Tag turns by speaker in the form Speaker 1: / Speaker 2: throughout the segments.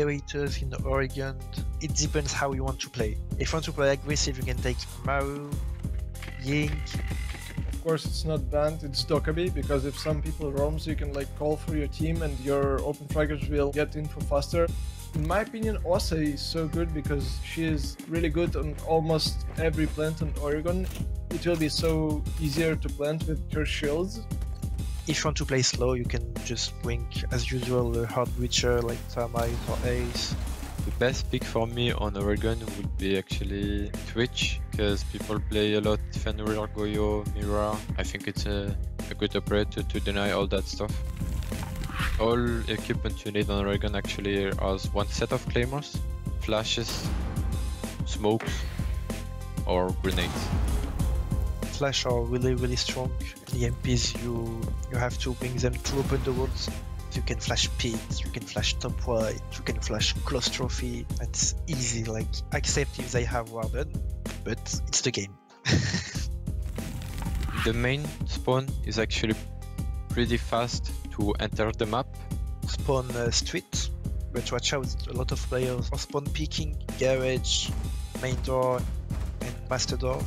Speaker 1: operators in Oregon. It depends how you want to play. If you want to play aggressive, you can take Maru, Ying.
Speaker 2: Of course, it's not banned, it's Dokkaebi, because if some people roams, you can like call for your team and your open fraggers will get info faster. In my opinion, Osa is so good because she is really good on almost every plant on Oregon. It will be so easier to plant with her shields.
Speaker 1: If you want to play slow, you can just bring, as usual, a hard breacher like Thermite or Ace.
Speaker 3: The best pick for me on Oregon would be actually Twitch, because people play a lot Fenrir, Goyo, Mira. I think it's a, a good operator to deny all that stuff. All equipment you need on Oregon actually has one set of claymores, flashes, smokes, or grenades.
Speaker 1: Flash are really really strong. The MPs you you have to bring them to open the worlds. You can flash pit, you can flash top white, you can flash close trophy. It's easy, like except if they have warden, but it's the game.
Speaker 3: The main spawn is actually pretty fast to enter the map.
Speaker 1: spawn uh, street, but watch out, a lot of players are spawn picking garage, main door, and master door.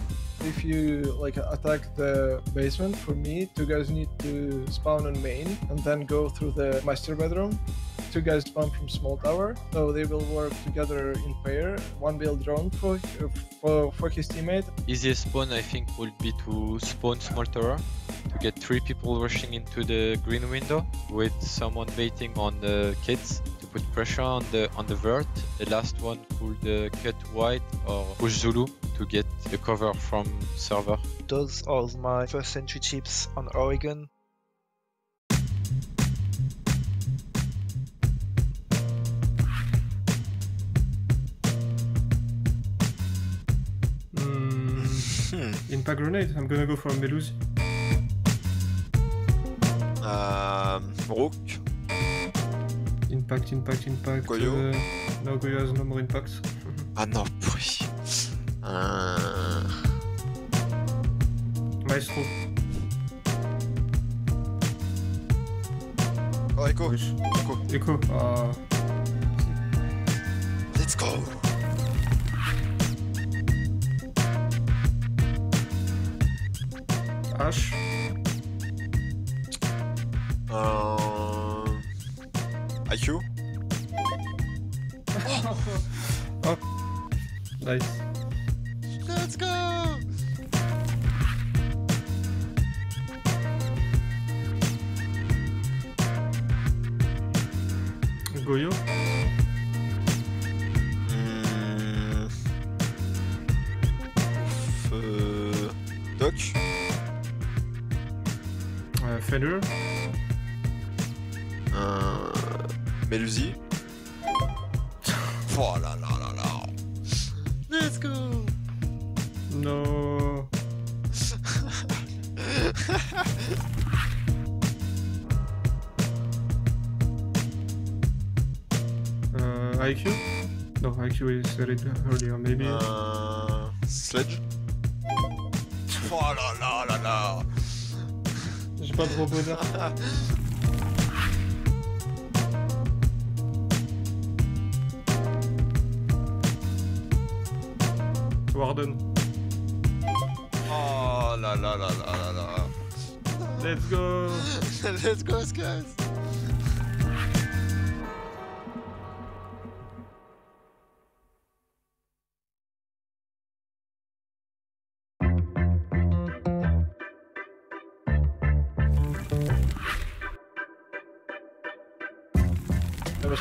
Speaker 2: If you like attack the basement, for me, two guys need to spawn on main and then go through the master bedroom. Two guys spawn from small tower, so they will work together in pair. One will drone for for, for his teammate.
Speaker 3: Easiest spawn I think would be to spawn small tower to get three people rushing into the green window with someone waiting on the kids to put pressure on the on the vert. The last one could uh, cut white or push Zulu to get the cover from server.
Speaker 1: Those are my first entry chips on Oregon.
Speaker 4: Mm, impact grenade. I'm gonna go for Melusi.
Speaker 5: Um, Rook.
Speaker 4: Impact, impact, impact.
Speaker 5: Goyo?
Speaker 4: uh, no, Goyo has no more impacts.
Speaker 5: Ah non, pourri. Euh,
Speaker 4: Maestro.
Speaker 5: Oh, Echo.
Speaker 4: Wesh.
Speaker 5: Echo.
Speaker 4: Echo. Ah.
Speaker 5: Let's go.
Speaker 4: H.
Speaker 5: Euh... IQ.
Speaker 4: Nice.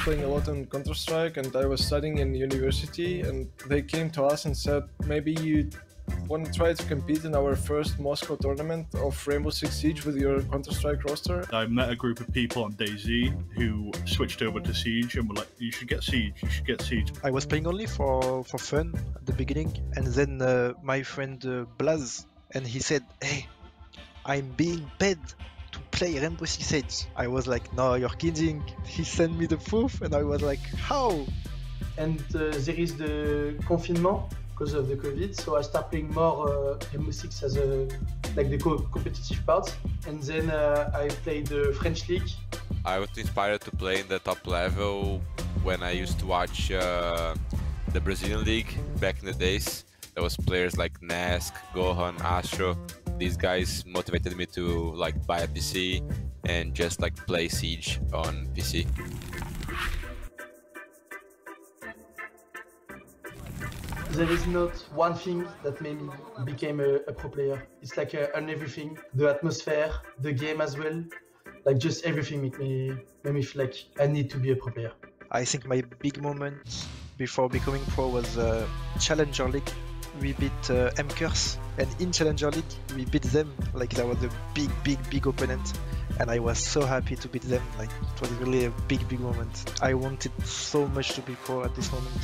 Speaker 2: Playing a lot on Counter Strike and I was studying in university and they came to us and said maybe you want to try to compete in our first Moscow tournament of Rainbow Six Siege with your Counter Strike roster.
Speaker 6: I met a group of people on DayZ who switched over to Siege and were like, "You should get Siege. You should get Siege."
Speaker 1: I was playing only for, for fun at the beginning, and then uh, my friend uh, Blaz, and he said, "Hey, I'm being paid to play Rainbow Six Siege." I was like, "No, you're kidding." He sent me the proof, and I was like, "How?"
Speaker 7: and uh, there is the confinement because of the COVID. So I start playing more uh, Rainbow Six as a like the co- competitive part, and then uh, I play the French league.
Speaker 8: I was inspired to play in the top level
Speaker 5: when I used to watch uh, the Brazilian league back in the days. There was players like Nask, Gohan, Astro. These guys motivated me to like buy a PC and just like play Siege on PC.
Speaker 7: There is not one thing that made me became a, a pro player. It's like uh, on everything, the atmosphere, the game as well. Like just everything made me made me feel like I need to be a pro player.
Speaker 1: I think my big moment before becoming pro was uh, Challenger League. We beat uh, M-Curse, and in Challenger League we beat them. Like that was a big, big, big opponent, and I was so happy to beat them. Like it was really a big, big moment. I wanted so much to be pro at this moment.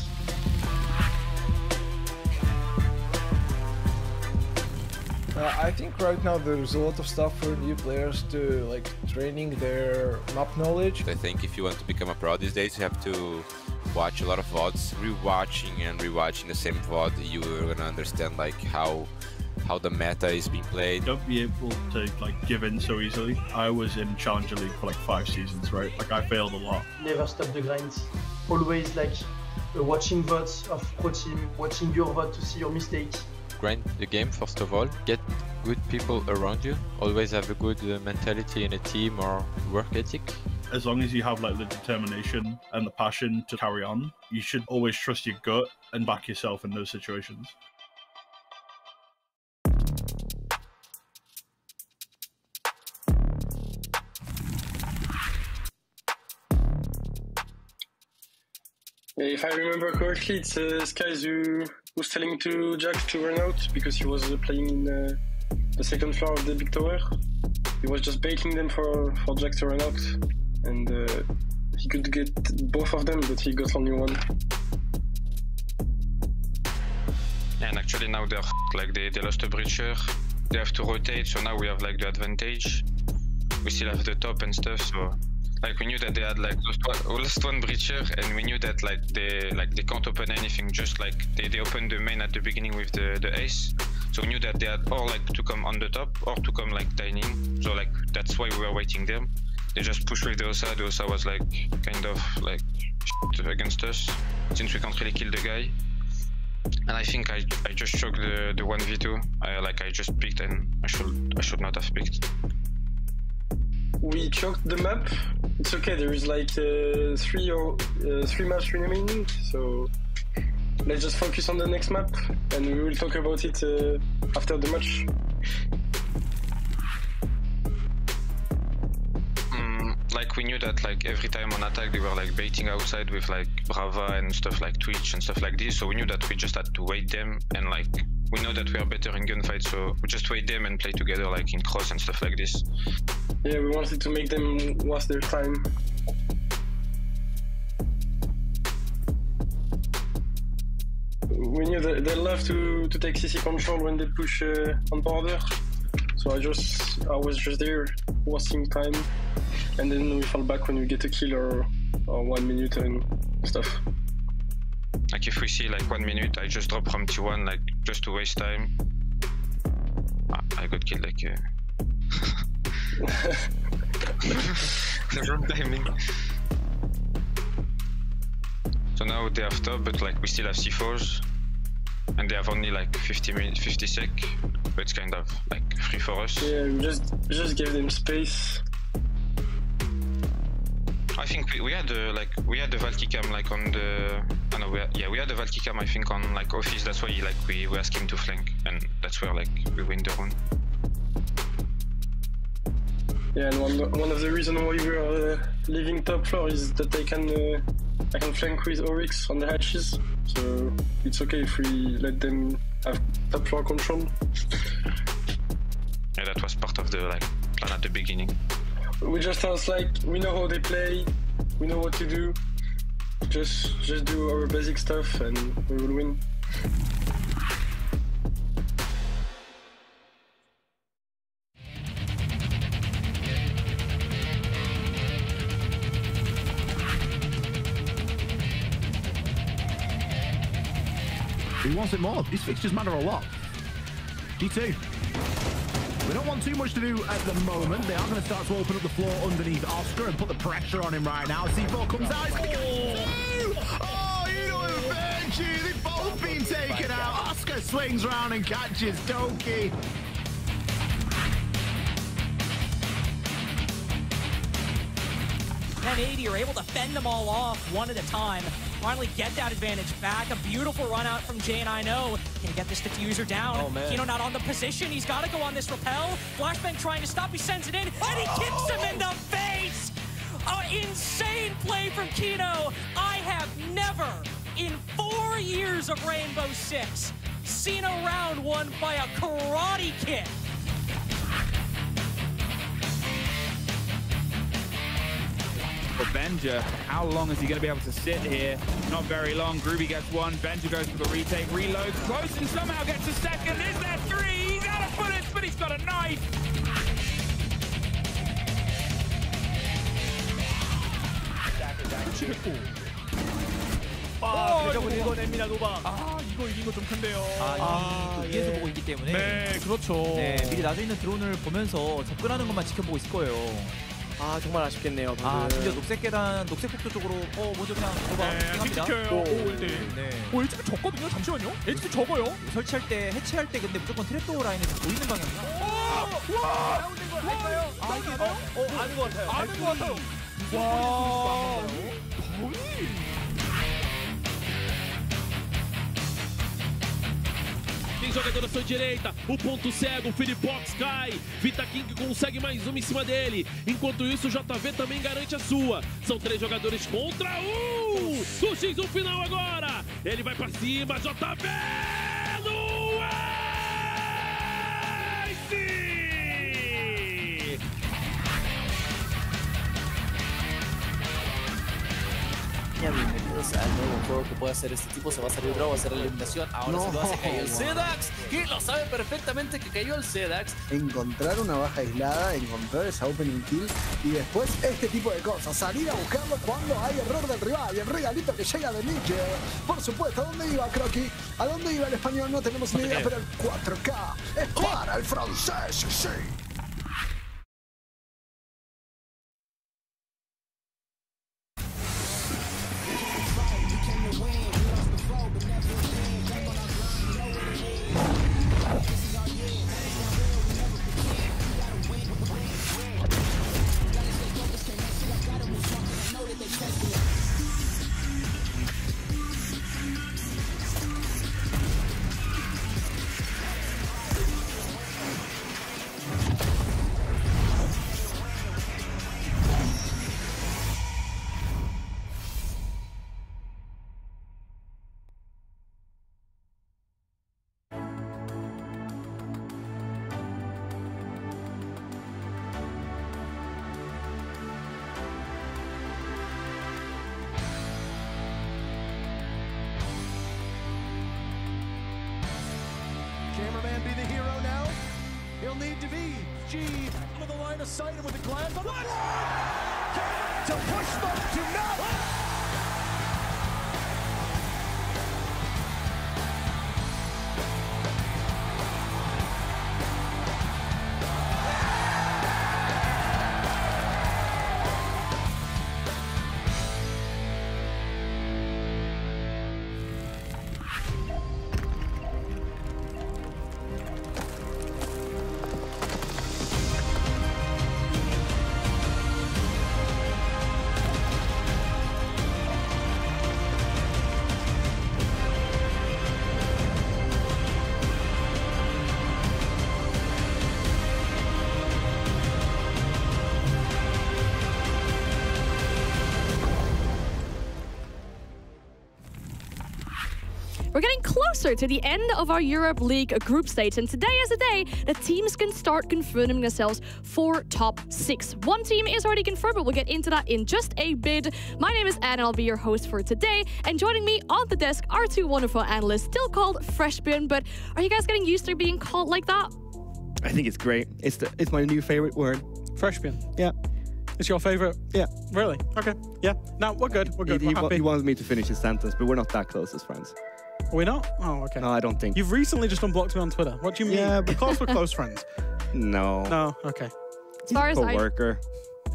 Speaker 2: Uh, I think right now there's a lot of stuff for new players to like training their map knowledge.
Speaker 5: I think if you want to become a pro these days, you have to watch a lot of VODs. Rewatching and rewatching the same VOD, you are gonna understand like how how the meta is being played.
Speaker 6: Don't be able to like give in so easily. I was in Challenger League for like five seasons, right? Like I failed a lot.
Speaker 7: Never stop the grind. Always like uh, watching VODs of pro team, watching your VOD to see your mistakes.
Speaker 3: Grind the game first of all. Get good people around you. Always have a good uh, mentality in a team or work ethic.
Speaker 6: As long as you have like the determination and the passion to carry on, you should always trust your gut and back yourself in those situations.
Speaker 8: If I remember correctly, it's uh, Skies who was telling to Jack to run out because he was uh, playing in uh, the second floor of the big tower. He was just baiting them for, for Jack to run out, and uh, he could get both of them, but he got only one.
Speaker 9: And actually now they're like they, they lost a breacher. They have to rotate, so now we have like the advantage. We still have the top and stuff, so like we knew that they had like lost one, breacher, and we knew that like they like they can't open anything. Just like they, they opened the main at the beginning with the the ace, so we knew that they had or like to come on the top or to come like dining. So like that's why we were waiting them. They just pushed with the Osa. The Osa was like kind of like against us since we can't really kill the guy. And I think I, I just choked the the one v two. I like I just picked and I should I should not have picked.
Speaker 8: We choked the map. It's okay. There is like uh, three or uh, three maps remaining, so let's just focus on the next map, and we will talk about it uh, after the match.
Speaker 9: Mm, like we knew that like every time on attack they were like baiting outside with like Brava and stuff like Twitch and stuff like this. So we knew that we just had to wait them and like we know that we are better in gunfight, so we just wait them and play together like in cross and stuff like this.
Speaker 8: Yeah, we wanted to make them waste their time. We knew that they love to, to take CC control when they push uh, on border. So I just I was just there wasting time, and then we fall back when we get a kill or, or one minute and stuff.
Speaker 9: Like if we see like one minute, I just drop from T1 like just to waste time. Ah, I got killed like uh... the wrong timing. So now they have top, but like we still have C4s, and they have only like 50 minutes, 50 sec. But it's kind of like free for us.
Speaker 8: Yeah, just just give them space.
Speaker 9: I think we, we had the like we had the Valkycam like on the I know we had, yeah we had the Valkycam I think on like office that's why like we, we asked him to flank and that's where like we win the run.
Speaker 8: Yeah, and one, one of the reasons why we are uh, leaving top floor is that I can uh, I can flank with Oryx on the hatches, so it's okay if we let them have top floor control.
Speaker 9: Yeah, that was part of the like plan at the beginning.
Speaker 8: We just sounds like we know how they play, we know what to do. Just just do our basic stuff and we will win.
Speaker 10: He wants it more? These fixtures matter a lot. G2. We don't want too much to do at the moment. They are going to start to open up the floor underneath Oscar and put the pressure on him right now. C4 comes out. He's. Oh, you know, They've both been taken out. Oscar swings round and catches Doki.
Speaker 11: Ten eighty are able to fend them all off one at a time. Finally get that advantage back. A beautiful run out from Jay and I know. Can get this defuser down?
Speaker 12: Oh, man.
Speaker 11: Kino not on the position. He's got to go on this rappel. Flashbang trying to stop. He sends it in, and he kicks him in the face. Oh, insane play from Kino. I have never, in four years of Rainbow Six, seen a round won by a karate kick.
Speaker 12: For Benja, how long is he going to be able to sit here? Not very long. Groovy gets one. Benja goes for the retake, reloads, close, and somehow gets a second. Is that three? He's out of bullets, but he's got a knife.
Speaker 13: 아, 궤적을 읽어냅니다, 노바. 아, 이거 이긴 거 좀 큰데요.
Speaker 14: 아, 이 위에서 보고 있기 때문에.
Speaker 13: 네, 그렇죠.
Speaker 14: 네, 미리 놔져 있는 드론을 보면서 접근하는 것만 지켜보고 있을 거예요.
Speaker 13: 아, 정말 아쉽겠네요.
Speaker 14: 아,
Speaker 13: 방금.
Speaker 14: 드디어 녹색 계단, 녹색 폭도 쪽으로 어, 먼저 그냥 도박
Speaker 13: 네,
Speaker 14: 합니다.
Speaker 13: 찍혀요. 오, 네.
Speaker 14: 네.
Speaker 13: 오, LG도 적거든요. 잠시만요. LG도 적어요.
Speaker 14: 설치할 때, 해체할 때 근데 무조건 트랩도어 라인에서 보이는 방향이야.
Speaker 13: 와! 다운된 거 할까요? 아, 이게 어, 어, 아는 것 같아요. 아는 것 같아요. 와.
Speaker 15: Jogador à sua direita, o ponto cego, o Filipox cai. Vita King consegue mais uma em cima dele. Enquanto isso, o JV também garante a sua. São três jogadores contra um. O X1 final agora. Ele vai pra cima, JV no Ace!
Speaker 16: Bienvenidos al nuevo juego que puede hacer este tipo. Se va a salir Drago, va a hacer la eliminación. Ahora
Speaker 17: No.
Speaker 16: se lo hace, cayó el Zedax. Y lo sabe perfectamente que cayó el Zedax.
Speaker 17: Encontrar una baja aislada, encontrar esa opening kill y después este tipo de cosas. Salir a buscarlo cuando hay error del rival y el regalito que llega de Nietzsche. Por supuesto, ¿a dónde iba Croqui? ¿A dónde iba el español? No tenemos ni idea, pero el 4K es para el francés, sí.
Speaker 18: Closer to the end of our Europe League group stage, and today is the day that teams can start confirming themselves for top six. One team is already confirmed, but we'll get into that in just a bit. My name is Anne, and I'll be your host for today. And joining me on the desk are two wonderful analysts, still called Freshbin, but are you guys getting used to being called like that?
Speaker 19: I think it's great. It's the it's my new favorite word.
Speaker 20: Freshman. Yeah. It's your favorite?
Speaker 19: Yeah.
Speaker 20: Really? Okay. Yeah. No, we're good. We're good.
Speaker 19: He,
Speaker 20: we're
Speaker 19: he, wa-
Speaker 20: happy.
Speaker 19: he wants me to finish his sentence, but we're not that close as friends.
Speaker 20: Are we not? Oh, okay.
Speaker 19: No, I don't think.
Speaker 20: You've recently just unblocked me on Twitter. What do you mean?
Speaker 19: Yeah,
Speaker 20: because we're close friends.
Speaker 19: No.
Speaker 20: No. Okay.
Speaker 18: As far as I,
Speaker 19: Co-worker.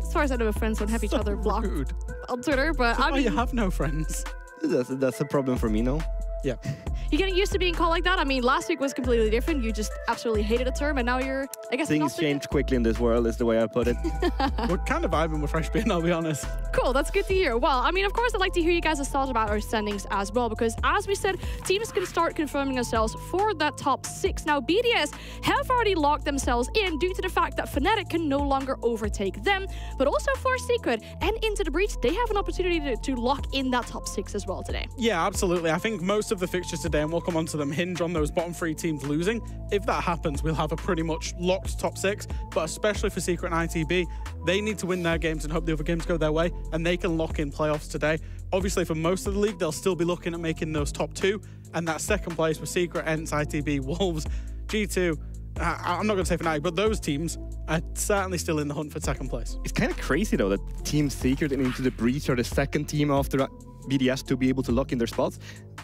Speaker 18: as far as I know, we're friends don't have each other blocked on Twitter, but I
Speaker 20: Oh,
Speaker 18: mean,
Speaker 20: you have no friends.
Speaker 19: That's, that's a problem for me, no?
Speaker 20: Yeah.
Speaker 18: You getting used to being called like that? I mean, last week was completely different. You just absolutely hated the term, and now you're, I guess,
Speaker 19: Things change quickly in this world, is the way I put it.
Speaker 20: We're kind of vibing with Fresh Bean, I'll be honest.
Speaker 18: Cool, that's good to hear. Well, I mean, of course, I'd like to hear you guys' thoughts about our standings as well, because as we said, teams can start confirming themselves for that top six. Now, BDS have already locked themselves in due to the fact that Fnatic can no longer overtake them, but also for Secret and Into the Breach, they have an opportunity to, to lock in that top six as well today.
Speaker 20: Yeah, absolutely. I think most of the fixtures today, and we'll come on to them, hinge on those bottom three teams losing. If that happens, we'll have a pretty much locked top six, but especially for Secret and ITB, they need to win their games and hope the other games go their way, and they can lock in playoffs today. Obviously, for most of the league, they'll still be looking at making those top two, and that second place with Secret, ENCE, ITB, Wolves, G2. I- I'm not going to say Fnatic, but those teams are certainly still in the hunt for second place.
Speaker 19: It's kind of crazy though that Team Secret and Into the Breach are the second team after BDS to be able to lock in their spots.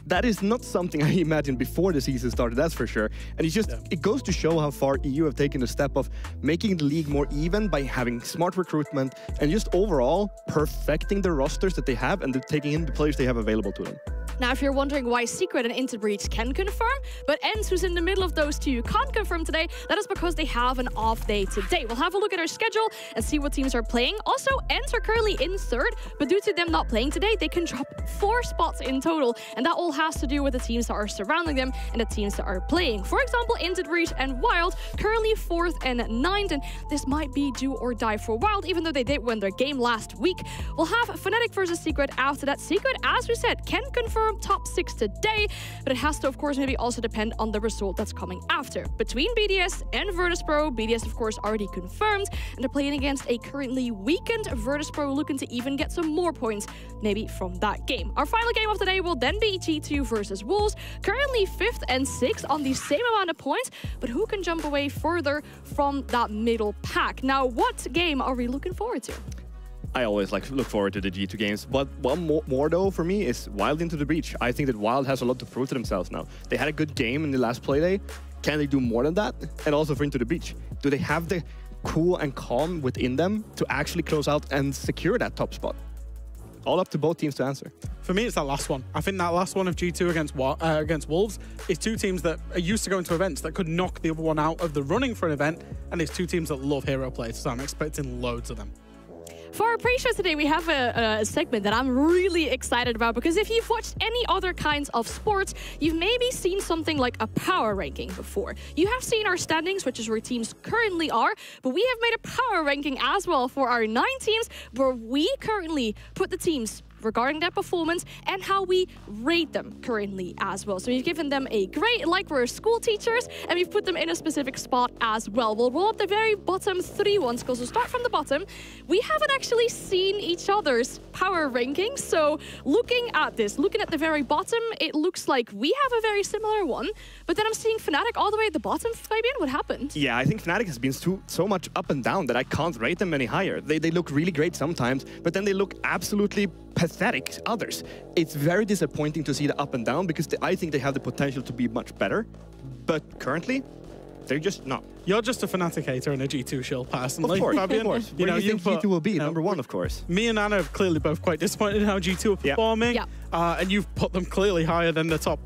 Speaker 19: That is not something I imagined before the season started, that's for sure. And it's just, it goes to show how far EU have taken the step of making the league more even by having smart recruitment and just overall perfecting the rosters that they have and taking in the players they have available to them.
Speaker 18: Now, if you're wondering why Secret and Into Breach can confirm, but ENCE, who's in the middle of those two, can't confirm today, that is because they have an off day today. We'll have a look at our schedule and see what teams are playing. Also, ENCE are currently in third, but due to them not playing today, they can drop four spots in total, and that all has to do with the teams that are surrounding them and the teams that are playing. For example, Into the Breach and Wild, currently fourth and ninth, and this might be do or die for Wild, even though they did win their game last week. We'll have Fnatic versus Secret after that. Secret, as we said, can confirm top six today, but it has to, of course, maybe also depend on the result that's coming after. Between BDS and Virtus Pro, BDS, of course, already confirmed, and they're playing against a currently weakened Virtus Pro looking to even get some more points, maybe from that game. Our final game of the day will then be G2 versus Wolves, currently fifth and sixth on the same amount of points, but who can jump away further from that middle pack? Now, what game are we looking forward to?
Speaker 19: I always like to look forward to the G2 games. But one more, more though for me is Wild into the Breach. I think that Wild has a lot to prove to themselves now. They had a good game in the last play day. Can they do more than that? And also for Into the Breach, do they have the cool and calm within them to actually close out and secure that top spot? All up to both teams to answer.
Speaker 20: For me, it's that last one. I think that last one of G2 against uh, against Wolves is two teams that are used to going to events that could knock the other one out of the running for an event, and it's two teams that love hero plays, so I'm expecting loads of them.
Speaker 18: For our pre-show today, we have a, a, segment that I'm really excited about because if you've watched any other kinds of sports, you've maybe seen something like a power ranking before. You have seen our standings, which is where teams currently are, but we have made a power ranking as well for our nine teams where we currently put the teams regarding their performance and how we rate them currently as well. So we've given them a grade like we're school teachers and we've put them in a specific spot as well. We'll roll up the very bottom three ones because we'll start from the bottom. We haven't actually seen each other's power rankings. So looking at this, looking at the very bottom, it looks like we have a very similar one. But then I'm seeing Fnatic all the way at the bottom. Fabian, what happened?
Speaker 19: Yeah, I think Fnatic has been so much up and down that I can't rate them any higher. They, they look really great sometimes, but then they look absolutely pathetic others. It's very disappointing to see the up and down because they, I think they have the potential to be much better, but currently, they're just not.
Speaker 20: You're just a Fnatic hater and a G2 shill personally,
Speaker 19: Of course,
Speaker 20: Fabian.
Speaker 19: of course.
Speaker 20: You
Speaker 19: Where
Speaker 20: know,
Speaker 19: do you think
Speaker 20: put-
Speaker 19: G2 will be?
Speaker 20: you know,
Speaker 19: Number one, of course.
Speaker 20: Me and Anna are clearly both quite disappointed in how G2 are performing,
Speaker 18: Yeah.
Speaker 20: uh, and you've put them clearly higher than the top.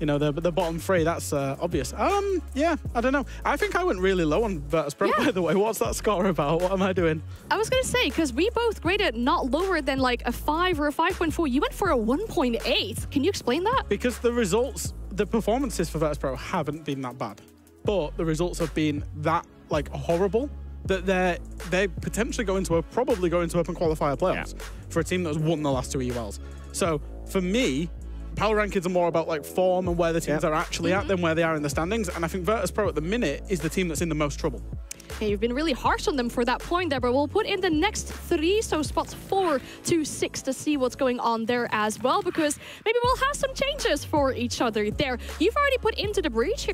Speaker 20: You know, the, the bottom three, that's uh, obvious. Um, yeah, I don't know. I think I went really low on Virtus Pro, by the way. What's that score about? What am I doing?
Speaker 18: I was gonna say because we both graded not lower than like a five or a five point four. You went for a one point eight. Can you explain that?
Speaker 20: Because the results, the performances for Virtus Pro haven't been that bad, but the results have been that like horrible that they're they're potentially going to a probably going to open qualifier playoffs for a team that's won the last two EULs. So for me, power rankings are more about like form and where the teams are actually at mm-hmm. than where they are in the standings. And I think Virtus Pro at the minute is the team that's in the most trouble.
Speaker 18: Yeah, you've been really harsh on them for that point there, but we'll put in the next three, so spots four to six to see what's going on there as well, because maybe we'll have some changes for each other there. You've already put into the breach.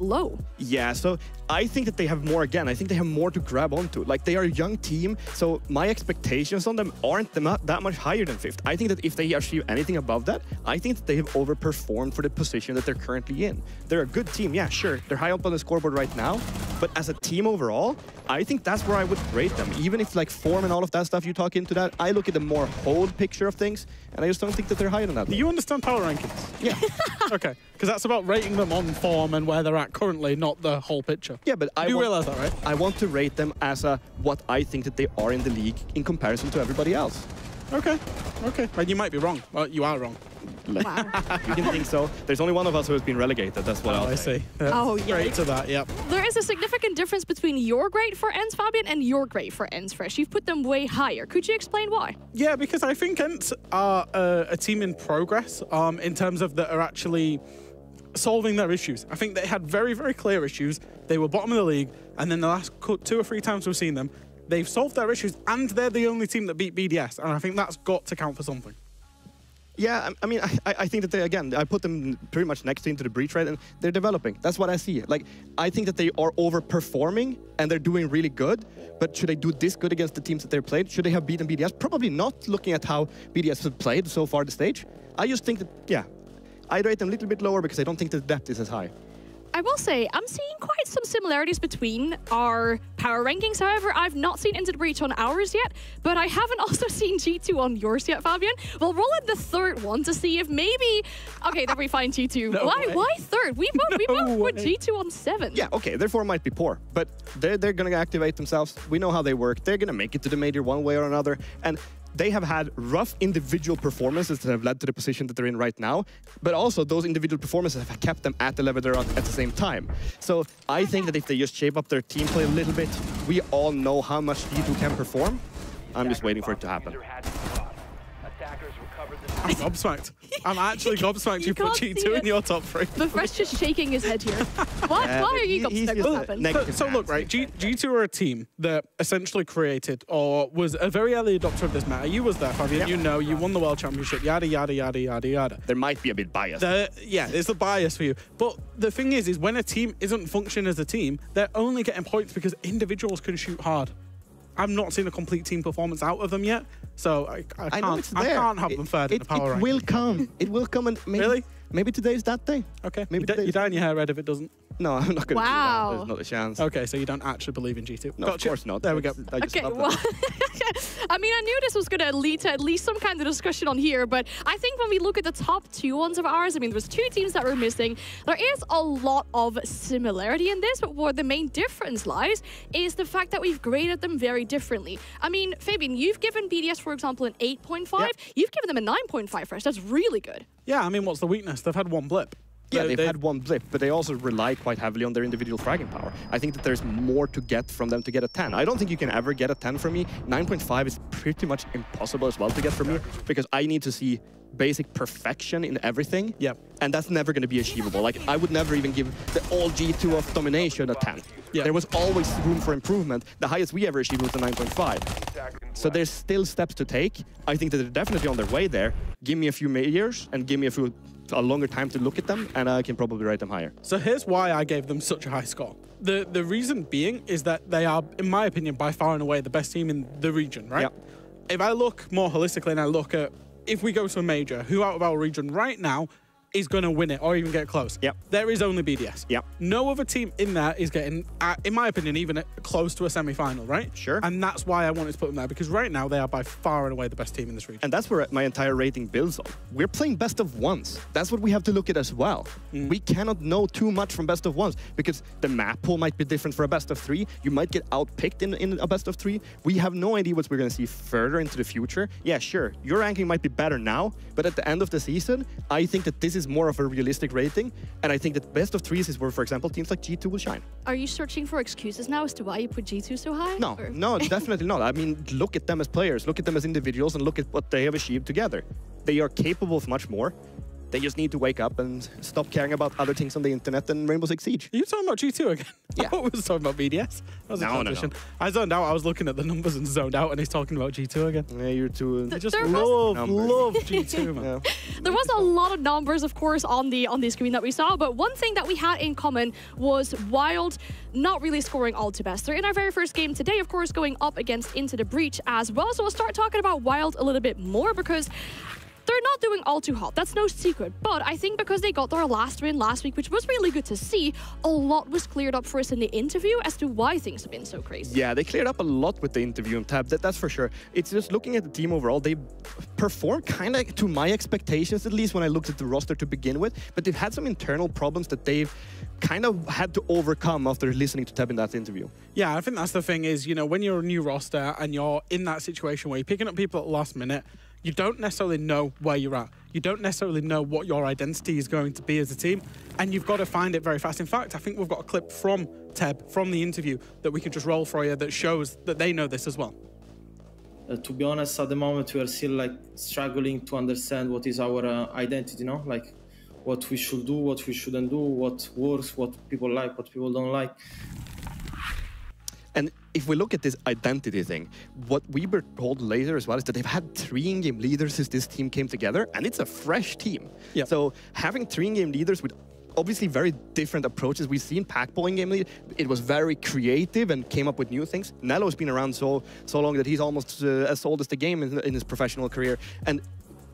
Speaker 18: Low.
Speaker 19: Yeah, so I think that they have more again. I think they have more to grab onto. Like they are a young team, so my expectations on them aren't that much higher than fifth. I think that if they achieve anything above that, I think that they have overperformed for the position that they're currently in. They're a good team, yeah, sure. They're high up on the scoreboard right now, but as a team overall, I think that's where I would rate them. Even if like form and all of that stuff you talk into that, I look at the more whole picture of things, and I just don't think that they're higher than that.
Speaker 20: Do you understand power rankings?
Speaker 19: Yeah.
Speaker 20: okay, because that's about rating them on form and where they're at currently, not the whole picture.
Speaker 19: Yeah, but I
Speaker 20: you realize that, right?
Speaker 19: I want to rate them as a what I think that they are in the league in comparison to everybody else.
Speaker 20: Okay, okay. And you might be wrong. Well, you are wrong.
Speaker 19: you can think so. There's only one of us who has been relegated. That's what
Speaker 20: Oh,
Speaker 19: I'll
Speaker 20: I
Speaker 19: say.
Speaker 20: see. Yeah.
Speaker 18: Oh,
Speaker 20: Straight
Speaker 18: yikes.
Speaker 20: to that, yep.
Speaker 18: There is a significant difference between your grade for ENCE Fabian and your grade for ENCE Fresh. You've put them way higher. Could you explain why?
Speaker 20: Yeah, because I think ENCE are uh, a team in progress um, in terms of that are actually solving their issues. I think they had very, very clear issues. They were bottom of the league, and then the last two or three times we've seen them, they've solved their issues, and they're the only team that beat BDS, and I think that's got to count for something.
Speaker 19: Yeah, I I mean, I, I think that they, again, I put them pretty much next to into the breach, right? And they're developing. That's what I see. Like, I think that they are overperforming and they're doing really good. But should they do this good against the teams that they've played? Should they have beaten BDS? Probably not, looking at how BDS have played so far the stage. I just think that, yeah, I'd rate them a little bit lower because I don't think the depth is as high.
Speaker 18: I will say, I'm seeing quite some similarities between our power rankings. However, I've not seen Into the Breach on ours yet, but I haven't also seen G2 on yours yet, Fabian. We'll roll in the third one to see if maybe. Okay, there we find G2.
Speaker 19: No
Speaker 18: why?
Speaker 19: way.
Speaker 18: Why third? We both, we both put. G2 on seven.
Speaker 19: Yeah, okay, their form might be poor, but they're, they're going to activate themselves. We know how they work. They're going to make it to the major one way or another. And they have had rough individual performances that have led to the position that they're in right now, but also those individual performances have kept them at the level they're at at the same time. So I think that if they just shape up their team play a little bit, we all know how much G2 can perform. I'm just waiting for it to happen.
Speaker 20: I'm gobsmacked. I'm actually gobsmacked you, put G2
Speaker 18: it.
Speaker 20: in your top three.
Speaker 18: But Fresh just shaking his head here. What?
Speaker 20: Yeah,
Speaker 18: Why are you
Speaker 20: he- he's
Speaker 18: What happened?
Speaker 20: So, so look, right, G, G2 are a team that essentially created or was a very early adopter of this matter. You was there, Fabian. You know, you won the world championship, yada, yada, yada, yada, yada.
Speaker 19: There might be a bit biased.
Speaker 20: The, yeah, there's the bias for you. But the thing is, is when a team isn't functioning as a team, they're only getting points because individuals can shoot hard. I've not seen a complete team performance out of them yet, so I, I
Speaker 19: I
Speaker 20: can't,
Speaker 19: know it's
Speaker 20: I can't have them third in
Speaker 19: It,
Speaker 20: the power
Speaker 19: it will come. It will come, and maybe,
Speaker 20: Really?
Speaker 19: maybe today's that day.
Speaker 20: Okay,
Speaker 19: Maybe
Speaker 20: you, d- you dyeing your hair red if it doesn't.
Speaker 19: No, I'm not going to
Speaker 18: Wow.
Speaker 19: do that. There's not a chance.
Speaker 20: Okay, so you don't actually believe in G2.
Speaker 19: No, of
Speaker 20: Gotcha.
Speaker 19: course not.
Speaker 20: There we go.
Speaker 19: I just
Speaker 18: Okay,
Speaker 19: love
Speaker 18: well, I mean, I knew this was going to lead to at least some kind of discussion on here, but I think when we look at the top two ones of ours, I mean, there's two teams that were missing. There is a lot of similarity in this, but where the main difference lies is the fact that we've graded them very differently. I mean, Fabian, you've given BDS, for example, an 8.5. Yep. You've given them a 9.5 fresh. That's really good.
Speaker 20: Yeah, I mean, what's the weakness? They've had one blip.
Speaker 19: Yeah,
Speaker 20: They-
Speaker 19: they've
Speaker 20: they-
Speaker 19: had one blip, but they also rely quite heavily on their individual fragging power. I think that there's more to get from them to get a 10. I don't think you can ever get a 10 from me. 9.5 is pretty much impossible as well to get from me because I need to see basic perfection in everything.
Speaker 20: Yeah.
Speaker 19: And that's never going to be achievable. Like, I would never even give the all G2 of domination a 10.
Speaker 20: Yeah.
Speaker 19: There was always room for improvement. The highest we ever achieved was a 9.5. So there's still steps to take. I think that they're definitely on their way there. Give me a few years and give me a few a longer time to look at them, and I can probably rate them higher.
Speaker 20: So here's why I gave them such a high score. The the reason being is that they are, in my opinion, by far and away the best team in the region, right? If I look more holistically and I look at if we go to a major, who out of our region right now is going to win it or even get close?
Speaker 19: Yep.
Speaker 20: There is only BDS.
Speaker 19: Yep.
Speaker 20: No other team in there is getting, uh, in my opinion, even close to a semi-final, right?
Speaker 19: Sure.
Speaker 20: And that's why I wanted to put them there because right now they are by far and away the best team in this region.
Speaker 19: And that's where my entire rating builds on. We're playing best of ones. That's what we have to look at as well.
Speaker 20: Mm.
Speaker 19: We cannot know too much from best of ones because the map pool might be different for a best of three. You might get outpicked in, in a best of three. We have no idea what we're going to see further into the future. Yeah, sure, your ranking might be better now, but at the end of the season, I think that this is more of a realistic rating. And I think that best of threes is where, for example, teams like G2 will shine.
Speaker 18: Are you searching for excuses now as to why you put G2 so high?
Speaker 19: No,
Speaker 18: Or-
Speaker 19: no, definitely not. I mean, look at them as players, look at them as individuals, and look at what they have achieved together. They are capable of much more. They just need to wake up and stop caring about other things on the internet and Rainbow Six Siege.
Speaker 20: Are you talking about G2 again?
Speaker 19: Yeah.
Speaker 20: I was talking about BDS. That was a
Speaker 19: No, no, no.
Speaker 20: transition. I zoned out. I was looking at the numbers and zoned out, and he's talking about G2 again.
Speaker 19: Yeah, you're too.
Speaker 20: Uh, I just
Speaker 18: there
Speaker 20: love,
Speaker 19: Numbers.
Speaker 20: love G2, man.
Speaker 18: There was a lot of numbers, of course, on the on the screen that we saw, but one thing that we had in common was Wild not really scoring all too best. They're in our very first game today, of course, going up against Into the Breach as well. So we'll start talking about Wild a little bit more because they're not doing all too hot. That's no secret. But I think because they got their last win last week, which was really good to see, a lot was cleared up for us in the interview as to why things have been so crazy.
Speaker 19: Yeah, they cleared up a lot with the interview and Tab, that, that's for sure. It's just looking at the team overall, they performed kind of to my expectations, at least when I looked at the roster to begin with, but they've had some internal problems that they've kind of had to overcome after listening to Tab in that interview.
Speaker 20: Yeah, I think that's the thing is, you know, when you're a new roster and you're in that situation where you're picking up people at the last minute, you don't necessarily know where you're at. You don't necessarily know what your identity is going to be as a team, and you've got to find it very fast. In fact, I think we've got a clip from Teb, from the interview, that we can just roll for you that shows that they know this as well.
Speaker 21: Uh, to be honest, at the moment we are still like struggling to understand what is our uh, identity, you know, like what we should do, what we shouldn't do, what works, what people like, what people don't like.
Speaker 19: And if we look at this identity thing, what we were told later as well is that they've had three in-game leaders since this team came together, and it's a fresh team.
Speaker 20: Yeah.
Speaker 19: So having three in-game leaders with obviously very different approaches. We've seen Packball in game lead. It was very creative and came up with new things. Nello's been around so so long that he's almost uh, as old as the game in, in his professional career. And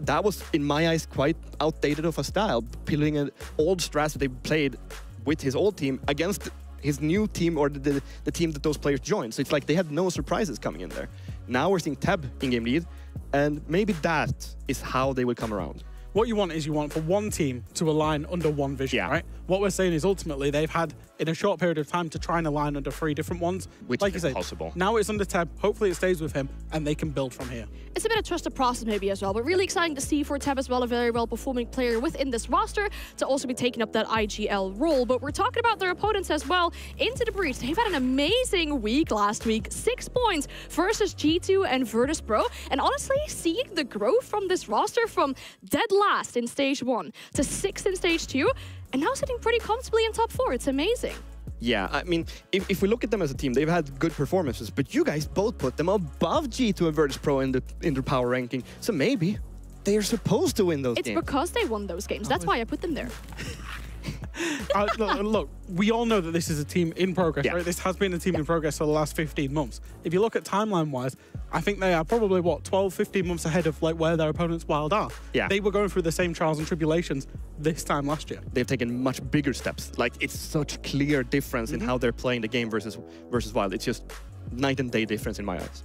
Speaker 19: that was, in my eyes, quite outdated of a style, pulling an old strats that they played with his old team against his new team or the, the, the, team that those players joined. So it's like they had no surprises coming in there. Now we're seeing Tab in-game lead, and maybe that is how they will come around.
Speaker 20: What you want is you want for one team to align under one vision,
Speaker 19: Yeah.
Speaker 20: right? What we're saying is ultimately they've had in a short period of time to try and align under three different ones.
Speaker 19: Which
Speaker 20: like
Speaker 19: is
Speaker 20: you say. Now it's under Teb. Hopefully it stays with him and they can build from here.
Speaker 18: It's a bit of trust the process maybe as well, but really exciting to see for Teb as well, a very well performing player within this roster to also be taking up that IGL role. But we're talking about their opponents as well into the breach. They've had an amazing week last week, six points versus G2 and Virtus Pro. And honestly, seeing the growth from this roster from dead last in stage one to sixth in stage two, and now sitting pretty comfortably in top four. It's amazing.
Speaker 19: Yeah, I mean, if, if we look at them as a team, they've had good performances, but you guys both put them above G2 and Virtus Pro in the in their power ranking. So maybe they are supposed to win those
Speaker 18: It's
Speaker 19: games.
Speaker 18: because they won those games. That's why I put them there.
Speaker 20: uh, look, look, we all know that this is a team in progress,
Speaker 19: Yeah.
Speaker 20: right? This has been a team in progress for the last 15 months. If you look at timeline-wise, I think they are probably, what, 12, 15 months ahead of like where their opponents Wild are.
Speaker 19: Yeah.
Speaker 20: They were going through the same trials and tribulations this time last year.
Speaker 19: They've taken much bigger steps. Like it's such clear difference in how they're playing the game versus versus Wild. It's just night and day difference in my eyes.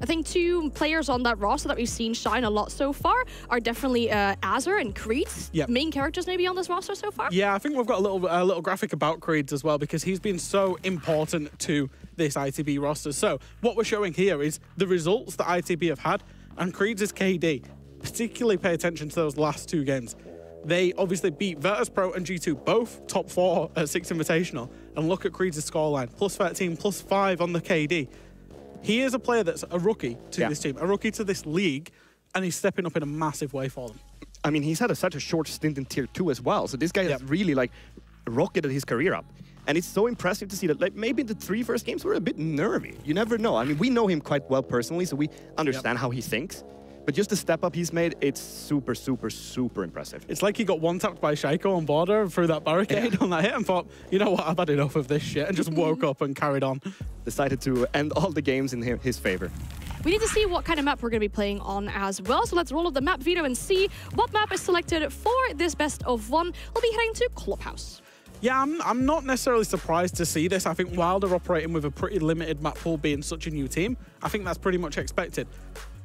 Speaker 18: I think two players on that roster that we've seen shine a lot so far are definitely uh, Azure and Creed.
Speaker 20: Yep.
Speaker 18: Main characters maybe on this roster so far.
Speaker 20: Yeah, I think we've got a little a little graphic about Creeds as well because he's been so important to this ITB roster. So what we're showing here is the results that ITB have had, and Creeds is KD. Particularly pay attention to those last two games. They obviously beat Virtus Pro and G2, both top four at Six Invitational. And look at Creeds' scoreline, plus 13, plus 5 on the KD. He is a player that's a rookie to
Speaker 19: Yeah.
Speaker 20: this team, a rookie to this league, and he's stepping up in a massive way for them.
Speaker 19: I mean, he's had a, such a short stint in tier two as well. So this guy has really like rocketed his career up. And it's so impressive to see that like maybe the three first games were a bit nervy. You never know. I mean, we know him quite well personally, so we understand how he thinks. But just the step up he's made, it's super, super, super impressive.
Speaker 20: It's like he got one tapped by Shaiiko on border through that barricade on that hit and thought, you know what, I've had enough of this shit, and just woke up and carried on.
Speaker 19: Decided to end all the games in hi- his favor.
Speaker 18: We need to see what kind of map we're going to be playing on as well. So let's roll up the map video and see what map is selected for this best of one. We'll be heading to Clubhouse.
Speaker 20: Yeah, I'm, I'm not necessarily surprised to see this. I think Wild are operating with a pretty limited map pool being such a new team. I think that's pretty much expected.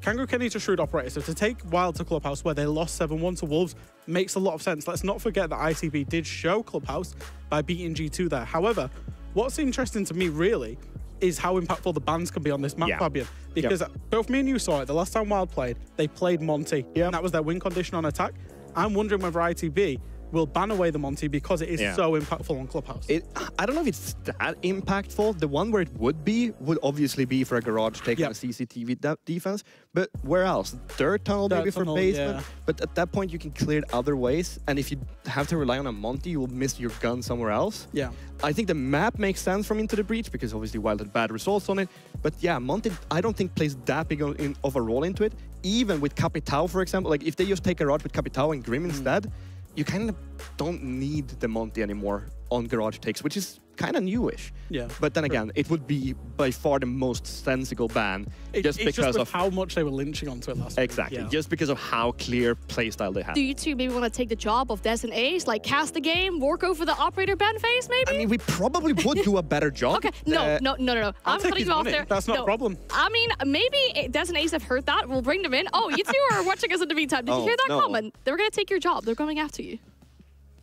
Speaker 20: Kangaroo Kenny's a shrewd operator, so to take Wild to Clubhouse where they lost 7-1 to Wolves makes a lot of sense. Let's not forget that ITB did show Clubhouse by beating G2 there. However, what's interesting to me really is how impactful the bans can be on this map,
Speaker 19: Yeah.
Speaker 20: Fabian. Because both me and you saw it, the last time Wild played, they played Monty, and that was their win condition on attack. I'm wondering whether ITB will ban away the Monty because it is
Speaker 19: Yeah.
Speaker 20: so impactful on Clubhouse.
Speaker 19: It, I don't know if it's that impactful. The one where it would be would obviously be for a garage taking a CCTV de- defense. But where else? Dirt tunnel
Speaker 20: Dirt
Speaker 19: maybe for
Speaker 20: tunnel,
Speaker 19: basement.
Speaker 20: yeah.
Speaker 19: But at that point you can clear it other ways. And if you have to rely on a Monty, you will miss your gun somewhere else.
Speaker 20: Yeah.
Speaker 19: I think the map makes sense from Into the Breach because obviously Wild had bad results on it. But yeah, Monty I don't think plays that big of- a role into it. Even with Capitao, for example, like if they just take a garage with Capitao and Grim
Speaker 20: Mm.
Speaker 19: instead, you kind of don't need the Monty anymore on Garage Takes, which is kind of newish.
Speaker 20: Yeah.
Speaker 19: But then again, it would be by far the most sensible ban,
Speaker 20: It-
Speaker 19: just
Speaker 20: it's
Speaker 19: because
Speaker 20: with
Speaker 19: of
Speaker 20: how much they were lynching onto it last
Speaker 19: exactly,
Speaker 20: week. Yeah.
Speaker 19: just because of how clear playstyle they have.
Speaker 18: Do you two maybe want to take the job of Des and Ace, like cast the game, work over the operator ban phase, maybe?
Speaker 19: I mean, we probably would do a better job.
Speaker 18: Okay, no,
Speaker 19: Uh,
Speaker 18: no, no, no, no.
Speaker 19: I'll
Speaker 18: I'm
Speaker 19: take
Speaker 18: cutting
Speaker 19: his
Speaker 18: you off
Speaker 19: money.
Speaker 18: there.
Speaker 19: That's not a
Speaker 18: No.
Speaker 19: problem.
Speaker 18: I mean, maybe Des and Ace have heard that. We'll bring them in. Oh, you two are watching us in the meantime. Did you
Speaker 22: Oh,
Speaker 18: hear that
Speaker 22: no.
Speaker 18: comment? They're going to take your job. They're coming after you.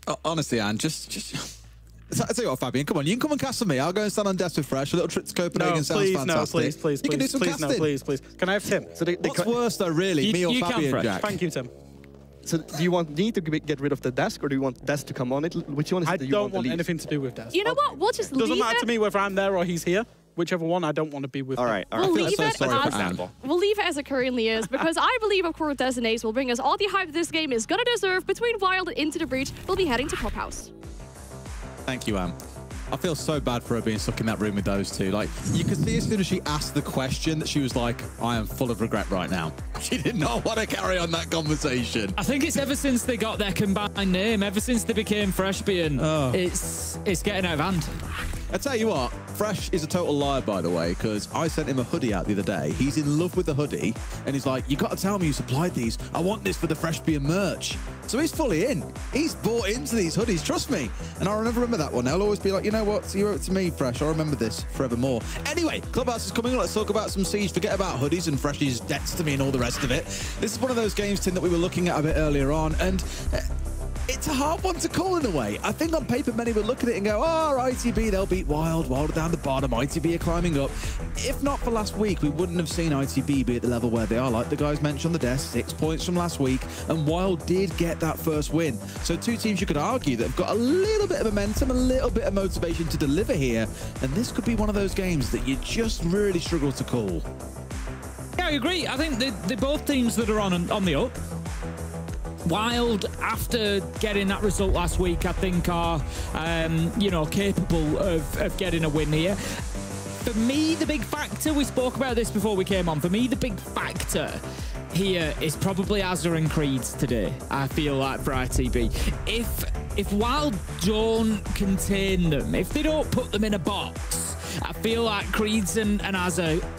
Speaker 22: Oh, honestly, Anne, just just. So- I tell you what, Fabian, come on, you can come and cast for me. I'll go and stand on desk with Fresh. A little trip to Copenhagen
Speaker 20: No,
Speaker 22: sounds
Speaker 20: please,
Speaker 22: fantastic.
Speaker 20: no, please, please,
Speaker 22: You can do
Speaker 20: please,
Speaker 22: some
Speaker 20: please,
Speaker 22: casting.
Speaker 20: no, please, please. Can I have Tim?
Speaker 19: So they, they
Speaker 22: What's
Speaker 19: cut-
Speaker 22: worse though, really,
Speaker 20: You-
Speaker 22: me or
Speaker 20: you
Speaker 22: Fabian,
Speaker 20: Fresh.
Speaker 22: Jack?
Speaker 20: Thank you, Tim.
Speaker 19: So do you want me to get rid of the desk, or do you want desk to come on it? Which one is
Speaker 20: I
Speaker 19: it that you
Speaker 20: don't
Speaker 19: want,
Speaker 20: want anything to do with desk.
Speaker 18: You know what? We'll just
Speaker 20: Doesn't
Speaker 18: leave
Speaker 20: matter
Speaker 18: it.
Speaker 20: to me whether I'm there or he's here. Whichever one, I don't want to be with.
Speaker 19: All
Speaker 20: him.
Speaker 19: right, all
Speaker 18: We'll leave, it as, we'll leave it as it currently is because I believe, of course, Des and Ace will bring us all the hype this game is going to deserve between Wild and Into the Breach. We'll be heading to Clubhouse.
Speaker 22: Thank you, Anne. I feel so bad for her being stuck in that room with those two. Like, you could see as soon as she asked the question that she was like, I am full of regret right now. She did not want to carry on that conversation.
Speaker 23: I think it's ever since they got their combined name, ever since they became Freshbean,
Speaker 22: Oh.
Speaker 23: it's it's getting out of hand.
Speaker 22: I tell you what, Fresh is a total liar, by the way, because I sent him a hoodie out the other day. He's in love with the hoodie, and he's like, "You got to tell me you supplied these. I want this for the Fresh Beer merch." So he's fully in. He's bought into these hoodies. Trust me. And I'll never remember that one. I'll always be like, you know what? You wrote to me, Fresh. I'll remember this forevermore. Anyway, Clubhouse is coming. Let's talk about some Siege. Forget about hoodies and Fresh's debts to me and all the rest of it. This is one of those games, Tim, that we were looking at a bit earlier on, and. uh, it's a hard one to call in a way. I think on paper, many would look at it and go, oh, ITB, they'll beat Wild. Wild are down the bottom. ITB are climbing up. If not for last week, we wouldn't have seen ITB be at the level where they are. Like the guys mentioned on the desk, six points from last week. And Wild did get that first win. So two teams you could argue that have got a little bit of momentum, a little bit of motivation to deliver here. And this could be one of those games that you just really struggle to call.
Speaker 23: Yeah, I agree. I think they, they're both teams that are on on the up. Wild, after getting that result last week, I think are, um, you know, capable of, of getting a win here. For me, the big factor, we spoke about this before we came on, for me, the big factor here is probably Azza and Creeds today, I feel like, for ITB. If, if Wild don't contain them, if they don't put them in a box, I feel like Creeds and, and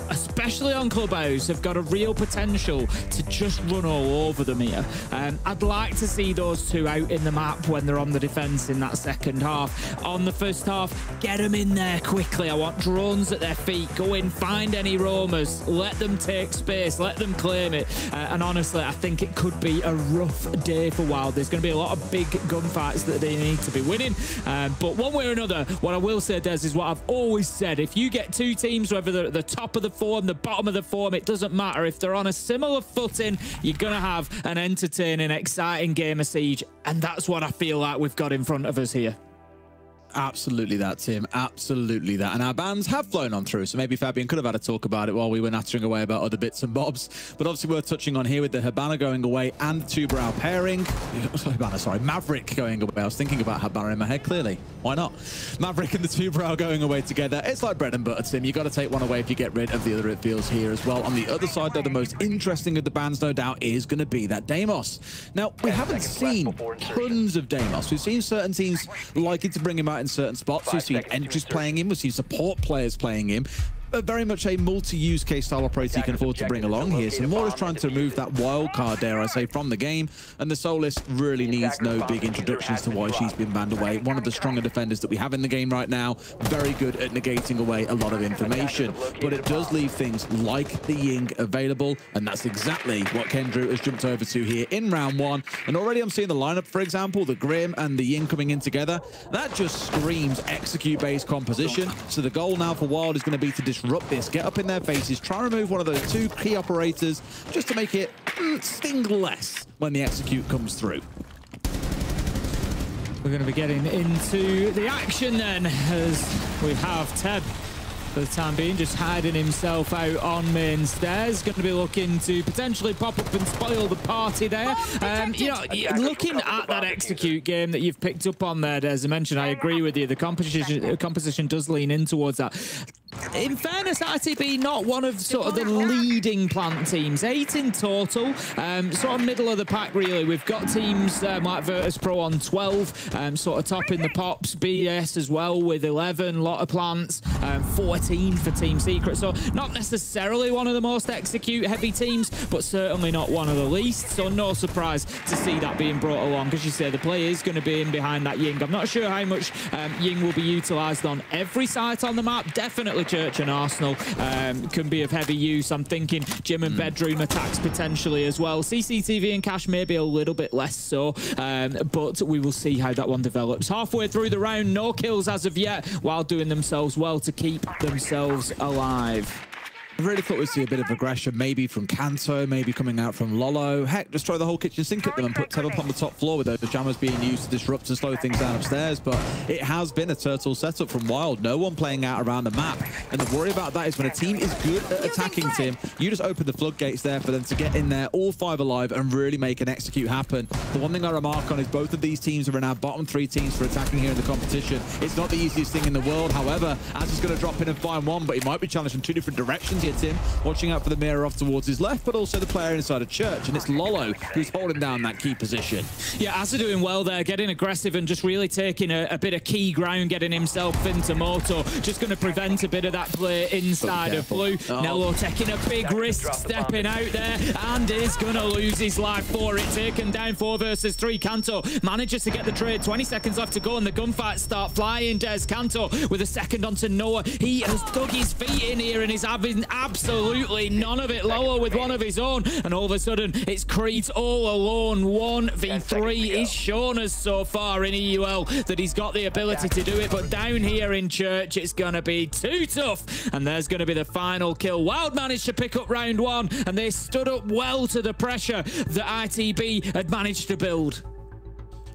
Speaker 23: especially on Clubhouse, have got a real potential to just run all over them here. Um, I'd like to see those two out in the map when they're on the defence in that second half. On the first half, get them in there quickly. I want drones at their feet. Go in, find any roamers, let them take space, let them claim it. Uh, and honestly, I think it could be a rough day for Wild. There's going to be a lot of big gunfights that they need to be winning. Um, but one way or another, what I will say, Des, is what I've always said. If you get two teams, whether they're at the top of the form, the bottom of the form, it doesn't matter. If they're on a similar footing, you're going to have an entertaining, exciting game of Siege. And that's what I feel like we've got in front of us here.
Speaker 22: Absolutely that, Tim. Absolutely that. And our bands have flown on through, so maybe Fabian could have had a talk about it while we were nattering away about other bits and bobs. But obviously, we're touching on here with the Habana going away and the Tubarão pairing. Habana, sorry, Maverick going away. I was thinking about Habana in my head, clearly. Why not? Maverick and the Tubarão going away together. It's like bread and butter, Tim. you got to take one away if you get rid of the other, it feels here as well. On the other side, though, the most interesting of the bands, no doubt, is going to be that Deimos. Now, we haven't seen tons of Deimos. We've seen certain teams likely to bring him out in certain spots. We've seen entries playing him. We've seen support players playing him. Very much a multi-use case style operator you can afford to bring along here. So more is trying to remove that wild card, dare I say, from the game. And the Solis really needs no big introductions to why she's been banned away. One of the stronger defenders that we have in the game right now. Very good at negating away a lot of information. But it does leave things like the Ying available. And that's exactly what Kendrew has jumped over to here in round one. And already I'm seeing the lineup, for example, the Grim and the Ying coming in together. That just screams execute-based composition. So the goal now for Wild is going to be to disrupt this, get up in their faces, try and remove one of those two key operators just to make it mm, sting less when the execute comes through.
Speaker 23: We're going to be getting into the action then as we have Teb for the time being just hiding himself out on main stairs. Going to be looking to potentially pop up and spoil the party there. Um, you know y- looking at that execute game that you've picked up on there as I mentioned I agree with you. The composition composition does lean in towards that in fairness, ITB not one of sort of the leading plant teams. Eight in total, um, sort of middle of the pack really. We've got teams um, like Virtus Pro on 12, um, sort of top in the pops. BS as well with 11, lot of plants, um, 14 for Team Secret. So not necessarily one of the most execute heavy teams, but certainly not one of the least. So no surprise to see that being brought along. Because you say the play is going to be in behind that Ying. I'm not sure how much um, Ying will be utilised on every site on the map. Definitely Church and Arsenal um, can be of heavy use. I'm thinking gym and bedroom attacks potentially as well. CCTV and Cash maybe a little bit less so, um, but we will see how that one develops. Halfway through the round, no kills as of yet, while doing themselves well to keep themselves alive.
Speaker 22: I really thought we'd see a bit of aggression, maybe from Kanto, maybe coming out from Lolo. Heck, just throw the whole kitchen sink at them and put Ted up on the top floor with those jammers being used to disrupt and slow things down upstairs. But it has been a turtle setup from Wild. No one playing out around the map. And the worry about that is when a team is good at attacking, Tim, you just open the floodgates there for them to get in there, all five alive, and really make an execute happen. The one thing I remark on is both of these teams are in our bottom three teams for attacking here in the competition. It's not the easiest thing in the world. However, Az is going to drop in and find one, but he might be challenged from two different directions here, Tim. Watching out for the mirror off towards his left, but also the player inside of Church, and it's Lolo who's holding down that key position.
Speaker 23: Yeah, Asa doing well there, getting aggressive and just really taking a, a bit of key ground, getting himself into Moto. Just going to prevent a bit of that play inside of Blue.
Speaker 22: Oh.
Speaker 23: Nello taking a big risk, stepping out there, and is going to lose his life for it. Taken down four versus three. Kanto manages to get the trade. 20 seconds left to go, and the gunfights start flying. Des Kanto with a second onto Noah. He has dug his feet in here and is having absolutely none of it. Lower with one of his own, and all of a sudden it's Creed all alone. 1v3 is shown us so far in EUL that he's got the ability to do it, but down here in Church it's going to be too tough, and there's going to be the final kill. Wild managed to pick up round one, and they stood up well to the pressure that ITB had managed to build.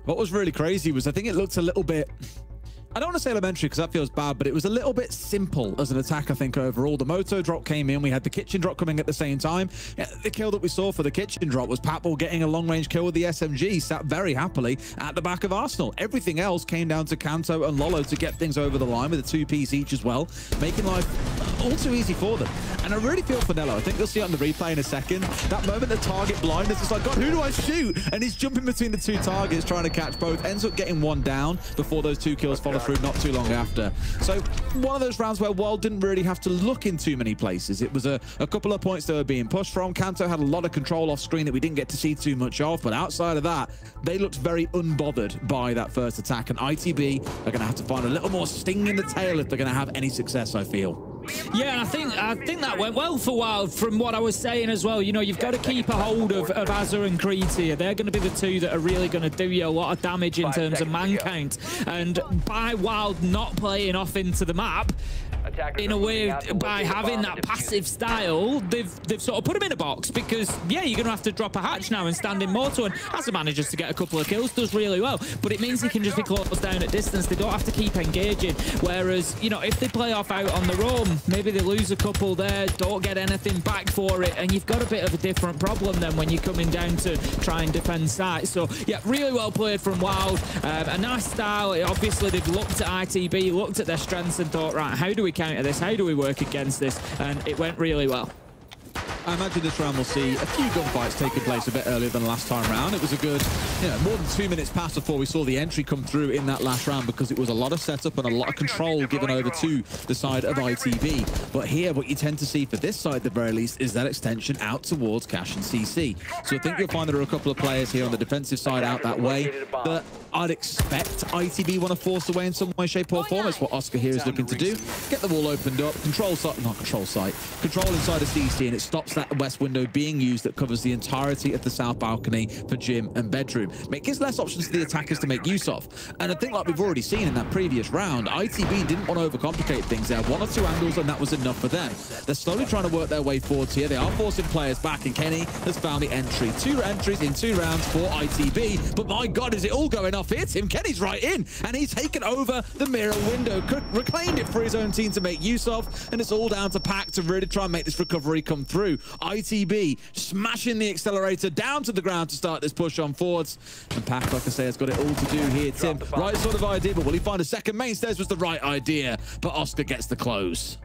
Speaker 22: What was really crazy was I think it looked a little bit I don't want to say elementary because that feels bad, but it was a little bit simple as an attack, I think, overall. The moto drop came in. We had the kitchen drop coming at the same time. The kill that we saw for the kitchen drop was Patbull getting a long-range kill with the SMG, sat very happily at the back of Arsenal. Everything else came down to Kanto and Lolo to get things over the line with a two-piece each as well, making life uh, all too easy for them. And I really feel for Nello. I think you'll see it on the replay in a second. That moment the target blindness is like, God, who do I shoot? And he's jumping between the two targets trying to catch both. Ends up getting one down before those two kills follow through not too long after. So one of those rounds where Wild didn't really have to look in too many places. It was a, a couple of points that were being pushed from. Kanto had a lot of control off screen that we didn't get to see too much of. But outside of that, they looked very unbothered by that first attack. And ITB are going to have to find a little more sting in the tail if they're going to have any success, I feel.
Speaker 23: Yeah, and I think I think that went well for Wild from what I was saying as well. You know, you've got to keep a hold of, of Azza and Creed here. They're going to be the two that are really going to do you a lot of damage in terms of man count. And by Wild not playing off into the map, in a way, by having that passive style, they've they've sort of put him in a box because, yeah, you're going to have to drop a hatch now and stand in moto. And Azza manages to get a couple of kills, does really well. But it means he can just be closed down at distance. They don't have to keep engaging. Whereas, you know, if they play off out on their own, maybe they lose a couple there, don't get anything back for it, and you've got a bit of a different problem then when you're coming down to try and defend sites. So, yeah, really well played from Wild. Um, a nice style. Obviously, they've looked at ITB, looked at their strengths and thought, right, how do we counter this? How do we work against this? And it went really well.
Speaker 22: I imagine this round will see a few gunfights taking place a bit earlier than last time round. It was a good, you know, more than two minutes past before we saw the entry come through in that last round because it was a lot of setup and a lot of control given over to the side of ITB. But here, what you tend to see for this side, at the very least, is that extension out towards Cash and CC. So I think you'll find there are a couple of players here on the defensive side out that way that I'd expect ITB want to force away in some way, shape or form. It's what Oscar here is looking to do. Get the wall opened up, control site, not control site, control inside of CC, and it stops that west window being used that covers the entirety of the south balcony for gym and bedroom. It gives less options to the attackers to make use of. And I think like we've already seen in that previous round, ITB didn't want to overcomplicate things. They had one or two angles and that was enough for them. They're slowly trying to work their way forwards here. They are forcing players back and Kenny has found the entry. Two entries in two rounds for ITB. But my God, is it all going off here, Tim? Kenny's right in and he's taken over the mirror window, reclaimed it for his own team to make use of. And it's all down to Pack to really try and make this recovery come through. ITB smashing the accelerator down to the ground to start this push on forwards. And Pack, like I say, has got it all to do here, Tim. Right sort of idea, but will he find a second? main Mainstairs was the right idea, but Oscar gets the close.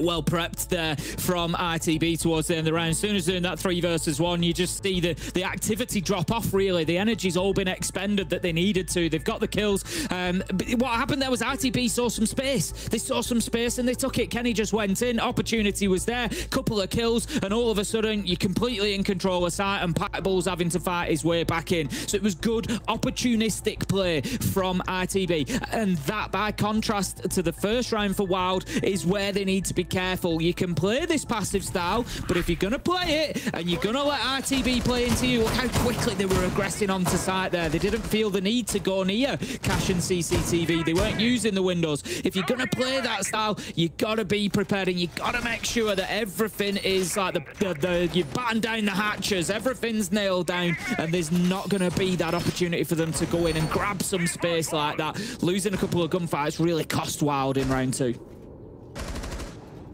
Speaker 23: Well prepped there from ITB towards the end of the round. As soon as in that three versus one, you just see the, the activity drop off, really. The energy's all been expended that they needed to. They've got the kills. Um, what happened there was ITB saw some space. They saw some space and they took it. Kenny just went in. Opportunity was there. Couple of kills. And all of a sudden, you're completely in control of site and Bull's having to fight his way back in. So it was good, opportunistic play from ITB. And that, by contrast to the first round for Wild, is where they need to be careful. You can play this passive style, but if you're going to play it and you're going to let RTB play into you, look how quickly they were aggressing onto site there. They didn't feel the need to go near Cash and CCTV. They weren't using the windows. If you're going to play that style, you got to be prepared and you got to make sure that everything is like the, the, the you batten down the hatches, everything's nailed down, and there's not going to be that opportunity for them to go in and grab some space like that. Losing a couple of gunfights really cost Wild in round two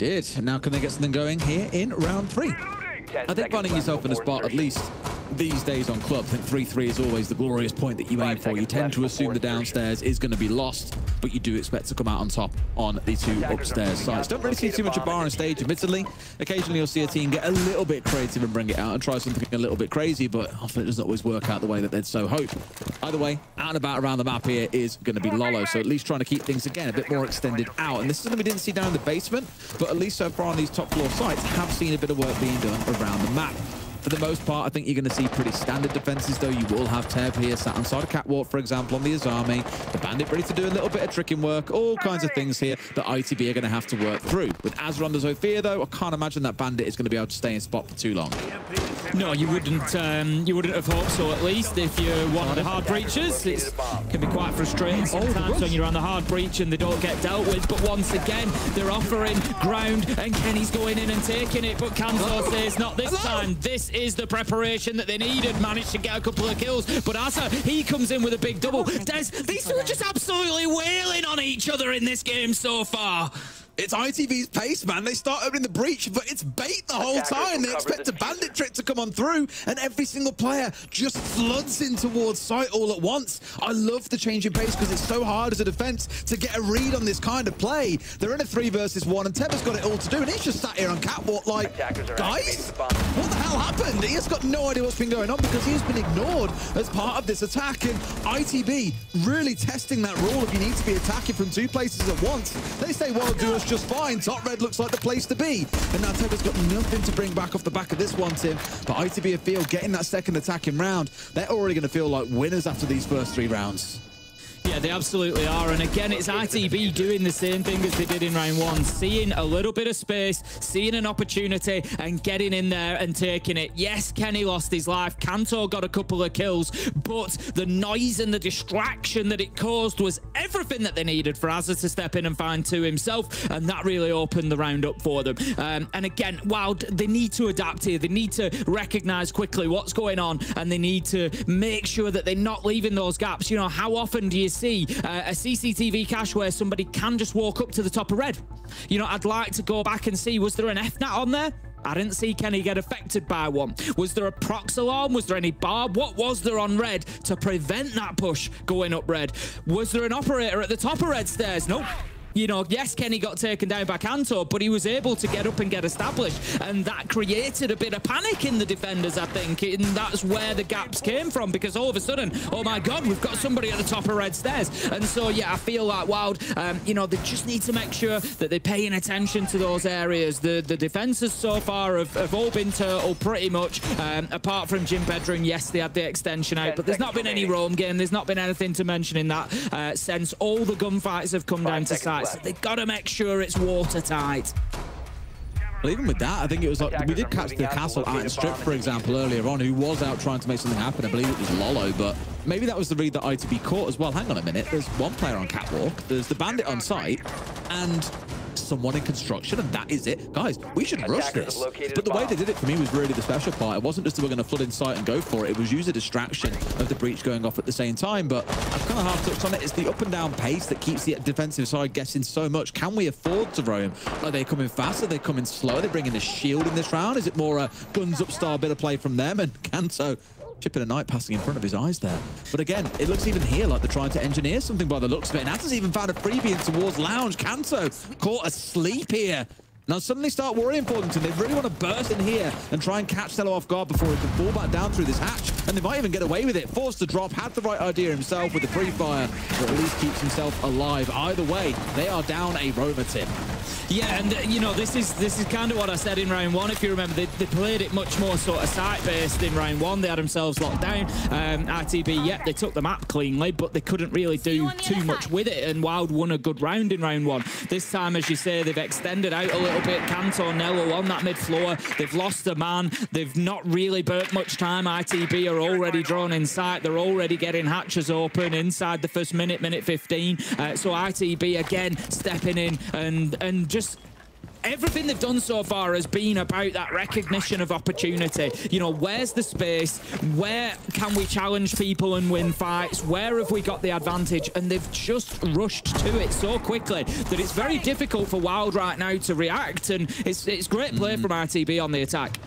Speaker 22: did. Now can they get something going here in round three? I think finding yourself in a spot at least these days on club, I think 3-3 is always the glorious point that you aim for. You tend to assume the downstairs is going to be lost, but you do expect to come out on top on the two upstairs sides. Don't really see too much of bar on stage, admittedly. Occasionally you'll see a team get a little bit creative and bring it out and try something a little bit crazy, but often it doesn't always work out the way that they'd so hope. Either way, out and about around the map here is going to be Lolo, so at least trying to keep things, again, a bit more extended out. And this is something we didn't see down in the basement, but at least so far on these top floor sites have seen a bit of work being done around the map. For the most part, I think you're going to see pretty standard defenses, though. You will have Teb here sat inside a catwalk, for example, on the Azami. The Bandit ready to do a little bit of tricking work. All kinds of things here that ITB are going to have to work through. With Azra the Zofia, though, I can't imagine that Bandit is going to be able to stay in spot for too long.
Speaker 23: No, you wouldn't. Um, you wouldn't have hoped so. At least if you're one of the hard breaches, it can be quite frustrating sometimes when you're on the hard breach and they don't get dealt with. But once again, they're offering ground, and Kenny's going in and taking it. But Kanto says not this time. This is the preparation that they needed. Managed to get a couple of kills, but Asa he comes in with a big double. Des, these two are just absolutely wailing on each other in this game so far.
Speaker 22: It's ITB's pace, man. They start opening the breach, but it's bait the whole time. They expect a bandit trick to come on through, and every single player just floods in towards site all at once. I love the change in pace because it's so hard as a defense to get a read on this kind of play. They're in a three versus one, and Teba's got it all to do, and he's just sat here on catwalk like, guys, what the hell happened? He has got no idea what's been going on because he's been ignored as part of this attack, and ITB really testing that rule if you need to be attacking from two places at once. They say, well, do us just fine. Top red looks like the place to be. And now Teba's got nothing to bring back off the back of this one, Tim. But ITB feel getting that second attacking round, they're already going to feel like winners after these first three rounds.
Speaker 23: Yeah, they absolutely are. And again, it's ITB doing the same thing as they did in round one, seeing a little bit of space, seeing an opportunity and getting in there and taking it. Yes, Kenny lost his life. Kanto got a couple of kills, but the noise and the distraction that it caused was everything that they needed for Azza to step in and find two himself. And that really opened the round up for them. Um, and again, while they need to adapt here, they need to recognize quickly what's going on and they need to make sure that they're not leaving those gaps. You know, how often do you see uh, a CCTV cache where somebody can just walk up to the top of red. You know, I'd like to go back and see, was there an FNAT on there? I didn't see Kenny get affected by one. Was there a prox alarm? Was there any barb? What was there on red to prevent that push going up red? Was there an operator at the top of red stairs? Nope you know, yes, Kenny got taken down by Kanto, but he was able to get up and get established. And that created a bit of panic in the defenders, I think. And that's where the gaps came from because all of a sudden, oh my God, we've got somebody at the top of red stairs. And so, yeah, I feel like Wild, um, you know, they just need to make sure that they're paying attention to those areas. The the defenses so far have, have all been turtle pretty much, um, apart from Gym Bedroom. Yes, they had the extension out, but there's not been any roam game. There's not been anything to mention in that uh, sense. All the gunfights have come down to site so they've got to make sure it's watertight.
Speaker 22: Well, even with that, I think it was like we did catch the castle out Strip, for example, earlier on, who was out trying to make something happen. I believe it was Lolo, but maybe that was the read that ITB caught as well. Hang on a minute. There's one player on catwalk. There's the bandit on site, and someone in construction, and that is it. Guys, we should rush this. But the way they did it for me was really the special part. It wasn't just that we're going to flood in sight and go for it. It was use a distraction of the breach going off at the same time. But I've kind of half touched on it. It's the up and down pace that keeps the defensive side guessing so much. Can we afford to roam? Are they coming fast? Are they coming slow? Are they bringing a shield in this round? Is it more a guns up style bit of play from them? And Kanto Chipping a knight passing in front of his eyes there. But again, it looks even here like they're trying to engineer something by the looks of it. And Ata's even found a freebie in towards Lounge. Kanto caught asleep here Now suddenly start worrying Portington. They really want to burst in here and try and catch Tello off guard before he can fall back down through this hatch. And they might even get away with it. Forced to drop, had the right idea himself with the free fire, but at least keeps himself alive. Either way, they are down a Roma tip.
Speaker 23: Yeah, and uh, you know this is this is kind of what I said in round one. If you remember, they, they played it much more sort of site-based in round one. They had themselves locked down. Um, ITB, yep, they took the map cleanly, but they couldn't really do too much with it. And Wild won a good round in round one. This time, as you say, they've extended out a little bit. Kanto, Nello on that mid floor. They've lost a man. They've not really burnt much time. ITB are already drawn in sight. They're already getting hatches open inside the first minute, minute 15. Uh, so ITB again stepping in and and just everything they've done so far has been about that recognition of opportunity. You know, where's the space? Where can we challenge people and win fights? Where have we got the advantage? And they've just rushed to it so quickly that it's very difficult for Wild right now to react. And it's it's great play mm. from RTB on the attack.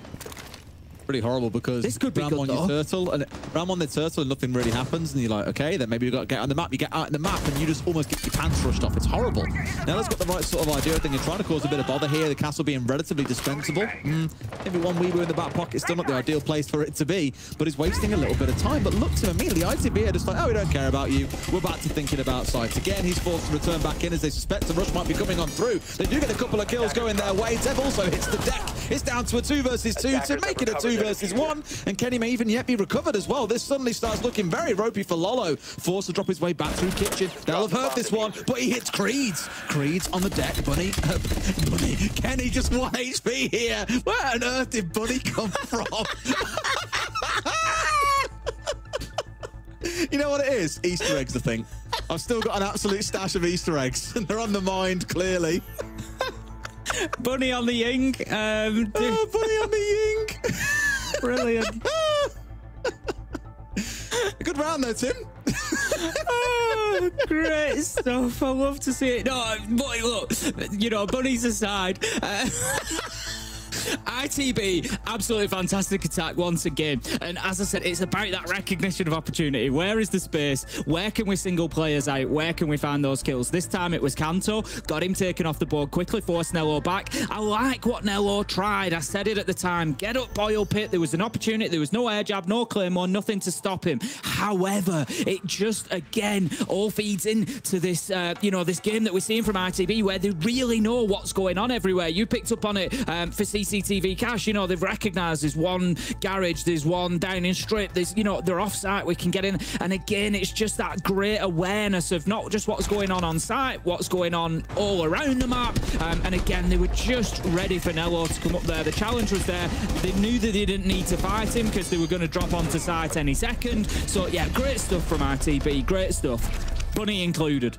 Speaker 22: Pretty horrible because
Speaker 23: This could be
Speaker 22: ram
Speaker 23: good,
Speaker 22: on your turtle and ram on the turtle and nothing really happens and you're like okay then maybe you've got to get on the map. You get out in the map and you just almost get your pants rushed off. It's horrible. Now let's got the right sort of idea I think you're trying to cause a bit of bother here. The castle being relatively dispensable. Mm, maybe one Weaver in the back pocket still not the ideal place for it to be but he's wasting a little bit of time. But look to him immediately ITB are just like oh we don't care about you. We're back to thinking about sites again. He's forced to return back in as they suspect the rush might be coming on through. They do get a couple of kills going their way. Teb also hits the deck. It's down to a two versus two to make it a two versus one and Kenny may even yet be recovered as well. This suddenly starts looking very ropey for Lolo. Forced to drop his way back through kitchen. They'll have heard this one, but he hits Creeds. Creeds on the deck. Bunny, uh, Bunny, Kenny just one HP here. Where on earth did Bunny come from? you know what it is? Easter eggs, I think. I've still got an absolute stash of Easter eggs, and they're on the mind, clearly.
Speaker 23: Bunny on the ink. Um,
Speaker 22: oh, Bunny on the Ying.
Speaker 23: Brilliant.
Speaker 22: Good round though, Tim.
Speaker 23: oh, great stuff. I love to see it. No, but look, you know, bunnies aside. Uh, ITB, absolutely fantastic attack once again. And as I said, it's about that recognition of opportunity. Where is the space? Where can we single players out? Where can we find those kills? This time it was Kanto. Got him taken off the board quickly, forced Nello back. I like what Nello tried. I said it at the time. Get up Boyle Pit. There was an opportunity. There was no air jab, no claymore, nothing to stop him. However, it just, again, all feeds into this, uh, you know, this game that we're seeing from ITB where they really know what's going on everywhere. You picked up on it um, for CCTV Cash. You know, they've recognized there's one garage, there's one down in strip, there's, you know, they're off site, we can get in. And again, it's just that great awareness of not just what's going on on site, what's going on all around the map. Um, and again, they were just ready for Nello to come up there. The challenge was there. They knew that they didn't need to fight him because they were going to drop onto site any second. So yeah, great stuff from RTB, great stuff. Bunny included.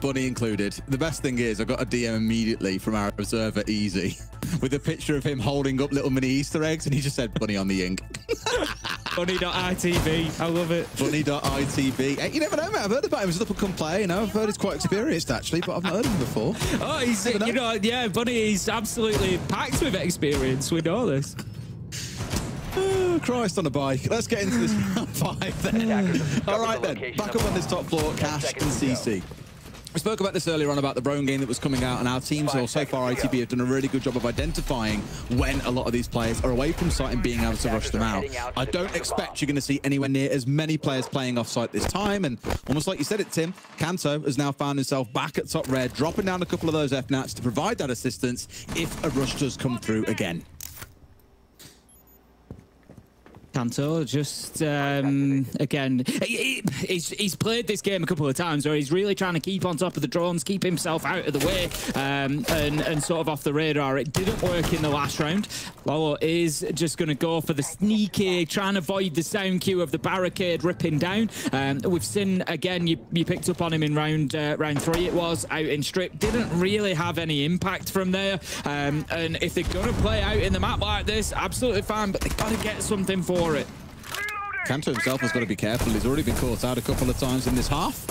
Speaker 22: Bunny included. The best thing is I got a DM immediately from our observer Easy with a picture of him holding up little mini Easter eggs and he just said bunny on the ink.
Speaker 23: Bunny.itv. I love it.
Speaker 22: Bunny.itv. Hey, you never know, man. I've heard about him as an up and come player. You know, I've heard he's quite experienced actually, but I've not heard him before.
Speaker 23: Oh, he's, you know, yeah, Bunny is absolutely packed with experience. We know this.
Speaker 22: Oh, Christ on a bike. Let's get into this round five then. All right then, back up on this top floor, Cash and CC. We spoke about this earlier on about the Roam game that was coming out, and our teams, or so far ITB, have done a really good job of identifying when a lot of these players are away from site and being able to rush them out. I don't expect you're going to see anywhere near as many players playing off site this time, and almost like you said it, Tim, Kanto has now found himself back at top red, dropping down a couple of those F-Nats to provide that assistance if a rush does come through again.
Speaker 23: Kanto just um, again he- he- he's, he's played this game a couple of times where he's really trying to keep on top of the drones keep himself out of the way um, and, and sort of off the radar. It didn't work in the last round. Lolo is just going to go for the sneaky trying to avoid the sound cue of the barricade ripping down. Um, we've seen again you, you picked up on him in round uh, round three. It was out in strip. Didn't really have any impact from there. Um, and if they're going to play out in the map like this absolutely fine but they've got to get something for it
Speaker 22: Kanto himself has got to be careful. He's already been caught out a couple of times in this half.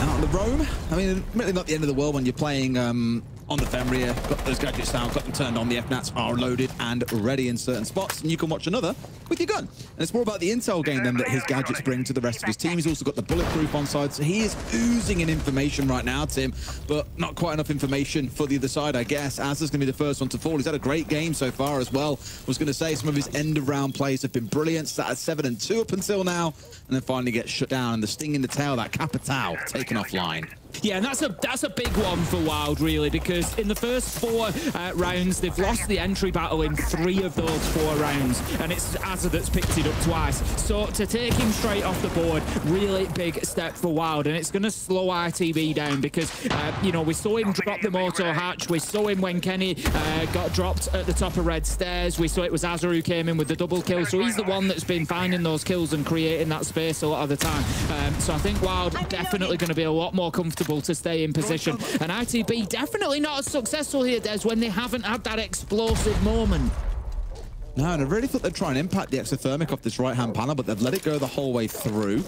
Speaker 22: Out on the roam. I mean, really not the end of the world when you're playing um, on the Fenrir. Got those gadgets down, got them turned on. The FNATs are loaded and ready in certain spots. And you can watch another with your gun. And it's more about the intel game then that his gadgets bring to the rest of his team. He's also got the bulletproof on side. So he is oozing in information right now, Tim, but not quite enough information for the other side, I guess. Azza's going to be the first one to fall. He's had a great game so far as well. I was going to say some of his end of round plays have been brilliant. Sat at 7 and 2 up until now, and then finally gets shut down. And the sting in the tail, that Capitao taken offline.
Speaker 23: Yeah, and that's a that's a big one for Wild, really, because in the first four uh, rounds, they've lost the entry battle in three of those four rounds, and it's Azza that's picked it up twice. So to take him straight off the board, really big step for Wild, and it's going to slow ITB down because, uh, you know, we saw him drop the moto hatch, we saw him when Kenny uh, got dropped at the top of Red Stairs, we saw it was Azza who came in with the double kill, so he's the one that's been finding those kills and creating that space a lot of the time. Um, so I think Wild definitely going to be a lot more comfortable to stay in position. Oh, and ITB definitely not as successful here, Des, when they haven't had that explosive moment.
Speaker 22: No, and I really thought they'd try and impact the exothermic off this right-hand panel, but they've let it go the whole way through.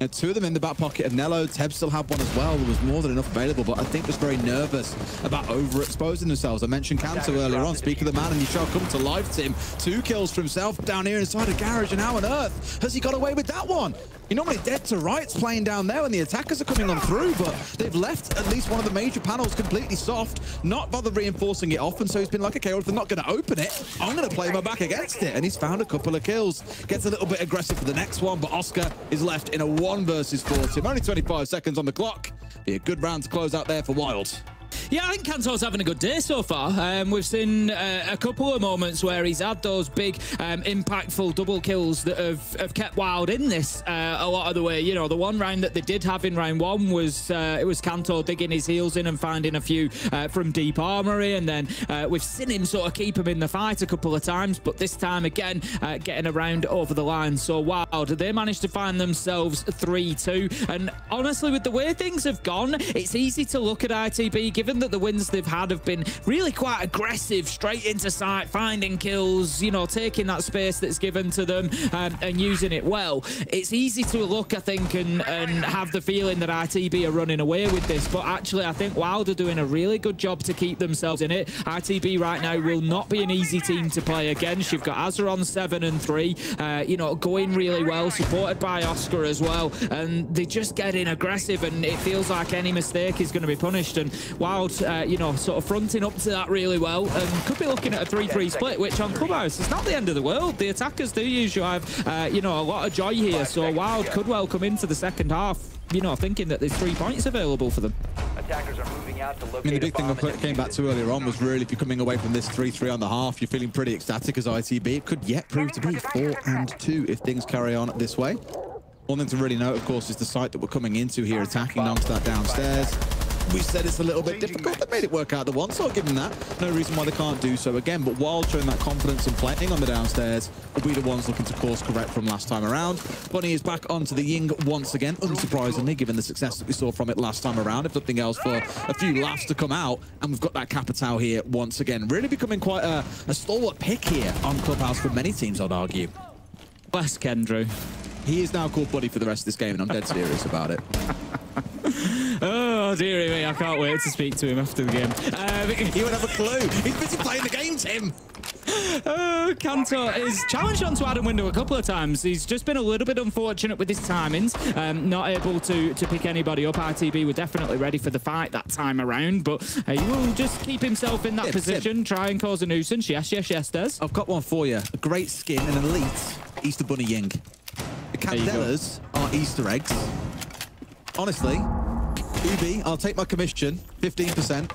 Speaker 22: And two of them in the back pocket of Nello. Teb still had one as well. There was more than enough available, but I think just very nervous about overexposing themselves. I mentioned Kanto earlier on. Speak of the man, and you shall come to life, Tim. Two kills for himself down here inside a garage, and how on earth has he got away with that one? You're normally dead to rights playing down there when the attackers are coming on through, but they've left at least one of the major panels completely soft, not bother reinforcing it off, and so he's been like, okay, well, if they're not going to open it, I'm going to play my back against it, and he's found a couple of kills. Gets a little bit aggressive for the next one, but Oscar is left in a one versus four team. Only 25 seconds on the clock. Be a good round to close out there for Wild.
Speaker 23: Yeah, I think Kanto's having a good day so far. Um, we've seen uh, a couple of moments where he's had those big, um, impactful double kills that have, have kept Wild in this uh, a lot of the way. You know, the one round that they did have in round one was uh, it was Kanto digging his heels in and finding a few uh, from deep armory, and then uh, we've seen him sort of keep him in the fight a couple of times, but this time again uh, getting around over the line. So Wild, they managed to find themselves 3-2, and honestly, with the way things have gone, it's easy to look at ITB given that the wins they've had have been really quite aggressive, straight into sight, finding kills, you know, taking that space that's given to them um, and using it well. It's easy to look, I think, and, and have the feeling that ITB are running away with this, but actually I think Wild are doing a really good job to keep themselves in it. ITB right now will not be an easy team to play against. You've got Azza on 7 and 3, uh, you know, going really well, supported by Oscar as well, and they're just getting aggressive, and it feels like any mistake is going to be punished, and Wild, uh, you know, sort of fronting up to that really well, and could be looking at a 3-3 split, which on Clubhouse is not the end of the world. The attackers do usually have, uh, you know, a lot of joy here, so Wild could well come into the second half, you know, thinking that there's three points available for them.
Speaker 24: Attackers are moving out to
Speaker 22: I mean, the big thing I came back to earlier on was really if you're coming away from this 3-3 on the half, you're feeling pretty ecstatic as ITB. It could yet prove to be 4 and 2 if things carry on this way. One thing to really note, of course, is the site that we're coming into here, attacking onto that downstairs. We said it's a little bit difficult. They made it work out the one, so I'll give them that. No reason why they can't do so again. But Wild showing that confidence and playing on the downstairs will be the ones looking to course correct from last time around. Bunny is back onto the Ying once again, unsurprisingly, given the success that we saw from it last time around. If nothing else, for a few laughs to come out. And we've got that Capitao here once again. Really becoming quite a, a stalwart pick here on Clubhouse for many teams, I'd argue.
Speaker 23: Bless Kendrew.
Speaker 22: He is now called Buddy for the rest of this game, and I'm dead serious about it.
Speaker 23: Oh, dearie me, I can't wait to speak to him after the game. Um,
Speaker 22: he would have a clue. He's busy playing the game, Tim.
Speaker 23: Oh, Kanto is challenged onto Adam Window a couple of times. He's just been a little bit unfortunate with his timings, um, not able to, to pick anybody up. ITB were definitely ready for the fight that time around, but uh, he will just keep himself in that
Speaker 22: Tim,
Speaker 23: position, try and cause a nuisance. Yes, yes, yes, Des.
Speaker 22: I've got one for you. A great skin, an elite Easter Bunny Ying. The. Candelas are Easter eggs. Honestly, Ubi, I'll take my commission, 15%.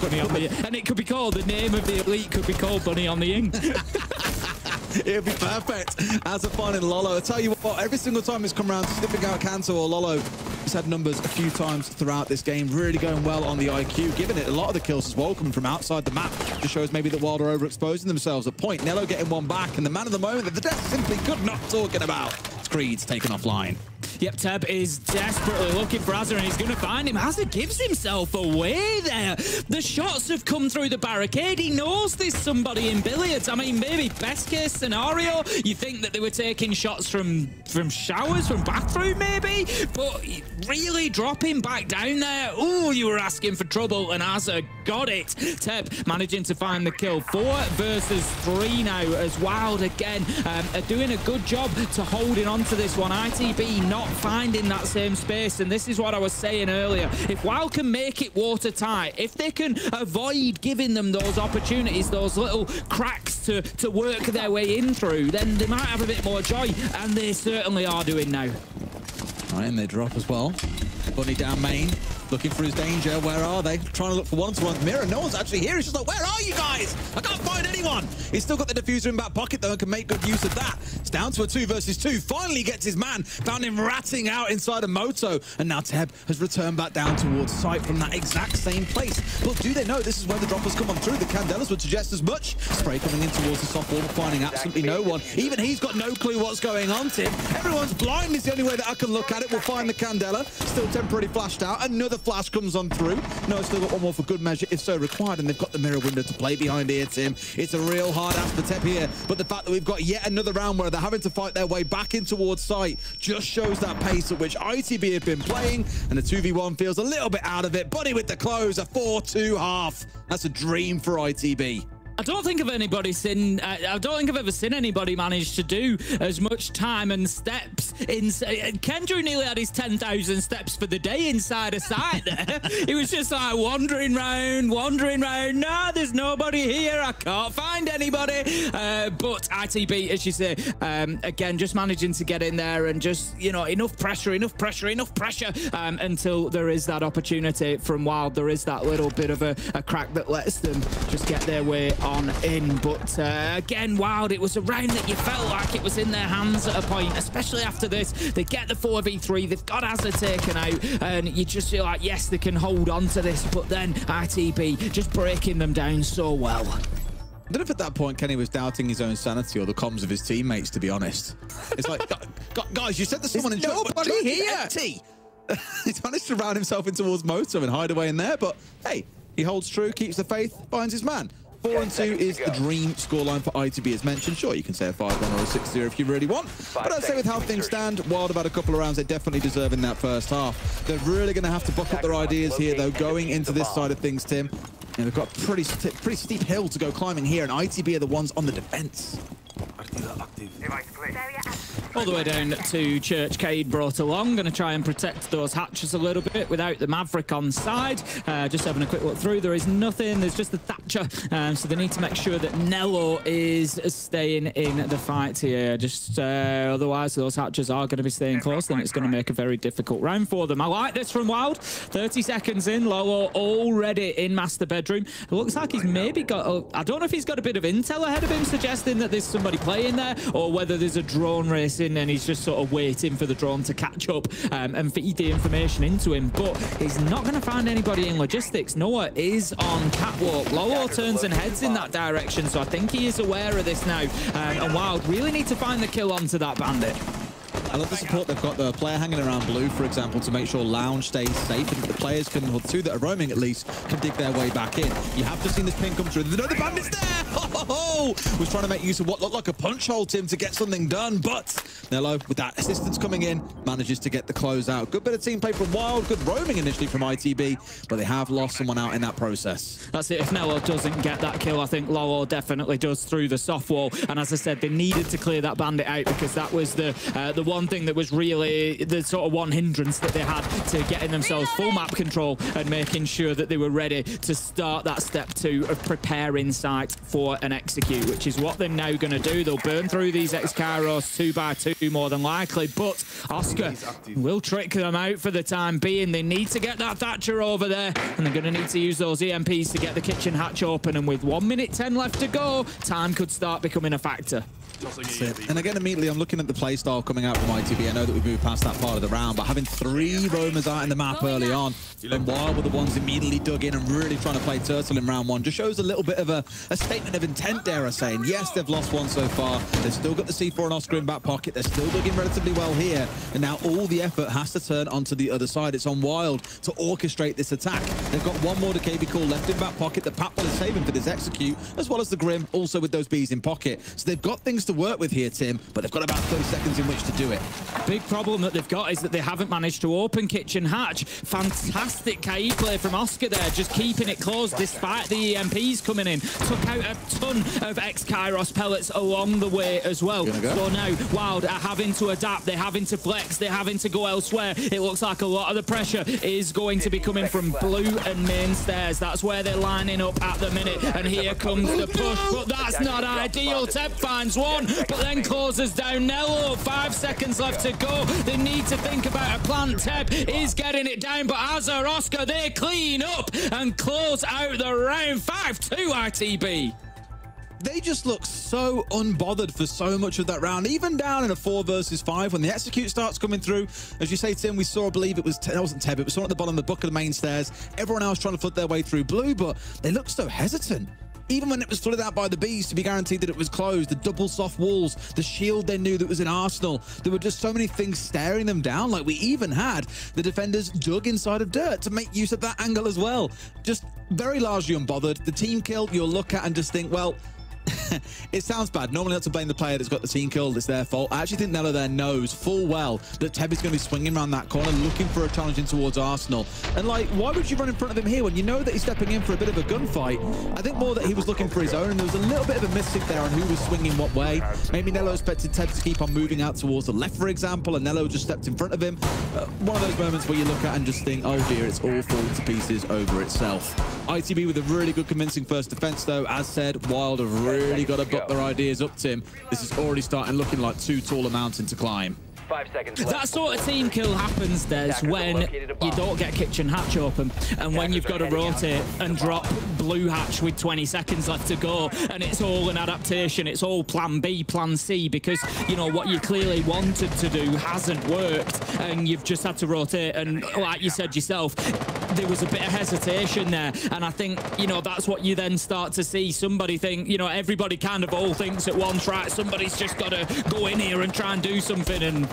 Speaker 23: Bunny on the, and it could be called, the name of the elite could be called Bunny on the Ying.
Speaker 22: It'd be perfect as a fun in Lolo. I tell you what, every single time it's come around sniffing out Kanto or Lolo, he's had numbers a few times throughout this game, really going well on the IQ, giving it a lot of the kills as well, coming from outside the map. Just shows maybe that Wild are overexposing themselves. A point, Nello getting one back, and the man of the moment that the death simply could not talking about. It's Creed's taken offline.
Speaker 23: Yep, Teb is desperately looking for Azza and he's going to find him. Azza gives himself away there. The shots have come through the barricade. He knows there's somebody in billiards. I mean, maybe best case scenario, you think that they were taking shots from, from showers, from bathroom maybe, but really dropping back down there. Oh, you were asking for trouble and Azza got it. Teb managing to find the kill. Four versus three now as Wild again um, are doing a good job to holding on to this one. ITB not finding that same space and this is what I was saying earlier. If Wild can make it watertight, if they can avoid giving them those opportunities, those little cracks to, to work their way in through, then they might have a bit more joy and they certainly are doing now.
Speaker 22: And they drop as well. Bunny down main, looking for his danger. Where are they? Trying to look for one-to-one mirror. No one's actually here. He's just like, where are you guys? I can't find anyone. He's still got the defuser in back pocket, though, and can make good use of that. It's down to a two versus two. Finally gets his man. Found him ratting out inside a moto. And now Teb has returned back down towards sight from that exact same place. But do they know this is where the droppers come on through? The Candelas would suggest as much. Spray coming in towards the soft wall, finding absolutely no one. Even he's got no clue what's going on, Tim. Everyone's blind is the only way that I can look at it. We'll find the Candela. Still temporarily flashed out. Another flash comes on through. No, still got one more for good measure if so required. And they've got the mirror window to play behind here, Tim. It's a real hard ass for Tep here. But the fact that we've got yet another round where they're having to fight their way back in towards sight just shows that pace at which ITB have been playing. And the 2v1 feels a little bit out of it. Buddy with the close, a 4-2 half. That's a dream for ITB.
Speaker 23: I don't think of anybody seen. Uh, I don't think I've ever seen anybody manage to do as much time and steps. In Kendrew nearly had his ten thousand steps for the day inside a site. There, he was just like wandering round, wandering round. No, there's nobody here. I can't find anybody. Uh, but ITB, as you say, um, again, just managing to get in there and just you know enough pressure, enough pressure, enough pressure um, until there is that opportunity from Wild. There is that little bit of a, a crack that lets them just get their way on in. But uh, again, Wild, it was a round that you felt like it was in their hands at a point, especially after this. They get the 4v3, they've got Azza taken out, and you just feel like, yes, they can hold on to this. But then ITB just breaking them down so well.
Speaker 22: I don't know if at that point Kenny was doubting his own sanity or the comms of his teammates, to be honest. It's like, guys, you said there's someone
Speaker 23: There's
Speaker 22: in
Speaker 23: nobody here.
Speaker 22: Empty. He's managed to round himself in towards Moto and hide away in there, but hey, he holds true, keeps the faith, finds his man. Four and two is the dream scoreline for ITB as mentioned. Sure, you can say a 5-1 or a 6-0 if you really want. But I'd say with how things stand, Wild about a couple of rounds, they definitely deserve in that first half. They're really going to have to buck up their ideas here, though, going into this side of things, Tim. And they've got a pretty, pretty steep hill to go climbing here, and ITB are the ones on the defense.
Speaker 23: All the way down to Church Cade brought along. Going to try and protect those hatches a little bit without the Maverick on side. Uh, just having a quick look through. There is nothing. There's just the Thatcher. Um, so they need to make sure that Nello is staying in the fight here. Just uh, otherwise, those hatches are going to be staying close. Then it's going to make a very difficult round for them. I like this from Wild. 30 seconds in. Lolo already in master bedroom. It looks like he's maybe got. A, I don't know if he's got a bit of intel ahead of him, suggesting that there's somebody playing there, or whether there's a drone racing and he's just sort of waiting for the drone to catch up um, and feed the information into him. But he's not going to find anybody in logistics. Noah is on catwalk. Lolo turns and heads in that direction, so I think he is aware of this now. Um, and Wild really need to find the kill onto that bandit.
Speaker 22: I love the support they've got. The player hanging around blue, for example, to make sure Lounge stays safe and the players can, or two that are roaming at least, can dig their way back in. You have just seen this ping come through. No, the bandit's there! Ho, ho, ho! Was trying to make use of what looked like a punch hole, Tim, to get something done, but Nello, with that assistance coming in, manages to get the close out. Good bit of team play from Wild, good roaming initially from ITB, but they have lost someone out in that process.
Speaker 23: That's it. If Nello doesn't get that kill, I think Lolo definitely does through the soft wall. And as I said, they needed to clear that bandit out because that was the uh, the one thing that was really the sort of one hindrance that they had to getting themselves full map control and making sure that they were ready to start that step two of preparing site for an execute, which is what they're now going to do. They'll burn through these X-Kairos two by two more than likely, but Oscar will trick them out for the time being. They need to get that Thatcher over there, and they're going to need to use those EMPs to get the kitchen hatch open, and with one minute 10 left to go, time could start becoming a factor.
Speaker 22: That's it. And again, immediately, I'm looking at the playstyle coming out from ITB. I know that we've moved past that part of the round, but having three roamers out in the map early on, and Wild were the ones immediately dug in and really trying to play Turtle in round one, just shows a little bit of a, a statement of intent, dare I say. And yes, they've lost one so far. They've still got the C4 and Oscar in back pocket. They're still dug in relatively well here. And now all the effort has to turn onto the other side. It's on Wild to orchestrate this attack. They've got one more to KB call left in back pocket that Patbull is saving for this execute, as well as the Grim, also with those bees in pocket. So they've got things to work with here, Tim, but they've got about 30 seconds in which to do it.
Speaker 23: Big problem that they've got is that they haven't managed to open Kitchen Hatch. Fantastic KE play from Oscar there, just keeping it closed despite the EMPs coming in. Took out a ton of ex-Kairos pellets along the way as well.
Speaker 22: Go.
Speaker 23: So now Wild are having to adapt, they're having to flex, they're having to go elsewhere. It looks like a lot of the pressure is going to be coming from blue and main stairs. That's where they're lining up at the minute. And here comes the push, but that's not ideal. Teb finds one, but then closes down Nello. Oh, five seconds left to go. They need to think about a plan. Teb is getting it down, but Azza, Oscar, they clean up and close out the round. 5-2 ITB.
Speaker 22: They just look so unbothered for so much of that round, even down in a four versus five when the execute starts coming through. As you say, Tim, we saw, I believe it was, it wasn't Teb, it was someone at the bottom of the book of the main stairs. Everyone else trying to foot their way through blue, but they look so hesitant. Even when it was flooded out by the bees to be guaranteed that it was closed, the double soft walls, the shield they knew that was in Arsenal, there were just so many things staring them down. Like we even had the defenders dug inside of dirt to make use of that angle as well. Just very largely unbothered. The team kill you'll look at and just think, well, it sounds bad. Normally, not to blame the player that's got the team killed. It's their fault. I actually think Nello there knows full well that Teb is going to be swinging around that corner, looking for a challenge in towards Arsenal. And, like, why would you run in front of him here when you know that he's stepping in for a bit of a gunfight? I think more that he was looking for his own, and there was a little bit of a mistake there on who was swinging what way. Maybe Nello expected Teb to keep on moving out towards the left, for example, and Nello just stepped in front of him. Uh, one of those moments where you look at and just think, oh dear, it's all falling to pieces over itself. ITB with a really good convincing first defense, though. As said, Wild have really got to buck their ideas up, Tim. This is already starting looking like too tall a mountain to climb.
Speaker 24: Five seconds
Speaker 23: That sort of team kill happens, Des, when you don't get kitchen hatch open and when you've got to rotate and drop blue hatch with 20 seconds left to go and it's all an adaptation, it's all plan B, plan C because, you know, what you clearly wanted to do hasn't worked and you've just had to rotate and like you said yourself, there was a bit of hesitation there and I think, you know, that's what you then start to see. Somebody think, you know, everybody kind of all thinks at one track, somebody's just got to go in here and try and do something and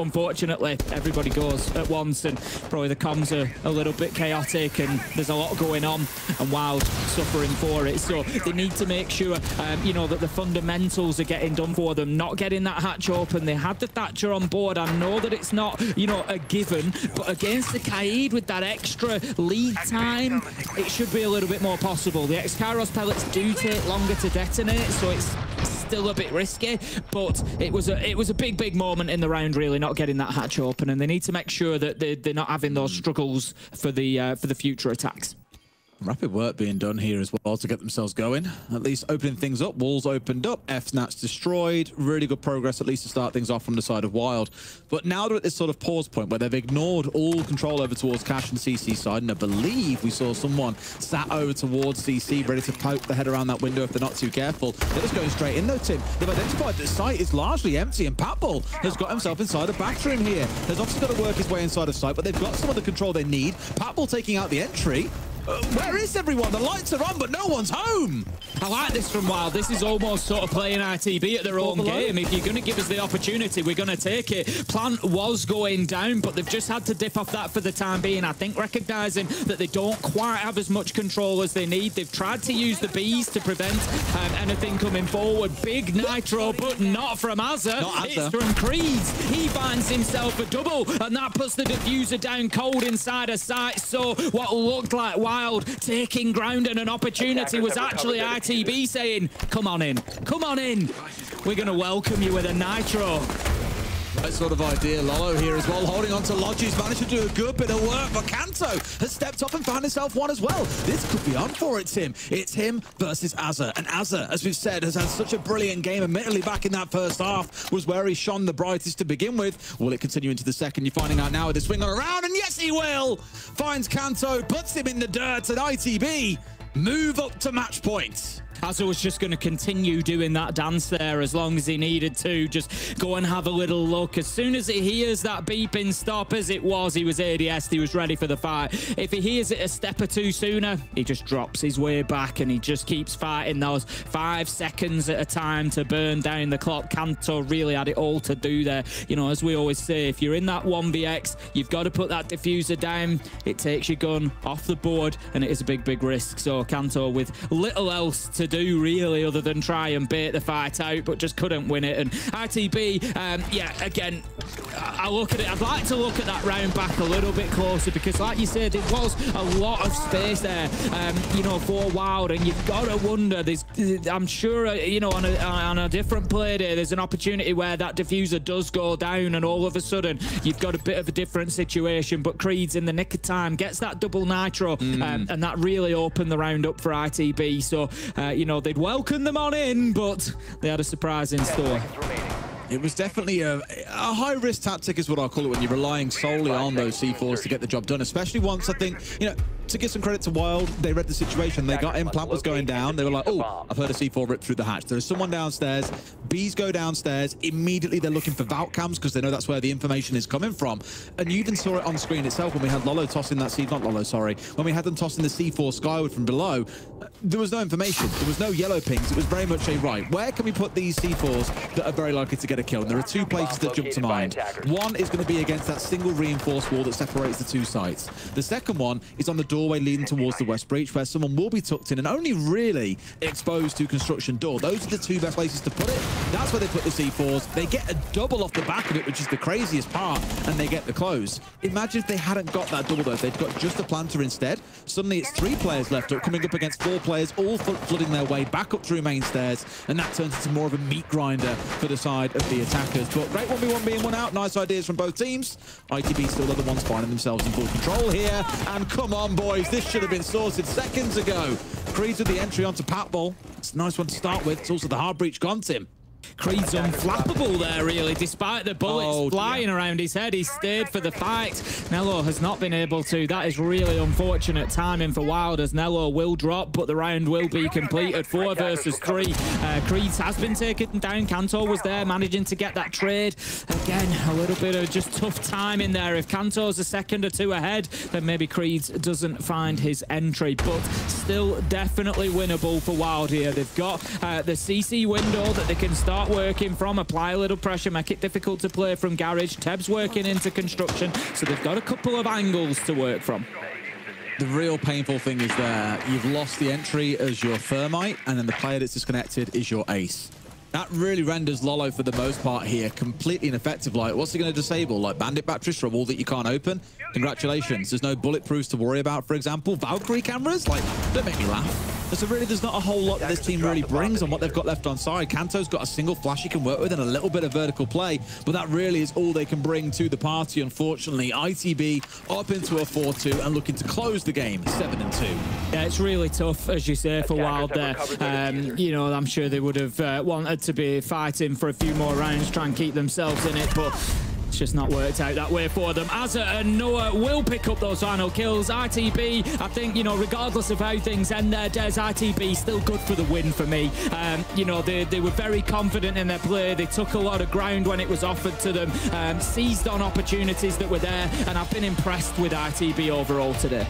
Speaker 23: unfortunately everybody goes at once and probably the comms are a little bit chaotic and there's a lot going on and Wild suffering for it. So they need to make sure um, you know that the fundamentals are getting done for them. Not getting that hatch open. They had the Thatcher on board. I know that it's not you know a given but against the Kaid with that extra lead time it should be a little bit more possible. The X-Kairos pellets do take longer to detonate so it's still a bit risky but it was a it was a big big moment in the round really not getting that hatch open and they need to make sure that they, they're not having those struggles for the uh, for the future attacks
Speaker 22: Rapid work being done here as well to get themselves going. At least opening things up. Walls opened up. F-Snatch destroyed. Really good progress, at least to start things off from the side of Wild. But now they're at this sort of pause point where they've ignored all control over towards Cash and CC side. And I believe we saw someone sat over towards CC, ready to poke the head around that window if they're not too careful. They're just going straight in though, Tim. They've identified that site is largely empty and Patbull has got himself inside a bathroom here. Has obviously got to work his way inside of site, but they've got some of the control they need. Patbull taking out the entry. Uh, where is everyone? The lights are on, but no one's home.
Speaker 23: I like this from Wild. This is almost sort of playing ITB at their own game. If you're going to give us the opportunity, we're going to take it. Plant was going down, but they've just had to dip off that for the time being. I think recognising that they don't quite have as much control as they need. They've tried to use the bees to prevent um, anything coming forward. Big nitro, but not from Azza.
Speaker 22: Not
Speaker 23: It's from Creeds. He finds himself a double, and that puts the diffuser down cold inside a site. So what looked like Wild taking ground and an opportunity was actually ITB saying, come on in, come on in. We're going to welcome you with a nitro.
Speaker 22: That sort of idea. Lolo here as well, holding on to Lodges, managed to do a good bit of work, but Kanto has stepped up and found himself one as well. This could be on for it, Tim. It's him versus Azza. And Azza, as we've said, has had such a brilliant game. Admittedly, back in that first half was where he shone the brightest to begin with. Will it continue into the second? You're finding out now with the swing on around, and yes, he will! Finds Kanto, puts him in the dirt, and ITB move up to match point.
Speaker 23: Azza was just going to continue doing that dance there as long as he needed to. Just go and have a little look. As soon as he hears that beeping stop, as it was, he was ADS, he was ready for the fight. If he hears it a step or two sooner, he just drops his way back and he just keeps fighting those five seconds at a time to burn down the clock. Kanto really had it all to do there. You know, as we always say, if you're in that 1vx, you've got to put that diffuser down. It takes your gun off the board and it is a big, big risk. So Kanto with little else to do really other than try and bait the fight out, but just couldn't win it. And ITB, um, yeah, again, I look at it. I'd like to look at that round back a little bit closer because, like you said, it was a lot of space there, um, you know, for Wild. And you've got to wonder. There's, I'm sure, uh, you know, on a, on a different play day, there's an opportunity where that diffuser does go down, and all of a sudden you've got a bit of a different situation. But Creed's in the nick of time, gets that double nitro,
Speaker 22: Mm.
Speaker 23: um, and that really opened the round up for ITB. So, uh, Uh, you know, they'd welcome them on in, but they had a surprise in store.
Speaker 22: It was definitely a, a high risk tactic, is what I'll call it, when you're relying solely on those C4s to get the job done. Especially once I think, you know, to give some credit to Wild, they read the situation. They got implant was going down. They were like, oh, I've heard a C4 rip through the hatch. There's someone downstairs. Bees go downstairs. Immediately they're looking for vault cams because they know that's where the information is coming from. And you even saw it on screen itself when we had Lolo tossing that C4. not Lolo, sorry, when we had them tossing the C4 skyward from below. Uh, there was no information. There was no yellow pings. It was very much a right. Where can we put these C4s that are very likely to get a kill? And there are two places that jump to mind. One is going to be against that single reinforced wall that separates the two sites. The second one is on the doorway leading towards the west breach, where someone will be tucked in and only really exposed to construction door. Those are the two best places to put it. That's where they put the C4s. They get a double off the back of it, which is the craziest part, and they get the close. Imagine if they hadn't got that double though. They'd got just a planter instead. Suddenly it's three players left up, coming up against four players, all fl- flooding their way back up through main stairs, and that turns into more of a meat grinder for the side of the attackers. But great 1v1 being one out. Nice ideas from both teams. ITB still are the ones finding themselves in full control here. And come on, boys. This should have been sorted seconds ago. Creeds with the entry onto Patball. It's a nice one to start with. It's also the hard breach gone, Tim.
Speaker 23: Creed's unflappable there, really, despite the bullets
Speaker 22: Oh,
Speaker 23: flying around his head. He stayed for the fight. Nello has not been able to. That is really unfortunate timing for Wild as Nello will drop, but the round will be completed. Four versus three. Uh, Creeds has been taken down. Kanto was there, managing to get that trade. Again, a little bit of just tough timing there. If Kanto's a second or two ahead, then maybe Creeds doesn't find his entry, but still definitely winnable for Wild here. They've got uh, the CC window that they can start working from, apply a little pressure, make it difficult to play from garage. Teb's working into construction, so they've got a couple of angles to work from.
Speaker 22: The real painful thing is there, you've lost the entry as your Thermite, and then the player that's disconnected is your Ace. That really renders Lolo, for the most part here, completely ineffective. Like, what's he going to disable? Like, bandit batteries from all that you can't open? Congratulations. There's no bulletproofs to worry about, for example. Valkyrie cameras? Like, don't make me laugh. So really, there's not a whole lot that this team really brings on what they've got left on side. Kanto's got a single flash he can work with and a little bit of vertical play, but that really is all they can bring to the party, unfortunately. ITB up into a 4-2 and looking to close the game 7-2.
Speaker 23: Yeah, it's really tough, as you say, for Wild there. Um, you know, I'm sure they would have uh, wanted to be fighting for a few more rounds, try and keep themselves in it, but it's just not worked out that way for them. Azza and Noah will pick up those final kills. ITB, I think, you know, regardless of how things end there, Des, ITB still good for the win for me. Um, you know, they, they were very confident in their play. They took a lot of ground when it was offered to them, um, seized on opportunities that were there, and I've been impressed with ITB overall today.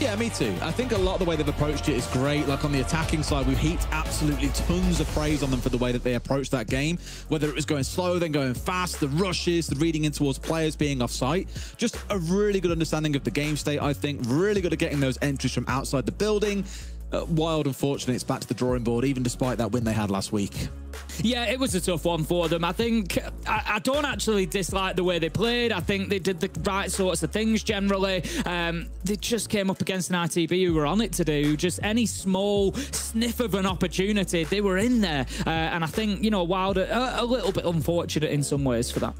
Speaker 22: Yeah, me too. I think a lot of the way they've approached it is great. Like on the attacking side, we've heaped absolutely tons of praise on them for the way that they approached that game. Whether it was going slow, then going fast, the rushes, the reading in towards players being off site. Just a really good understanding of the game state, I think. Really good at getting those entries from outside the building. Uh, wild, unfortunately, it's back to the drawing board, even despite that win they had last week.
Speaker 23: Yeah, it was a tough one for them. I think I, I, don't actually dislike the way they played. I think they did the right sorts of things generally. Um, they just came up against an ITB who were on it to do just any small sniff of an opportunity. They were in there, uh, and I think you know Wild a, a little bit unfortunate in some ways for that.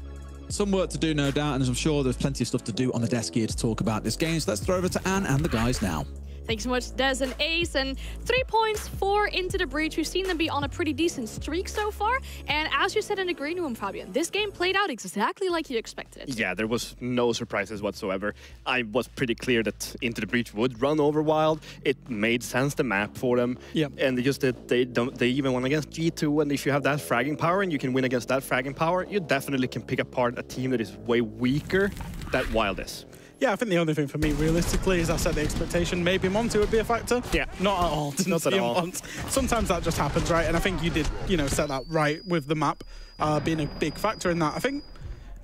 Speaker 22: Some work to do, no doubt, and I'm sure there's plenty of stuff to do on the desk here to talk about this game. So let's throw over to Anne and the guys now.
Speaker 18: Thanks so much, Des and Ace. And three points, four into the breach. We've seen them be on a pretty decent streak so far. And as you said in the green room, Fabian, this game played out exactly like you expected it.
Speaker 19: Yeah, there was no surprises whatsoever. I was pretty clear that Into the Breach would run over Wild. It made sense, the map for them.
Speaker 20: Yeah.
Speaker 19: And they just that they don't they even won against G2 and if you have that fragging power and you can win against that fragging power, you definitely can pick apart a team that is way weaker that Wild is.
Speaker 20: Yeah, I think the only thing for me, realistically, is I set the expectation maybe Monty would be a factor.
Speaker 19: Yeah.
Speaker 20: Not at all. Didn't
Speaker 19: at all.
Speaker 20: once. Sometimes that just happens, right? And I think you did, you know, set that right with the map uh, being a big factor in that. I think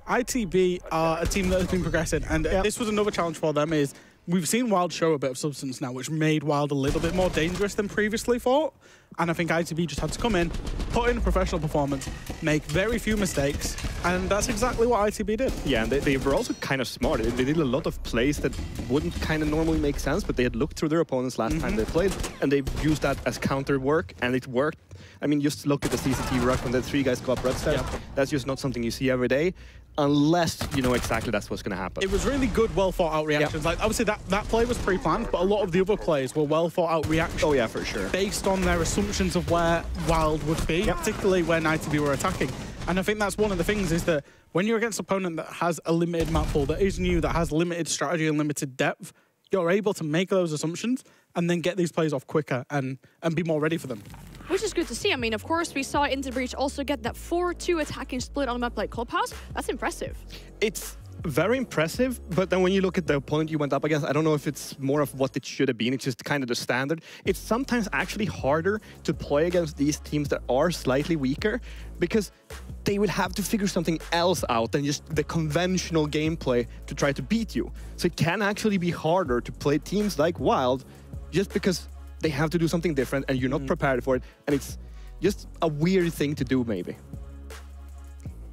Speaker 20: ITB are a team that has been progressing, and uh, this was another challenge for them is we've seen Wild show a bit of substance now, which made Wild a little bit more dangerous than previously thought. And I think ITB just had to come in, put in a professional performance, make very few mistakes, and that's exactly what ITB did.
Speaker 19: Yeah, and they, they were also kind of smart. They, did a lot of plays that wouldn't kind of normally make sense, but they had looked through their opponents last time mm-hmm. they played, and they used that as counter work, and it worked. I mean, just look at the CCT rush when the three guys go up red step. That's just not something you see every day, unless you know exactly that's what's going to happen.
Speaker 20: It was really good, well thought out reactions. Like obviously that, that play was pre-planned, but a lot of the other plays were well thought out reactions.
Speaker 19: Oh yeah, for sure.
Speaker 20: Based on their assumptions of where Wild would be, particularly when ITB were attacking. And I think that's one of the things is that when you're against an opponent that has a limited map pool, that is new, that has limited strategy and limited depth, you're able to make those assumptions and then get these plays off quicker and, and be more ready for them.
Speaker 18: Which is good to see. I mean, of course, we saw Into Breach also get that 4-2 attacking split on a map like Clubhouse. That's impressive.
Speaker 19: It's very impressive, but then when you look at the opponent you went up against, I don't know if it's more of what it should have been. It's just kind of the standard. It's sometimes actually harder to play against these teams that are slightly weaker because they will have to figure something else out than just the conventional gameplay to try to beat you. So it can actually be harder to play teams like Wild just because they have to do something different and you're not mm. prepared for it. And it's just a weird thing to do, maybe.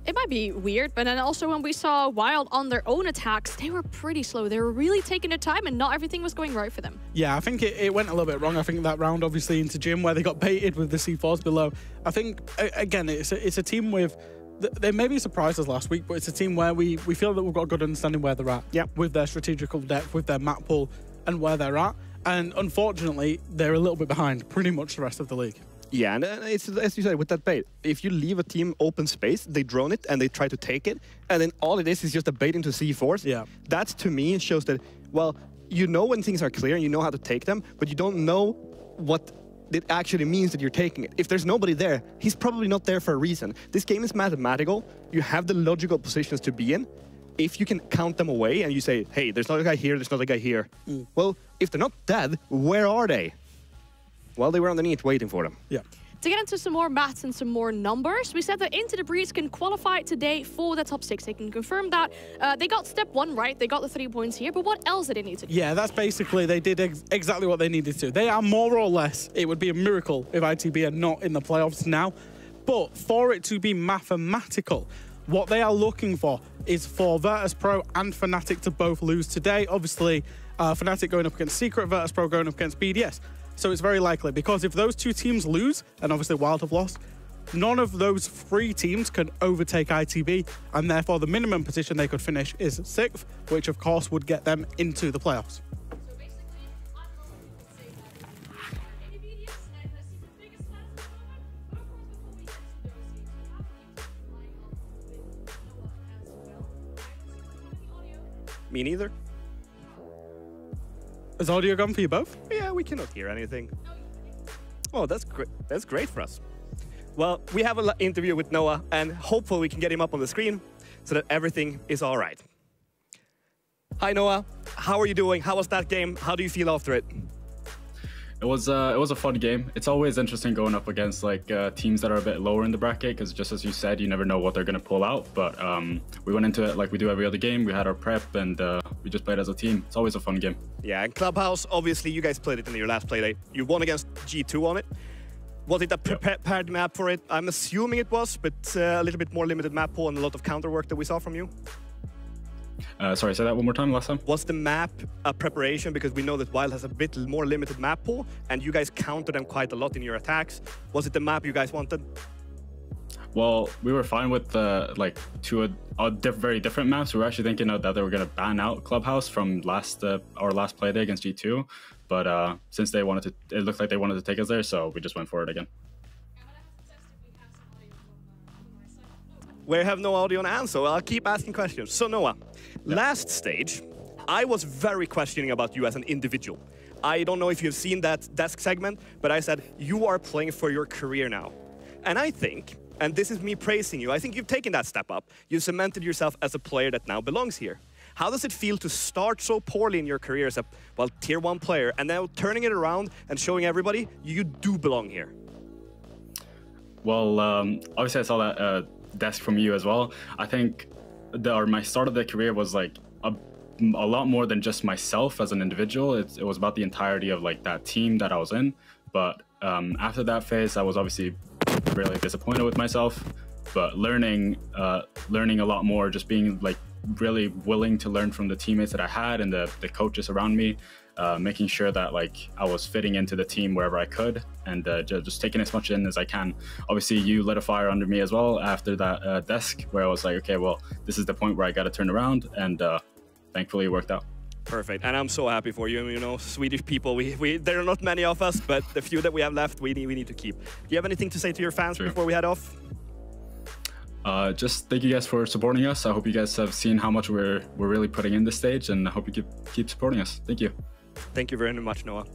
Speaker 18: It might be weird, but then also when we saw Wild on their own attacks, they were pretty slow. They were really taking their time and not everything was going right for them.
Speaker 20: Yeah, I think it, it went a little bit wrong. I think that round, obviously, into Gym where they got baited with the C4s below. I think, again, it's a, it's a team with. th- They may be surprised us last week, but it's a team where we, we feel that we've got a good understanding where they're at. Yeah. With their strategical depth, with their map pool, and where they're at. And unfortunately, they're a little bit behind pretty much the rest of the league.
Speaker 19: Yeah, and it's as you said with that bait. If you leave a team open space, they drone it and they try to take it, and then all it is is just a bait into C4s.
Speaker 20: Yeah,
Speaker 19: that to me shows that well, you know when things are clear and you know how to take them, but you don't know what it actually means that you're taking it. If there's nobody there, he's probably not there for a reason. This game is mathematical. You have the logical positions to be in. If you can count them away and you say, hey, there's not a guy here, there's not a guy here. Mm. Well, if they're not dead, where are they? Well, they were underneath waiting for them.
Speaker 20: Yeah.
Speaker 18: To get into some more maths and some more numbers, we said that Into the Breach can qualify today for the top six. They can confirm that. Uh, they got step one right. They got the three points here, but what else did they need to do?
Speaker 20: Yeah, that's basically they did ex- exactly what they needed to. They are more or less. It would be a miracle if ITB are not in the playoffs now, but for it to be mathematical, what they are looking for is for Virtus Pro and Fnatic to both lose today. Obviously, uh, Fnatic going up against Secret, Virtus Pro going up against BDS. So it's very likely because if those two teams lose, and obviously Wild have lost, none of those three teams can overtake ITB, and therefore the minimum position they could finish is sixth, which of course would get them into the playoffs.
Speaker 19: Me neither.
Speaker 20: Is audio gone for you both?
Speaker 19: Yeah, we cannot hear anything. Oh, that's great. That's great for us. Well, we have an interview with Noah, and hopefully we can get him up on the screen so that everything is all right. Hi, Noah. How are you doing? How was that game? How do you feel after it?
Speaker 24: It was uh, it was a fun game. It's always interesting going up against like uh, teams that are a bit lower in the bracket because just as you said, you never know what they're gonna pull out. But um, we went into it like we do every other game. We had our prep and uh, we just played as a team. It's always a fun game.
Speaker 19: Yeah, and Clubhouse, obviously, you guys played it in your last play day. You won against G2 on it. Was it a prepared map for it? I'm assuming it was, but uh, a little bit more limited map pool and a lot of counter work that we saw from you.
Speaker 24: Uh, sorry, say that one more time. Last time.
Speaker 19: Was the map a preparation? Because we know that Wild has a bit more limited map pool, and you guys counter them quite a lot in your attacks. Was it the map you guys wanted?
Speaker 24: Well, we were fine with the like two uh, uh, diff- very different maps. We were actually thinking that they were going to ban out Clubhouse from last uh, our last play day against G2, but uh, since they wanted to, it looked like they wanted to take us there, so we just went for it again.
Speaker 19: We have no audio and answer. I'll keep asking questions. So Noah, last stage, I was very questioning about you as an individual. I don't know if you've seen that desk segment, but I said you are playing for your career now. And I think, and this is me praising you, I think you've taken that step up. You've cemented yourself as a player that now belongs here. How does it feel to start so poorly in your career as a well tier one player and now turning it around and showing everybody you do belong here?
Speaker 24: Well, um, obviously I saw that uh, desk from you as well. I think the, or my start of the career was like a, a lot more than just myself as an individual. It, it was about the entirety of like that team that I was in. But um, after that phase, I was obviously really disappointed with myself. But learning, uh, learning a lot more, just being like really willing to learn from the teammates that I had and the, the coaches around me, uh, making sure that like I was fitting into the team wherever I could and uh, ju- just taking as much in as I can. Obviously, you lit a fire under me as well after that uh, desk where I was like, okay, well, this is the point where I got to turn around, and uh, thankfully it worked out.
Speaker 19: Perfect, and I'm so happy for you. You know, Swedish people, we, we there are not many of us, but the few that we have left, we need, we need to keep. Do you have anything to say to your fans before we head off?
Speaker 24: Uh, just thank you guys for supporting us. I hope you guys have seen how much we're we're really putting in this stage, and I hope you keep keep supporting us. Thank you.
Speaker 19: Thank you very much, Noah.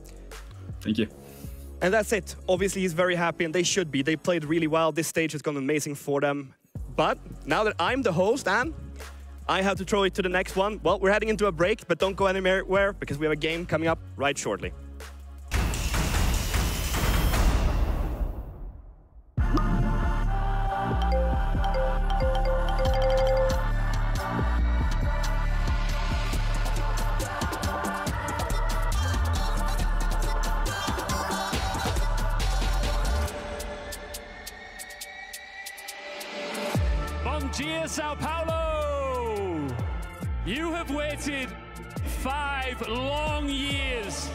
Speaker 24: Thank you.
Speaker 19: And that's it. Obviously, he's very happy, and they should be. They played really well. This stage has gone amazing for them. But now that I'm the host and I have to throw it to the next one, well, we're heading into a break, but don't go anywhere because we have a game coming up right shortly.
Speaker 25: Bom Sao Paulo! You have waited five long years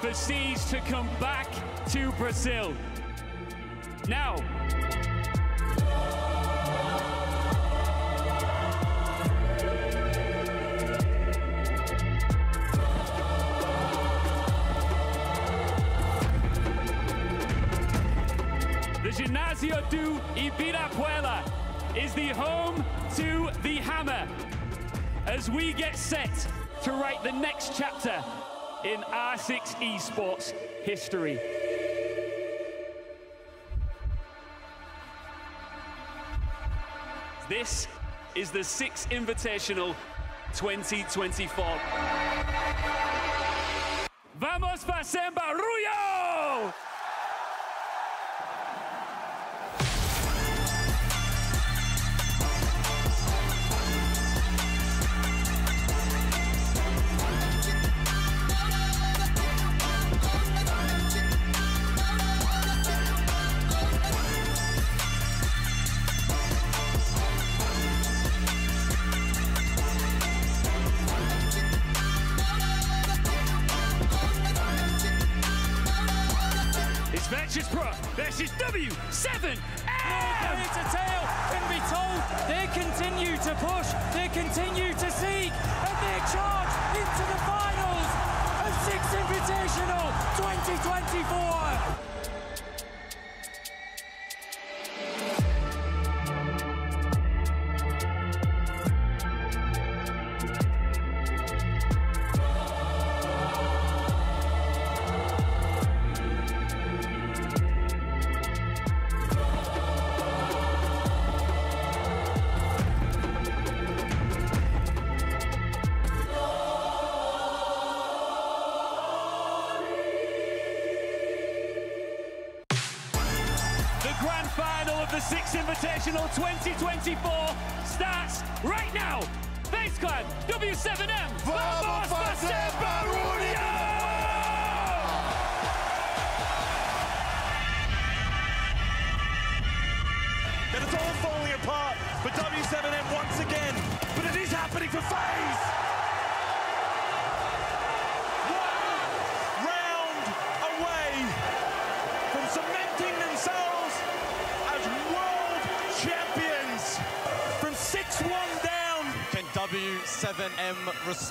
Speaker 25: for Siege to come back to Brazil. Now, the Ginásio do Ibirapuera is the home to the Hammer as we get set to write the next chapter in R6 esports history. This is the Six Invitational 2024. Vamos para Barullo! It's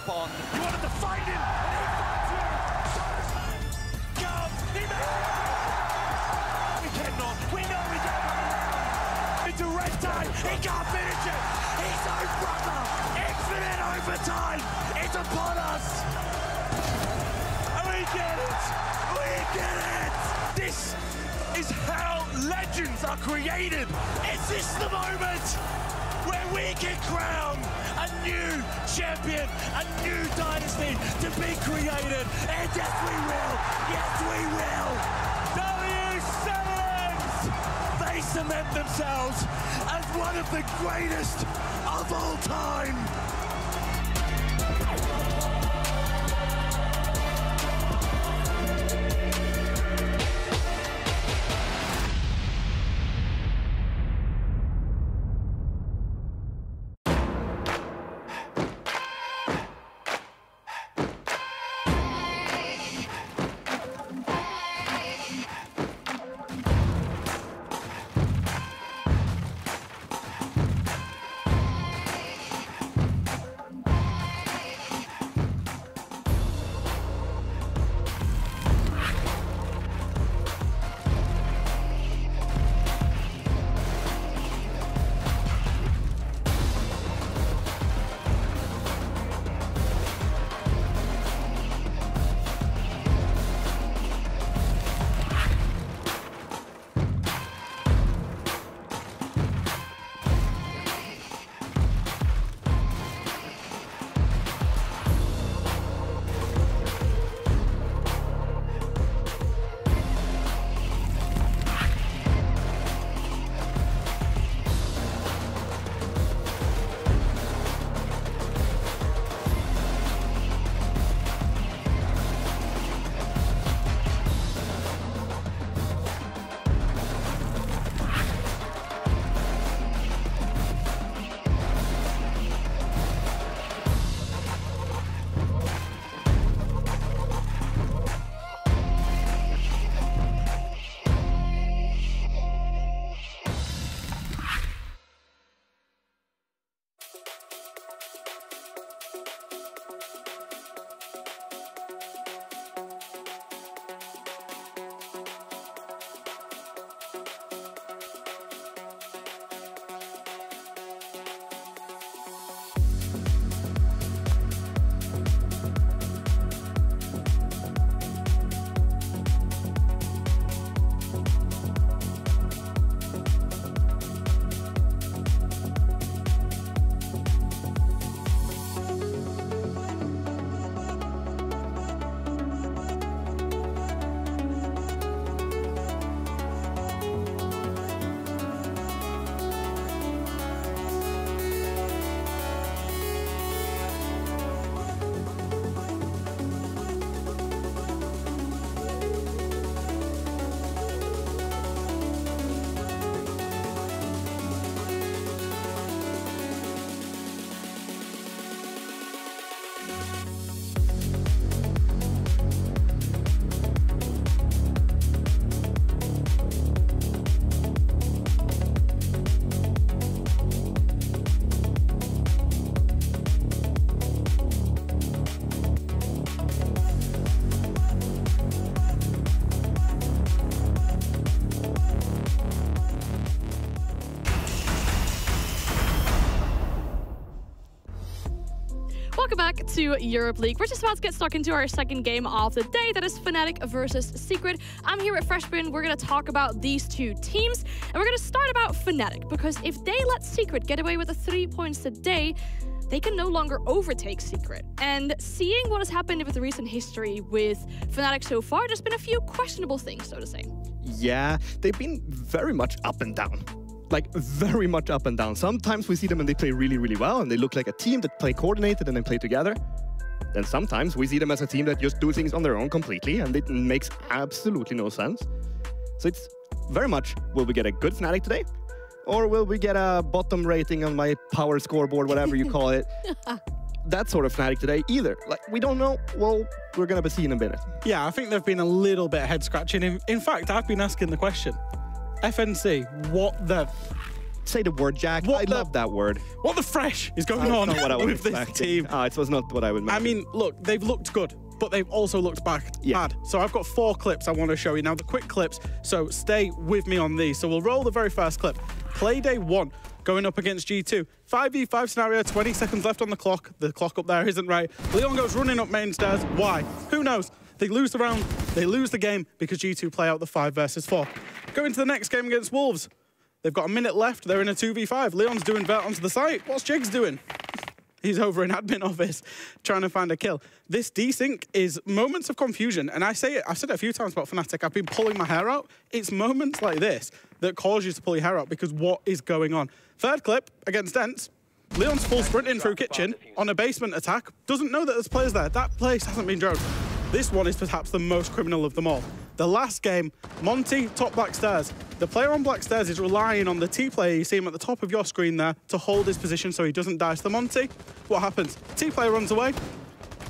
Speaker 26: You wanted to find him, and he finds you. We cannot. We know we. Into red time. He can't finish it. He's brother. Infinite overtime. It's upon us. And we get it. We get it. This is how legends are created. Is this the moment where we can crown a new champion, a new dynasty to be created? And yes, we will. Yes, we will. W7M! They cement themselves as one of the greatest of all time.
Speaker 18: To Europe League. We're just about to get stuck into our second game of the day. That is Fnatic versus Secret. I'm here with Freshman. We're going to talk about these two teams. And we're going to start about Fnatic. Because if they let Secret get away with the three points a day, they can no longer overtake Secret. And seeing what has happened with the recent history with Fnatic so far, there's been a few questionable things, so to say.
Speaker 19: Yeah, they've been very much up and down. Like, very much up and down. Sometimes we see them and they play really, really well, and they look like a team that play coordinated and they play together. Then sometimes we see them as a team that just do things on their own completely, and it makes absolutely no sense. So it's very much, will we get a good Fnatic today? Or will we get a bottom rating on my power scoreboard, whatever you call it? that sort of Fnatic today either. Like, we don't know. Well, we're going to be seeing in a minute.
Speaker 20: Yeah, I think they've been a little bit head scratching. In, in fact, I've been asking the question FNC, what the
Speaker 19: say the word, Jack. I love that word.
Speaker 20: What the fresh is going
Speaker 19: That's
Speaker 20: on
Speaker 19: not what I was
Speaker 20: with this
Speaker 19: expecting.
Speaker 20: team?
Speaker 19: Ah, it was not what I would.
Speaker 20: I mean, look, they've looked good, but they've also looked back
Speaker 19: Yeah.
Speaker 20: bad. So I've got four clips I want to show you. Now, the quick clips, so stay with me on these. So we'll roll the very first clip. Play day one, going up against G2. 5v5 scenario, 20 seconds left on the clock. The clock up there isn't right. Leon goes running up main stairs. Why? Who knows? They lose the round, they lose the game because G2 play out the 5 versus 4. Go into the next game against Wolves. They've got a minute left. They're in a 2v5. Leon's doing vert onto the site. What's Jigs doing? He's over in admin office trying to find a kill. This desync is moments of confusion. And I say it, I've said it a few times about Fnatic. I've been pulling my hair out. It's moments like this that cause you to pull your hair out because what is going on? Third clip against Dents. Leon's full sprinting through kitchen on a basement attack. Doesn't know that there's players there. That place hasn't been droned. This one is perhaps the most criminal of them all. The last game, Monty, top black stairs. The player on black stairs is relying on the T player, you see him at the top of your screen there, to hold his position so he doesn't dice the Monty. What happens? T player runs away.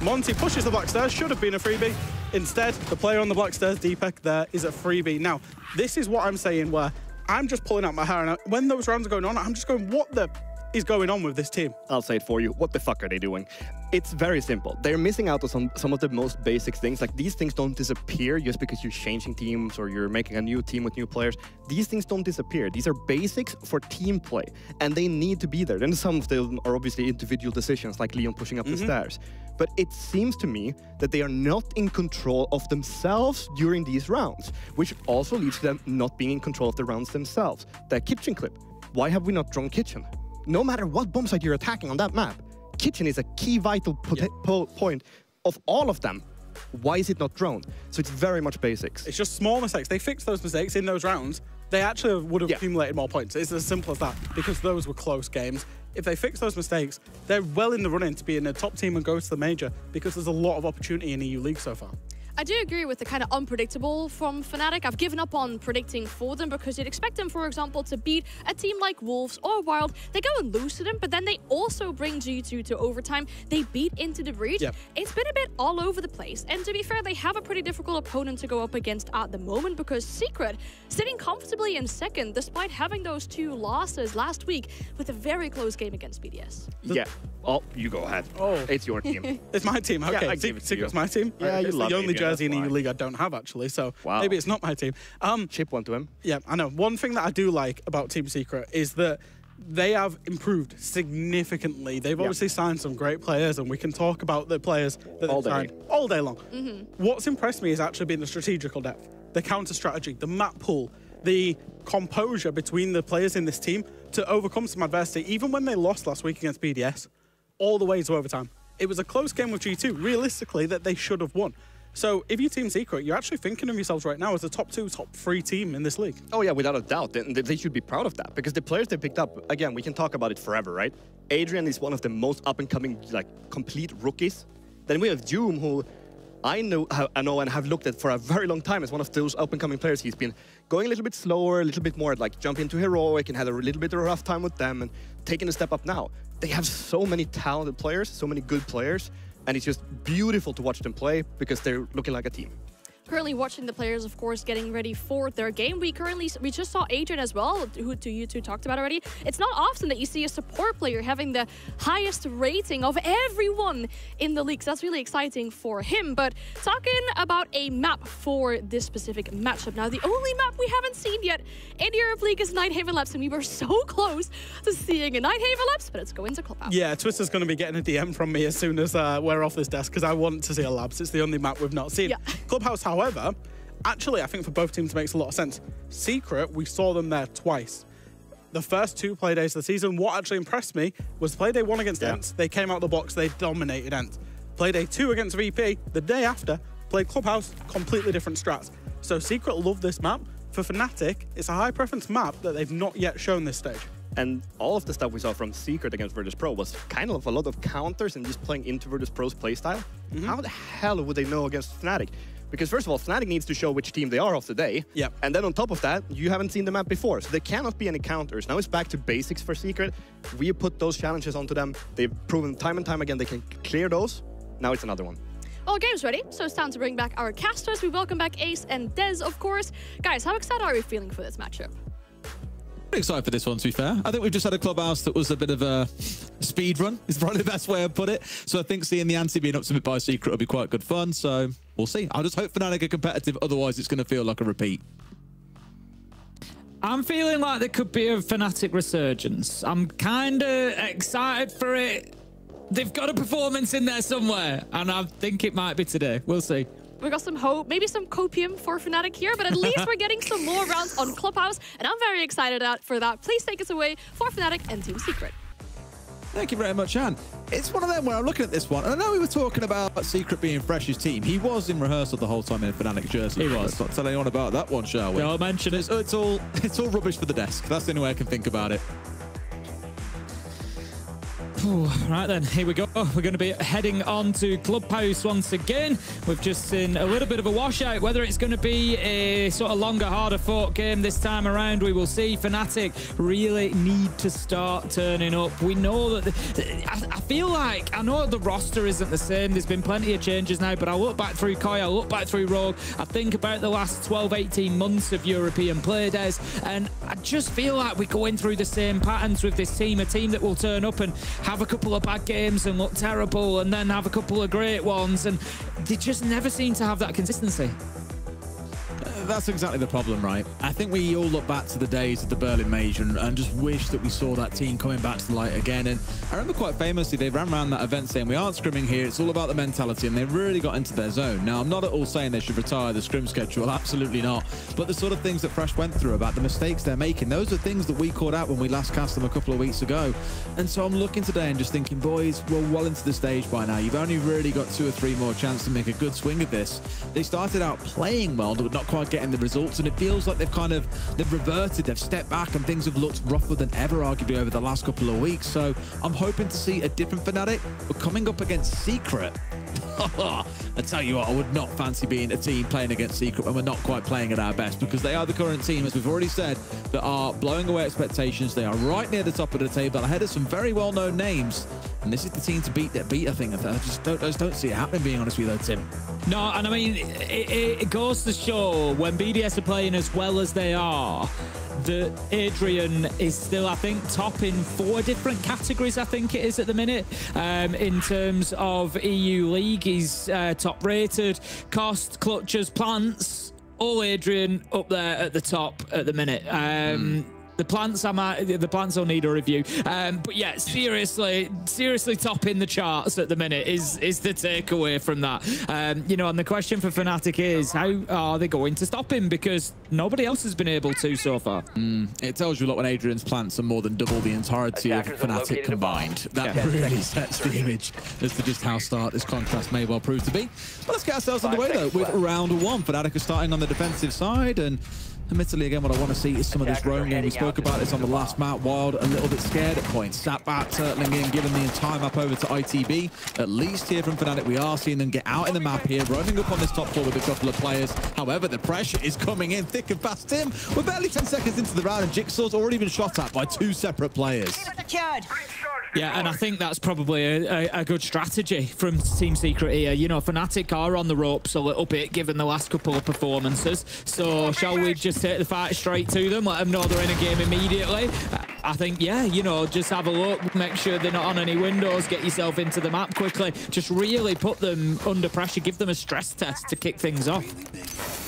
Speaker 20: Monty pushes the black stairs, should have been a freebie. Instead, the player on the black stairs, Deepak, there is a freebie. Now, this is what I'm saying where I'm just pulling out my hair, and I- when those rounds are going on, I'm just going, what the is going on with this team?
Speaker 19: I'll say it for you. What the fuck are they doing? It's very simple. They're missing out on some, some of the most basic things. Like these things don't disappear just because you're changing teams or you're making a new team with new players. These things don't disappear. These are basics for team play, and they need to be there. Then some of them are obviously individual decisions, like Leon pushing up the
Speaker 20: Mhm.
Speaker 19: stairs. But it seems to me that they are not in control of themselves during these rounds, which also leads to them not being in control of the rounds themselves. The kitchen clip. Why have we not drawn kitchen? No matter what bomb site you're attacking on that map, kitchen is a key vital po- po- point of all of them. Why is it not drawn? So it's very much basics.
Speaker 20: It's just small mistakes. They fixed those mistakes in those rounds. They actually would have accumulated more points. It's as simple as that because those were close games. If they fix those mistakes, they're well in the running to be in the top team and go to the major because there's a lot of opportunity in EU League so far.
Speaker 18: I do agree with the kind of unpredictable from Fnatic. I've given up on predicting for them because you'd expect them, for example, to beat a team like Wolves or Wild. They go and lose to them, but then they also bring G2 to overtime. They beat into the breach.
Speaker 20: Yep.
Speaker 18: It's been a bit all over the place. And to be fair, they have a pretty difficult opponent to go up against at the moment because Secret sitting comfortably in second despite having those two losses last week with a very close game against BDS.
Speaker 19: Yeah. Oh, you go ahead. Oh, it's your team.
Speaker 20: It's my team.
Speaker 19: Yeah,
Speaker 20: Okay,
Speaker 19: I
Speaker 20: Se-
Speaker 19: give it to
Speaker 20: Secret's
Speaker 19: you.
Speaker 20: my team.
Speaker 19: Yeah, you
Speaker 20: it's
Speaker 19: love
Speaker 20: the
Speaker 19: it,
Speaker 20: only
Speaker 19: yeah,
Speaker 20: jersey in
Speaker 19: that's
Speaker 20: EU. League I don't have actually. So
Speaker 19: Wow.
Speaker 20: maybe it's not my team. Um,
Speaker 19: Chip one to him.
Speaker 20: Yeah, I know. One thing that I do like about Team Secret is that they have improved significantly. They've
Speaker 19: Yeah.
Speaker 20: obviously signed some great players, and we can talk about the players that
Speaker 19: All
Speaker 20: they've
Speaker 19: day.
Speaker 20: signed all day long. What's impressed me has actually been the strategical depth, the counter strategy, the map pool, the composure between the players in this team to overcome some adversity, even when they lost last week against BDS, all the way to overtime. It was a close game with G2, realistically, that they should have won. So if you're Team Secret, you're actually thinking of yourselves right now as a top two, top three team in this league.
Speaker 19: Oh yeah, without a doubt. They should be proud of that because the players they picked up, again, we can talk about it forever, right? Adrian is one of the most up and coming, like complete rookies. Then we have Doom, who I know, I know, and have looked at for a very long time as one of those up and coming players. He's been going a little bit slower, a little bit more like jump into heroic, and had a little bit of a rough time with them, and taking a step up now. They have so many talented players, so many good players, and it's just beautiful to watch them play because they're looking like a team.
Speaker 18: Currently watching the players, of course, getting ready for their game. We currently we just saw Adrian as well, who to you two talked about already. It's not often that you see a support player having the highest rating of everyone in the league. So that's really exciting for him. But talking about a map for this specific matchup now, the only map we haven't seen yet in Europe League is Nighthaven Labs, and we were so close to seeing a Nighthaven Labs, but it's going to Clubhouse.
Speaker 20: Yeah, Twitter's going to be getting a DM from me as soon as uh, we're off this desk because I want to see a labs. It's the only map we've not seen. Clubhouse, however, actually, I think for both teams makes a lot of sense. Secret, we saw them there twice. The first two play days of the season, what actually impressed me was play day one against
Speaker 19: Yeah.
Speaker 20: ENCE. They came out the box, they dominated ENCE. Play day two against VP, the day after, played Clubhouse, completely different strats. So Secret love this map. For Fnatic, it's a high preference map that they've not yet shown this stage.
Speaker 19: And all of the stuff we saw from Secret against Virtus Pro was kind of a lot of counters and just playing into Virtus Pro's playstyle. Mm-hmm. How the hell would they know against Fnatic? Because first of all, Fnatic needs to show which team they are of the day.
Speaker 20: Yep.
Speaker 19: And then on top of that, you haven't seen the map before, so there cannot be any counters. Now it's back to basics for Secret. We put those challenges onto them. They've proven time and time again they can clear those. Now it's another one.
Speaker 18: Well, game's ready, so it's time to bring back our casters. We welcome back Ace and Dez, of course. Guys, how excited are you feeling for this matchup?
Speaker 22: pretty excited for this one, to be fair. I think we've just had a clubhouse that was a bit of a speed run, is probably the best way to put it. So I think seeing the anti being up to it by Secret will be quite good fun. So we'll see. I'll just hope Fnatic are competitive. Otherwise, it's going to feel like a repeat.
Speaker 23: I'm feeling like there could be a Fnatic resurgence. I'm kind of excited for it. They've got a performance in there somewhere, and I think it might be today. We'll see.
Speaker 18: We got some hope, maybe some copium for Fnatic here, but at least we're getting some more rounds on Clubhouse, and I'm very excited for that. Please take us away for Fnatic and Team Secret.
Speaker 22: Thank you very much, Anne. It's one of them where I'm looking at this one, and I know we were talking about Secret being Fresh's team. He was in rehearsal the whole time in a Fnatic jersey.
Speaker 23: He was.
Speaker 22: Let's not tell anyone about that one, shall we?
Speaker 23: Don't mention it.
Speaker 22: It's all it's all rubbish for the desk. That's the only way I can think about it.
Speaker 23: Right then, here we go. We're going to be heading on to Clubhouse once again. We've just seen a little bit of a washout. Whether it's going to be a sort of longer, harder fought game this time around, we will see. Fnatic really need to start turning up. We know that... The, I, I, feel like... I know the roster isn't the same. There's been plenty of changes now, but I look back through Koi, I look back through Rogue. I think about the last 12, 18 months of European play days, and I just feel like we're going through the same patterns with this team, a team that will turn up and have a couple of bad games and look terrible and then have a couple of great ones. And they just never seem to have that consistency
Speaker 22: that's exactly the problem, right? I think we all look back to the days of the Berlin Major and, and, just wish that we saw that team coming back to the light again. And I remember quite famously, they ran around that event saying, we aren't scrimming here, it's all about the mentality, and they really got into their zone. Now, I'm not at all saying they should retire the scrim schedule, absolutely not. But the sort of things that Fresh went through about the mistakes they're making, those are things that we caught out when we last cast them a couple of weeks ago. And so I'm looking today and just thinking, boys, we're well into the stage by now. You've only really got two or three more chances to make a good swing of this. They started out playing well, but not quite getting the results, and it feels like they've kind of they've reverted, they've stepped back, and things have looked rougher than ever, arguably, over the last couple of weeks. So I'm hoping to see a different Fnatic, but coming up against Secret. I tell you what, I would not fancy being a team playing against Secret when we're not quite playing at our best because they are the current team, as we've already said, that are blowing away expectations. They are right near the top of the table, ahead of some very well-known names. And this is the team to beat that beat, I think. I just don't, I just don't see it happening, being honest with you, though, Tim.
Speaker 23: No, and I mean, it, it goes to show when BDS are playing as well as they are, that Adrian is still, I think, top in four different categories, I think it is at the minute. Um, in terms of EU League, he's uh, top rated. KOST, clutches, plants, all Adrian up there at the top at the minute. Um, mm. The plants, I might, the plants will need a review. Um, but yeah, seriously, seriously, top in the charts at the minute is is the takeaway from that. Um, you know, and the question for Fnatic is, how are they going to stop him? Because nobody else has been able to so far.
Speaker 22: Mm, it tells you a lot when Adrian's plants are more than double the entirety of Fnatic combined. That yeah, really sets the image as to just how stark this contrast may well prove to be. But let's get ourselves underway though with round one. Fnatic are starting on the defensive side and Admittedly, again, what I want to see is some of this roam game. We spoke about this on the last map. Wild a little bit scared at points. Sat back, turtling in, giving the entire map over to ITB. At least here from Fnatic, we are seeing them get out in the map here, roaming up on this top floor with a couple of players. However, the pressure is coming in thick and fast. Tim, we're barely 10 seconds into the round, and Jigsaw's already been shot at by two separate players.
Speaker 23: Yeah, and I think that's probably a, a, a, good strategy from Team Secret here. You know, Fnatic are on the ropes a little bit given the last couple of performances. So shall we just take the fight straight to them, let them know they're in a game immediately? I think, yeah, you know, just have a look, make sure they're not on any windows, get yourself into the map quickly. Just really put them under pressure, give them a stress test to kick things off.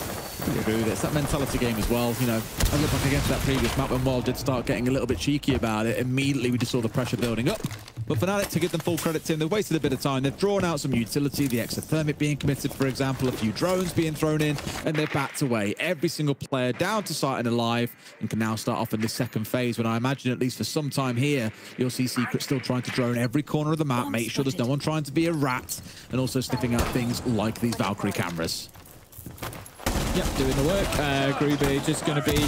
Speaker 22: I agree with it. It's that mentality game as well. You know, I look back against that previous map when Wild did start getting a little bit cheeky about it. Immediately, we just saw the pressure building up. But Fnatic, to give them full credit, to Tim, they've wasted a bit of time. They've drawn out some utility, the exothermic being committed, for example, a few drones being thrown in, and they've backed away. Every single player down to sight and alive, and can now start off in this second phase, when I imagine at least for some time here, you'll see Secret still trying to drone every corner of the map, make sure there's no one trying to be a rat, and also sniffing out things like these Valkyrie cameras.
Speaker 23: Yep, doing the work. Uh, Groovy just going to be,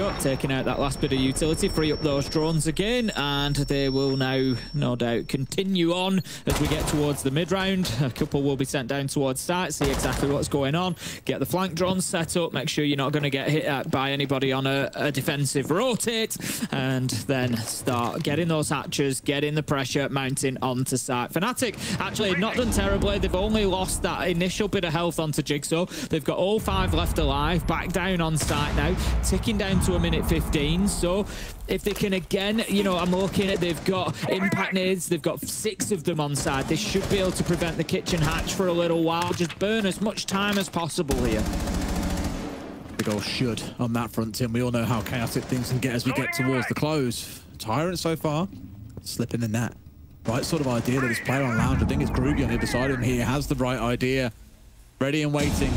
Speaker 23: you taking out that last bit of utility, free up those drones again, and they will now, no doubt, continue on as we get towards the mid-round. A couple will be sent down towards site, see exactly what's going on, get the flank drones set up, make sure you're not going to get hit by anybody on a, a defensive rotate, and then start getting those hatches, getting the pressure mounting onto site. Fnatic actually not done terribly. They've only lost that initial bit of health onto Jigsaw. They've got all five left alive, back down on site now, ticking down to a minute 15. So if they can again, you know, I'm looking at they've got impact nades, they've got six of them on side. They should be able to prevent the kitchen hatch for a little while. Just burn as much time as possible here.
Speaker 22: Big ol' should on that front, Tim. We all know how chaotic things can get as we get towards the close. Tyrant so far, slipping in that right sort of idea that this player on lounge, I think it's Groovy on the other side of him here, has the right idea. Ready and waiting.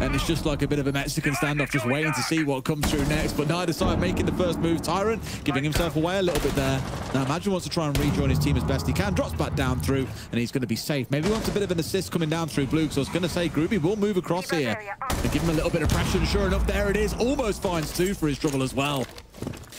Speaker 22: And it's just like a bit of a Mexican standoff, just waiting to see what comes through next. But neither side making the first move. Tyrant giving himself away a little bit there. Now Imagine wants to try and rejoin his team as best he can. Drops back down through, and he's going to be safe. Maybe wants a bit of an assist coming down through blue. So I was going to say Groovy will move across here and give him a little bit of pressure. And sure enough, there it is. Almost finds two for his trouble as well.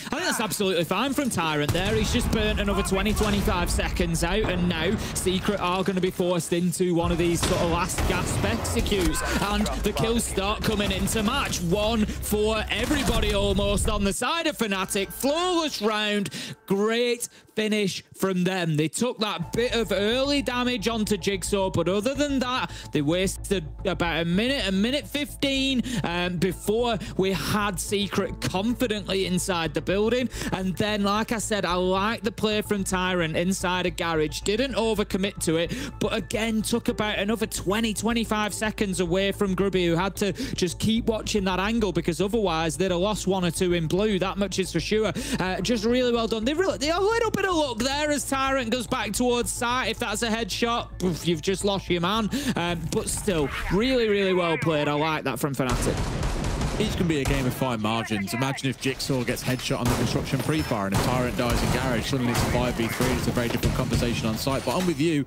Speaker 23: I think that's absolutely fine from Tyrant there. He's just burnt another 20, 25 seconds out, and now Secret are going to be forced into one of these sort of last gasp executes, and the kills start coming into match. One for everybody almost on the side of Fnatic. Flawless round. Great finish from them. They took that bit of early damage onto Jigsaw, but other than that, they wasted about a minute, a minute 15 um, before we had Secret confidently inside the building. And then, like I said, I like the play from Tyrant inside a garage. Didn't overcommit to it, but again, took about another 20, 25 seconds away from Grubby, who had to just keep watching that angle because otherwise they'd have lost one or two in blue. That much is for sure. Uh, just really well done. They've really, they a little bit of luck there as Tyrant goes back towards sight. If that's a headshot, poof, you've just lost your man. Um, but still, really, really well played. I like that from Fnatic.
Speaker 22: Each can be a game of fine margins. Imagine if Jigsaw gets headshot on the construction pre-fire and a Tyrant dies in Garage, suddenly it's a 5v3 it's a very different conversation on site. But I'm with you,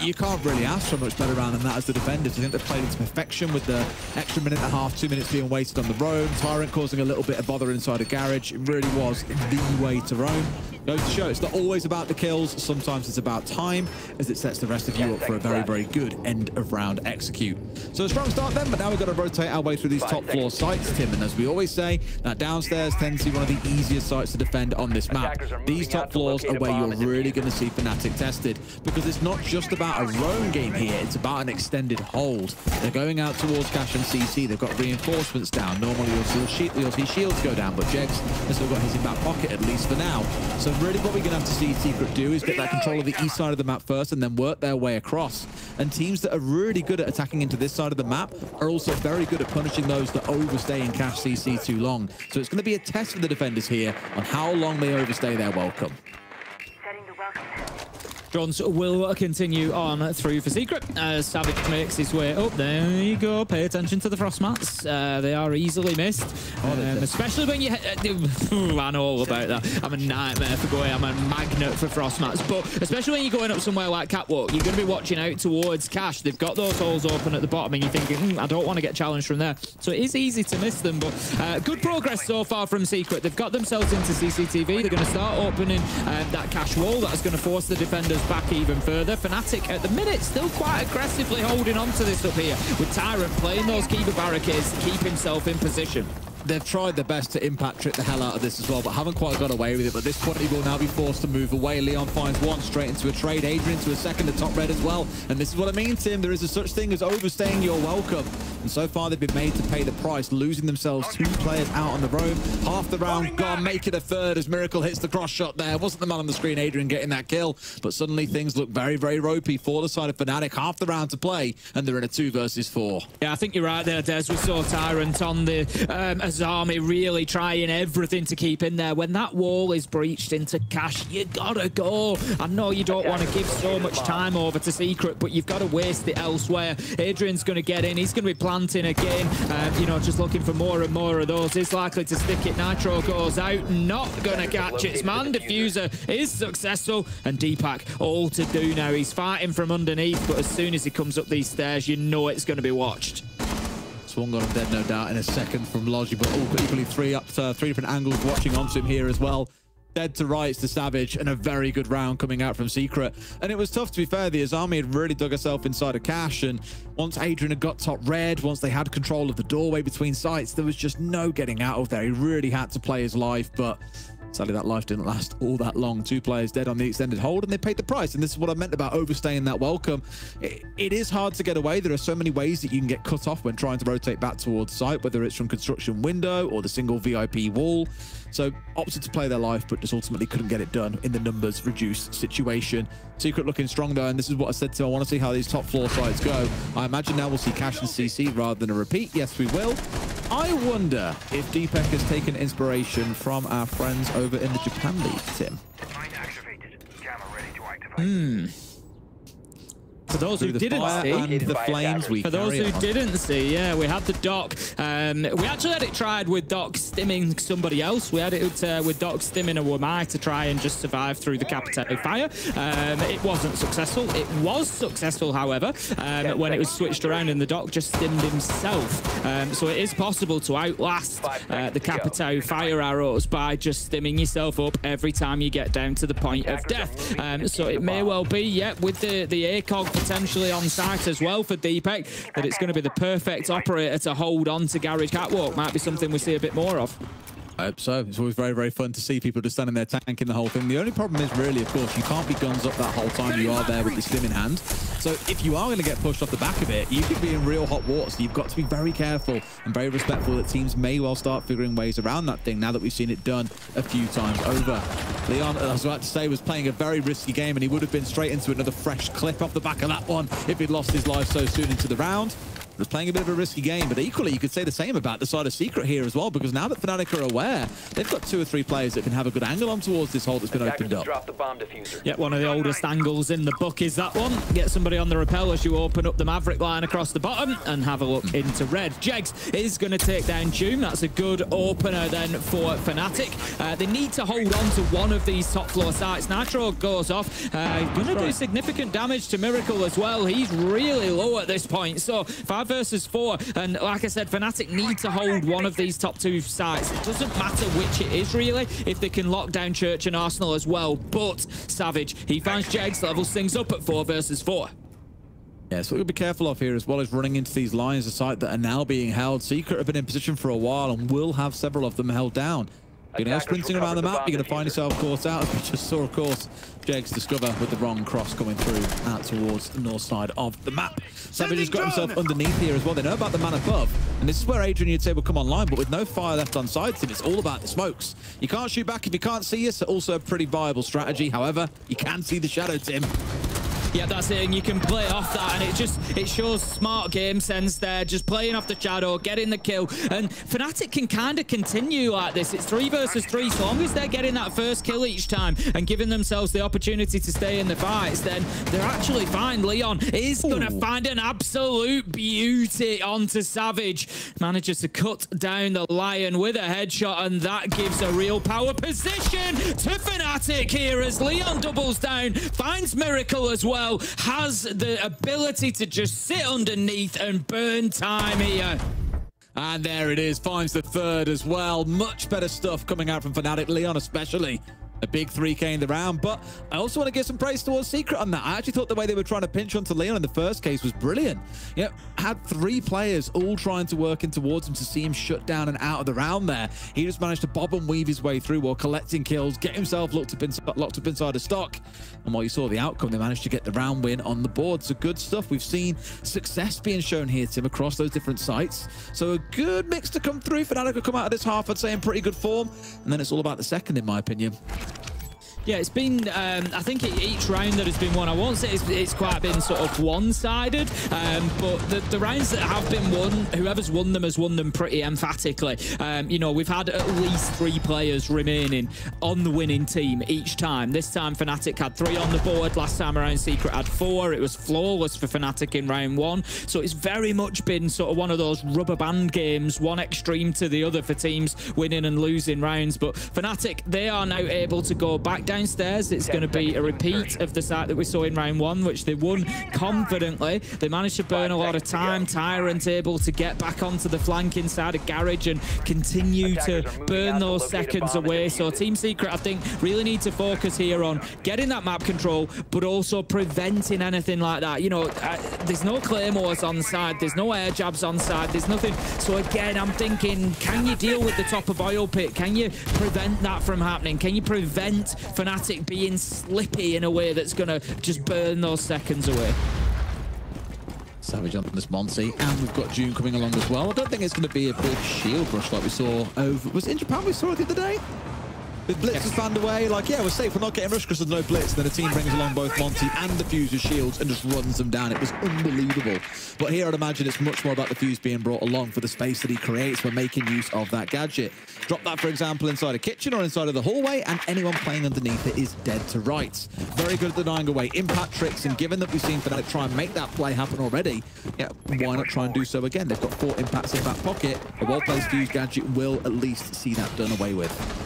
Speaker 22: you can't really ask for much better round than that as the defenders. I think they've played into perfection with the extra minute and a half, two minutes being wasted on the roam. Tyrant causing a little bit of bother inside a Garage. It really was the way to roam. Goes to show it's not always about the kills, sometimes it's about time, as it sets the rest of you up for a very, very good end of round execute. So a strong start then, but now we've got to rotate our way through these top floor sites, Tim, and as we always say, that downstairs tends to be one of the easiest sites to defend on this map. These top floors are where you're really going to see Fnatic tested, because it's not just about a roam game here, it's about an extended hold. They're going out towards Cash and CC, they've got reinforcements down. Normally you'll see, shield, you'll see shields go down, but Jegs has still got his in back pocket, at least for now. So really what we're going to have to see Secret do is get that control of the east side of the map first and then work their way across. And teams that are really good at attacking into this side of the map are also very good at punishing those that overstay in Cash CC too long. So it's going to be a test for the defenders here on how long they overstay their welcome.
Speaker 23: Drons will continue on through for Secret as Savage makes his way up. There you go. Pay attention to the frost mats. Uh, they are easily missed, um, especially when you... Uh, I know all about that. I'm a nightmare for going. I'm a magnet for frost mats. But especially when you're going up somewhere like Catwalk, you're going to be watching out towards Cash. They've got those holes open at the bottom and you're thinking, hmm, I don't want to get challenged from there. So it is easy to miss them. But uh, good progress so far from Secret. They've got themselves into CCTV. They're going to start opening uh, that Cash wall. That's going to force the defenders back even further. Fnatic at the minute still quite aggressively holding on to this up here with Tyrant playing those keeper barricades to keep himself in position
Speaker 22: they've tried their best to impact trick the hell out of this as well, but haven't quite got away with it. But this point, he will now be forced to move away. Leon finds one straight into a trade. Adrian to a second, the top red as well. And this is what it means, Tim. There is a such thing as overstaying your welcome. And so far, they've been made to pay the price, losing themselves two players out on the road. Half the round gone, make it a third as Miracle hits the cross shot there. Wasn't the man on the screen, Adrian, getting that kill. But suddenly things look very, very ropey for the side of Fnatic. Half the round to play, and they're in a two versus four.
Speaker 23: Yeah, I think you're right there, Des. We saw Tyrant on the um, Azami really trying everything to keep in there. When that wall is breached into cash, you gotta go. I know you don't want to give so much time over to Secret, but you've got to waste it elsewhere. Adrian's going to get in. He's going to be planting again. Um, you know, just looking for more and more of those. He's likely to stick it. Nitro goes out. Not going to catch it. Man, Defuser is successful. And Deepak all to do now. He's fighting from underneath, but as soon as he comes up these stairs, you know it's going to be watched.
Speaker 22: Swung on him dead, no doubt, in a second from Logi, but all equally three up to three different angles watching onto him here as well. Dead to rights to Savage, and a very good round coming out from Secret. And it was tough, to be fair. The Azami had really dug herself inside of Cash, and once Adrian had got top red, once they had control of the doorway between sites, there was just no getting out of there. He really had to play his life, but Sadly, that life didn't last all that long. Two players dead on the extended hold, and they paid the price. And this is what I meant about overstaying that welcome. It, it is hard to get away. There are so many ways that you can get cut off when trying to rotate back towards site, whether it's from construction window or the single VIP wall. So opted to play their life, but just ultimately couldn't get it done in the numbers reduced situation. Secret looking strong though, and this is what I said to him. I want to see how these top floor sites go. I imagine now we'll see Cash and CC rather than a repeat. Yes, we will. I wonder if Deepak has taken inspiration from our friends over in the Japan League, Tim.
Speaker 23: Hmm. For those who
Speaker 22: the
Speaker 23: didn't
Speaker 22: fire
Speaker 23: see,
Speaker 22: and the flames, we
Speaker 23: for those who
Speaker 22: on.
Speaker 23: didn't see, yeah, we had the Doc. Um, we actually had it tried with Doc stimming somebody else. We had it uh, with Doc stimming a Wamai to try and just survive through the Capitao fire. Um, it wasn't successful. It was successful, however, um, when it was switched around and the Doc just stimmed himself. Um, so it is possible to outlast uh, the Capitao fire arrows by just stimming yourself up every time you get down to the point of death. Um, so it may well be, yeah, with the, the ACOG potentially on site as well for Deepak, that it's going to be the perfect operator to hold on to Garage Catwalk. Might be something we see a bit more of.
Speaker 22: I hope so. It's always very, very fun to see people just standing there tanking the whole thing. The only problem is really, of course, you can't be guns up that whole time you are there with the stim in hand. So if you are going to get pushed off the back of it, you could be in real hot water. So you've got to be very careful and very respectful that teams may well start figuring ways around that thing now that we've seen it done a few times over. Leon, I was about to say, was playing a very risky game and he would have been straight into another fresh clip off the back of that one if he'd lost his life so soon into the round was playing a bit of a risky game, but equally you could say the same about the side of Secret here as well, because now that Fnatic are aware, they've got two or three players that can have a good angle on towards this hole that's been opened up.
Speaker 27: Drop the bomb defuser.
Speaker 23: Yeah, one of the oldest angles in the book is that one. Get somebody on the rappel as you open up the Maverick line across the bottom and have a look into red. Jegs is going to take down Doom. That's a good opener then for Fnatic. Uh, they need to hold on to one of these top floor sites. Nitro goes off. Uh, going to do significant damage to Miracle as well. He's really low at this point. So five versus four. And like I said, Fnatic need to hold one of these top two sites. It doesn't matter which it is really, if they can lock down Church and Arsenal as well. But Savage, he finds Jegs, levels things up at four versus four.
Speaker 22: Yeah, so we'll be careful of here as well as running into these lines of sight that are now being held. Secret have been in position for a while and will have several of them held down. You're going to go sprinting around the map, you're going to find yourself caught out. As we just saw, of course, Jegs discover with the wrong cross coming through out towards the north side of the map. Savage has got himself underneath here as well. They know about the man above. And this is where Adrian, you'd say, will come online, but with no fire left on side, Tim, it's all about the smokes. You can't shoot back if you can't see us. Also a pretty viable strategy. However, you can see the shadow, Tim.
Speaker 23: Yeah, that's it. And you can play off that, and it just it shows smart game sense there. Just playing off the shadow, getting the kill, and Fnatic can kind of continue like this. It's three versus three. So long as they're getting that first kill each time and giving themselves the opportunity to stay in the fights, then they're actually fine. Leon is going to find an absolute beauty onto Savage. Manages to cut down the Lion with a headshot, and that gives a real power position to Fnatic here as Leon doubles down, finds Miracle as well, has the ability to just sit underneath and burn time here.
Speaker 22: And there it is, finds the third as well. Much better stuff coming out from Fnatic, Leon especially. A big 3k in the round, but I also want to give some praise towards Secret on that. I actually thought the way they were trying to pinch onto Leon in the first case was brilliant. Know, had three players all trying to work in towards him to see him shut down and out of the round there. He just managed to bob and weave his way through while collecting kills, get himself locked up, inside, locked up inside a stock. And while you saw the outcome, they managed to get the round win on the board. So good stuff. We've seen success being shown here, Tim, across those different sites. So a good mix to come through. Fnatic will come out of this half, I'd say, in pretty good form. And then it's all about the second, in my opinion.
Speaker 23: Yeah, it's been, um, I think each round that has been won, I won't say it's, it's quite been sort of one-sided, um, but the, the rounds that have been won, whoever's won them has won them pretty emphatically. Um, you know, we've had at least three players remaining on the winning team each time. This time Fnatic had three on the board, last time around Secret had four. It was flawless for Fnatic in round one, so it's very much been sort of one of those rubber band games, one extreme to the other for teams winning and losing rounds, but Fnatic, they are now able to go back down downstairs. It's going to be a repeat of the site that we saw in round one, which they won confidently. They managed to burn a lot of time. Tyrant able to get back onto the flank inside of Garage and continue to burn those seconds away. So Team Secret, I think, really need to focus here on getting that map control, but also preventing anything like that. You know, uh, there's no claymores on side, there's no air jabs on side, there's nothing. So again, I'm thinking, can you deal with the top of oil pit? Can you prevent that from happening? Can you prevent Fnatic being slippy in a way that's going to just burn those seconds away?
Speaker 22: Savage on this Monty, and we've got June coming along as well. I don't think it's going to be a big shield rush like we saw over... Was it in Japan we saw it the other day? With Blitz was fanned away, like, yeah, we're safe, we're not getting rushed because there's no Blitz. And then a team brings along both Monty and the Fuse with shields and just runs them down. It was unbelievable. But here I'd imagine it's much more about the Fuse being brought along for the space that he creates when making use of that gadget. Drop that, for example, inside a kitchen or inside of the hallway, and anyone playing underneath it is dead to rights. Very good at denying away impact tricks, and given that we've seen Fnatic try and make that play happen already, yeah, why not try and do so again? They've got four impacts in back pocket. A well-placed Fuse gadget will at least see that done away with.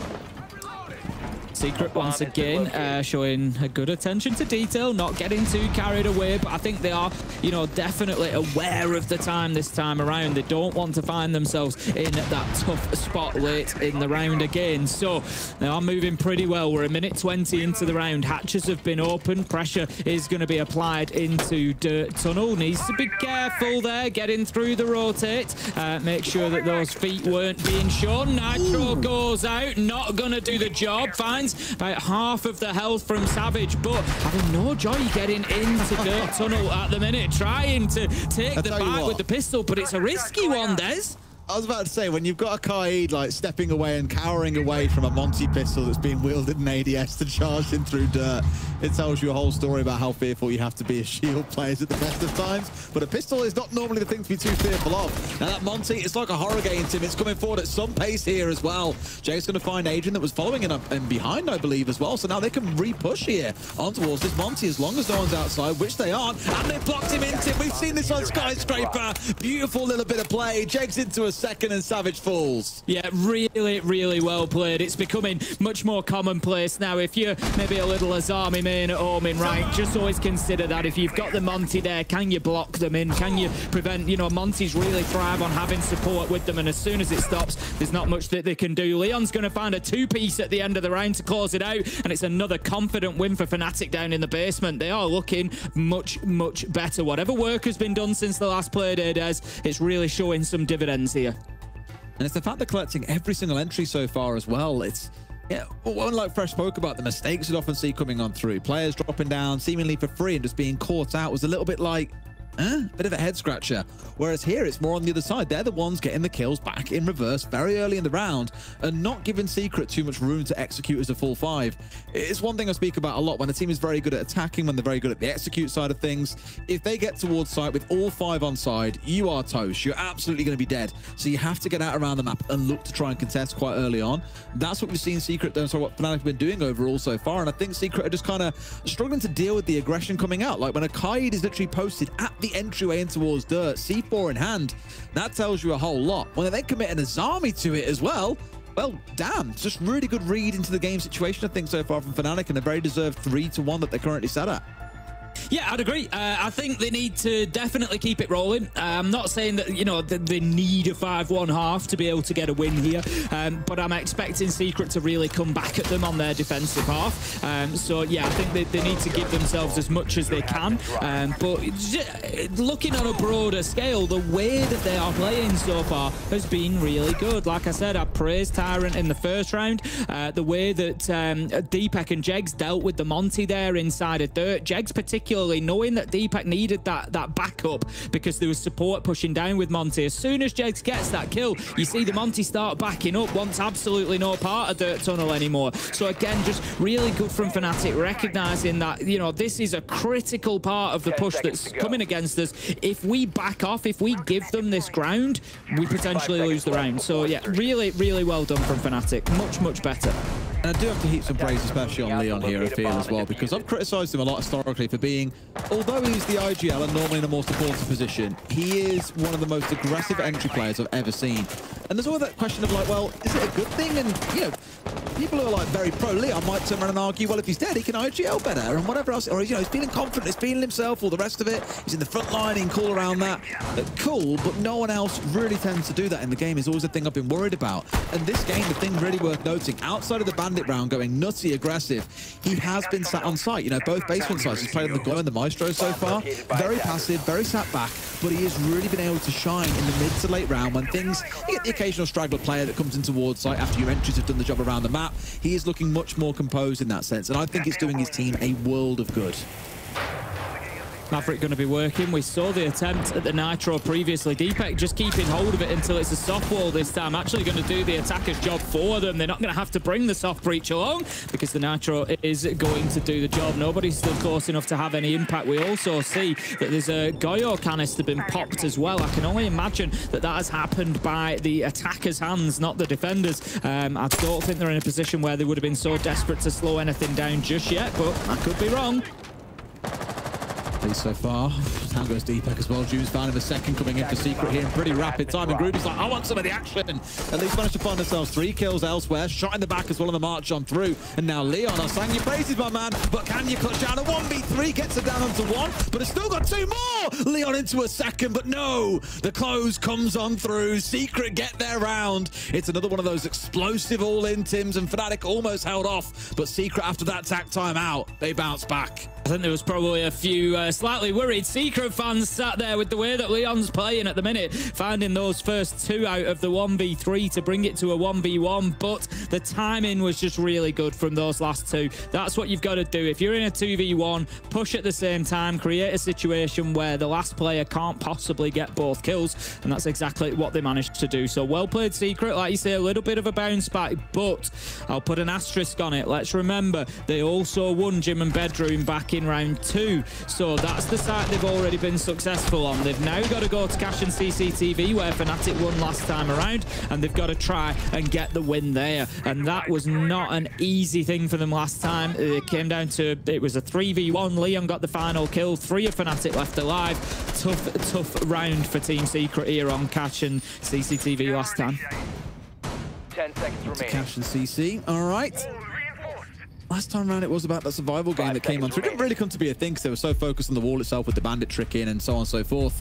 Speaker 23: Secret once again uh, showing a good attention to detail, not getting too carried away, but I think they are, you know, definitely aware of the time this time around. They don't want to find themselves in that tough spot late in the round again. So they are moving pretty well. We're a minute 20 into the round. Hatches have been open. Pressure is going to be applied into Dirt Tunnel. Needs to be careful there, getting through the rotate. Uh, make sure that those feet weren't being shown. Nitro goes out, not going to do the job. Finds about half of the health from Savage, but having no joy getting into Dirt Tunnel at the minute, trying to take
Speaker 22: I'll
Speaker 23: the
Speaker 22: tell you
Speaker 23: bite
Speaker 22: what.
Speaker 23: with the pistol, but it's a risky one, Des.
Speaker 22: I was about to say, when you've got a Kaid like stepping away and cowering away from a Monty pistol that's being wielded in ADS to charge him through dirt, it tells you a whole story about how fearful you have to be as shield players at the best of times. But a pistol is not normally the thing to be too fearful of. Now that Monty, it's like a horror game, Tim. It's coming forward at some pace here as well. Jay's going to find Adrian that was following in, up and behind, I believe, as well. So now they can re-push here on towards this Monty as long as no one's outside, which they aren't. And they've blocked him in, Tim. We've seen this on Skyscraper. Beautiful little bit of play. Jake's into a second and Savage falls.
Speaker 23: Yeah, really, really well played. It's becoming much more commonplace now. If you're maybe a little Azami main at home in rank, just always consider that. If you've got the Monty there, can you block them in? Can you prevent, you know, Monty's really thrive on having support with them, and as soon as it stops, there's not much that they can do. Leon's going to find a two-piece at the end of the round to close it out, and it's another confident win for Fnatic down in the basement. They are looking much, much better. Whatever work has been done since the last play day, it's really showing some dividends here.
Speaker 22: And it's the fact they're collecting every single entry so far as well. It's yeah, well, like Fresh spoke about, the mistakes you'd often see coming on through. Players dropping down seemingly for free and just being caught out was a little bit like, eh, bit of a head scratcher. Whereas here, it's more on the other side. They're the ones getting the kills back in reverse very early in the round and not giving Secret too much room to execute as a full five. It's one thing I speak about a lot when a team is very good at attacking, when they're very good at the execute side of things. If they get towards site with all five on side, you are toast. You're absolutely going to be dead. So you have to get out around the map and look to try and contest quite early on. That's what we've seen Secret, so what Fnatic have been doing overall so far. And I think Secret are just kind of struggling to deal with the aggression coming out. Like when a Kaid is literally posted at the entryway in towards Dirt, C4 in hand, that tells you a whole lot. When they then commit an Azami to it as well, well, damn, just really good read into the game situation, I think, so far from Fnatic, and a very deserved 3 to 1 that they're currently set at.
Speaker 23: Yeah, I'd agree. Uh, I think they need to definitely keep it rolling. Uh, I'm not saying that, you know, that they need a 5-1 half to be able to get a win here, um, but I'm expecting Secret to really come back at them on their defensive half. Um, so, yeah, I think they, they need to give themselves as much as they can. Um, but looking on a broader scale, the way that they are playing so far has been really good. Like I said, I praised Tyrant in the first round. Uh, the way that um, Deepak and Jegs dealt with the Monty there inside of Dirt. Jegs particularly knowing that Deepak needed that, that backup because there was support pushing down with Monty. As soon as Jegs gets that kill, you see the Monty start backing up, wants absolutely no part of Dirt Tunnel anymore. So again, just really good from Fnatic, recognizing that, you know, this is a critical part of the push that's coming against us. If we back off, if we give them this ground, we potentially lose the round. So yeah, really, really well done from Fnatic. Much, much better.
Speaker 22: And I do have to heap some praise, especially on Leon here, I feel, as well, because I've criticised him a lot historically for being, although he's the IGL and normally in a more supportive position, he is one of the most aggressive entry players I've ever seen. And there's always that question of like, well, is it a good thing? And, you know, people who are like very pro Leon might turn around and argue, well, if he's dead, he can IGL better and whatever else. Or, you know, he's feeling confident, he's feeling himself, all the rest of it. He's in the front line, he can call around that. Uh, cool, but no one else really tends to do that in the game is always the thing I've been worried about. And this game, the thing really worth noting, outside of the bandit round going nutty aggressive, he has been sat on site. You know, both basement sides. He's played on the Glow and the Maestro so far. Very passive, very sat back, but he has really been able to shine in the mid to late round when things, you get the occasional straggler player that comes in towards site after your entries have done the job around the map. He is looking much more composed in that sense, and I think it's doing his team a world of good.
Speaker 23: Maverick going to be working. We saw the attempt at the Nitro previously. Deepak just keeping hold of it until it's a soft wall this time. Actually going to do the attacker's job for them. They're not going to have to bring the soft breach along because the Nitro is going to do the job. Nobody's still close enough to have any impact. We also see that there's a Goyo canister been popped as well. I can only imagine that that has happened by the attacker's hands, not the defenders. Um, I don't think they're in a position where they would have been so desperate to slow anything down just yet, but I could be wrong.
Speaker 22: Least so far. Down goes Deepek as well. June's found him a second coming in for Secret here in pretty rapid time. And Groovy's like, I want some of the action. And at least managed to find themselves three kills elsewhere. Shot in the back as well on the march on through. And now Leon, I sang your praises, my man. But can you clutch down a 1v3? Gets it down onto one. But it's still got two more. Leon into a second. But no, the close comes on through. Secret get their round. It's another one of those explosive all-in Tims. And Fnatic almost held off. But Secret, after that tack time out, they bounce back.
Speaker 23: I think there was probably a few uh, slightly worried Secret fans sat there with the way that Leon's playing at the minute, finding those first two out of the 1v3 to bring it to a 1v1, but the timing was just really good from those last two. That's what you've got to do. If you're in a 2v1, push at the same time, create a situation where the last player can't possibly get both kills, and that's exactly what they managed to do. So well played Secret, like you say, a little bit of a bounce back, but I'll put an asterisk on it. Let's remember, they also won Gym and Bedroom back in round two. So that's the site they've already been successful on. They've now got to go to Cash and CCTV where Fnatic won last time around and they've got to try and get the win there. And that was not an easy thing for them last time. It came down to, it was a 3v1. Leon got the final kill. Three of Fnatic left alive. Tough, tough round for Team Secret here on Cash and CCTV last time.
Speaker 27: 10 seconds remaining.
Speaker 22: Cash and CC. All right. Last time around, it was about that survival game that came on through. It didn't really come to be a thing because they were so focused on the wall itself with the bandit trick in and so on and so forth.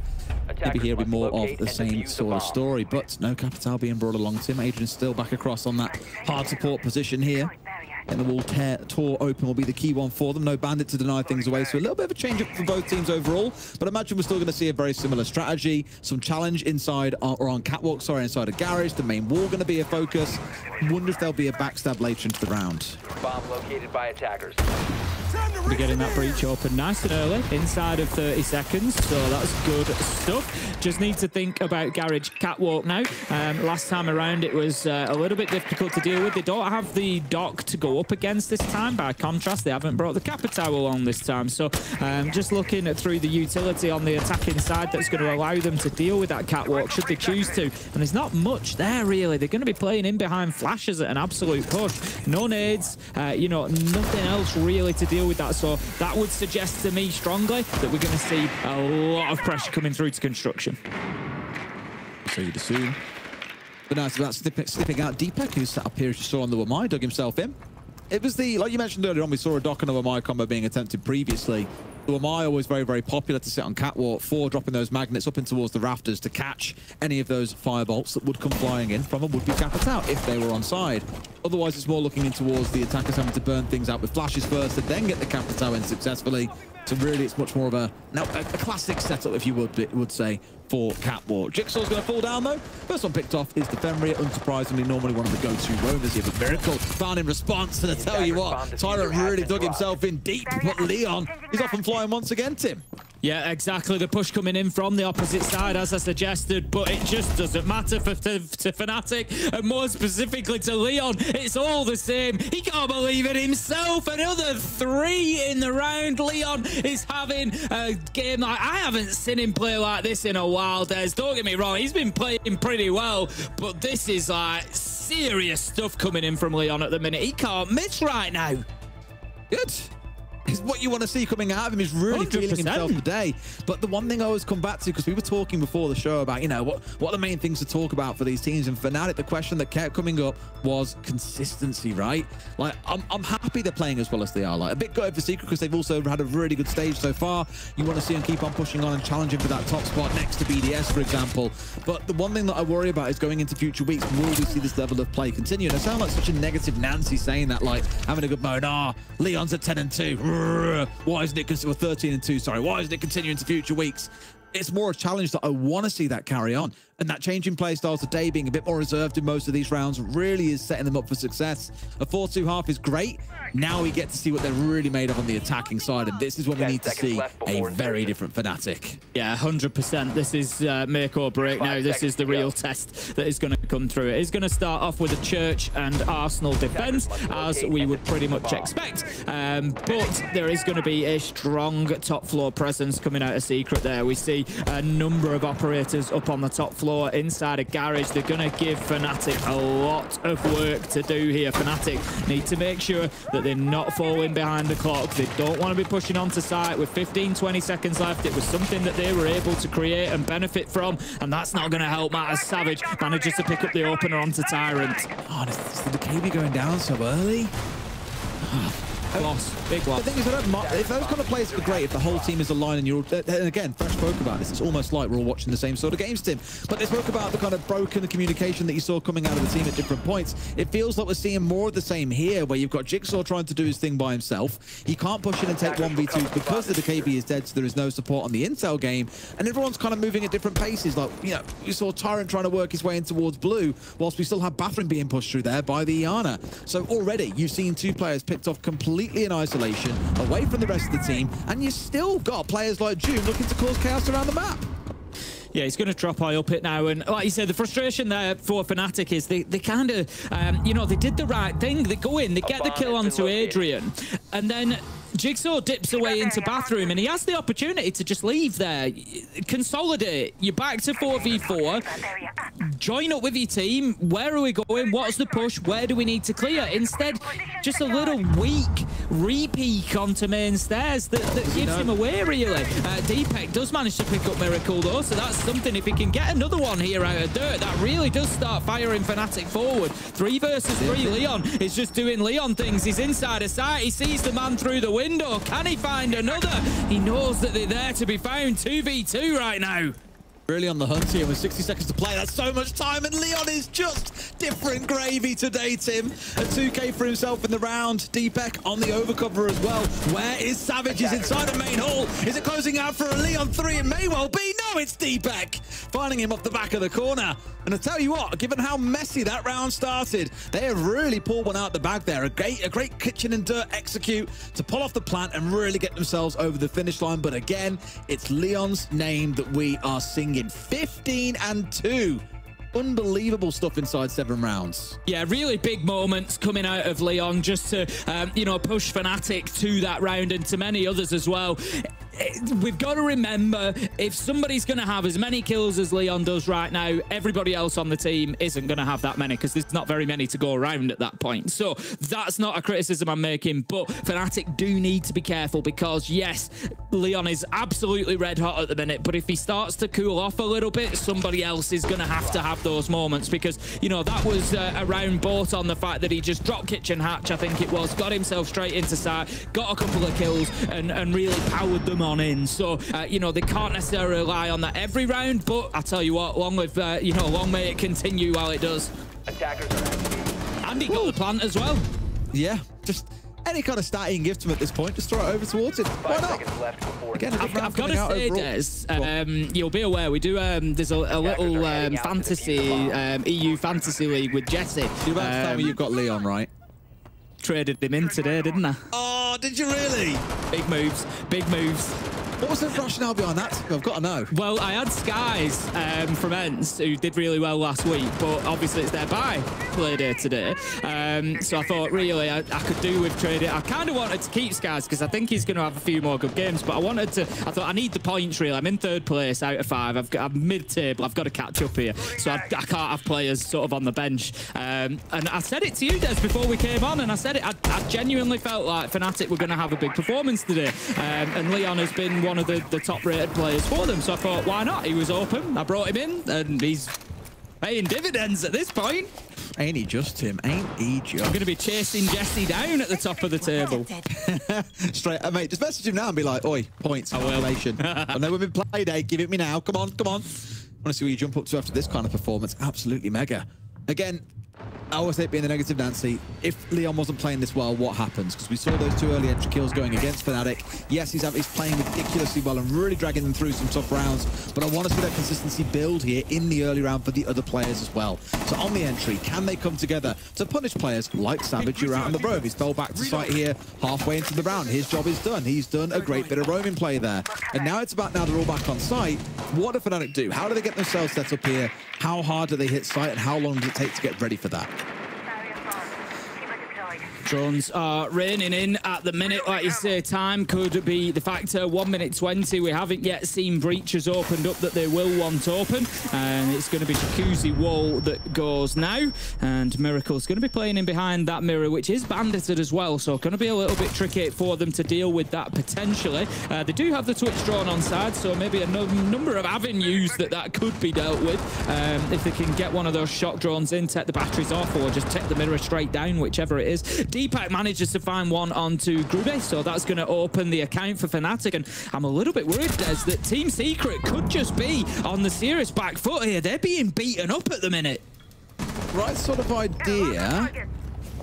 Speaker 22: Maybe here will be more of the same sort of story, but no Capitao being brought along. Tim Adrian's still back across on that hard support position here. And the wall tear, tour open will be the key one for them. No bandit to deny things away, so a little bit of a change up for both teams overall. But I imagine we're still going to see a very similar strategy. Some challenge inside, uh, or on catwalk, sorry, inside a garage. The main wall going to be a focus. Wonder if there'll be a backstab later into the round.
Speaker 27: Bomb located by attackers.
Speaker 23: We're getting that breach open nice and early, inside of 30 seconds, so that's good stuff. Just need to think about Garage Catwalk now. Um, last time around, it was uh, a little bit difficult to deal with. They don't have the dock to go up against this time. By contrast, they haven't brought the Capitao along this time. So um, just looking at through the utility on the attacking side that's going to allow them to deal with that Catwalk, should they choose to. And there's not much there, really. They're going to be playing in behind flashes at an absolute push. No nades, uh, you know, nothing else really to deal with that. So that would suggest to me strongly that we're going to see a lot of pressure coming through to construction.
Speaker 22: So you'd assume. But nice about slipping, slipping out Deepek, who's sat up here, as you saw on the one. Wamai, dug himself in. It was the, like you mentioned earlier on, we saw a and a Wamai combo being attempted previously. Wamai was very, very popular to sit on catwalk for dropping those magnets up in towards the rafters to catch any of those firebolts that would come flying in from a would-be Capitao if they were on side. Otherwise, it's more looking in towards the attackers having to burn things out with flashes first and then get the Capitao in successfully. So really, it's much more of a, now, a, a classic setup, if you would, would say, for Catwalk. Jigsaw's going to fall down, though. First one picked off is the Fenrir, unsurprisingly, normally one of the go-to roamers here, but Miracle found in response, and I tell you what, Tyrant really dug himself in deep, but Leon is off and flying once again, Tim.
Speaker 23: Yeah, exactly. The push coming in from the opposite side, as I suggested, but it just doesn't matter for to, to Fnatic, and more specifically to Leon. It's all the same. He can't believe it himself. Another three in the round. Leon is having a game like I haven't seen him play like this in a while. Des, don't get me wrong, he's been playing pretty well, but this is like serious stuff coming in from Leon at the minute. He can't miss right now.
Speaker 22: Good. Is what you want to see coming out of him. He's really feeling
Speaker 23: 100%.
Speaker 22: himself today. But the one thing I always come back to, because we were talking before the show about, you know, what, what are the main things to talk about for these teams? And Fnatic, the question that kept coming up was consistency, right? Like, I'm, I'm happy they're playing as well as they are. Like, a bit gutted for Secret because they've also had a really good stage so far. You want to see them keep on pushing on and challenging for that top spot next to BDS, for example. But the one thing that I worry about is going into future weeks, will we see this level of play continue? And I sound like such a negative Nancy saying that, like, having a good mode. Ah, Leon's at 10 and 2. Why isn't it, or 13 and 2, sorry. Why isn't it continuing to future weeks? It's more a challenge that I want to see that carry on. And that change in play style today, being a bit more reserved in most of these rounds, really is setting them up for success. A 4-2 half is great. Now we get to see what they're really made of on the attacking side. And this is when we need to see a very different Fnatic.
Speaker 23: Yeah, 100%. This is uh, make or break now. This is the real test that is going to come through. It is going to start off with a Church and Arsenal defense, as we would pretty much expect. Um, but there is going to be a strong top floor presence coming out of Secret there. We see a number of operators up on the top floor inside a garage. They're going to give Fnatic a lot of work to do here. Fnatic need to make sure that they're not falling behind the clock. They don't want to be pushing onto site with 15, 20 seconds left. It was something that they were able to create and benefit from, and that's not going to help Matt as Savage manages to pick up the opener onto Tyrant.
Speaker 22: Oh, is the KB going down so early?
Speaker 23: Loss, big loss.
Speaker 22: The thing is, I don't mi- if those kind of players are great, if the whole team is aligned and you're, uh, and again, Fresh spoke about this, it's almost like we're all watching the same sort of games, Tim. But they spoke about the kind of broken communication that you saw coming out of the team at different points. It feels like we're seeing more of the same here, where you've got Jigsaw trying to do his thing by himself. He can't push in and take 1v2s because the KB is dead, so there is no support on the Intel game. And everyone's kind of moving at different paces. Like, you know, you saw Tyrant trying to work his way in towards blue, whilst we still have Bathroom being pushed through there by the Iana. So already, you've seen two players picked off completely in isolation, away from the rest of the team, and you still got players like June looking to cause chaos around the map.
Speaker 23: Yeah, he's going to drop high up it now. And like you said, the frustration there for Fnatic is they, they kind of, um, you know, they did the right thing. They go in, they get the kill onto Adrian, and then Jigsaw dips away into bathroom, and he has the opportunity to just leave there, consolidate. You're back to 4v4. Join up with your team. Where are we going? What's the push? Where do we need to clear? Instead, just a little weak re-peek onto main stairs that, that gives him away, really. Uh, Deepek does manage to pick up Miracle, though, so that's something. If he can get another one here out of dirt, that really does start firing Fnatic forward. Three versus three. Leon is just doing Leon things. He's inside a sight. He sees the man through the window. Can he find another? He knows that they're there to be found. 2v2 right now.
Speaker 22: Really on the hunt here with 60 seconds to play. That's so much time, and Leon is just different gravy today, Tim. A 2k for himself in the round. Deepek on the overcover as well. Where is Savage? He's inside the main hall. Is it closing out for a Leon 3? It may well be. No, it's Deepek. Finding him off the back of the corner. And I tell you what, given how messy that round started, they have really pulled one out the bag there. A great, a great kitchen and dirt execute to pull off the plant and really get themselves over the finish line. But again, it's Leon's name that we are singing. 15 and 2. Unbelievable stuff inside seven rounds.
Speaker 23: Yeah, really big moments coming out of Leon just to, um, you know, push Fnatic to that round and to many others as well. We've got to remember if somebody's going to have as many kills as Leon does right now, everybody else on the team isn't going to have that many because there's not very many to go around at that point. So that's not a criticism I'm making, but Fnatic do need to be careful because, yes, Leon is absolutely red hot at the minute, but if he starts to cool off a little bit, somebody else is going to have to have those moments because, you know, that was uh, a round bought on the fact that he just dropped Kitchen Hatch, I think it was, got himself straight into sight, got a couple of kills and, and really powered them on in. So, uh, you know, they can't necessarily rely on that every round, but I tell you what, long live, uh, you know, long may it continue while it does.
Speaker 27: Attackers are
Speaker 23: And he got the plant as well.
Speaker 22: Yeah, just any kind of stat you can give to him at this point, just throw it over towards him. Why not? Again, a
Speaker 23: I've, I've got
Speaker 22: coming
Speaker 23: to
Speaker 22: out
Speaker 23: say. Des, um, you'll be aware we do. Um, there's a, a little um, fantasy um, EU fantasy league with Jesse.
Speaker 22: You're about to tell me
Speaker 23: Um,
Speaker 22: you've got Leon, right?
Speaker 23: Traded him in today, didn't I?
Speaker 22: Oh, did you really?
Speaker 23: Big moves, big moves.
Speaker 22: What was the rationale behind that? I've got to know.
Speaker 23: Well, I had Skies um, from ENCE who did really well last week, but obviously it's their buy play day today. Um, so I thought really I, I could do with trading. I kind of wanted to keep Skies because I think he's going to have a few more good games, but I wanted to. I thought I need the points really. I'm in third place out of five. I've got, I'm mid-table. I've got to catch up here, so I, I can't have players sort of on the bench. Um, and I said it to you, Des, before we came on, and I said it. I, I genuinely felt like Fnatic were going to have a big performance today, um, and Leon has been one of the, the top-rated players for them. So I thought, why not? He was open. I brought him in, and he's paying dividends at this point.
Speaker 22: Ain't he just, Tim? Ain't he just?
Speaker 23: I'm going to be chasing Jesse down at the top of the table.
Speaker 22: Straight, uh, mate, just message him now and be like, oi, points, calculation. I know we've been play day. Give it me now. Come on, come on. I want to see where you jump up to after this kind of performance. Absolutely mega. Again, I always hate being the negative Nancy. If Leon wasn't playing this well, what happens? Because we saw those two early entry kills going against Fnatic. Yes, he's, he's playing ridiculously well and really dragging them through some tough rounds, but I want to see that consistency build here in the early round for the other players as well. So on the entry, can they come together to punish players like Savage who are out on the roam? He's fell back to site here halfway into the round. His job is done. He's done a great bit of roaming play there. And now it's about now they're all back on site. What do Fnatic do? How do they get themselves set up here? How hard do they hit site and how long does it take to get ready for that?
Speaker 23: Drones are raining in at the minute. Like you say, time could be the factor. 1 minute 20. We haven't yet seen breaches opened up that they will want open. And it's going to be Jacuzzi wall that goes now. And Miracle's going to be playing in behind that mirror, which is bandited as well. So going to be a little bit tricky for them to deal with that potentially. Uh, they do have the Twitch drone on side, so maybe a number of avenues that that could be dealt with. Um, if they can get one of those shock drones in, take the batteries off, or just take the mirror straight down, whichever it is. Deepak manages to find one onto Grubby, so that's going to open the account for Fnatic. And I'm a little bit worried, Des, that Team Secret could just be on the serious back foot here. They're being beaten up at the minute.
Speaker 22: Right sort of idea,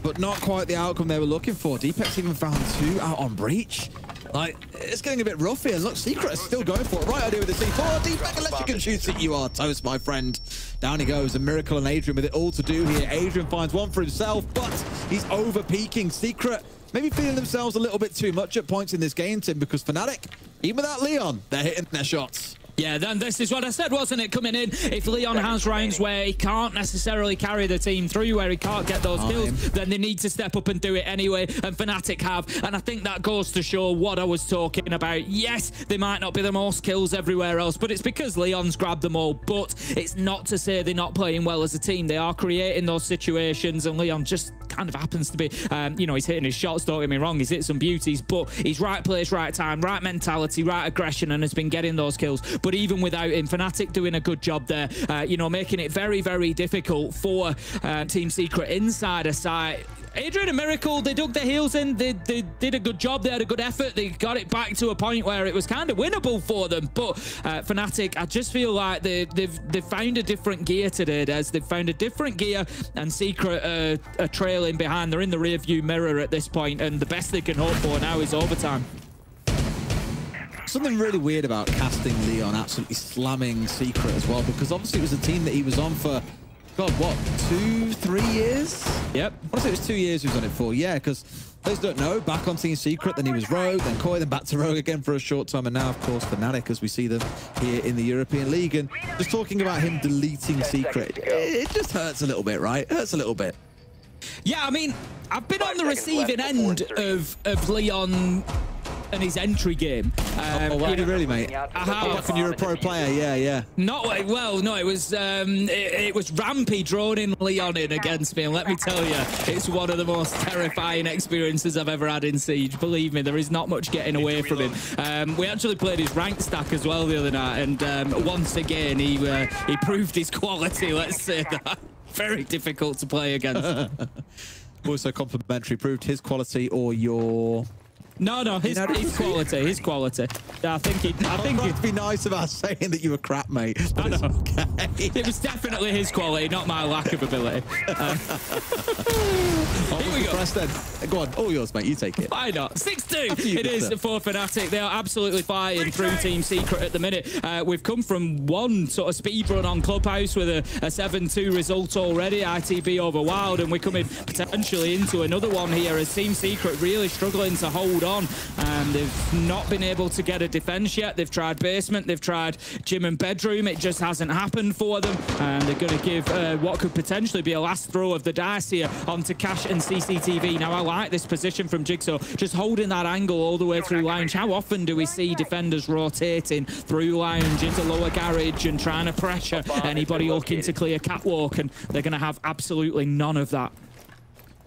Speaker 22: but not quite the outcome they were looking for. Deepak's even found two out on Breach. Like, it's getting a bit rough here. Look, Secret is still going for it. Right idea with the C4. Deepak, unless you can shoot it, you are toast, my friend. Down he goes. A Miracle and Adrian with it all to do here. Adrian finds one for himself, but he's over-peaking. Secret maybe feeling themselves a little bit too much at points in this game, Tim, because Fnatic, even without Leon, they're hitting their shots.
Speaker 23: Yeah, then this is what I said, wasn't it, coming in? If Leon has rounds where he can't necessarily carry the team through, where he can't get those kills, then they need to step up and do it anyway, and Fnatic have. And I think that goes to show what I was talking about. Yes, they might not be the most kills everywhere else, but it's because Leon's grabbed them all. But it's not to say they're not playing well as a team. They are creating those situations, and Leon just kind of happens to be, um, you know, he's hitting his shots, don't get me wrong, he's hit some beauties, but he's right place, right time, right mentality, right aggression, and has been getting those kills. But even without him, Fnatic doing a good job there, uh, you know, making it very, very difficult for uh, Team Secret inside a site. Adrian and Miracle, they dug their heels in. They, they did a good job. They had a good effort. They got it back to a point where it was kind of winnable for them. But uh, Fnatic, I just feel like they, they've they've found a different gear today, Des. They've found a different gear, and Secret uh, are trailing behind. They're in the rear view mirror at this point, and the best they can hope for now is overtime.
Speaker 22: Something really weird about casting Leon absolutely slamming Secret as well, because obviously it was a team that he was on for God, what, two, three years?
Speaker 23: Yep.
Speaker 22: I want to say it was two years he was on it for. Yeah, because those don't know, back on Team Secret, then he was Rogue, then Koi, then back to Rogue again for a short time, and now, of course, Fnatic, as we see them here in the European League. And just talking about him deleting Secret, it, it just hurts a little bit, right? It hurts a little bit.
Speaker 23: Yeah, I mean, I've been on the receiving end of, of Leon and his entry game.
Speaker 22: Um, oh, really, really, mate?
Speaker 23: I have.
Speaker 22: When you're a pro player, yeah, yeah.
Speaker 23: Not well, no. It was um, it, it was Rampy droning Leon in against me, and let me tell you, it's one of the most terrifying experiences I've ever had in Siege. Believe me, there is not much getting away from him. Um, we actually played his rank stack as well the other night, and um, once again, he uh, he proved his quality. Let's say that. Very difficult to play against.
Speaker 22: also complimentary proved his quality or your
Speaker 23: no, no, his, his quality, his quality. I think he. I think
Speaker 22: it'd be nice about saying that you were crap, mate.
Speaker 23: I know. Okay. It was definitely his quality, not my lack of ability. Uh,
Speaker 22: here we go. Press then. Go on, all yours, mate. You take it.
Speaker 23: Why not? 6-2.
Speaker 22: After you,
Speaker 23: It is
Speaker 22: Victor.
Speaker 23: for Fnatic. They are absolutely flying through Team Secret at the minute. Uh, we've come from one sort of speed run on Clubhouse with a, a 7-2 result already, ITB over Wild, and we're coming potentially into another one here as Team Secret really struggling to hold on. Um, they've not been able to get a defense yet. They've tried basement, they've tried gym and bedroom. It just hasn't happened for them. And they're going to give uh, what could potentially be a last throw of the dice here onto Cash and CCTV. Now, I like this position from Jigsaw, just holding that angle all the way through Lounge. How often do we see defenders rotating through Lounge into lower garage and trying to pressure anybody looking to clear catwalk? And they're going to have absolutely none of that.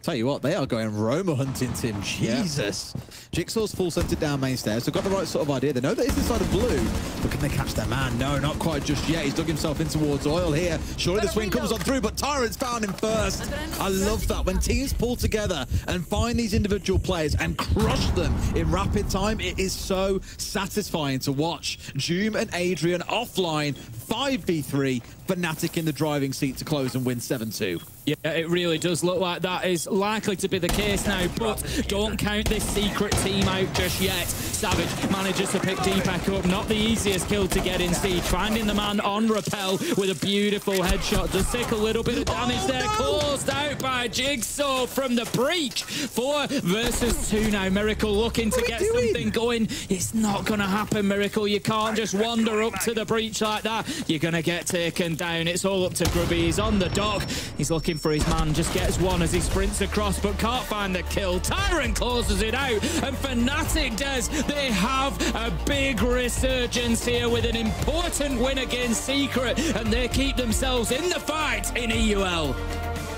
Speaker 22: Tell you what, they are going Roma hunting, Tim. Jesus. Jigsaw's full sent it down main stairs. They've got the right sort of idea. They know that he's inside of blue, but can they catch their man? No, not quite just yet. He's dug himself in towards oil here. Surely the swing comes on through, but Tyrant's found him first. I love that. When teams pull together and find these individual players and crush them in rapid time, it is so satisfying to watch. Doom and Adrian offline, 5v3, Fnatic in the driving seat to close and win 7-2.
Speaker 23: Yeah, it really does look like that is likely to be the case now, but don't count this secret team out just yet. Savage manages to pick Deepak up. Not the easiest kill to get in Siege. Finding the man on Rappel with a beautiful headshot. Does take a little bit of damage there. Closed out by Jigsaw from the breach. Four versus two now. Miracle looking to get something going. It's not going to happen, Miracle. You can't just wander up to the breach like that. You're going to get taken down. It's all up to Grubby. He's on the dock. He's looking for his man. Just gets one as he sprints across, but can't find the kill. Tyrant closes it out. And Fnatic does. They have a big resurgence here with an important win against Secret. And they keep themselves in the fight in EUL.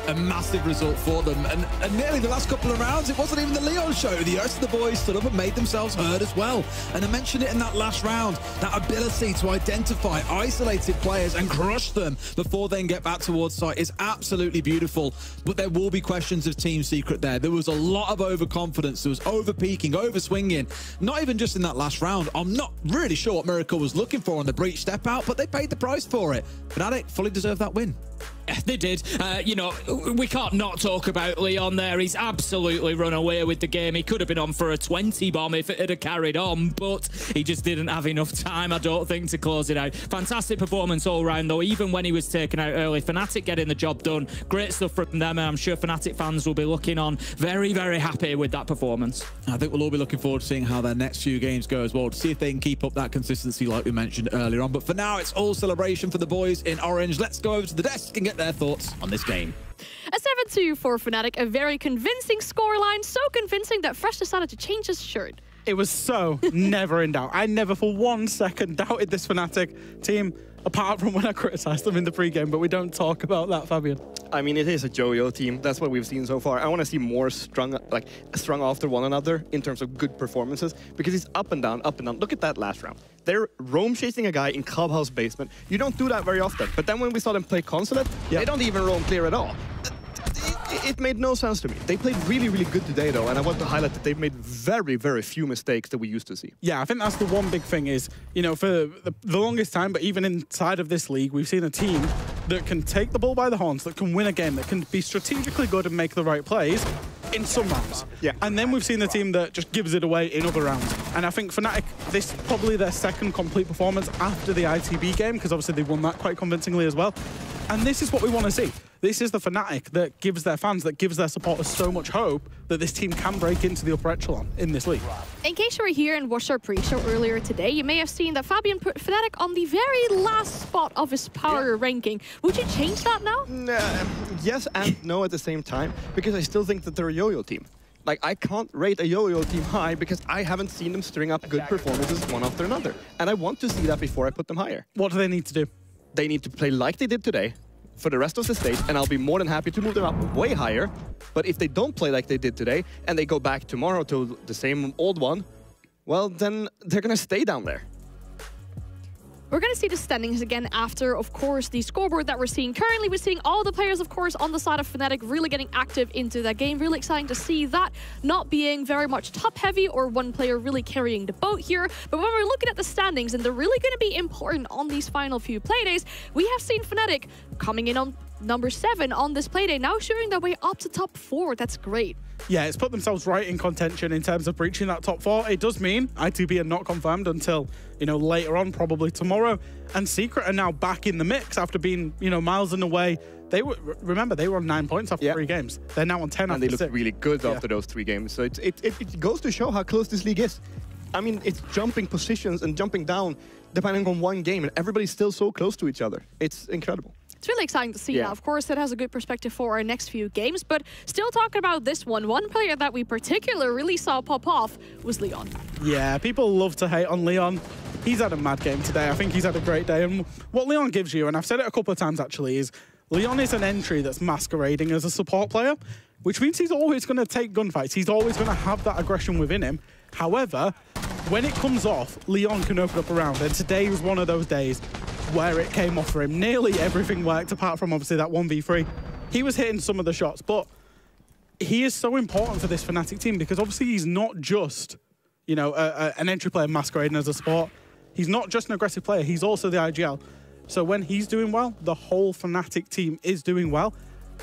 Speaker 22: A massive result for them. And, and nearly the last couple of rounds, it wasn't even the Leon show. The rest of the boys stood up and made themselves heard as well. And I mentioned it in that last round, that ability to identify isolated players and crush them before they can get back towards site is absolutely beautiful. But there will be questions of team secret there. There was a lot of overconfidence. There was over peaking, over swinging. Not even just in that last round. I'm not really sure what Miracle was looking for on the breach step out, but they paid the price for it. Fnatic fully deserved that win.
Speaker 23: They did. Uh, you know, we can't not talk about Leon there. He's absolutely run away with the game. He could have been on for a 20 bomb if it had carried on, but he just didn't have enough time, I don't think, to close it out. Fantastic performance all round, though, even when he was taken out early. Fnatic getting the job done. Great stuff from them, and I'm sure Fnatic fans will be looking on very, very happy with that performance.
Speaker 22: I think we'll all be looking forward to seeing how their next few games go as well, to see if they can keep up that consistency like we mentioned earlier on. But for now, it's all celebration for the boys in orange. Let's go over to the desk and get their thoughts on this game.
Speaker 18: A 7-2 for Fnatic, a very convincing scoreline, so convincing that Fresh decided to change his shirt.
Speaker 20: It was so never in doubt. I never for one second doubted this Fnatic team, apart from when I criticised them in the pregame, but we don't talk about that, Fabian.
Speaker 19: I mean, it is a yo-yo team. That's what we've seen so far. I want to see more strung, like strung after one another in terms of good performances because it's up and down, up and down. Look at that last round. They're roam chasing a guy in clubhouse basement. You don't do that very often. But then when we saw them play consulate, they don't even roam clear at all. It, it made no sense to me. They played really, really good today, though, and I want to highlight that they've made very, very few mistakes that we used to see.
Speaker 20: Yeah, I think that's the one big thing is, you know, for the, the longest time, but even inside of this league, we've seen a team that can take the ball by the horns, that can win a game, that can be strategically good and make the right plays in some rounds.
Speaker 19: Yeah.
Speaker 20: And then we've seen the team that just gives it away in other rounds. And I think Fnatic, this is probably their second complete performance after the ITB game, because obviously they won that quite convincingly as well. And this is what we want to see. This is the Fnatic that gives their fans, that gives their supporters so much hope that this team can break into the upper echelon in this league.
Speaker 18: In case you were here and watched our pre-show earlier today, you may have seen that Fabian put Fnatic on the very last spot of his power ranking. Would you change that now?
Speaker 19: Nah, yes and no at the same time, because I still think that they're a yo-yo team. Like, I can't rate a yo-yo team high because I haven't seen them string up good performances one after another. And I want to see that before I put them higher.
Speaker 20: What do they need to do?
Speaker 19: They need to play like they did today for the rest of the stage, and I'll be more than happy to move them up way higher. But if they don't play like they did today, and they go back tomorrow to the same old one, well, then they're to stay down there.
Speaker 18: We're going to see the standings again after, of course, the scoreboard that we're seeing. Currently, we're seeing all the players, of course, on the side of Fnatic really getting active into that game. Really exciting to see that not being very much top-heavy or one player really carrying the boat here. But when we're looking at the standings, and they're really going to be important on these final few playdays, we have seen Fnatic coming in on number seven on this playday, now showing their way up to top four. That's great.
Speaker 20: Yeah, it's put themselves right in contention in terms of breaching that top four. It does mean ITB are not confirmed until, you know, later on, probably tomorrow. And Secret are now back in the mix after being, you know, miles and away. They were, remember, they were on nine points after three games. They're now on 10
Speaker 19: and they look really good
Speaker 20: Yeah.
Speaker 19: after those three games. So it, it, it, it goes to show how close this league is. I mean, it's jumping positions and jumping down depending on one game, and everybody's still so close to each other. It's incredible.
Speaker 18: It's really exciting to see
Speaker 19: Yeah.
Speaker 18: now. Of course, it has a good perspective for our next few games, but still talking about this one. One player that we particularly really saw pop off was Leon.
Speaker 20: Yeah, people love to hate on Leon. He's had a mad game today. I think he's had a great day. And what Leon gives you, and I've said it a couple of times actually, is Leon is an entry that's masquerading as a support player, which means he's always going to take gunfights. He's always going to have that aggression within him. However, when it comes off, Leon can open up a round. And today was one of those days where it came off for him. Nearly everything worked, apart from obviously that 1v3. He was hitting some of the shots, but he is so important for this Fnatic team because obviously he's not just, you know, a, a, an entry player masquerading as a support. He's not just an aggressive player, he's also the IGL. So when he's doing well, the whole Fnatic team is doing well.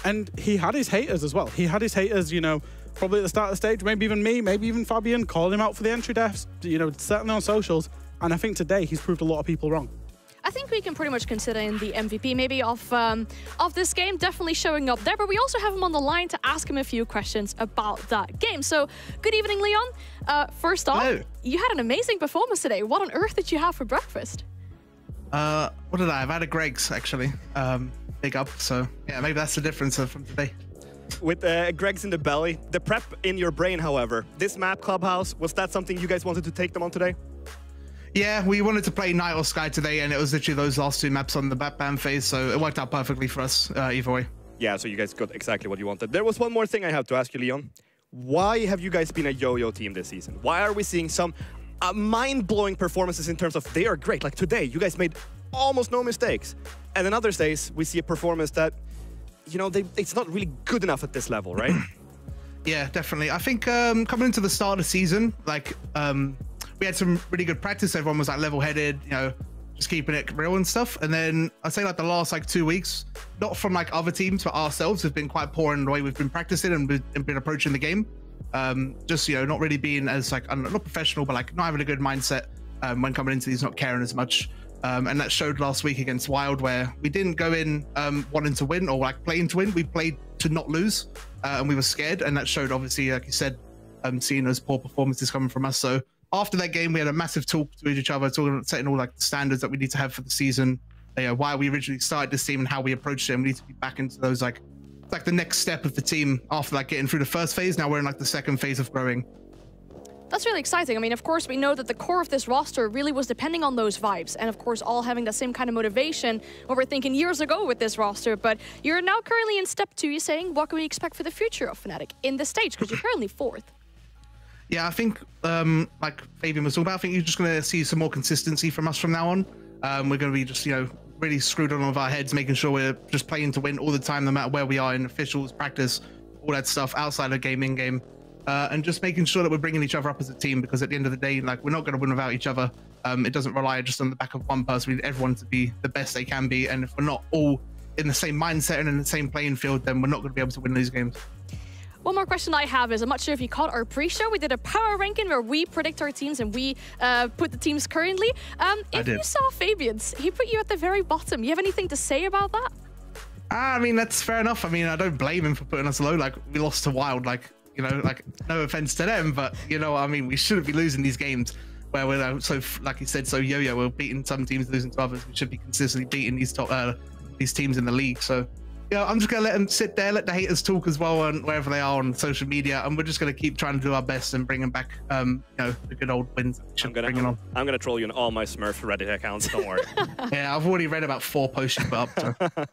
Speaker 20: And he had his haters as well. He had his haters, you know, probably at the start of the stage, maybe even me, maybe even Fabian, calling him out for the entry deaths, you know, certainly on socials. And I think today he's proved a lot of people wrong.
Speaker 18: I think we can pretty much consider him the MVP maybe of um, of this game, definitely showing up there. But we also have him on the line to ask him a few questions about that game. So, good evening, Leon. Uh, first off,
Speaker 28: Hello.
Speaker 18: you had an amazing performance today. What on earth did you have for breakfast?
Speaker 28: Uh, what did I have? I had a Greggs actually. Um, big up. So yeah, maybe that's the difference from today.
Speaker 19: With uh, Greggs in the belly, the prep in your brain, however, this map, Clubhouse, was that something you guys wanted to take them on today?
Speaker 28: Yeah, we wanted to play Night or Sky today, and it was literally those last two maps on the Batman phase, so it worked out perfectly for us uh, either way.
Speaker 19: Yeah, so you guys got exactly what you wanted. There was one more thing I have to ask you, Leon. Why have you guys been a yo-yo team this season? Why are we seeing some uh, mind-blowing performances in terms of they are great? Like today, you guys made almost no mistakes. And in other days, we see a performance that, you know, they, it's not really good enough at this level, right?
Speaker 28: Yeah, definitely. I think um, coming into the start of the season, like um, we had some really good practice. Everyone was like level-headed, you know, just keeping it real and stuff. And then I'd say like the last like two weeks, not from like other teams, but ourselves have been quite poor in the way we've been practicing and been, and been approaching the game. Um, just you know, not really being as like know, not professional, but like not having a good mindset um, when coming into these, not caring as much. Um, and that showed last week against Wild, where we didn't go in um, wanting to win or like playing to win. We played to not lose, uh, and we were scared. And that showed, obviously, like you said, um, seeing those poor performances coming from us. So after that game, we had a massive talk to each other, talking, about setting all like the standards that we need to have for the season. You uh, know, why we originally started this team and how we approached it. And we need to be back into those like like the next step of the team after like getting through the first phase. Now we're in like the second phase of growing.
Speaker 18: That's really exciting. I mean, of course, we know that the core of this roster really was depending on those vibes, and of course, all having the same kind of motivation. What we're thinking years ago with this roster, but you're now currently in step two. You're saying, what can we expect for the future of Fnatic in this stage? Because you're currently fourth.
Speaker 28: Yeah, I think um, like Fabian was talking about, I think you're just going to see some more consistency from us from now on. Um, we're going to be just you know really screwed on with our heads, making sure we're just playing to win all the time, no matter where we are in officials, practice, all that stuff outside of game, in game, uh, and just making sure that we're bringing each other up as a team. Because at the end of the day, like we're not going to win without each other. Um, it doesn't rely just on the back of one person. We need everyone to be the best they can be, and if we're not all in the same mindset and in the same playing field, then we're not going to be able to win these games.
Speaker 18: One more question I have is I'm not sure if you caught our pre-show. We did a power ranking where we predict our teams and we uh, put the teams currently. Um, if you saw Fabian's, he put you at the very bottom. You have anything to say about that?
Speaker 28: Ah, I mean, that's fair enough. I mean, I don't blame him for putting us low. Like, we lost to Wild. Like, you know, like, no offense to them, but, you know, I mean, we shouldn't be losing these games where we're uh, so, like you said, so yo yo. We're beating some teams, losing to others. We should be consistently beating these top, uh, these teams in the league. So, yeah, I'm just going to let them sit there, let the haters talk as well, and wherever they are on social media. And we're just going to keep trying to do our best and bring them back, um, you know, the good old wins that we should
Speaker 19: I'm gonna,
Speaker 28: bring on.
Speaker 19: I'm gonna troll you on all my Smurf Reddit accounts. Don't worry.
Speaker 28: yeah, I've already read about four posts you put up. So.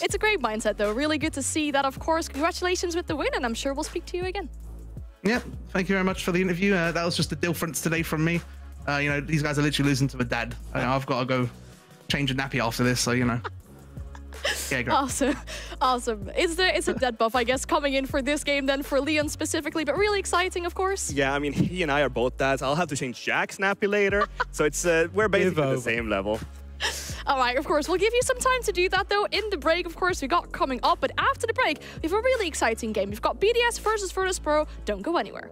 Speaker 18: It's a great mindset, though. Really good to see that, of course. Congratulations with the win, and I'm sure we'll speak to you again.
Speaker 28: Yeah, thank you very much for the interview. Uh, that was just a difference today from me. Uh, you know, these guys are literally losing to a dad. I I've got to go change a nappy after this, so you know. Yeah, great.
Speaker 18: Awesome, awesome. It's the it's a dead buff, I guess, coming in for this game then for Leon specifically, but really exciting, of course.
Speaker 19: Yeah, I mean, he and I are both dads. I'll have to change Jack's nappy later. so it's uh, we're basically
Speaker 20: Give
Speaker 19: the same level.
Speaker 18: All right, of course, we'll give you some time to do that though. In the break, of course, we got coming up, but after the break, we have a really exciting game. We've got BDS versus Virtus Pro. Don't go anywhere.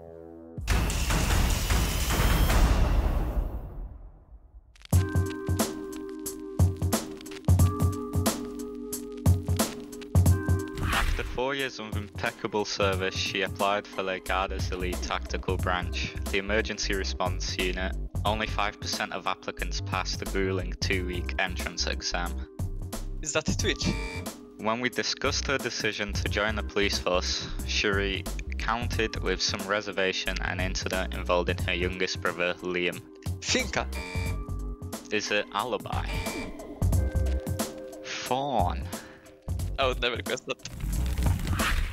Speaker 29: Four years of impeccable service, she applied for Legada's Elite Tactical Branch, the emergency response unit. Only 5% of applicants passed the grueling two-week entrance exam.
Speaker 30: Is that a Twitch?
Speaker 29: When we discussed her decision to join the police force, Shuri counted with some reservation an incident involving her youngest brother, Liam.
Speaker 30: Finka.
Speaker 29: Is it alibi? Fawn.
Speaker 30: I would never guess that.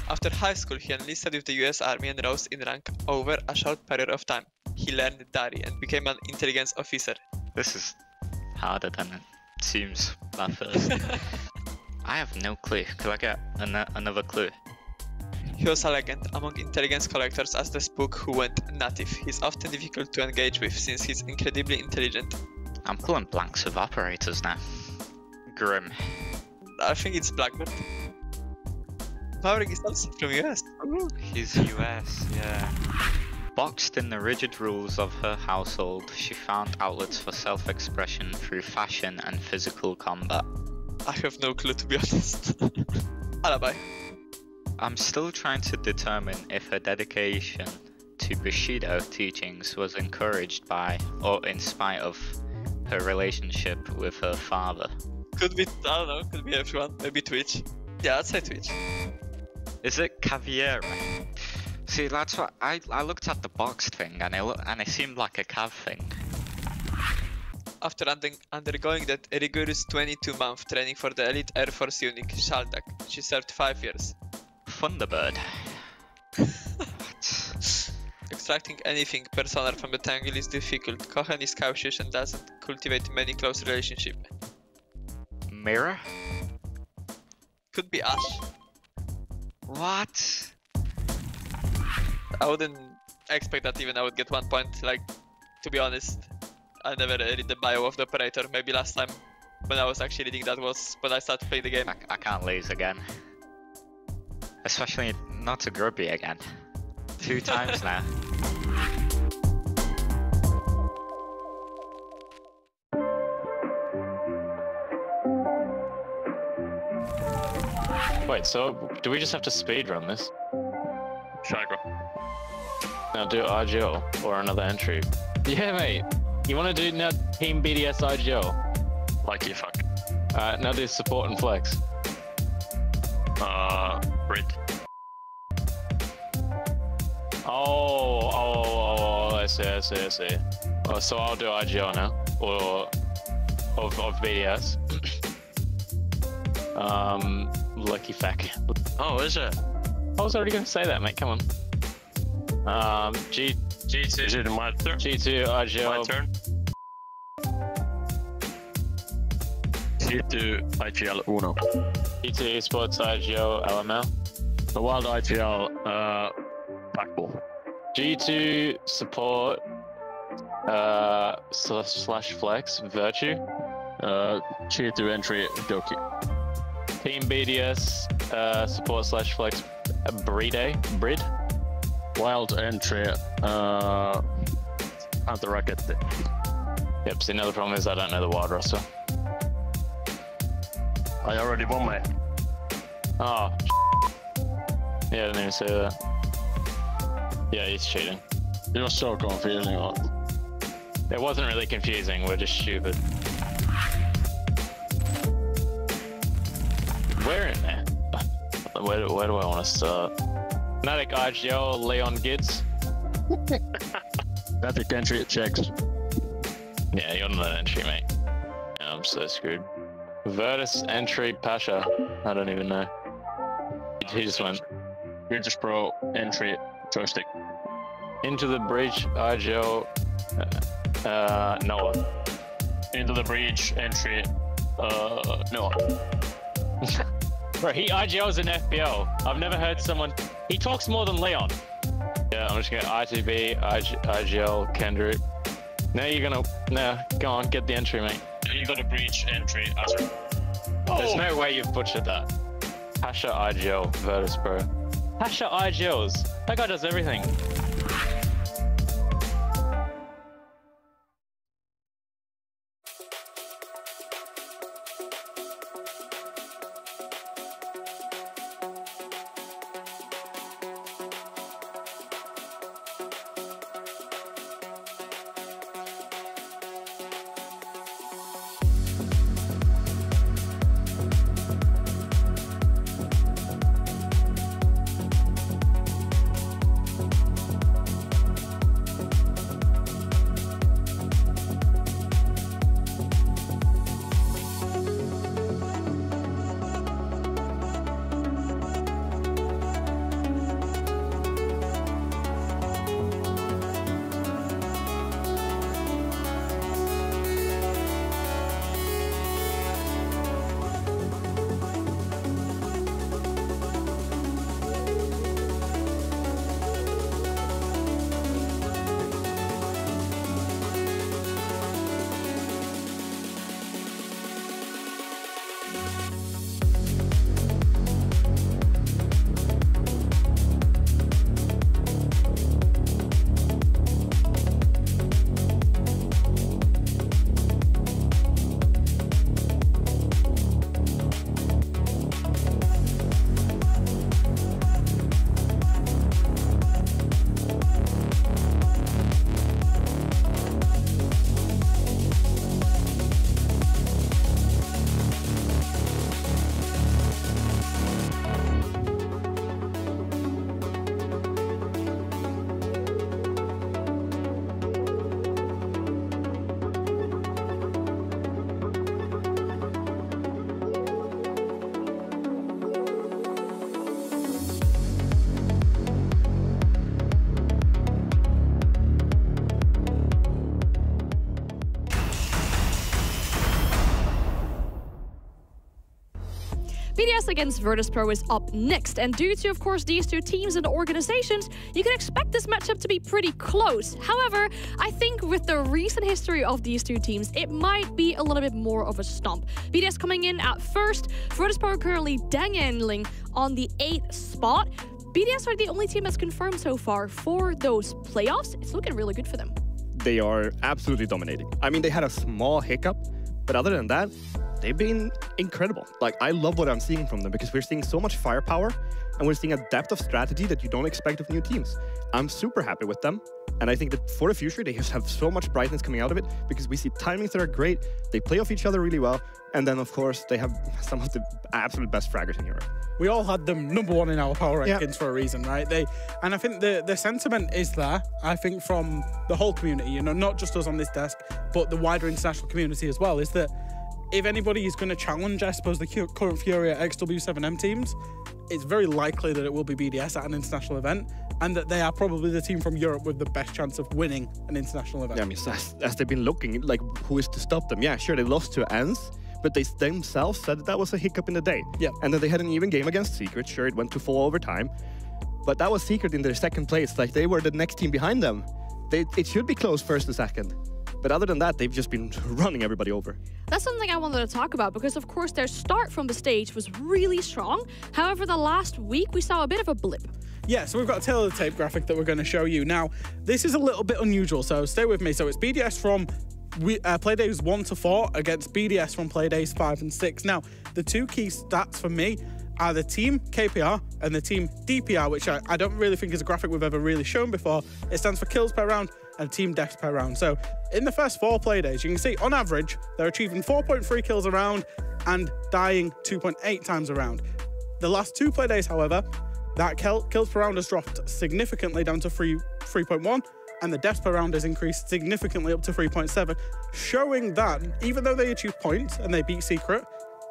Speaker 30: After high school, he enlisted with the US Army and rose in rank over a short period of time. He learned Dari and became an intelligence officer.
Speaker 29: This is harder than it seems at first. I have no clue. Could I get an- another clue?
Speaker 30: He was a legend among intelligence collectors as the spook who went native. He's often difficult to engage with since he's incredibly intelligent.
Speaker 29: I'm pulling blanks with operators now. Grim.
Speaker 30: I think it's Blackbeard. Maverick is also from US.
Speaker 29: He's US, yeah. Boxed in the rigid rules of her household, she found outlets for self expression through fashion and physical combat.
Speaker 30: I have no clue to be honest. Alibi.
Speaker 29: I'm still trying to determine if her dedication to Bushido teachings was encouraged by or in spite of her relationship with her father.
Speaker 30: Could be, I don't know, could be everyone. Maybe Twitch. Yeah, I'd say Twitch.
Speaker 29: Is it Caveira? See, that's what I I looked at the boxed thing and it and it seemed like a Cav thing.
Speaker 30: After under- undergoing that rigorous 22 month training for the elite Air Force unit, Shaldag, she served 5 years.
Speaker 29: Thunderbird.
Speaker 30: Extracting anything personal from the tangle is difficult. Cohen is cautious and doesn't cultivate many close relationships.
Speaker 29: Mirror?
Speaker 30: Could be Ash.
Speaker 29: What?
Speaker 30: I wouldn't expect that even I would get one point. Like, to be honest, I never read the bio of the operator. Maybe last time when I was actually reading that was when I started playing the game.
Speaker 29: I, I can't lose again. Especially not to Grubby again. Two times now.
Speaker 31: Wait, so do we just have to speed run this?
Speaker 32: Chakra.
Speaker 31: Now do RGO or another entry. Yeah, mate. You want to do now Team BDS RGO?
Speaker 32: Like you fuck.
Speaker 31: Alright, now do support and flex.
Speaker 32: Uh, Brit.
Speaker 31: Oh, oh, oh, oh, I see, I see, I see. Oh, so I'll do IGO now, or of, of BDS. um, lucky feck.
Speaker 32: Oh, is it?
Speaker 31: I was already going to say that, mate. Come on. Um, G
Speaker 32: G2. Is it my turn?
Speaker 31: G2 IGO.
Speaker 32: My turn. G2 IGL Uno.
Speaker 31: G2 Esports IGO LML.
Speaker 32: The Wild IGL uh, Backball.
Speaker 31: G2 support uh, slash, slash flex virtue.
Speaker 32: Uh, G2 entry Doki.
Speaker 31: Team BDS uh, support slash flex uh, Bride Brid.
Speaker 32: Wild entry uh, the Rocket.
Speaker 31: Yep. See, another problem is I don't know the wild roster.
Speaker 32: I already won, mate.
Speaker 31: Oh. Yeah, I didn't even say that. Yeah, he's cheating.
Speaker 32: You're so confusing.
Speaker 31: It wasn't really confusing. We're just stupid. Where in there? Where do, where do I want to start? Fnatic IGL, Leon Gids.
Speaker 32: Epic entry it checks.
Speaker 31: Yeah, you're not an entry, mate. Yeah, I'm so screwed. Virtus entry Pasha. I don't even know. He just went.
Speaker 32: Virtus Pro entry joystick.
Speaker 31: Into the breach, IGL, uh, uh, Noah.
Speaker 32: Into the breach entry, uh, Noah.
Speaker 31: Bro, he IGL's an FPL. I've never heard someone. He talks more than Leon. Yeah, I'm just gonna ITB, IG, IGL, Kendrick. Now you're gonna. Now, go on, get the entry, mate.
Speaker 32: you got a breach entry, Azure.
Speaker 31: There's oh. no way you've butchered that. Pasha IGL, Virtus bro. Pasha IGLs. That guy does everything.
Speaker 18: Against Virtus Pro is up next, and due to, of course, these two teams and organizations, you can expect this matchup to be pretty close. However, I think with the recent history of these two teams, it might be a little bit more of a stomp. BDS coming in at first, Virtus Pro currently dangling on the eighth spot. BDS are the only team that's confirmed so far for those playoffs. It's looking really good for them.
Speaker 19: They are absolutely dominating. I mean, they had a small hiccup, but other than that, they've been incredible. Like, I love what I'm seeing from them because we're seeing so much firepower and we're seeing a depth of strategy that you don't expect of new teams. I'm super happy with them. And I think that for the future, they just have so much brightness coming out of it because we see timings that are great. They play off each other really well. And then, of course, they have some of the absolute best fraggers in Europe.
Speaker 20: We all had them number one in our power rankings for a reason, right? They, and I think the the sentiment is there. I think from the whole community, you know, not just us on this desk, but the wider international community as well, is that if anybody is going to challenge, I suppose, the cu- current Furia XW7M teams, it's very likely that it will be BDS at an international event, and that they are probably the team from Europe with the best chance of winning an international event.
Speaker 19: Yeah, I mean, as, as they've been looking, like, who is to stop them? Yeah, sure, they lost to ENCE, but they themselves said that, that was a hiccup in the day.
Speaker 20: Yeah.
Speaker 19: And then they had an even game against Secret. Sure, it went to full overtime, but that was Secret in their second place. Like, they were the next team behind them. They, it should be close first and second. But other than that, they've just been running everybody over.
Speaker 18: That's something I wanted to talk about because, of course, their start from the stage was really strong. However, the last week we saw a bit of a blip.
Speaker 20: Yeah, so we've got a tale of the tape graphic that we're going to show you. Now, this is a little bit unusual, so stay with me. So it's BDS from we, uh, Playdays 1 to 4 against BDS from Playdays 5 and 6. Now, the two key stats for me are the team KPR and the team DPR, which I, I don't really think is a graphic we've ever really shown before. It stands for kills per round and team deaths per round. So in the first four play days, you can see on average, they're achieving 4.3 kills a round and dying 2.8 times a round. The last two play days, however, that kills per round has dropped significantly down to 3, 3.1 and the deaths per round has increased significantly up to 3.7, showing that even though they achieved points and they beat Secret,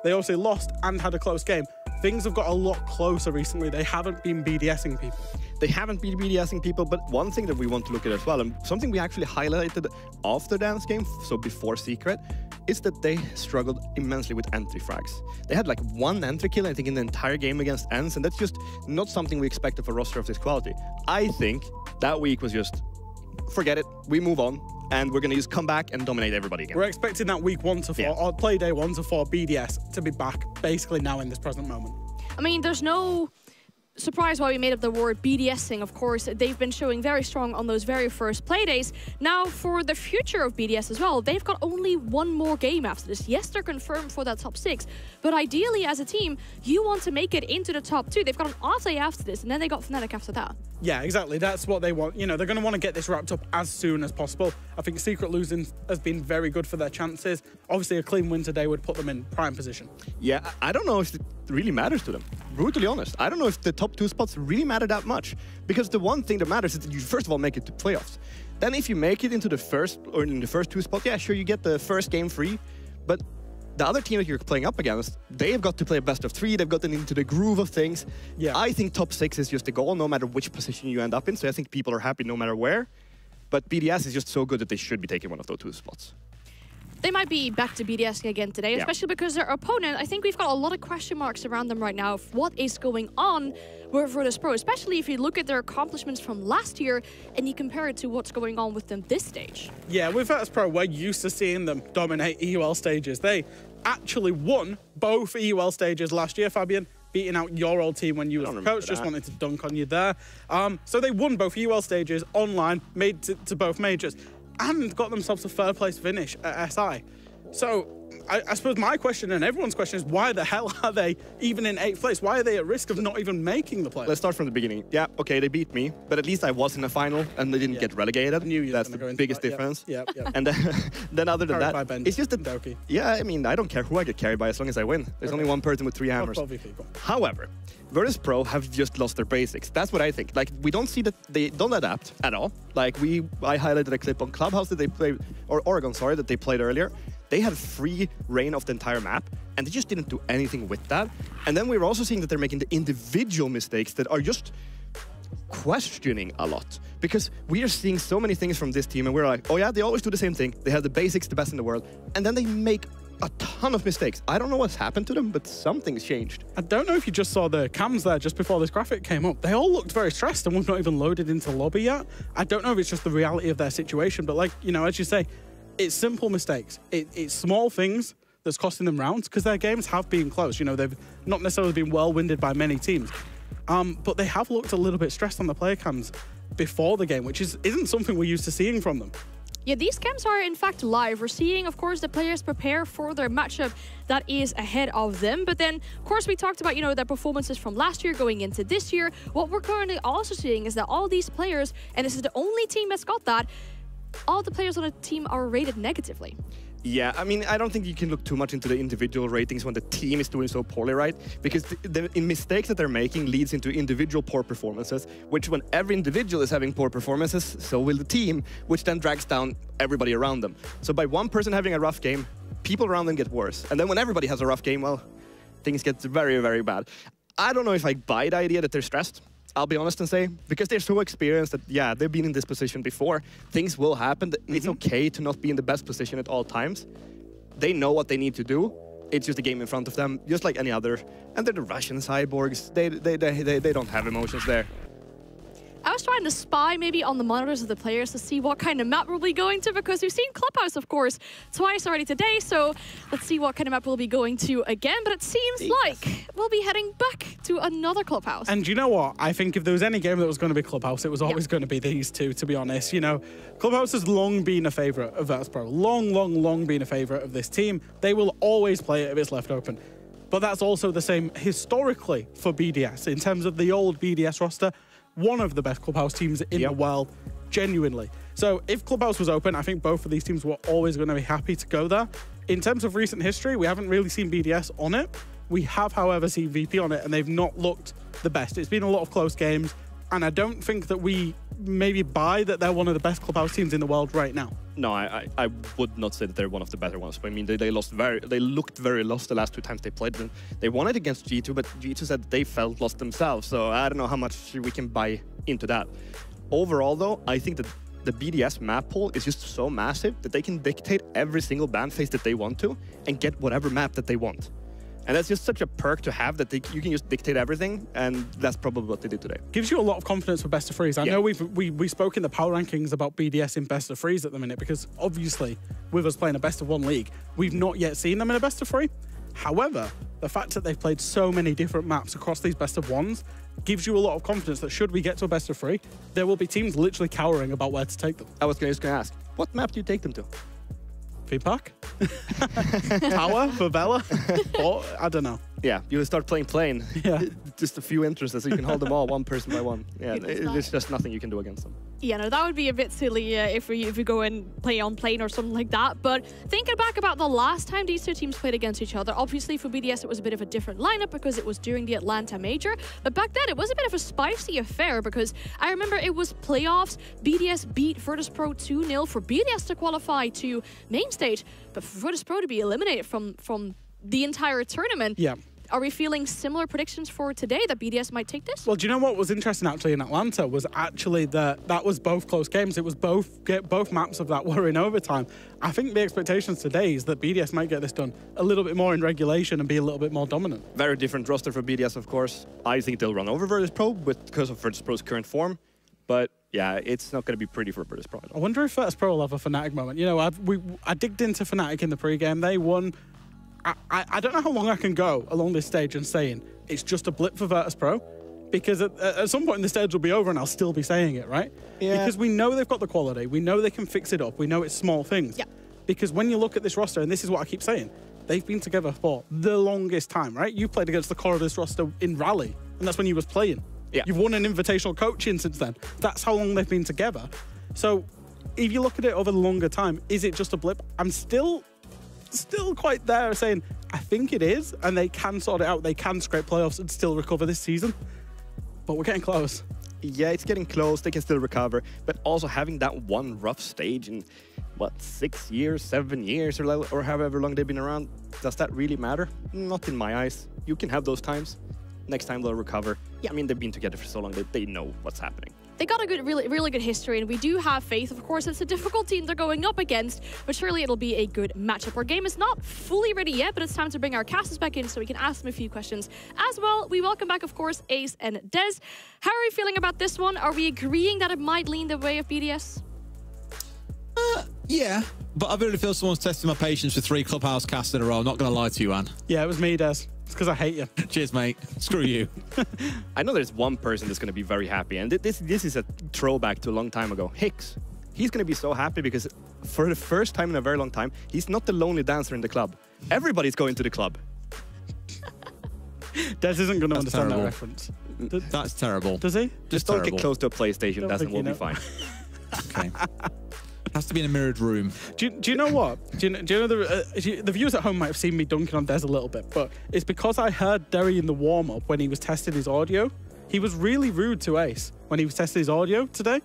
Speaker 20: they also lost and had a close game. Things have got a lot closer recently. They haven't been BDSing people.
Speaker 19: They haven't been BDSing people, but one thing that we want to look at as well, and something we actually highlighted after the dance game, so before Secret, is that they struggled immensely with entry frags. They had like one entry kill, I think, in the entire game against ENCE, and that's just not something we expect of a roster of this quality. I think that week was just forget it, we move on. and we're gonna just come back and dominate everybody again.
Speaker 20: We're expecting that week one to four,
Speaker 19: Yeah.
Speaker 20: or play day one to four BDS to be back basically now in this present moment.
Speaker 18: I mean, there's no surprise why we made up the word BDSing. Of course, they've been showing very strong on those very first play days. Now, for the future of BDS as well, they've got only one more game after this. Yes, they're confirmed for that top six, but ideally, as a team, you want to make it into the top two. They've got an off day after this, and then they got Fnatic after that.
Speaker 20: Yeah, exactly. That's what they want. You know, they're going to want to get this wrapped up as soon as possible. I think Secret losing has been very good for their chances. Obviously, a clean win today would put them in prime position.
Speaker 19: Yeah, I I don't know if it really matters to them. Brutally honest, I don't know if the top two spots really matter that much. Because the one thing that matters is that you first of all make it to playoffs. Then if you make it into the first or in the first two spots, yeah, sure you get the first game free, but the other team that you're playing up against, they've got to play a best of three. They've gotten into the groove of things.
Speaker 20: Yeah.
Speaker 19: I think top six is just the goal, no matter which position you end up in. So I think people are happy no matter where. But BDS is just so good that they should be taking one of those two spots.
Speaker 18: They might be back to BDSing again today,
Speaker 19: Yeah.
Speaker 18: especially because their opponent, I think we've got a lot of question marks around them right now of what is going on with Virtus Pro, especially if you look at their accomplishments from last year and you compare it to what's going on with them this stage.
Speaker 20: Yeah, with Virtus Pro, we're used to seeing them dominate EUL stages. They actually won both EUL stages last year, Fabian, beating out your old team when you were the
Speaker 19: remember
Speaker 20: coach. Just wanted to dunk on you there. Um, so they won both EUL stages online, made to, to both majors, and got themselves a third place finish at SI. So I, I suppose my question and everyone's question is why the hell are they even in eighth place? Why are they at risk of not even making the playoffs?
Speaker 19: Let's start from the beginning. Yeah, okay, they beat me, but at least I was in the final and they didn't get relegated. That's the biggest
Speaker 20: that,
Speaker 19: difference.
Speaker 20: yep, yep.
Speaker 19: And then, then other than
Speaker 20: Carried
Speaker 19: that, it's just that,
Speaker 20: Doki.
Speaker 19: yeah, I mean, I don't care who I get carried by as long as I win. There's only one person with three hammers. However, Virtus Pro have just lost their basics. That's what I think. Like we don't see that they don't adapt at all. Like we, I highlighted a clip on Clubhouse that they played, or Oregon, sorry, that they played earlier. They had free reign of the entire map, and they just didn't do anything with that. And then we were also seeing that they're making the individual mistakes that are just questioning a lot because we are seeing so many things from this team and we're like oh yeah they always do the same thing they have the basics the best in the world and then they make a ton of mistakes i don't know what's happened to them but something's changed
Speaker 20: I don't know if you just saw the cams there just before this graphic came up. They all looked very stressed and we've not even loaded into lobby yet. I don't know if it's just the reality of their situation, but like, you know, as you say, it's simple mistakes. It, it's small things that's costing them rounds because their games have been close. You know, they've not necessarily been well winded by many teams. Um, but they have looked a little bit stressed on the player cams before the game, which is, isn't something we're used to seeing from them.
Speaker 18: Yeah, these camps are in fact live. We're seeing, of course, the players prepare for their matchup that is ahead of them. But then, of course, we talked about, you know, their performances from last year going into this year. What we're currently also seeing is that all these players, and this is the only team that's got that, all the players on the team are rated negatively.
Speaker 19: Yeah, I mean, I don't think you can look too much into the individual ratings when the team is doing so poorly, right? Because the, the mistakes that they're making leads into individual poor performances, which when every individual is having poor performances, so will the team, which then drags down everybody around them. So by one person having a rough game, people around them get worse. And then when everybody has a rough game, well, things get very, very bad. I don't know if I buy the idea that they're stressed. I'll be honest and say, because they're so experienced that, yeah, they've been in this position before. Things will happen. It's mm-hmm. okay to not be in the best position at all times. They know what they need to do. It's just a game in front of them, just like any other. And they're the Russian cyborgs. They, they, they, they, they don't have emotions there.
Speaker 18: I was trying to spy maybe on the monitors of the players to see what kind of map we'll be going to because we've seen Clubhouse, of course, twice already today. So let's see what kind of map we'll be going to again. But it seems like we'll be heading back to another Clubhouse.
Speaker 20: And you know what? I think if there was any game that was going to be Clubhouse, it was always going to be these two, to be honest. You know, Clubhouse has long been a favourite of Virtus Pro. Long, long, long been a favourite of this team. They will always play it if it's left open. But that's also the same historically for BDS. In terms of the old BDS roster, one of the best Clubhouse teams in the world, genuinely. So if Clubhouse was open, I think both of these teams were always going to be happy to go there. In terms of recent history, we haven't really seen BDS on it. We have, however, seen VP on it, and they've not looked the best. It's been a lot of close games, and I don't think that we maybe buy that they're one of the best Clubhouse teams in the world right now.
Speaker 19: No, I, I, I would not say that they're one of the better ones. I mean, they, they lost very, they looked very lost the last two times they played them. They won it against G2, but G2 said they felt lost themselves. So I don't know how much we can buy into that. Overall, though, I think that the BDS map pool is just so massive that they can dictate every single ban phase that they want to and get whatever map that they want. And that's just such a perk to have that they, you can just dictate everything, and that's probably what they did today.
Speaker 20: Gives you a lot of confidence for best of threes. I
Speaker 19: Yeah.
Speaker 20: know we've we, we spoke in the power rankings about BDS in best of threes at the minute because obviously with us playing a best of one league, we've not yet seen them in a best of three. However, the fact that they've played so many different maps across these best of ones gives you a lot of confidence that should we get to a best of three, there will be teams literally cowering about where to take them.
Speaker 19: I was just going to ask, what map do you take them to?
Speaker 20: Theme park? Tower? Bella? or I don't know.
Speaker 19: Yeah, you start playing plane.
Speaker 20: Yeah.
Speaker 19: just a few entrances, so you can hold them all one person by one. Yeah,
Speaker 18: It's
Speaker 19: it-
Speaker 18: not-
Speaker 19: there's just nothing you can do against them.
Speaker 18: Yeah, no, that would be a bit silly uh, if we if we go and play on plane or something like that. But thinking back about the last time these two teams played against each other, obviously for BDS it was a bit of a different lineup because it was during the Atlanta Major. But back then it was a bit of a spicy affair because I remember it was playoffs. BDS beat Virtus Pro 2-0 for BDS to qualify to main stage, but for Virtus Pro to be eliminated from from the entire tournament.
Speaker 20: Yeah.
Speaker 18: Are we feeling similar predictions for today that BDS might take this?
Speaker 20: Well, do you know what was interesting actually in Atlanta was actually that that was both close games. It was both get both maps of that were in overtime. I think the expectations today is that BDS might get this done a little bit more in regulation and be a little bit more dominant.
Speaker 19: Very different roster for BDS, of course. I think they'll run over Virtus Pro with, because of Virtus Pro's current form. But yeah, it's not going to be pretty for Virtus Pro.
Speaker 20: I wonder if Virtus Pro will have a Fnatic moment. You know, I've, we, I digged into Fnatic in the pregame. They won. I, I, I don't know how long I can go along this stage and saying it's just a blip for Virtus Pro. Because at, at some point the stage will be over and I'll still be saying it, right?
Speaker 19: Yeah.
Speaker 20: Because we know they've got the quality. We know they can fix it up. We know it's small things. Yeah. Because when you look at this roster, and this is what I keep saying, they've been together for the longest time, right? You played against the core of this roster in Rally, and that's when you was playing.
Speaker 19: Yeah.
Speaker 20: You've won an invitational coaching since then. That's how long they've been together. So if you look at it over the longer time, is it just a blip? I'm still still quite there saying I think it is, and they can sort it out. They can scrape playoffs and still recover this season. But we're getting close.
Speaker 19: Yeah, it's getting close. They can still recover. But also having that one rough stage in, what, six years, seven years, or, or however long they've been around, does that really matter? Not in my eyes. You can have those times. Next time they'll recover. Yeah, I mean, they've been together for so long that they know what's happening.
Speaker 18: They got a good, really, really good history, and we do have faith. Of course, it's a difficult team they're going up against, but surely it'll be a good matchup. Our game is not fully ready yet, but it's time to bring our casters back in so we can ask them a few questions as well. We welcome back, of course, Ace and Dez. How are we feeling about this one? Are we agreeing that it might lean the way of BDS?
Speaker 22: Uh, yeah, but I really feel someone's testing my patience for three clubhouse casts in a row. I'm not going to lie to you, Anne.
Speaker 20: Yeah, it was me, Des. It's because I hate you.
Speaker 22: Cheers, mate. Screw you.
Speaker 19: I know there's one person that's going to be very happy, and thi- this this is a throwback to a long time ago. Hicks. He's going to be so happy because for the first time in a very long time, he's not the lonely dancer in the club. Everybody's going to the club.
Speaker 20: Des isn't going to
Speaker 22: That's
Speaker 20: understand
Speaker 22: terrible.
Speaker 20: that reference.
Speaker 22: That's terrible.
Speaker 20: does he?
Speaker 19: Just don't
Speaker 22: terrible.
Speaker 19: get close to a PlayStation, and we'll be fine.
Speaker 22: Okay. Has to be in a mirrored room.
Speaker 20: Do you, do you know what? Do you, know- do you know the, uh, do you- the viewers at home might have seen me dunking on Des a little bit, but it's because I heard Derry in the warm up when he was testing his audio. He was really rude to Ace when he was testing his audio today.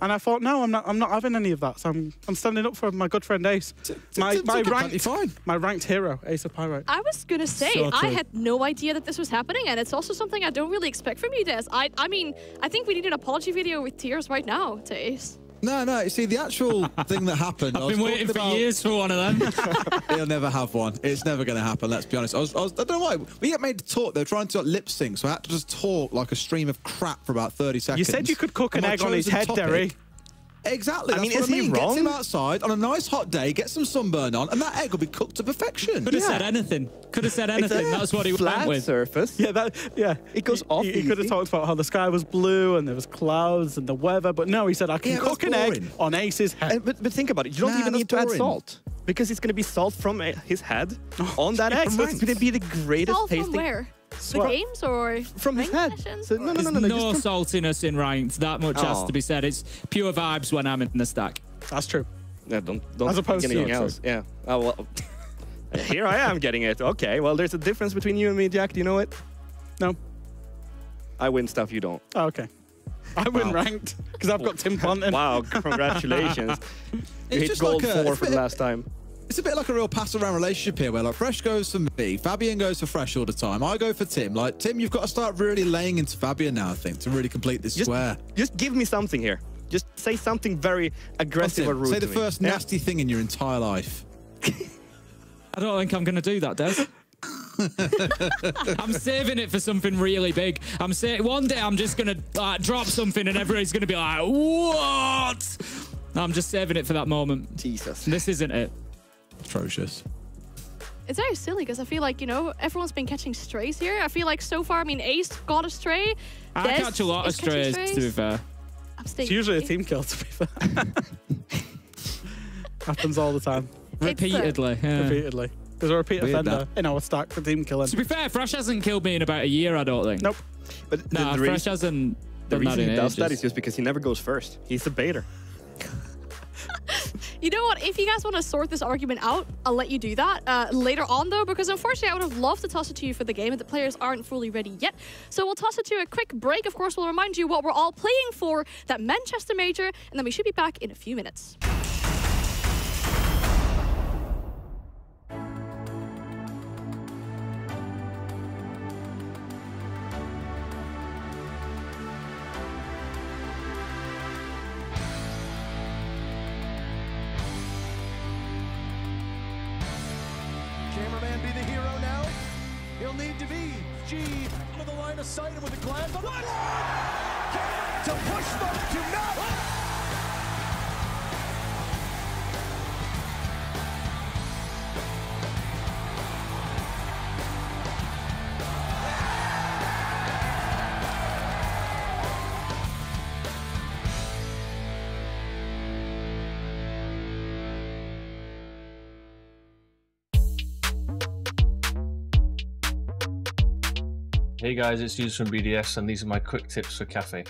Speaker 20: And I thought, no, I'm not. I'm not having any of that. So I'm, I'm standing up for my good friend Ace, my
Speaker 22: it's
Speaker 20: my
Speaker 22: completely
Speaker 20: ranked, my ranked hero, Ace of Pyrite.
Speaker 18: I was gonna say
Speaker 20: So
Speaker 18: I had no idea that this was happening, and it's also something I don't really expect from you, Des. I, I mean, I think we need an apology video with tears right now to Ace.
Speaker 22: No, no. You see, the actual thing that happened. I
Speaker 23: I've
Speaker 22: was
Speaker 23: been waiting for
Speaker 22: about-
Speaker 23: years for one of them.
Speaker 22: He'll never have one. It's never going to happen. Let's be honest. I, was, I, was, I don't know why. We get made to talk. They're trying to like, lip sync, so I had to just talk like a stream of crap for about 30 seconds.
Speaker 20: You said you could cook an
Speaker 22: my
Speaker 20: egg on his head,
Speaker 22: topic-
Speaker 20: Derry.
Speaker 22: Exactly.
Speaker 19: I
Speaker 22: That's
Speaker 19: mean,
Speaker 22: what
Speaker 19: is he
Speaker 22: mean. Get him outside on a nice hot day, get some sunburn on, and that egg will be cooked to perfection.
Speaker 23: Could have said anything. Could have said anything. That's what he
Speaker 19: flat
Speaker 23: went with.
Speaker 19: surface.
Speaker 20: Yeah, that yeah.
Speaker 19: It goes
Speaker 20: he,
Speaker 19: off
Speaker 20: He, he could have talked about how the sky was blue and there was clouds and the weather, but no, he said I can
Speaker 22: Yeah,
Speaker 20: cook an egg on Ace's head.
Speaker 19: And, but, but think about it. You don't
Speaker 22: Nah,
Speaker 19: even need to
Speaker 22: that's
Speaker 19: add salt because it's going to be salt from uh, his head on that egg. So it's going to be the greatest
Speaker 18: All from
Speaker 19: tasting
Speaker 18: where? The
Speaker 20: Swat.
Speaker 18: games or
Speaker 19: from his
Speaker 18: rank
Speaker 19: head. So, no, no, no,
Speaker 23: no,
Speaker 19: no, no. from-
Speaker 23: saltiness in ranked. That much has
Speaker 19: Oh.
Speaker 23: to be said. It's pure vibes when I'm in the stack.
Speaker 20: That's true.
Speaker 19: Yeah, don't don't
Speaker 20: As opposed
Speaker 19: think
Speaker 20: to-
Speaker 19: anything else. Yeah. Oh well. Here I am getting it. Okay. Well, there's a difference between you and me, Jack. Do you know it?
Speaker 20: No.
Speaker 19: I win stuff you don't.
Speaker 20: Oh, okay. I win
Speaker 22: Wow.
Speaker 20: ranked because I've got Tim Planton.
Speaker 19: Wow. Congratulations. you
Speaker 22: It's
Speaker 19: hit
Speaker 22: just
Speaker 19: gold
Speaker 22: like a-
Speaker 19: four
Speaker 22: it's
Speaker 19: for the last time.
Speaker 22: It's a bit like a real pass around relationship here where like Fresh goes for me, Fabian goes for Fresh all the time. I go for Tim. Like Tim, you've got to start really laying into Fabian now, I think, to really complete this
Speaker 19: Just,
Speaker 22: square.
Speaker 19: just give me something here. Just say something very aggressive or rude.
Speaker 22: say the
Speaker 19: to me.
Speaker 22: first
Speaker 19: Yeah.
Speaker 22: nasty thing in your entire life.
Speaker 23: I don't think I'm going to do that, Des. I'm saving it for something really big. I'm saying one day I'm just gonna uh, drop something and everybody's gonna be like, "What?" I'm just saving it for that moment.
Speaker 19: Jesus,
Speaker 23: this isn't it.
Speaker 22: Atrocious.
Speaker 18: It's very silly because I feel like, you know, everyone's been catching strays here. I feel like so far, I mean, Ace got a stray.
Speaker 23: I
Speaker 18: Des
Speaker 23: catch a lot of
Speaker 18: is catching
Speaker 23: strays, to be fair.
Speaker 18: I'm staying.
Speaker 20: It's usually a team kill, to be fair. Happens all the time.
Speaker 23: Uh, Repeatedly, yeah.
Speaker 20: Repeatedly. There's a repeat
Speaker 23: Weird,
Speaker 20: offender
Speaker 23: that.
Speaker 20: in our stack for team killing.
Speaker 23: To be fair, Fresh hasn't killed me in about a year, I don't think.
Speaker 20: Nope.
Speaker 19: But
Speaker 23: nah,
Speaker 19: the
Speaker 23: Fresh
Speaker 19: reason-
Speaker 23: hasn't
Speaker 19: The reason he does that
Speaker 23: ages.
Speaker 19: is just because he never goes first. He's a baiter.
Speaker 18: You know what? If you guys want to sort this argument out, I'll let you do that uh, later on, though, because unfortunately, I would have loved to toss it to you for the game, but the players aren't fully ready yet. So we'll toss it to a quick break. Of course, we'll remind you what we're all playing for that Manchester Major, and then we should be back in a few minutes.
Speaker 26: Sight with a glance
Speaker 33: Hey guys, it's Hughes from BDS, and these are my quick tips for Cafe.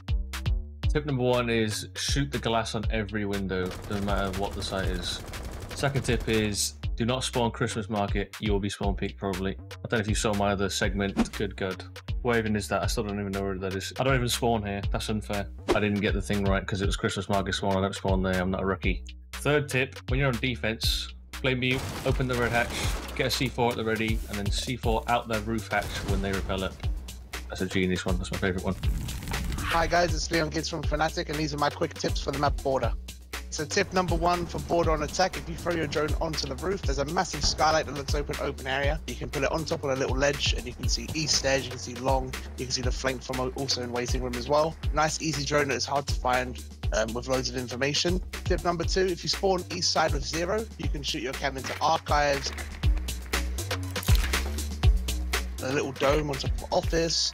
Speaker 33: Tip number one is shoot the glass on every window, no matter what the site is. Second tip is do not spawn Christmas market, you will be spawn peak probably. I don't know if you saw my other segment, good good. What even is that? I still don't even know where that is. I don't even spawn here, that's unfair. I didn't get the thing right because it was Christmas market spawn, I don't spawn there, I'm not a rookie. Third tip, when you're on defense, play mute, open the red hatch, get a C4 at the ready, and then C4 out their roof hatch when they repel it. That's a genius one. That's my favorite one.
Speaker 28: Hi guys, it's Leon Gids from Fnatic, and these are my quick tips for the map border. So tip number one for border on attack, if you throw your drone onto the roof, there's a massive skylight that looks open, open area. You can put it on top of a little ledge and you can see east edge, you can see long, you can see the flank from also in waiting room as well. Nice easy drone that is hard to find um, with loads of information. Tip number two, if you spawn east side with zero, you can shoot your cam into archives, a little dome on top of office,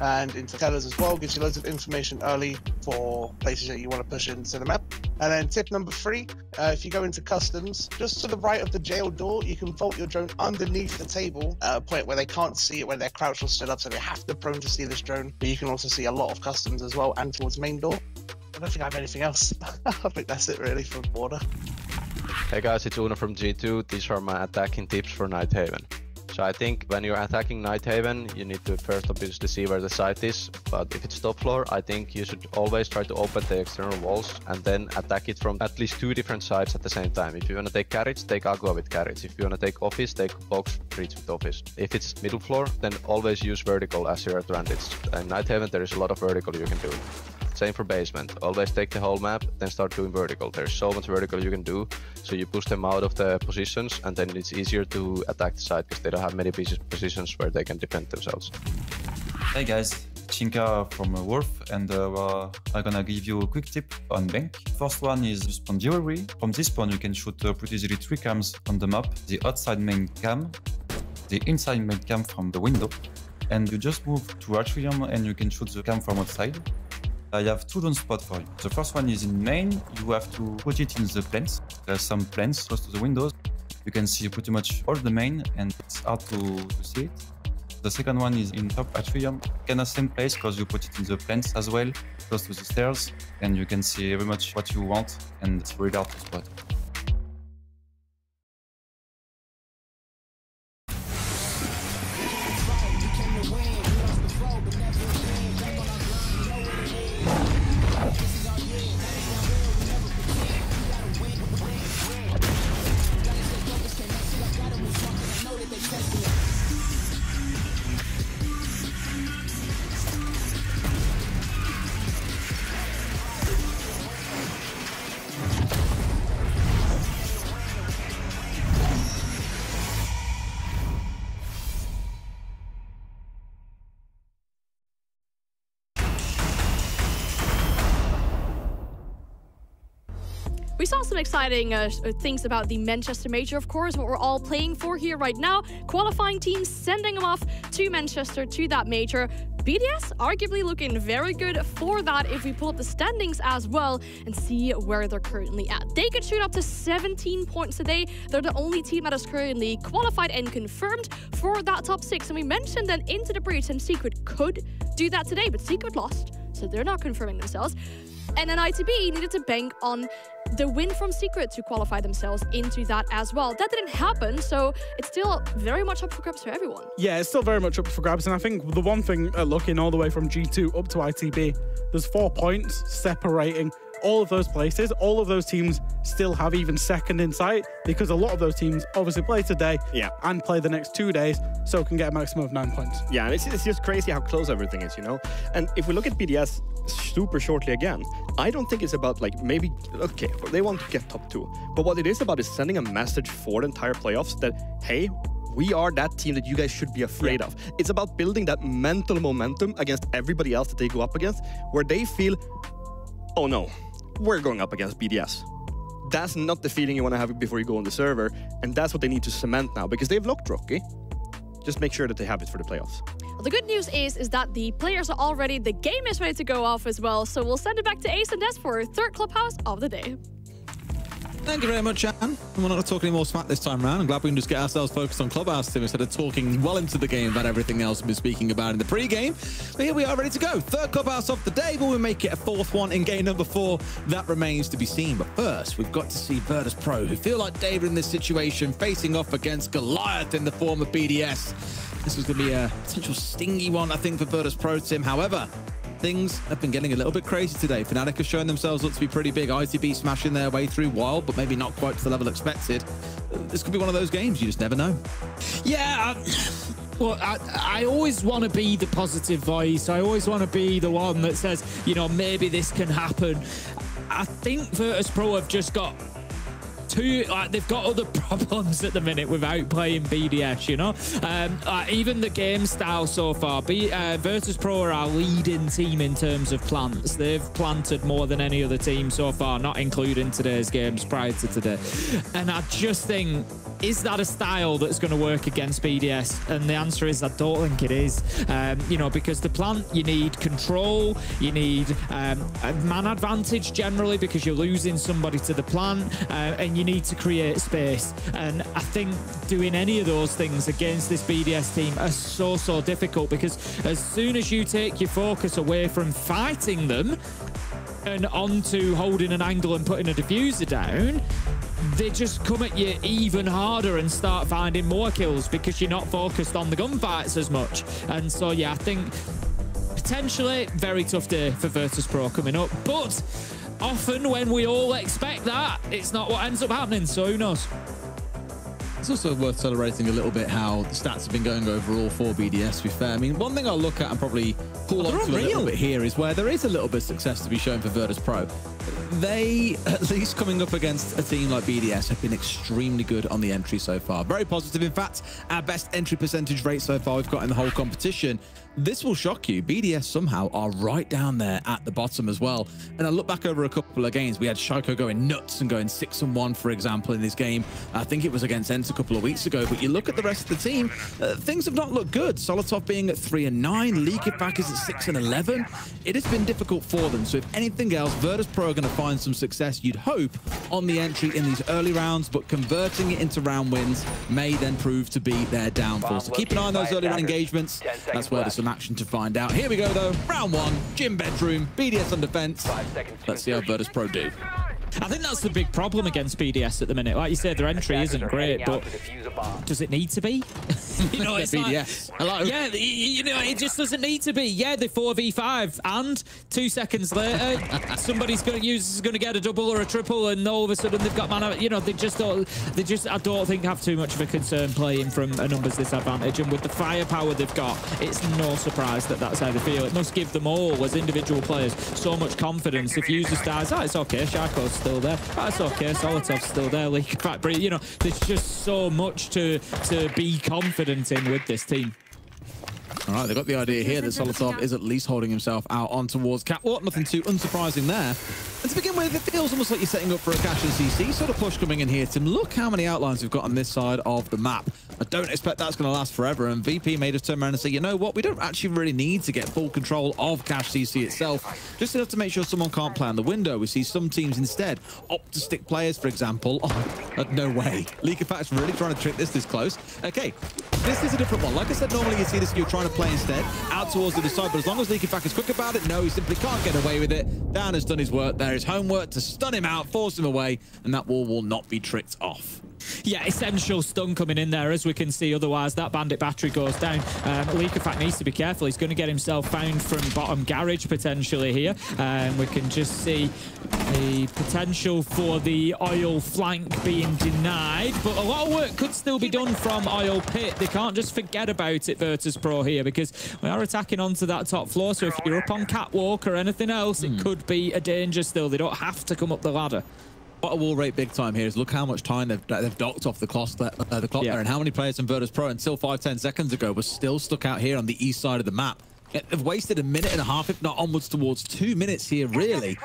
Speaker 28: and into tellers as well. Gives you loads of information early for places that you want to push into the map. And then tip number three, uh, if you go into customs, just to the right of the jail door, you can vault your drone underneath the table at a point where they can't see it when they're crouched or stood up, so they have to prone to see this drone. But you can also see a lot of customs as well and towards main door. I don't think I have anything else. I think that's it really for border.
Speaker 34: Hey guys, it's Una from G2. These are my attacking tips for Night Haven. So I think when you're attacking Night Haven, you need to first obviously see where the site is. But if it's top floor, I think you should always try to open the external walls and then attack it from at least two different sides at the same time. If you want to take carriage, take Agua with carriage. If you want to take office, take box breach with office. If it's middle floor, then always use vertical as your advantage. In Night Haven, there is a lot of vertical you can do. Same for basement. Always take the whole map, then start doing vertical. There's so much vertical you can do, so you push them out of the positions, and then it's easier to attack the side because they don't have many pieces, positions where they can defend themselves.
Speaker 35: Hey guys, Chinka from uh, Wolf, and uh, I'm gonna give you a quick tip on bank. First one is spawn jewelry. From this spawn, you can shoot uh, pretty easily three cams on the map: the outside main cam, the inside main cam from the window, and you just move to atrium and you can shoot the cam from outside. I have two drone spots for you. The first one is in main. You have to put it in the planes. There's some plants close to the windows. You can see pretty much all the main, and it's hard to, to see it. The second one is in top atrium, kind of same place because you put it in the plants as well, close to the stairs, and you can see very much what you want, and it's really hard to spot.
Speaker 18: Some exciting uh, uh, things about the Manchester Major, of course, what we're all playing for here right now. Qualifying teams sending them off to Manchester to that major. BDS arguably looking very good for that if we pull up the standings as well and see where they're currently at. They could shoot up to 17 points today. They're the only team that is currently qualified and confirmed for that top six. And we mentioned that Into the Breach and Secret could do that today, but Secret lost, so they're not confirming themselves. And then ITB needed to bank on the win from Secret to qualify themselves into that as well. That didn't happen, so it's still very much up for grabs for everyone.
Speaker 20: Yeah, it's still very much up for grabs. And I think the one thing uh, looking all the way from G2 up to ITB, there's four points separating all of those places. All of those teams still have even second in sight because a lot of those teams obviously play today
Speaker 19: yeah.
Speaker 20: and play the next two days, so can get a maximum of nine points.
Speaker 19: Yeah, and it's, it's just crazy how close everything is, you know? And if we look at BDS super shortly again, I don't think it's about like maybe, okay, they want to get top two. But what it is about is sending a message for the entire playoffs that, hey, we are that team that you guys should be afraid of. It's about building that mental momentum against everybody else that they go up against, where they feel, oh no, we're going up against BDS. That's not the feeling you want to have before you go on the server, and that's what they need to cement now because they've locked rocky. Just make sure that they have it for the playoffs.
Speaker 18: Well, the good news is is that the players are all ready. The game is ready to go off as well. So we'll send it back to Ace and Des for our third clubhouse of the day.
Speaker 22: Thank you very much, Anne. And we're not going to talk any more smack this time around. I'm glad we can just get ourselves focused on Clubhouse Tim instead of talking well into the game about everything else we've been speaking about in the pre-game. But here we are ready to go. Third Clubhouse of the day. Will we make it a fourth one in game number four? That remains to be seen. But first, we've got to see Virtus Pro, who feel like David in this situation, facing off against Goliath in the form of BDS. This was going to be a potential stingy one, I think, for Virtus Pro, Tim. However, things have been getting a little bit crazy today. Fnatic have shown themselves up to be pretty big. ITB smashing their way through Wild, but maybe not quite to the level expected. This could be one of those games. You just never know.
Speaker 23: Yeah. Well, I, I always want to be the positive voice. I always want to be the one that says, you know, maybe this can happen. I think Virtus Pro have just got too like they've got other problems at the minute without playing BDS. You know, um, uh, even the game style so far. B, uh, Virtus Pro are our leading team in terms of plants. They've planted more than any other team so far, not including today's games prior to today. And I just think. Is that a style that's going to work against BDS? And the answer is I don't think it is. Um, you know, because the plant, you need control, you need um, a man advantage generally because you're losing somebody to the plant, uh, and you need to create space. And I think doing any of those things against this BDS team are so, so difficult because as soon as you take your focus away from fighting them, and onto holding an angle and putting a defuser down, they just come at you even harder and start finding more kills because you're not focused on the gunfights as much. And so, yeah, I think potentially very tough day for Virtus Pro coming up, but often when we all expect that, it's not what ends up happening. So who knows?
Speaker 22: It's also worth celebrating a little bit how the stats have been going overall for BDS, to be fair. I mean, one thing I'll look at and probably pull
Speaker 23: Oh,
Speaker 22: on to a little bit here is where there is a little bit of success to be shown for Virtus Pro. They, at least coming up against a team like BDS, have been extremely good on the entry so far. Very positive. In fact, our best entry percentage rate so far we've got in the whole competition. This will shock you. BDS somehow are right down there at the bottom as well. And I look back over a couple of games. We had Shaiiko going nuts and going six and one, for example, in this game. I think it was against ENCE a couple of weeks ago. But you look at the rest of the team, uh, things have not looked good. Solotov being at three and nine, LikEfac is at six and eleven. It has been difficult for them. So if anything else, Virtus Pro are going to find some success, you'd hope, on the entry in these early rounds. But converting it into round wins may then prove to be their downfall. So keep an eye on those early round engagements. That's where there's some action to find out. Here we go, though. Round one, gym bedroom, BDS on defense. Let's see how Virtus Pro do.
Speaker 23: I think that's the big problem against BDS at the minute. Like you said, their entry isn't great, but does it need to be? you know, it's like,
Speaker 22: BDS.
Speaker 23: Hello. Yeah, y- y- you know, it just doesn't need to be. Yeah, they four v five, and two seconds later, somebody's going to use going to get a double or a triple, and all of a sudden they've got man. You know, they just don't. They just I don't think have too much of a concern playing from a numbers disadvantage, and with the firepower they've got, it's no surprise that that's how they feel. It must give them all as individual players so much confidence. If User dies, oh, it's okay. Shaiiko's still there. That's okay. Solotov's still there. Leak Factory. You know, there's just so much to to be confident in with this team.
Speaker 22: All right, they've got the idea here that Solotov is at least holding himself out on towards Catwalk. Nothing too unsurprising there. And to begin with, it feels almost like you're setting up for a cash and CC sort of push coming in here, Tim. Look how many outlines we've got on this side of the map. I don't expect that's going to last forever. And VP made us turn around and say, you know what, we don't actually really need to get full control of cash CC itself. Just enough to make sure someone can't play on the window. We see some teams instead opt to stick players, for example. Oh, no way. LikEfac really trying to trick this this close. Okay, this is a different one. Like I said, normally you see this, you're trying to play instead out towards the side, but as long as LikEfac is quick about it, no, he simply can't get away with it. Dan has done his work there, his homework to stun him out, force him away, and that wall will not be tricked off.
Speaker 23: Yeah, essential stun coming in there, as we can see. Otherwise, that bandit battery goes down. Um, LikEfac needs to be careful. He's going to get himself found from bottom garage potentially here. Um, we can just see the potential for the oil flank being denied, but a lot of work could still be done from oil pit. They can't just forget about it, Virtus Pro here, because we are attacking onto that top floor. So if you're up on catwalk or anything else, it could be a danger still. They don't have to come up the ladder.
Speaker 22: What a wall rate big time here is look how much time they've, they've docked off the clock, there, uh, the clock
Speaker 23: Yeah.
Speaker 22: there and how many players in Virtus Pro until five, ten seconds ago were still stuck out here on the east side of the map. Yet They've wasted a minute and a half, if not onwards towards two minutes here, really.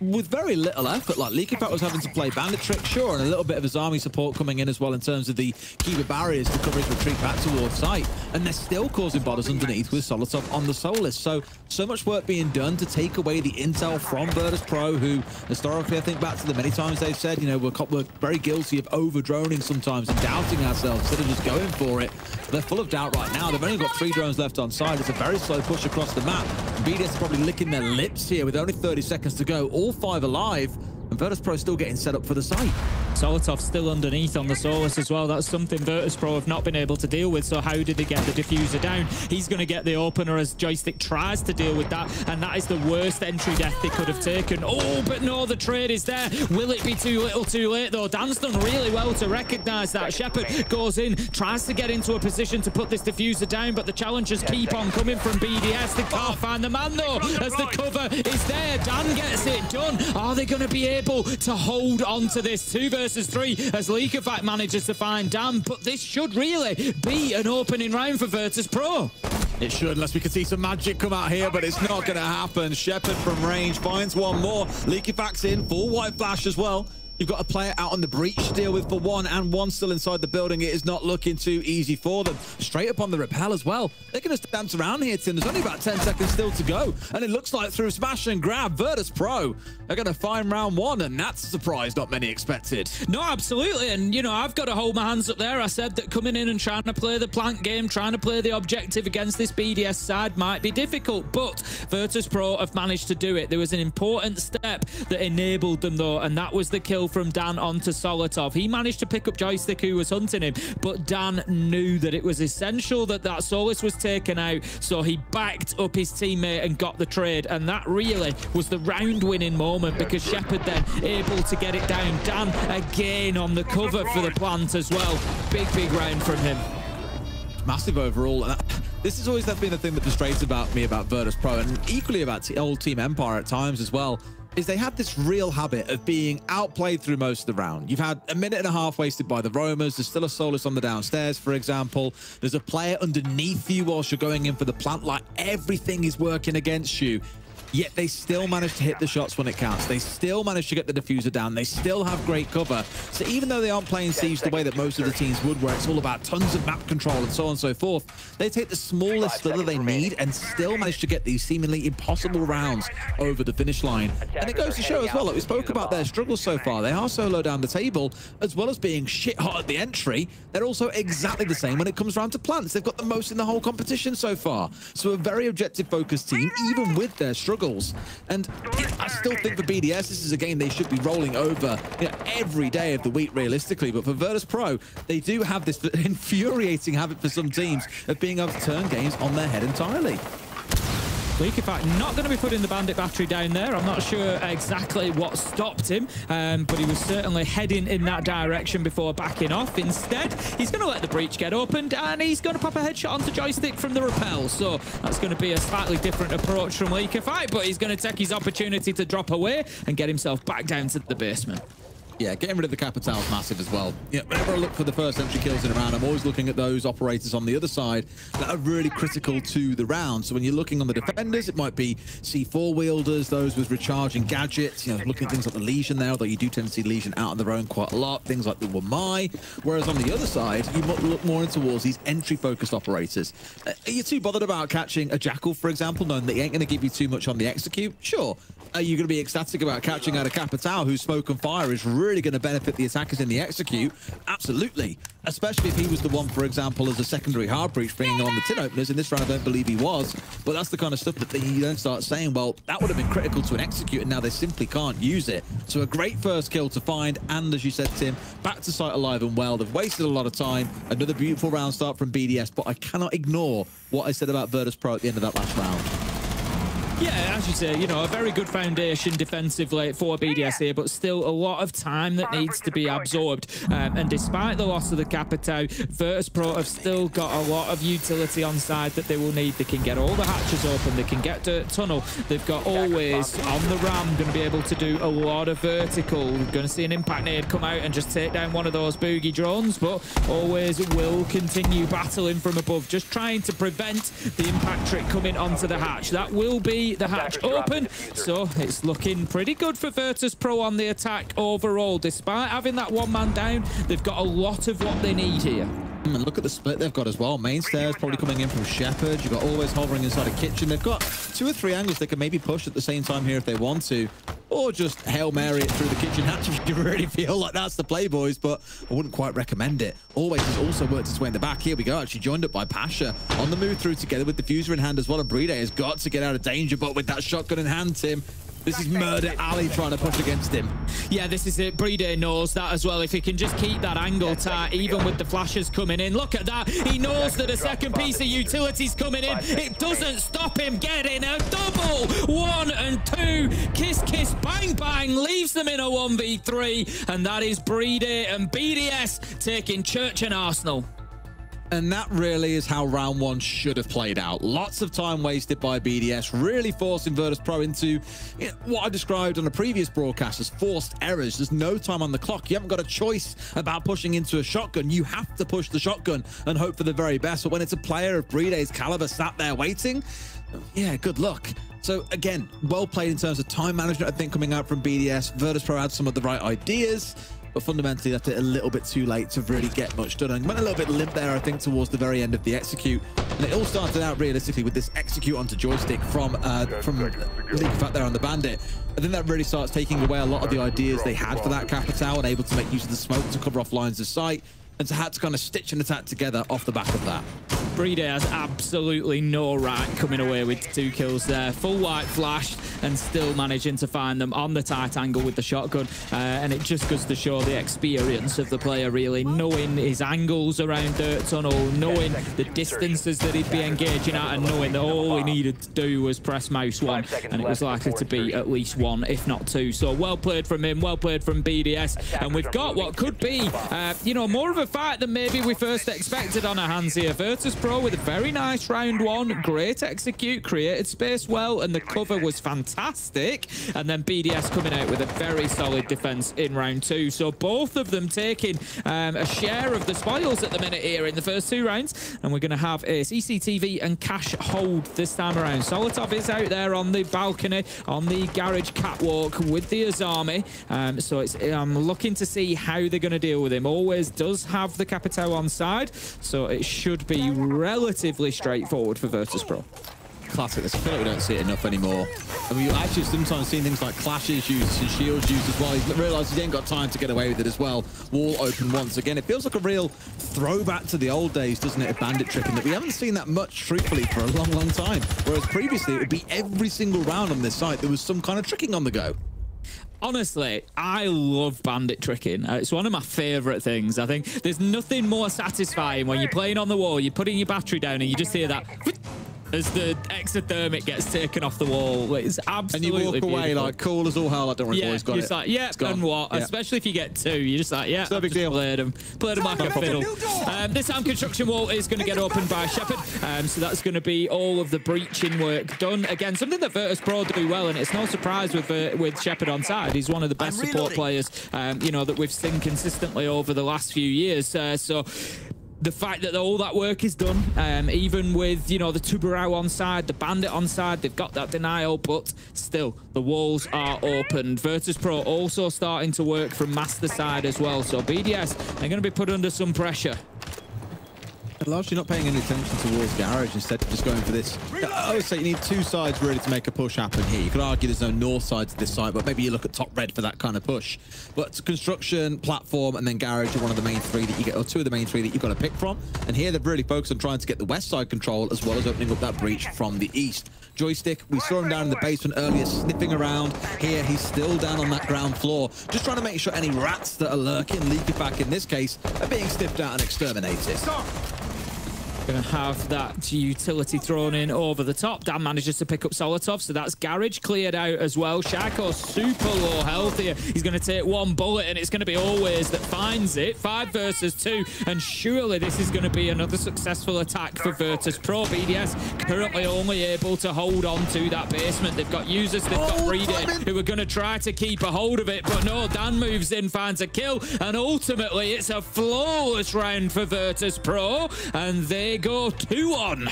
Speaker 22: With very little effort, like LikEfac was having to play Bandit Trick, sure, and a little bit of his army support coming in as well in terms of the keeper barriers to cover his retreat back towards site. And they're still causing bothers underneath with Solotov on the Solis. So, so much work being done to take away the intel from Virtus Pro, who historically, I think back to the many times they've said, you know, we're, we're very guilty of over-droning sometimes and doubting ourselves instead of just going for it. They're full of doubt right now. They've only got three drones left on side. It's a very slow push across the map. BDS probably licking their lips here with only 30 seconds to go. All five alive. And Virtus Pro still getting set up for the site.
Speaker 23: Solotov still underneath on the Solis as well. That's something Virtus Pro have not been able to deal with. So how did they get the defuser down? He's going to get the opener as Joystick tries to deal with that. And that is the worst entry death they could have taken. Oh, but no, the trade is there. Will it be too little too late though? Dan's done really well to recognize that. Shepard goes in, tries to get into a position to put this defuser down, but the challengers keep on coming from BDS. They can't find the man though, as the cover is there. Dan gets it done. Are they going to be able to hold on to this? Two versus three as LikEfac manages to find Dan, but this should really be an opening round for Virtus Pro.
Speaker 22: It should, unless we can see some magic come out here, but it's not going to happen. Shepard from range finds one more. LikEfac's in, full white flash as well. You've got a player out on the breach to deal with for one, and one still inside the building. It is not looking too easy for them. Straight up on the rappel as well. They're going to dance around here, Tim. There's only about 10 seconds still to go, and it looks like through smash and grab, Virtus Pro are going to find round one, and that's a surprise not many expected.
Speaker 23: No, absolutely. And, you know, I've got to hold my hands up there. I said that coming in and trying to play the plank game, trying to play the objective against this BDS side might be difficult, but Virtus Pro have managed to do it. There was an important step that enabled them, though, and that was the kill from Dan onto Solotov. He managed to pick up Joystick, who was hunting him, but Dan knew that it was essential that that Solis was taken out, so he backed up his teammate and got the trade, and that really was the round-winning moment because Shepard then able to get it down. Dan again on the cover for the plant as well. Big, big round from him.
Speaker 22: massive overall. And this has always been the thing that frustrates about me about Virtus Pro and equally about old Team Empire at times as well. Is they had this real habit of being outplayed through most of the round. You've had a minute and a half wasted by the Romers. There's still a Solis on the downstairs, for example. There's a player underneath you whilst you're going in for the plant. Like everything is working against you. Yet they still manage to hit the shots when it counts. They still manage to get the defuser down. They still have great cover. So even though they aren't playing Siege the way that most of the teams would, where it's all about tons of map control and so on and so forth, they take the smallest slither they need and still manage to get these seemingly impossible rounds over the finish line. And it goes to show as well, like we spoke about their struggles so far. They are so low down the table, as well as being shit hot at the entry, they're also exactly the same when it comes around to plants. They've got the most in the whole competition so far. So a very objective focused team, even with their struggles. And I still think for BDS, this is a game they should be rolling over you know, every day of the week, realistically. But for Virtus Pro, they do have this infuriating habit for some teams of being able to turn games on their head entirely.
Speaker 23: LikEfac not going to be putting the bandit battery down there. I'm not sure exactly what stopped him, um, but he was certainly heading in that direction before backing off. Instead, he's going to let the breach get opened and he's going to pop a headshot onto joystick from the rappel. So that's going to be a slightly different approach from LikEfac, but he's going to take his opportunity to drop away and get himself back down to the basement.
Speaker 22: Yeah, getting rid of the Capitao is massive as well. Yeah, whenever I look for the first entry kills in a round, I'm always looking at those operators on the other side that are really critical to the round. So when you're looking on the defenders, it might be C4 wielders, those with recharging gadgets, you know, looking at things like the Legion there, although you do tend to see Legion out on their own quite a lot, things like the Wamai. Whereas on the other side, you might look more towards these entry-focused operators. Uh, Are you too bothered about catching a Jackal, for example, knowing that he ain't going to give you too much on the execute? Sure. Uh, Are you going to be ecstatic about catching out a Capitao whose smoke and fire is really going to benefit the attackers in the execute? Absolutely. Especially if he was the one, for example, as a secondary hard breach bringing on the tin openers. In this round, I don't believe he was. But that's the kind of stuff that you don't start saying, well, that would have been critical to an execute, and now they simply can't use it. So a great first kill to find, and as you said, Tim, back to sight alive and well. They've wasted a lot of time. Another beautiful round start from BDS, but I cannot ignore what I said about Virtus Pro at the end of that last round.
Speaker 23: Yeah, as you say, you know, a very good foundation defensively for BDS here, but still a lot of time that needs to be absorbed. Um, and despite the loss of the Capitao, Virtus Pro have still got a lot of utility on side that they will need. They can get all the hatches open, they can get to tunnel. They've got always on the ram going to be able to do a lot of vertical. Going to see an impact nade come out and just take down one of those boogie drones, but always will continue battling from above, just trying to prevent the impact trick coming onto the hatch. That will be the hatch open. So it's looking pretty good for Virtus Pro on the attack overall. Despite having that one man down, they've got a lot of what they need here.
Speaker 22: Mm, And look at the split they've got as well. Main stairs probably coming in from Shepard. You've got always hovering inside a kitchen. They've got two or three angles they can maybe push at the same time here if they want to. Or just Hail Mary it through the kitchen hatch if you really feel like that's the play, boys. But I wouldn't quite recommend it. Always has also worked its way in the back. Here we go. Actually joined up by Pasha on the move through together with the fuser in hand as well. And BriD has got to get out of danger. But with that shotgun in hand, Tim, this is Murder Ali trying to push against him.
Speaker 23: Yeah, this is it. Breeder knows that as well. If he can just keep that angle tight, even with the flashes coming in. Look at that. He knows that a second piece of utility's coming in. It doesn't stop him getting a double. One and two. Kiss, kiss, bang, bang. Leaves them in a 1v3. And that is Breeder and BDS taking Church and Arsenal.
Speaker 22: And that really is how round one should have played out. Lots of time wasted by BDS, really forcing Virtus Pro into you know, what I described on a previous broadcast as forced errors. There's no time on the clock. You haven't got a choice about pushing into a shotgun. You have to push the shotgun and hope for the very best. But when it's a player of BriD's caliber sat there waiting, yeah, good luck. So again, well played in terms of time management, I think, coming out from BDS. Virtus Pro had some of the right ideas but fundamentally left it a little bit too late to really get much done. And went a little bit limp there I think towards the very end of the execute. And it all started out realistically with this execute onto joystick from uh, from LikEfac there on the bandit. I think that really starts taking away a lot of the ideas they had for that Capitao and able to make use of the smoke to cover off lines of sight and to have to kind of stitch an attack together off the back of that.
Speaker 23: BriD has absolutely no right coming away with two kills there. Full white flash and still managing to find them on the tight angle with the shotgun. Uh, and it just goes to show the experience of the player, really, knowing his angles around Dirt Tunnel, knowing the distances that he'd be engaging at, and knowing that all he needed to do was press mouse one, and it was likely to be at least one, if not two. So well played from him, well played from BDS, and we've got what could be, uh, you know, more of a fight than maybe we first expected on our hands here. Virtus Pro with a very nice round one, great execute, created space well, and the cover was fantastic. And then BDS coming out with a very solid defense in round two. So both of them taking um, a share of the spoils at the minute here in the first two rounds. And we're going to have a CCTV and cash hold this time around. Solotov is out there on the balcony, on the garage catwalk with the Azami. Um, so it's, I'm looking to see how they're going to deal with him. Always does have the Capitao on side, so it should be relatively straightforward for Virtus Pro.
Speaker 22: Classic. I feel like we don't see it enough anymore. I mean, you actually sometimes see things like clashes used and shields used as well. He's realised he ain't got time to get away with it as well. Wall open once again. It feels like a real throwback to the old days, doesn't it, of bandit tricking that we haven't seen that much, truthfully, for a long, long time. Whereas previously, it would be every single round on this site, there was some kind of tricking on the go.
Speaker 23: Honestly, I love bandit tricking. Uh, it's one of my favourite things. I think there's nothing more satisfying when you're playing on the wall, you're putting your battery down, and you just hear that. As the exothermic gets taken off the wall. It's absolutely
Speaker 22: And
Speaker 23: absolutely
Speaker 22: you walk away like cool as all hell. Like, don't worry,
Speaker 23: yeah,
Speaker 22: boys, got
Speaker 23: just
Speaker 22: it.
Speaker 23: like, yeah,
Speaker 22: It's gone.
Speaker 23: and what?
Speaker 22: Yeah.
Speaker 23: Especially if you get two, you're just like, yeah,
Speaker 22: no
Speaker 23: I've
Speaker 22: big
Speaker 23: just
Speaker 22: deal.
Speaker 23: Played them, played them like a fiddle. Um, this time, construction wall is going to get opened by Shepard, um, so that's going to be all of the breaching work done. Again, something that Virtus Pro do well, and it's no surprise with uh, with Shepard on side. He's one of the best support players, um, you know, that we've seen consistently over the last few years. Uh, so the fact that all that work is done, um, even with you know the Tubarão on side, the Bandit on side, they've got that denial, but still the walls are opened. Virtus Pro also starting to work from master side as well, so BDS they're going to be put under some pressure.
Speaker 22: Largely not paying any attention towards Garage, instead of just going for this. I would say you need two sides really to make a push happen here. You could argue there's no north side to this side, but maybe you look at top red for that kind of push. But construction, platform, and then Garage are one of the main three that you get, or two of the main three that you've got to pick from. And here they've really focused on trying to get the west side control as well as opening up that breach from the east. Joystick, we saw him down in the basement earlier, sniffing around. Here, he's still down on that ground floor, just trying to make sure any rats that are lurking, LikEfac in this case, are being sniffed out and exterminated.
Speaker 23: Going to have that utility thrown in over the top. Dan manages to pick up Solotov, so that's Garage cleared out as well. Shaiiko super low health here. He's going to take one bullet, and it's going to be Always that finds it. Five versus two, and surely this is going to be another successful attack for Virtus Pro. BDS currently only able to hold on to that basement. They've got users, they've got oh, Breeding, who are going to try to keep a hold of it, but no, Dan moves in, finds a kill, and ultimately it's a flawless round for Virtus Pro, and they go 2-1.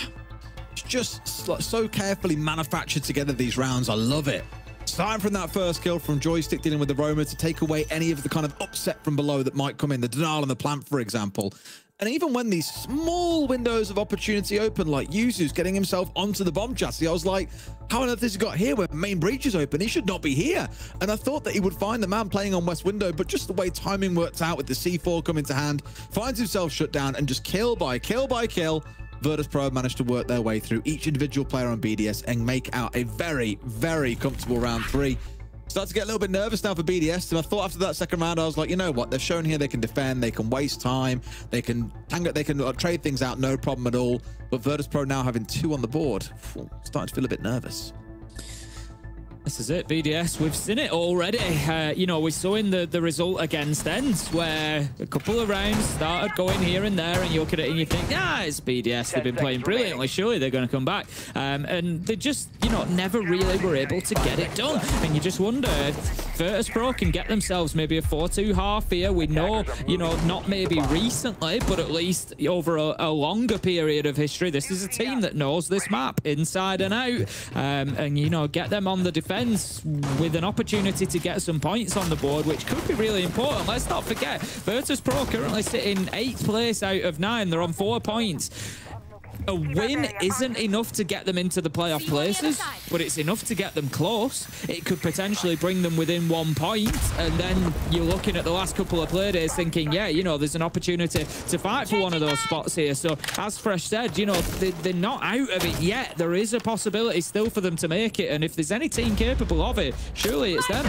Speaker 22: It's just so- so carefully manufactured together these rounds. I love it. Starting from that first kill from Joystick dealing with the Roma to take away any of the kind of upset from below that might come in, the denial and the plant, for example. And even when these small windows of opportunity open, like Yuzus getting himself onto the bomb chassis, I was like, how on earth has he got here where main breach is open? He should not be here. And I thought that he would find the man playing on West Window, but just the way timing worked out with the C4 coming to hand, finds himself shut down and just kill by kill by kill, Virtus Pro managed to work their way through each individual player on BDS and make out a very, very comfortable round three. Start to get a little bit nervous now for BDS. And I thought after that second round, I was like, you know what? They've shown here they can defend, they can waste time, they can hang it, they can trade things out, no problem at all. But Virtus Pro now having two on the board, starting to feel a bit nervous.
Speaker 23: This is it, BDS. We've seen it already. Uh, you know, we saw in the, the result against ENCE where a couple of rounds started going here and there, and you look at it and you think, ah, it's BDS. They've been playing brilliantly. Surely they're going to come back. Um, and they just, you know, never really were able to get it done. And you just wonder if Virtus Pro can get themselves maybe a 4-2 half here. We know, you know, not maybe recently, but at least over a, a longer period of history, this is a team that knows this map inside and out. Um, and, you know, get them on the defense with an opportunity to get some points on the board, which could be really important. Let's not forget, Virtus Pro currently sitting eighth place out of nine. They're on four points. A win isn't enough to get them into the playoff places, but it's enough to get them close. It could potentially bring them within one point, and then you're looking at the last couple of play days thinking, yeah, you know, there's an opportunity to fight for one of those spots here. So, as Fresh said, you know, they, they're not out of it yet. There is a possibility still for them to make it, and if there's any team capable of it, surely it's them.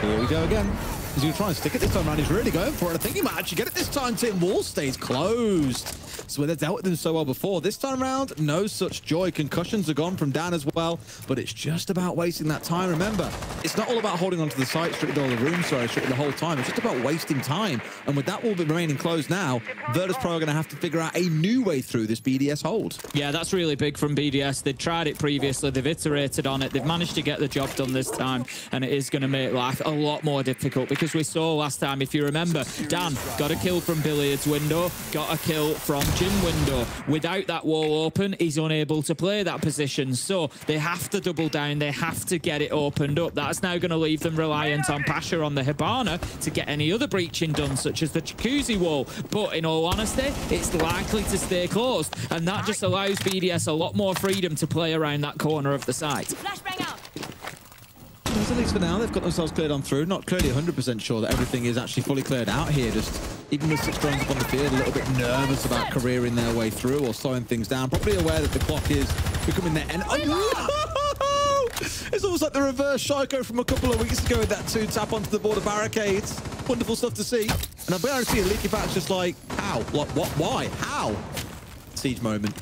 Speaker 22: Here we go again. He's going to try and stick it this time around. He's really going for it. I think he might actually get it this time. Tim Wall stays closed. So they dealt with them so well before. This time around, no such joy. Concussions are gone from Dan as well, but it's just about wasting that time. Remember, it's not all about holding onto the site, strictly all the room, sorry, strictly the whole time. It's just about wasting time. And with that wall remaining closed now, Virtus Pro are going to have to figure out a new way through this BDS hold.
Speaker 23: Yeah, that's really big from BDS. They've tried it previously. They've iterated on it. They've managed to get the job done this time, and it is going to make life a lot more difficult because we saw last time, if you remember, Dan got a kill from Billiards window, got a kill from Gym window. Without that wall open, he's unable to play that position. So they have to double down. They have to get it opened up. That's now going to leave them reliant on Pasha on the Hibana to get any other breaching done, such as the Jacuzzi wall. But in all honesty, it's likely to stay closed, and that just allows BDS a lot more freedom to play around that corner of the site.
Speaker 22: At least for now, they've got themselves cleared on through. Not clearly 100% sure that everything is actually fully cleared out here. Just even with six drones up on the field, a little bit nervous about careering their way through or slowing things down. Probably aware that the clock is becoming their end. Oh, no! It's almost like the reverse Shaiiko from a couple of weeks ago with that two tap onto the border barricades. Wonderful stuff to see. And I'm going to see a LikEfac just like, how? What? What? Why? How? Siege moment.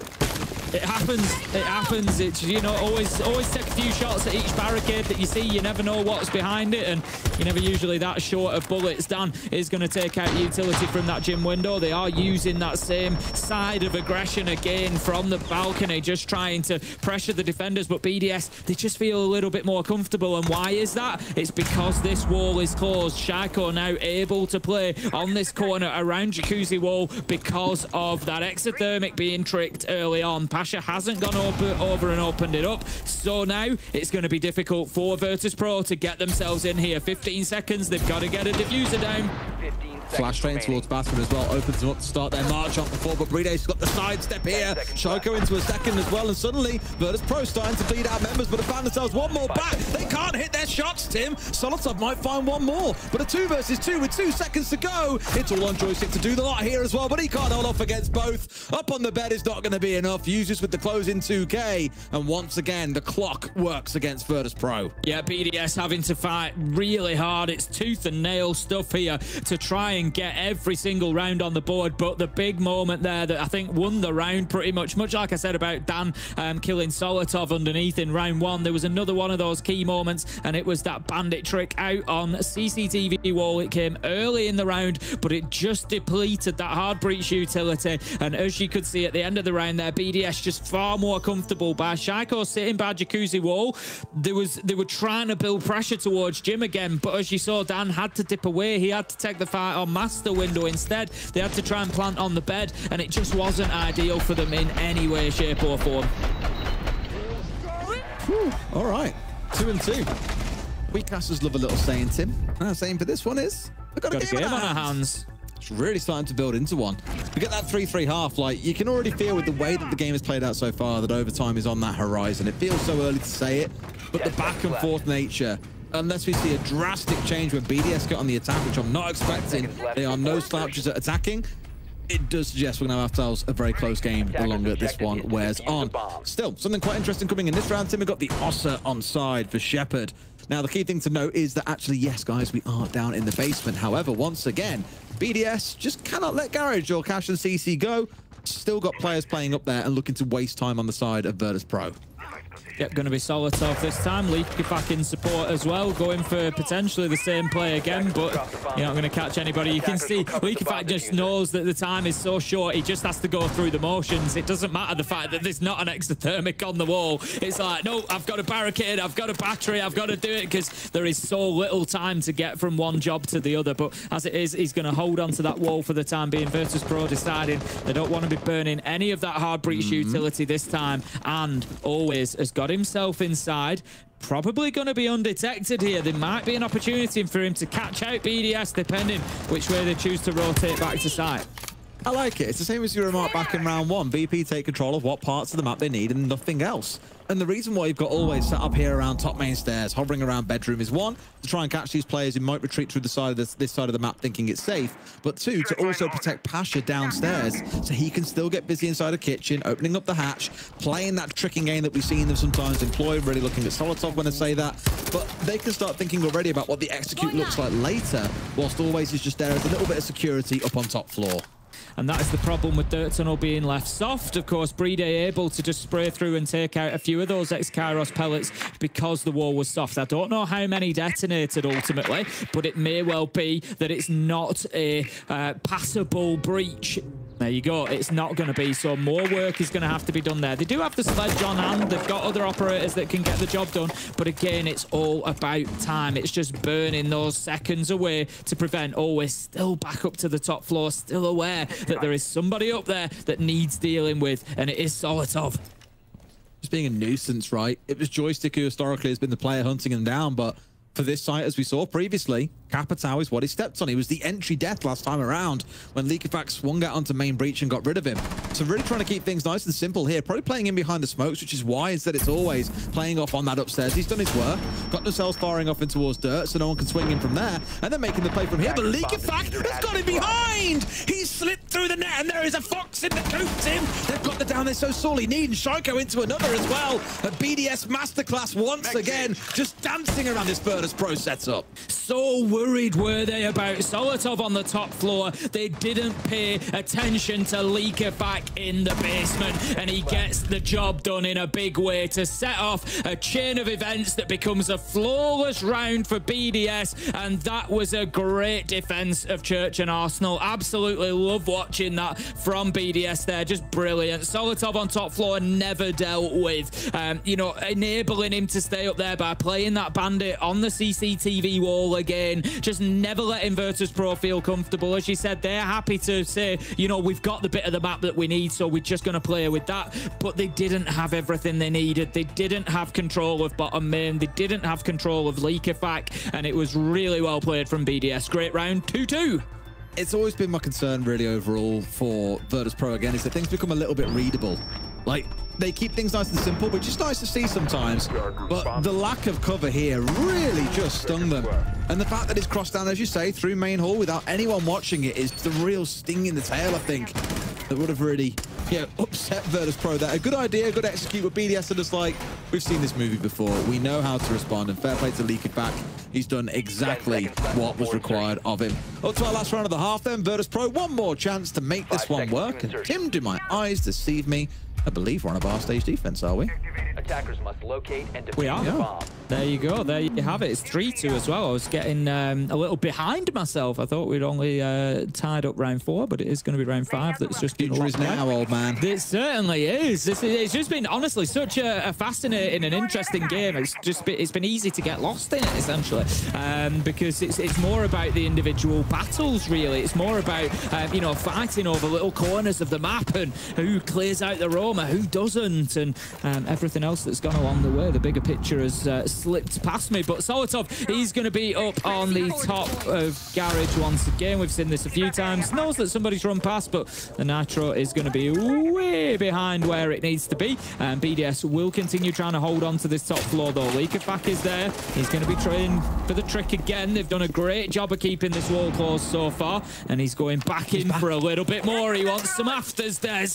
Speaker 23: It happens. It happens. It's you know always always take a few shots at each barricade that you see. You never know what's behind it, and you're never usually that short of bullets. Dan is going to take out utility from that gym window. They are using that same side of aggression again from the balcony, just trying to pressure the defenders. But BDS they just feel a little bit more comfortable. And why is that? It's because this wall is closed. Shaiiko now able to play on this corner around Jacuzzi wall because of that exothermic being tricked early on. Pasha hasn't gone over, over and opened it up. So now it's going to be difficult for Virtus Pro to get themselves in here. 15 seconds. They've got to get a defuser down.
Speaker 22: Flash train towards Bathroom as well. Opens them up to start their march on before, but BriD's got the sidestep here. Shaiiko into a second as well, and suddenly Virtus Pro starting to bleed out members, but have found themselves one more back. They can't hit their shots, Tim. Solotov might find one more, but a two versus two with two seconds to go. It's all on Joystick to do the lot here as well, but he can't hold off against both. Up on the bed is not going to be enough. Yuzus with the close in 2K, and once again, the clock works against Virtus Pro.
Speaker 23: Yeah, BDS having to fight really hard. It's tooth and nail stuff here to try and get every single round on the board. But the big moment there that I think won the round pretty much, much like I said about Dan um, killing Solotov underneath in round one, there was another one of those key moments, and it was that bandit trick out on CCTV wall. It came early in the round, but it just depleted that hard breach utility. And as you could see at the end of the round there, BDS just far more comfortable by Shaiiko sitting by Jacuzzi wall. There was they were trying to build pressure towards Gym again, but as you saw, Dan had to dip away. He had to take the fight Master window instead. They had to try and plant on the bed, and it just wasn't ideal for them in any way, shape, or form.
Speaker 22: Whew. All right, two and two. We casters love a little saying, Tim. And our saying for this one is, we've got,
Speaker 23: Got
Speaker 22: a game, on our hands. It's really starting to build into one. We get that 3-3 half, like, you can already feel with the way that the game has played out so far that overtime is on that horizon. It feels so early to say it, but the back and forth nature Um, unless we see a drastic change with BDS get on the attack, which I'm not expecting. They are no slouches at attacking. It does suggest we're going to have ourselves a very close game the longer this one wears on. Still, something quite interesting coming in this round, Tim. We've got the Ossa on side for Shepard. Now, the key thing to note is that actually, yes, guys, we are down in the basement. However, once again, BDS just cannot let Garage or Cash and CC go. Still got players playing up there and looking to waste time on the side of Virtus Pro.
Speaker 23: Yep, going to be Solotov this time. Leaky back in support as well, going for potentially the same play again, but you're not going to catch anybody. You can see Leaky just knows that the time is so short, he just has to go through the motions. It doesn't matter the fact that there's not an exothermic on the wall. It's like, no, I've got a barricade, I've got a battery, I've got to do it because there is so little time to get from one job to the other. But as it is, he's going to hold on to that wall for the time being. Virtus Pro deciding they don't want to be burning any of that hard breach mm-hmm. utility this time, and always has got himself inside. Probably going to be undetected here. There might be an opportunity for him to catch out BDS, depending which way they choose to rotate back to site.
Speaker 22: I like it. It's the same as you remarked back in round one. VP take control of what parts of the map they need and nothing else. And the reason why you've got always set up here around top main stairs, hovering around bedroom is one, to try and catch these players who might retreat through the side of this, this side of the map thinking it's safe, but two, to also protect Pasha downstairs so he can still get busy inside a kitchen, opening up the hatch, playing that tricking game that we've seen them sometimes employ, really looking at Solotov when I say that, but they can start thinking already about what the execute looks like later, whilst always is just there as a little bit of security up on top floor.
Speaker 23: And that is the problem with Dirt Tunnel being left soft. Of course, BriD able to just spray through and take out a few of those X-KAIROS pellets because the wall was soft. I don't know how many detonated ultimately, but it may well be that it's not a uh, passable breach there you go. It's not going to be, so more work is going to have to be done there. They do have the sledge on hand. They've got other operators that can get the job done. But again, it's all about time. It's just burning those seconds away to prevent. Oh, we're still back up to the top floor, still aware that there is somebody up there that needs dealing with, and it is Solotov.
Speaker 22: Just being a nuisance, right? It was Joystick who historically has been the player hunting him down, but for this site, as we saw previously, Capitao is what he stepped on. He was the entry death last time around when LikEfac swung out onto main breach and got rid of him. So really trying to keep things nice and simple here. Probably playing in behind the smokes, which is why instead it's always playing off on that upstairs. He's done his work, got themselves firing off in towards dirt so no one can swing in from there, and then making the play from here. But LikEfac has got him behind! He's slipped through the net, and there is a fox in the coop, Tim! They've got the down there so sorely need, and Shaiiko into another as well. A BDS masterclass once again, just dancing around this Virtus Pro setup.
Speaker 23: So worried were they about Solotov on the top floor? They didn't pay attention to LikEfac in the basement, and he gets the job done in a big way to set off a chain of events that becomes a flawless round for BDS, and that was a great defense of Church and Arsenal. Absolutely love watching that from BDS there, just brilliant. Solotov on top floor never dealt with, um, you know, enabling him to stay up there by playing that bandit on the CCTV wall again, just never letting Virtus Pro feel comfortable. As you said, they're happy to say, you know, we've got the bit of the map that we need, so we're just going to play with that. But they didn't have everything they needed. They didn't have control of bottom main. They didn't have control of LikEfac, and it was really well played from BDS. Great round, 2-2
Speaker 22: it's always been my concern really overall for Virtus Pro again is that things become a little bit readable. Like they keep things nice and simple, which is nice to see sometimes. But the lack of cover here really just stung them. And the fact that it's crossed down, as you say, through main hall without anyone watching it is the real sting in the tail, I think, that would have really yeah, upset Virtus Pro there. A good idea, a good execute, with BDS are just like, we've seen this movie before. We know how to respond, and fair play to LikEfac. He's done exactly what was required of him. Up to our last round of the half then, Virtus Pro, one more chance to make this one work. And Tim, do my eyes deceive me? I believe we're on a bar stage defense, are we?
Speaker 27: Attackers must locate and defend
Speaker 23: We are.
Speaker 27: the bomb.
Speaker 23: There you go. There you have it. It's 3-2 as well. I was getting um, a little behind myself. I thought we'd only uh, tied up round four, but it is going to be round five that's just been
Speaker 22: Future is now, old man.
Speaker 23: It certainly is. This, is. it's just been, honestly, such a, a fascinating and interesting game. It's just been, it's been easy to get lost in it, essentially, um, because it's, it's more about the individual battles, really. It's more about, um, you know, fighting over little corners of the map and who clears out the Who doesn't, and um, everything else that's gone along the way. The bigger picture has uh, slipped past me, but Solotov, he's going to be up on the top of Garage once again. We've seen this a few times. Knows that somebody's run past, but the Nitro is going to be way behind where it needs to be. And BDS will continue trying to hold on to this top floor, though. LikEfac is there. He's going to be trying for the trick again. They've done a great job of keeping this wall closed so far, and he's going back in for a little bit more. He wants some afters, Des.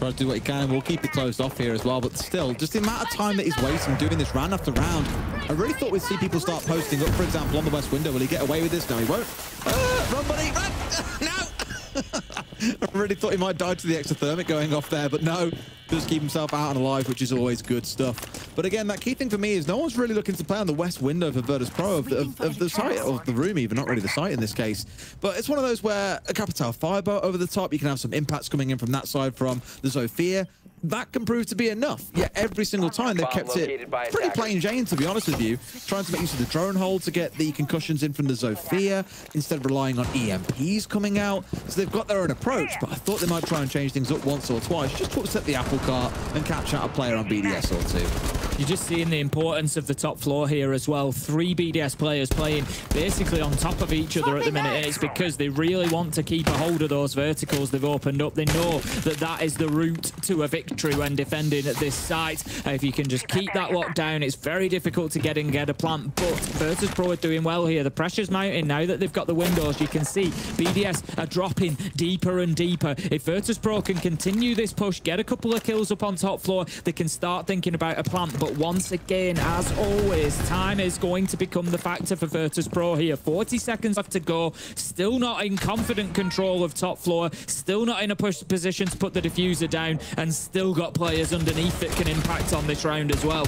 Speaker 22: Try to do what he can. And we'll keep it closed off here as well. But still, just the amount of time that he's wasting doing this round after round. I really thought we'd see people start posting up, for example, on the west window. Will he get away with this? No, he won't. Uh, run, buddy, run! No! I really thought he might die to the exothermic going off there, but no. Does keep himself out and alive, which is always good stuff. But again, that key thing for me is no one's really looking to play on the west window for Virtus Pro of, of, of the site, of the room even, not really the site in this case. But it's one of those where a Capitao Fireboat over the top, you can have some impacts coming in from that side from the Zofia. That can prove to be enough. Yeah, every single time they've kept it pretty plain Jane, to be honest with you. Trying to make use of the drone hold to get the concussions in from the Zofia instead of relying on EMPs coming out. So they've got their own approach, but I thought they might try and change things up once or twice just to upset the apple cart and catch out a player on BDS or two.
Speaker 23: You're just seeing the importance of the top floor here as well. Three BDS players playing basically on top of each other at the minute, and it's because they really want to keep a hold of those verticals they've opened up. They know that that is the route to a victory when defending at this site. Uh, if you can just keep that lock down, it's very difficult to get in get a plant, but Virtus Pro are doing well here. The pressure's mounting now that they've got the windows. You can see BDS are dropping deeper and deeper. If Virtus Pro can continue this push, get a couple of kills up on top floor, they can start thinking about a plant. But once again, as always, time is going to become the factor for Virtus Pro here. 40 seconds left to go. Still not in confident control of top floor. Still not in a push position to put the diffuser down. And still got players underneath that can impact on this round as well.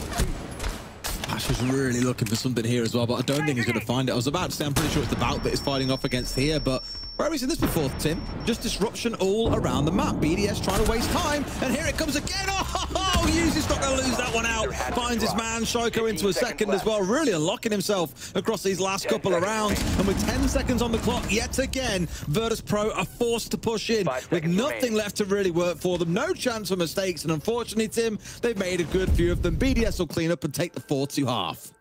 Speaker 22: Ash is really looking for something here as well, but I don't think he's going to find it. I was about to say I'm pretty sure it's the bout that he's fighting off against here, but where have we seen this before, Tim? Just disruption all around the map. BDS trying to waste time, and here it comes again. Oh, Yuzus not going to lose that one out. Finds his man, Shaiiko, into a second as well, really unlocking himself across these last couple of rounds. And with 10 seconds on the clock, yet again, Virtus Pro are forced to push in with nothing left to really work for them. No chance for mistakes, and unfortunately, Tim, they've made a good few of them. BDS will clean up and take the 4-2 half.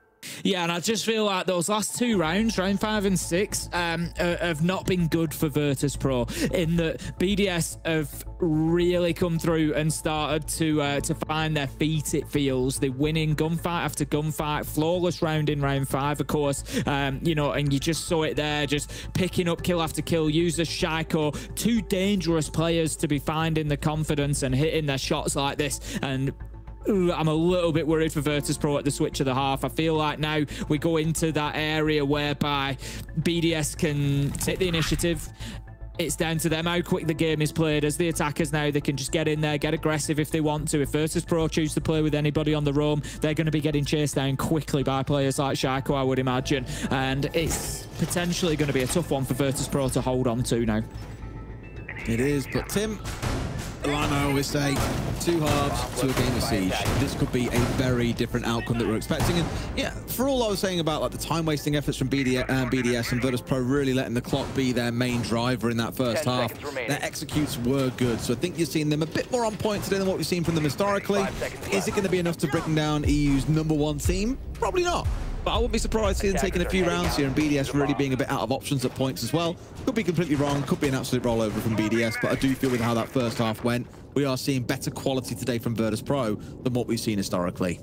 Speaker 23: Yeah, and I just feel like those last two rounds, round five and six, um, uh, have not been good for Virtus Pro. In that BDS have really come through and started to uh, to find their feet. It feels they're winning gunfight after gunfight, flawless round in round five, of course. Um, you know, and you just saw it there, just picking up kill after kill. Yuzus Shaiiko, two dangerous players to be finding the confidence and hitting their shots like this, and Ooh, I'm a little bit worried for Virtus Pro at the switch of the half. I feel like now we go into that area whereby BDS can take the initiative. It's down to them how quick the game is played. As the attackers now, they can just get in there, get aggressive if they want to. If Virtus Pro choose to play with anybody on the roam, they're going to be getting chased down quickly by players like Shaiiko, I would imagine. And it's potentially going to be a tough one for Virtus Pro to hold on to now.
Speaker 22: It is, but Tim, I always say, two halves to a game of Siege. This could be a very different outcome that we're expecting. And yeah, for all I was saying about like the time-wasting efforts from BD, uh, BDS and Virtus Pro really letting the clock be their main driver in that first half, their executes were good. So I think you're seeing them a bit more on point today than what we've seen from them historically. Is it going to be enough to bring down EU's number one team? Probably not. But I wouldn't be surprised to see them taking a few rounds here and BDS really being a bit out of options at points as well. Could be completely wrong, could be an absolute rollover from BDS, but I do feel with how that first half went, we are seeing better quality today from Virtus Pro than what we've seen historically.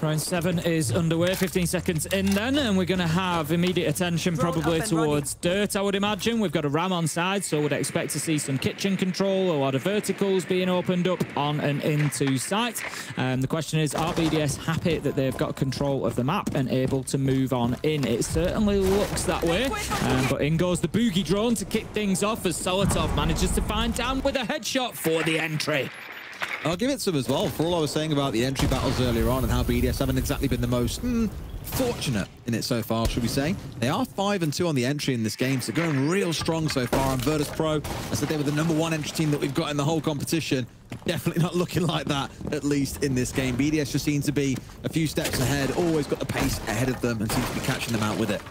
Speaker 23: Round seven is underway, 15 seconds in then, and we're going to have immediate attention probably towards Dirt, I would imagine. We've got a Ram on side, so would expect to see some kitchen control, a lot of verticals being opened up on and into site. Um, the question is, are BDS happy that they've got control of the map and able to move on in? It certainly looks that way, um, but in goes the Boogie drone to kick things off as Solotov manages to find down with a headshot for the entry.
Speaker 22: I'll give it some as well. For all I was saying about the entry battles earlier on and how BDS haven't exactly been the most hmm, fortunate in it so far, should we say. They are 5 and two on the entry in this game, so going real strong so far on Virtus Pro. I said they were the number one entry team that we've got in the whole competition. Definitely not looking like that, at least in this game. BDS just seems to be a few steps ahead, always got the pace ahead of them and seems to be catching them out with it.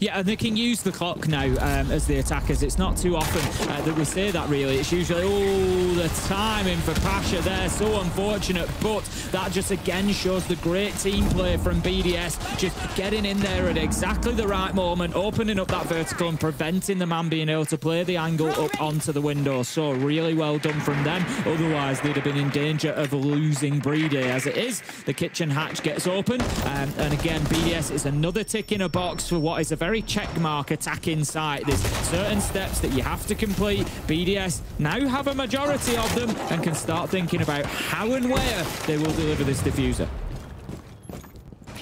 Speaker 23: Yeah, and they can use the clock now um, as the attackers. It's not too often uh, that we say that, really. It's usually, all the timing for Pasha there. So unfortunate, but that just again shows the great team play from BDS. Just getting in there at exactly the right moment, opening up that vertical and preventing the man being able to play the angle up onto the window. So really well done from them. Otherwise, they'd have been in danger of losing BriD. As it is, the kitchen hatch gets open. Um, and again, BDS is another tick in a box for what is a very checkmark attack inside. There's certain steps that you have to complete. BDS now have a majority of them and can start thinking about how and where they will deliver this diffuser.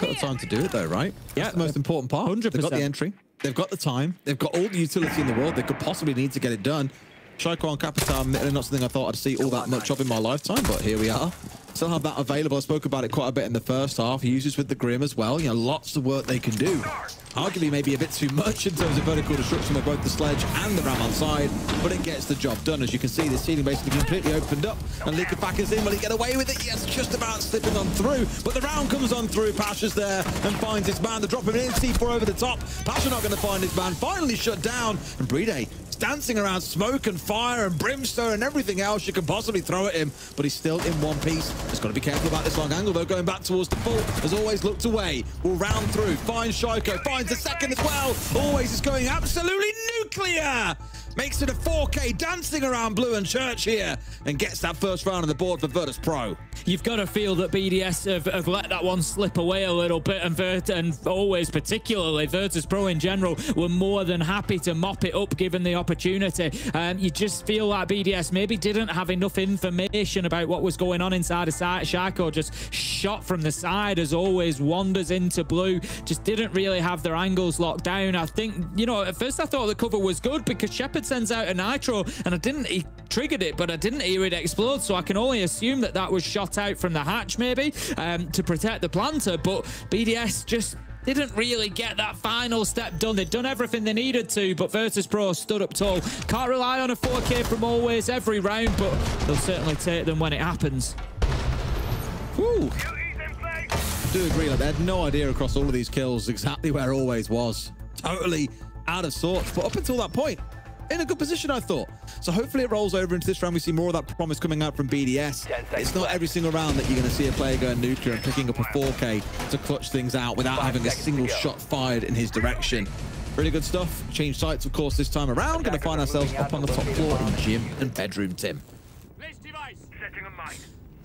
Speaker 22: Got the time to do it though, right?
Speaker 23: Yeah,
Speaker 22: That's the most important part.
Speaker 23: 100%.
Speaker 22: They've got the entry. They've got the time. They've got all the utility in the world. They could possibly need to get it done. Shaiiko on Capitao, admittedly not something I thought I'd see all that much of in my lifetime, but here we are. Still have that available. I spoke about it quite a bit in the first half. He Yuzus with the Grim as well. You know, lots of work they can do. Arguably maybe a bit too much in terms of vertical destruction with both the sledge and the ram on side, but it gets the job done. As you can see, the ceiling basically completely opened up, and LikEfac is in. Will he get away with it? Yes, just about slipping on through, but the round comes on through. Pasha's there and finds his man. They're dropping in, C4 over the top. Pasha not going to find his man. Finally shut down, and BriD dancing around smoke and fire and brimstone and everything else you can possibly throw at him, but he's still in one piece. Just got to be careful about this long angle, though. Going back towards the full, has always looked away. Will round through, finds Shaiiko, finds the second as well. Always is going absolutely nuclear. Makes it a 4K dancing around Blue and Church here and gets that first round on the board for Virtus Pro.
Speaker 23: You've got to feel that BDS have, have let that one slip away a little bit, and Vert, and always particularly Virtus Pro in general were more than happy to mop it up given the opportunity. Um, you just feel like BDS maybe didn't have enough information about what was going on inside of. Shaiiko just shot from the side as always, wanders into blue, just didn't really have their angles locked down. I think, you know, at first I thought the cover was good because Shepard sends out a nitro and I didn't, he triggered it, but I didn't hear it explode, so I can only assume that that was shot out from the hatch maybe um, to protect the planter, but BDS just didn't really get that final step done. They'd done everything they needed to, but Virtus Pro stood up tall. Can't rely on a 4K from always every round, but they'll certainly take them when it happens.
Speaker 22: Whew. I do agree, like, they had no idea across all of these kills exactly where always was. Totally out of sorts, but up until that point, in a good position, I thought. So hopefully it rolls over into this round. We see more of that promise coming out from BDS. It's not every single round that you're going to see a player going nuclear and picking up a 4K to clutch things out without having a single shot fired in his direction. Really good stuff. Change sites, of course, this time around. Going to find ourselves up on the top floor in gym and bedroom, Tim.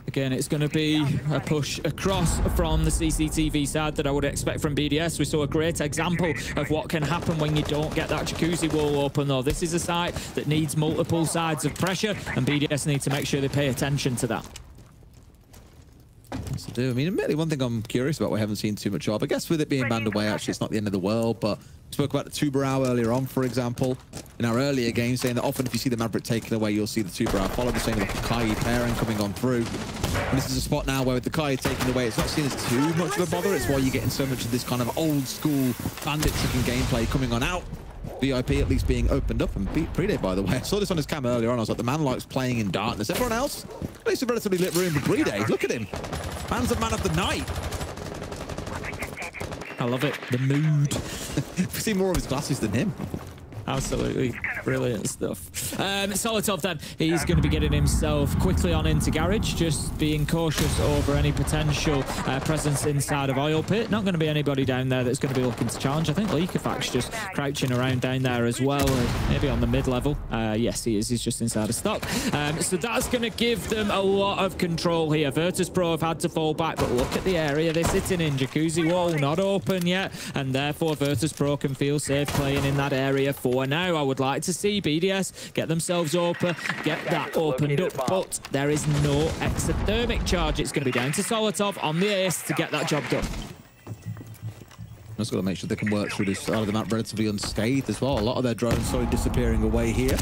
Speaker 23: Again, it's going to be a push across from the CCTV side that I would expect from BDS. We saw a great example of what can happen when you don't get that jacuzzi wall open, though. This is a site that needs multiple sides of pressure, and BDS need to make sure they pay attention to that.
Speaker 22: Yes, I do. I mean, admittedly, one thing I'm curious about we haven't seen too much of. I guess with it being banned away, actually, it's not the end of the world, but we spoke about the Tubarão earlier on, for example, in our earlier game, saying that often if you see the Maverick taken away, you'll see the Tubarão follow the same with the Kaid pairing coming on through. And this is a spot now where with the Kaid taken away, it's not seen as too much of a bother. It's why you're getting so much of this kind of old school bandit tricking gameplay coming on out. VIP at least being opened up and beat BriD, by the way. I saw this on his cam earlier on. I was like, the man likes playing in darkness. Everyone else, at least a relatively lit room for BriD. Look at him. Man's a man of the night.
Speaker 23: I love it. The mood.
Speaker 22: We've seen more of his glasses than him.
Speaker 23: Absolutely brilliant stuff. Um, Solotov then, he's going to be getting himself quickly on into Garage, just being cautious over any potential uh, presence inside of Oil Pit. Not going to be anybody down there that's going to be looking to challenge. I think LikEfac's just crouching around down there as well, maybe on the mid-level. Uh, yes, he is. He's just inside of stock. Um, so that's going to give them a lot of control here. Virtus Pro have had to fall back, but look at the area they're sitting in. Jacuzzi wall not open yet, and therefore Virtus Pro can feel safe playing in that area for now. I would like to see BDS get themselves open, get that opened up, but there is no exothermic charge. It's going to be down to Solotov on the ace to get that job done.
Speaker 22: Just got to make sure they can work through this side of the map relatively unscathed as well. A lot of their drones slowly disappearing away here.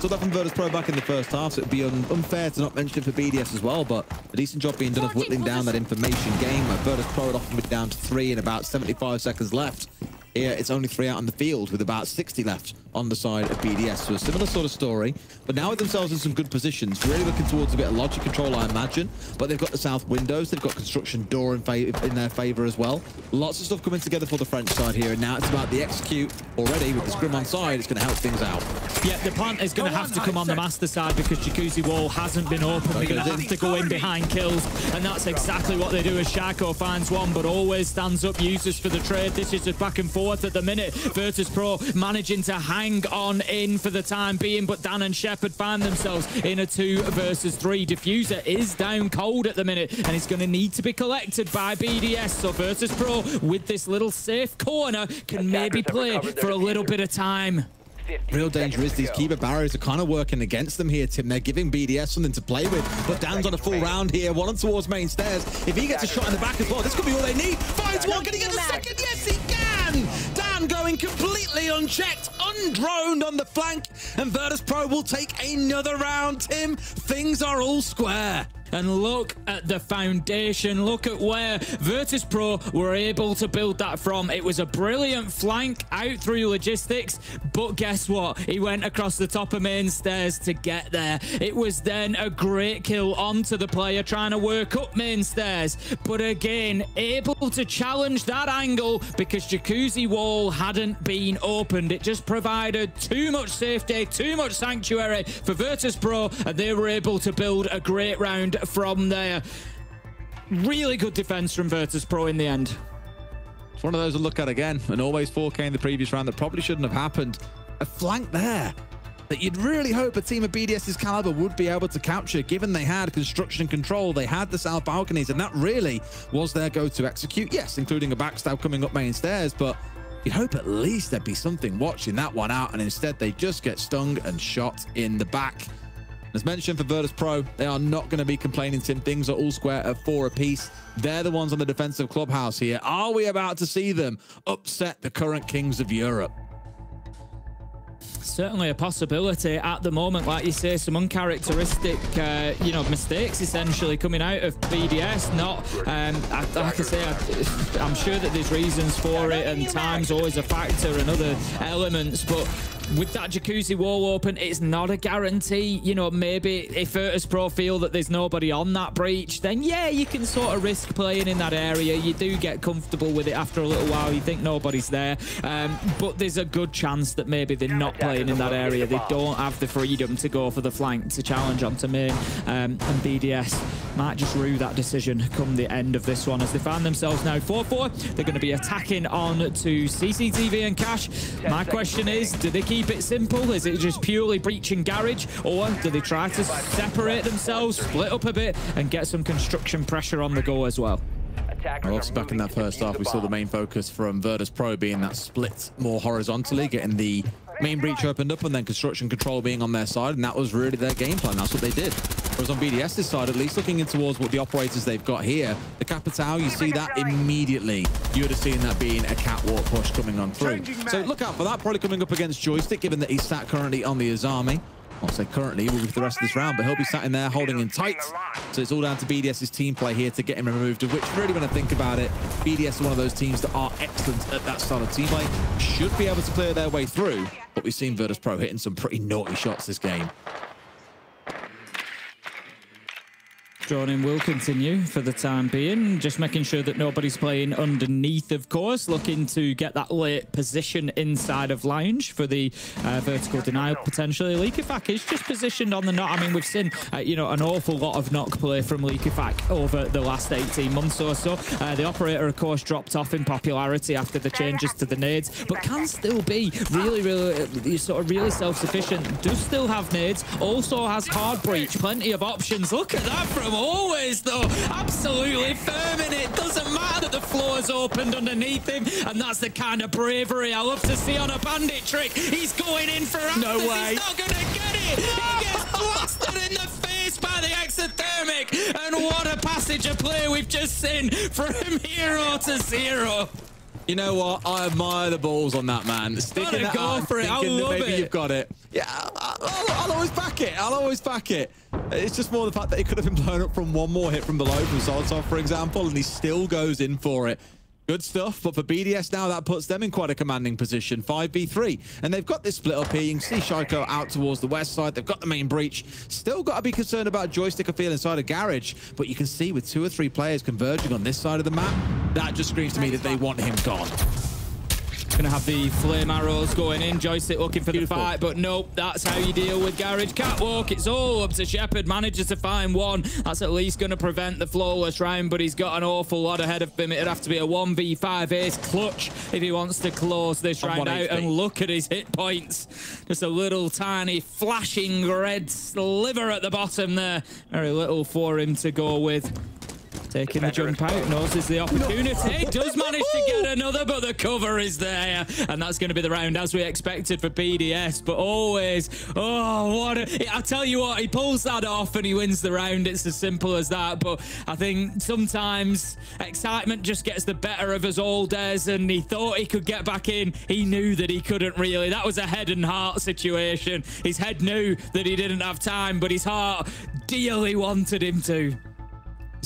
Speaker 22: So that from Virtus Pro back in the first half, so it'd be un unfair to not mention it for BDS as well, but a decent job being done of whittling down that information game. Virtus Pro had often been down to three in about 75 seconds left. Here, it's only three out on the field with about 60 left on the side of BDS. So a similar sort of story, but now with themselves in some good positions, really looking towards a bit of logic control, I imagine. But they've got the south windows, they've got construction door in, in their favor as well. Lots of stuff coming together for the French side here, and now it's about the execute already with the scrim on side. It's going to help things out.
Speaker 23: Yeah, the plant is going to have to come on the master side because Jacuzzi Wall hasn't been open. They're going to have to go in behind kills, and that's exactly what they do as Shaiiko finds one, but always stands up, Yuzus for the trade. This is just back and forth at the minute. Virtus Pro managing to hang on in for the time being, but Dan and Shepard find themselves in a two versus three. Diffuser is down cold at the minute, and it's going to need to be collected by BDS. So Virtus Pro, with this little safe corner, can maybe play for a little bit of time.
Speaker 22: Real danger is these Kiba barriers are kind of working against them here, Tim. They're giving BDS something to play with. But Dan's on a full round here, one on towards main stairs. If he gets a shot in the back as well, this could be all they need. Finds one, can he get a second? Yes, he can! Dan going completely unchecked, undroned on the flank, and Virtus Pro will take another round, Tim. Things are all square.
Speaker 23: And look at the foundation. Look at where Virtus Pro were able to build that from. It was a brilliant flank out through logistics. But guess what? He went across the top of main stairs to get there. It was then a great kill onto the player trying to work up main stairs. But again, able to challenge that angle because Jacuzzi Wall hadn't been opened. It just provided too much safety, too much sanctuary for Virtus Pro. And they were able to build a great round from there. Really good defense from Virtus Pro in the end.
Speaker 22: It's one of those to look at again, and always 4K in the previous round that probably shouldn't have happened. A flank there that you'd really hope a team of BDS's caliber would be able to capture, given they had construction control, they had the south balconies, and that really was their go-to execute. Yes, including a backstab coming up main stairs, but you'd hope at least there'd be something watching that one out, and instead they just get stung and shot in the back. As mentioned for Virtus Pro, they are not going to be complaining, Tim. Things are all square at four apiece. They're the ones on the defensive clubhouse here. Are we about to see them upset the current kings of Europe?
Speaker 23: certainly a possibility at the moment. Like you say, some uncharacteristic, uh, you know, mistakes essentially coming out of BDS. Not, um, I, like I say, I, I'm sure that there's reasons for it, and time's always a factor and other elements, but with that jacuzzi wall open, it's not a guarantee. You know, maybe if Virtus Pro feel that there's nobody on that breach, then yeah, you can sort of risk playing in that area. You do get comfortable with it after a little while. You think nobody's there. Um, but there's a good chance that maybe they're not playing in that area. They don't have the freedom to go for the flank to challenge onto main. Um, and BDS might just rue that decision come the end of this one as they find themselves now 4-4. They're going to be attacking on to CCTV and Cash. My question is, do they keep keep it simple? Is it just purely breach and garage? Or do they try to separate themselves, split up a bit, and get some construction pressure on the go as well?
Speaker 22: Well, obviously, back in that first half, we saw the main focus from Virtus Pro being that split more horizontally, getting the main breach opened up and then construction control being on their side, and that was really their game plan. That's what they did. Whereas on BDS's side, at least looking in towards what the operators they've got here, the Capitao, you see that immediately. You would have seen that being a catwalk push coming on through. So look out for that, probably coming up against Joystick, given that he's sat currently on the Azami. I'll say currently, will be for the rest of this round, but he'll be sat in there holding in tight. So it's all down to BDS's team play here to get him removed, of which really, when I think about it, BDS are one of those teams that are excellent at that style of team play. Should be able to clear their way through, but we've seen Virtus Pro hitting some pretty naughty shots this game.
Speaker 23: Droning will continue for the time being, just making sure that nobody's playing underneath, of course, looking to get that late position inside of Lounge for the uh, vertical denial, potentially. LikEfac is just positioned on the Nøkk. I mean, we've seen, uh, you know, an awful lot of Nøkk play from LikEfac over the last 18 months or so. Uh, the operator, of course, dropped off in popularity after the changes to the nades, but can still be really, really, uh, sort of really self-sufficient. Does still have nades, also has hard breach, plenty of options. Look at that from always, though. Absolutely firm in it. Doesn't matter that the floor's opened underneath him, and that's the kind of bravery I love to see on a bandit trick. He's going in for
Speaker 22: No way.
Speaker 23: He's not going to get it. He gets blasted in the face by the exothermic. And what a passage of play we've just seen from hero to zero.
Speaker 22: You know what? I admire the balls on that man. Sticking it
Speaker 23: go
Speaker 22: out,
Speaker 23: for it. I
Speaker 22: that
Speaker 23: love
Speaker 22: maybe
Speaker 23: it.
Speaker 22: you've got it. Yeah, I'll, I'll always back it. I'll always back it. It's just more the fact that he could have been blown up from one more hit from below, from Solotov, for example, and he still goes in for it. Good stuff, but for BDS now, that puts them in quite a commanding position, 5v3. And they've got this split up here. You can see Shaiiko out towards the west side. They've got the main breach. Still got to be concerned about Joystick, feel, inside of Garage. But you can see with two or three players converging on this side of the map, that just screams to me that they want him gone.
Speaker 23: Gonna have the flame arrows going in. Joystick looking for the fight, but nope, that's how you deal with Garage Catwalk. It's all up to Shepard. Manages to find one. That's at least gonna prevent the flawless round, but he's got an awful lot ahead of him. It'd have to be a 1v5 ace clutch if he wants to close this round out. And look at his hit points. Just a little tiny flashing red sliver at the bottom there. Very little for him to go with. Taking the jump out, noses the opportunity. Does manage to get another, but the cover is there. And that's going to be the round as we expected for BDS. But always, oh, what a, I tell you what, he pulls that off and he wins the round. It's as simple as that. But I think sometimes excitement just gets the better of us all, Des. And he thought he could get back in. He knew that he couldn't really. That was a head and heart situation. His head knew that he didn't have time, but his heart dearly wanted him to.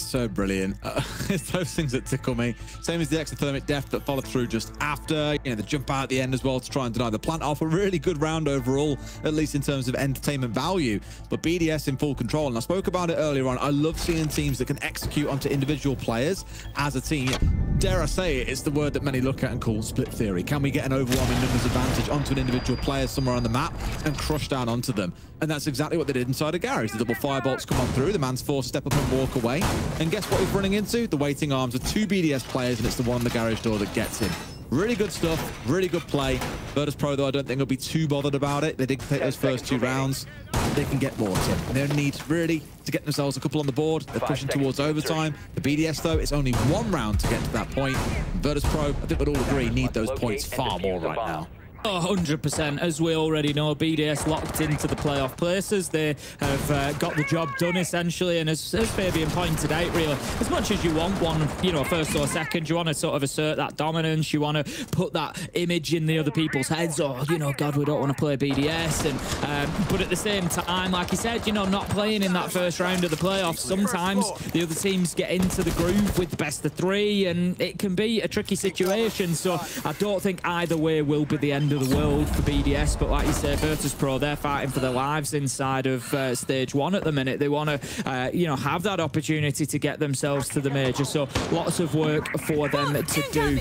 Speaker 22: So brilliant. Uh, it's those things that tickle me. Same as the exothermic death that followed through just after. You know, the jump out at the end as well to try and deny the plant off. A really good round overall, at least in terms of entertainment value. But BDS in full control. And I spoke about it earlier on. I love seeing teams that can execute onto individual players as a team. Dare I say it, it's the word that many look at and call split theory. Can we get an overwhelming numbers advantage onto an individual player somewhere on the map and crush down onto them? And that's exactly what they did inside of Garage. The double firebolts come on through. The man's forced step up and walk away. And guess what he's running into? The waiting arms of two BDS players, and it's the one on the garage door that gets him. Really good stuff. Really good play. Virtus Pro, though, I don't think will be too bothered about it. They did take those first two rounds. They can get more, Tim. They need really to get themselves a couple on the board. They're pushing towards overtime. The BDS, though, it's only one round to get to that point. Virtus Pro, I think we'd all agree, need those points far more right now.
Speaker 23: Oh, 100%. As we already know, BDS locked into the playoff places. They have uh, got the job done, essentially. And as, as Fabian pointed out, really, as much as you want one, you know, first or second, you want to sort of assert that dominance. You want to put that image in the other people's heads. Or, you know, God, we don't want to play BDS. And um, But at the same time, like you said, you know, not playing in that first round of the playoffs, sometimes the other teams get into the groove with the best of three. And it can be a tricky situation. So I don't think either way will be the end of the world for BDS, but like you said, Virtus Pro, they're fighting for their lives inside of uh, stage one at the minute. They want to, uh, you know, have that opportunity to get themselves to the major. So lots of work for them to do.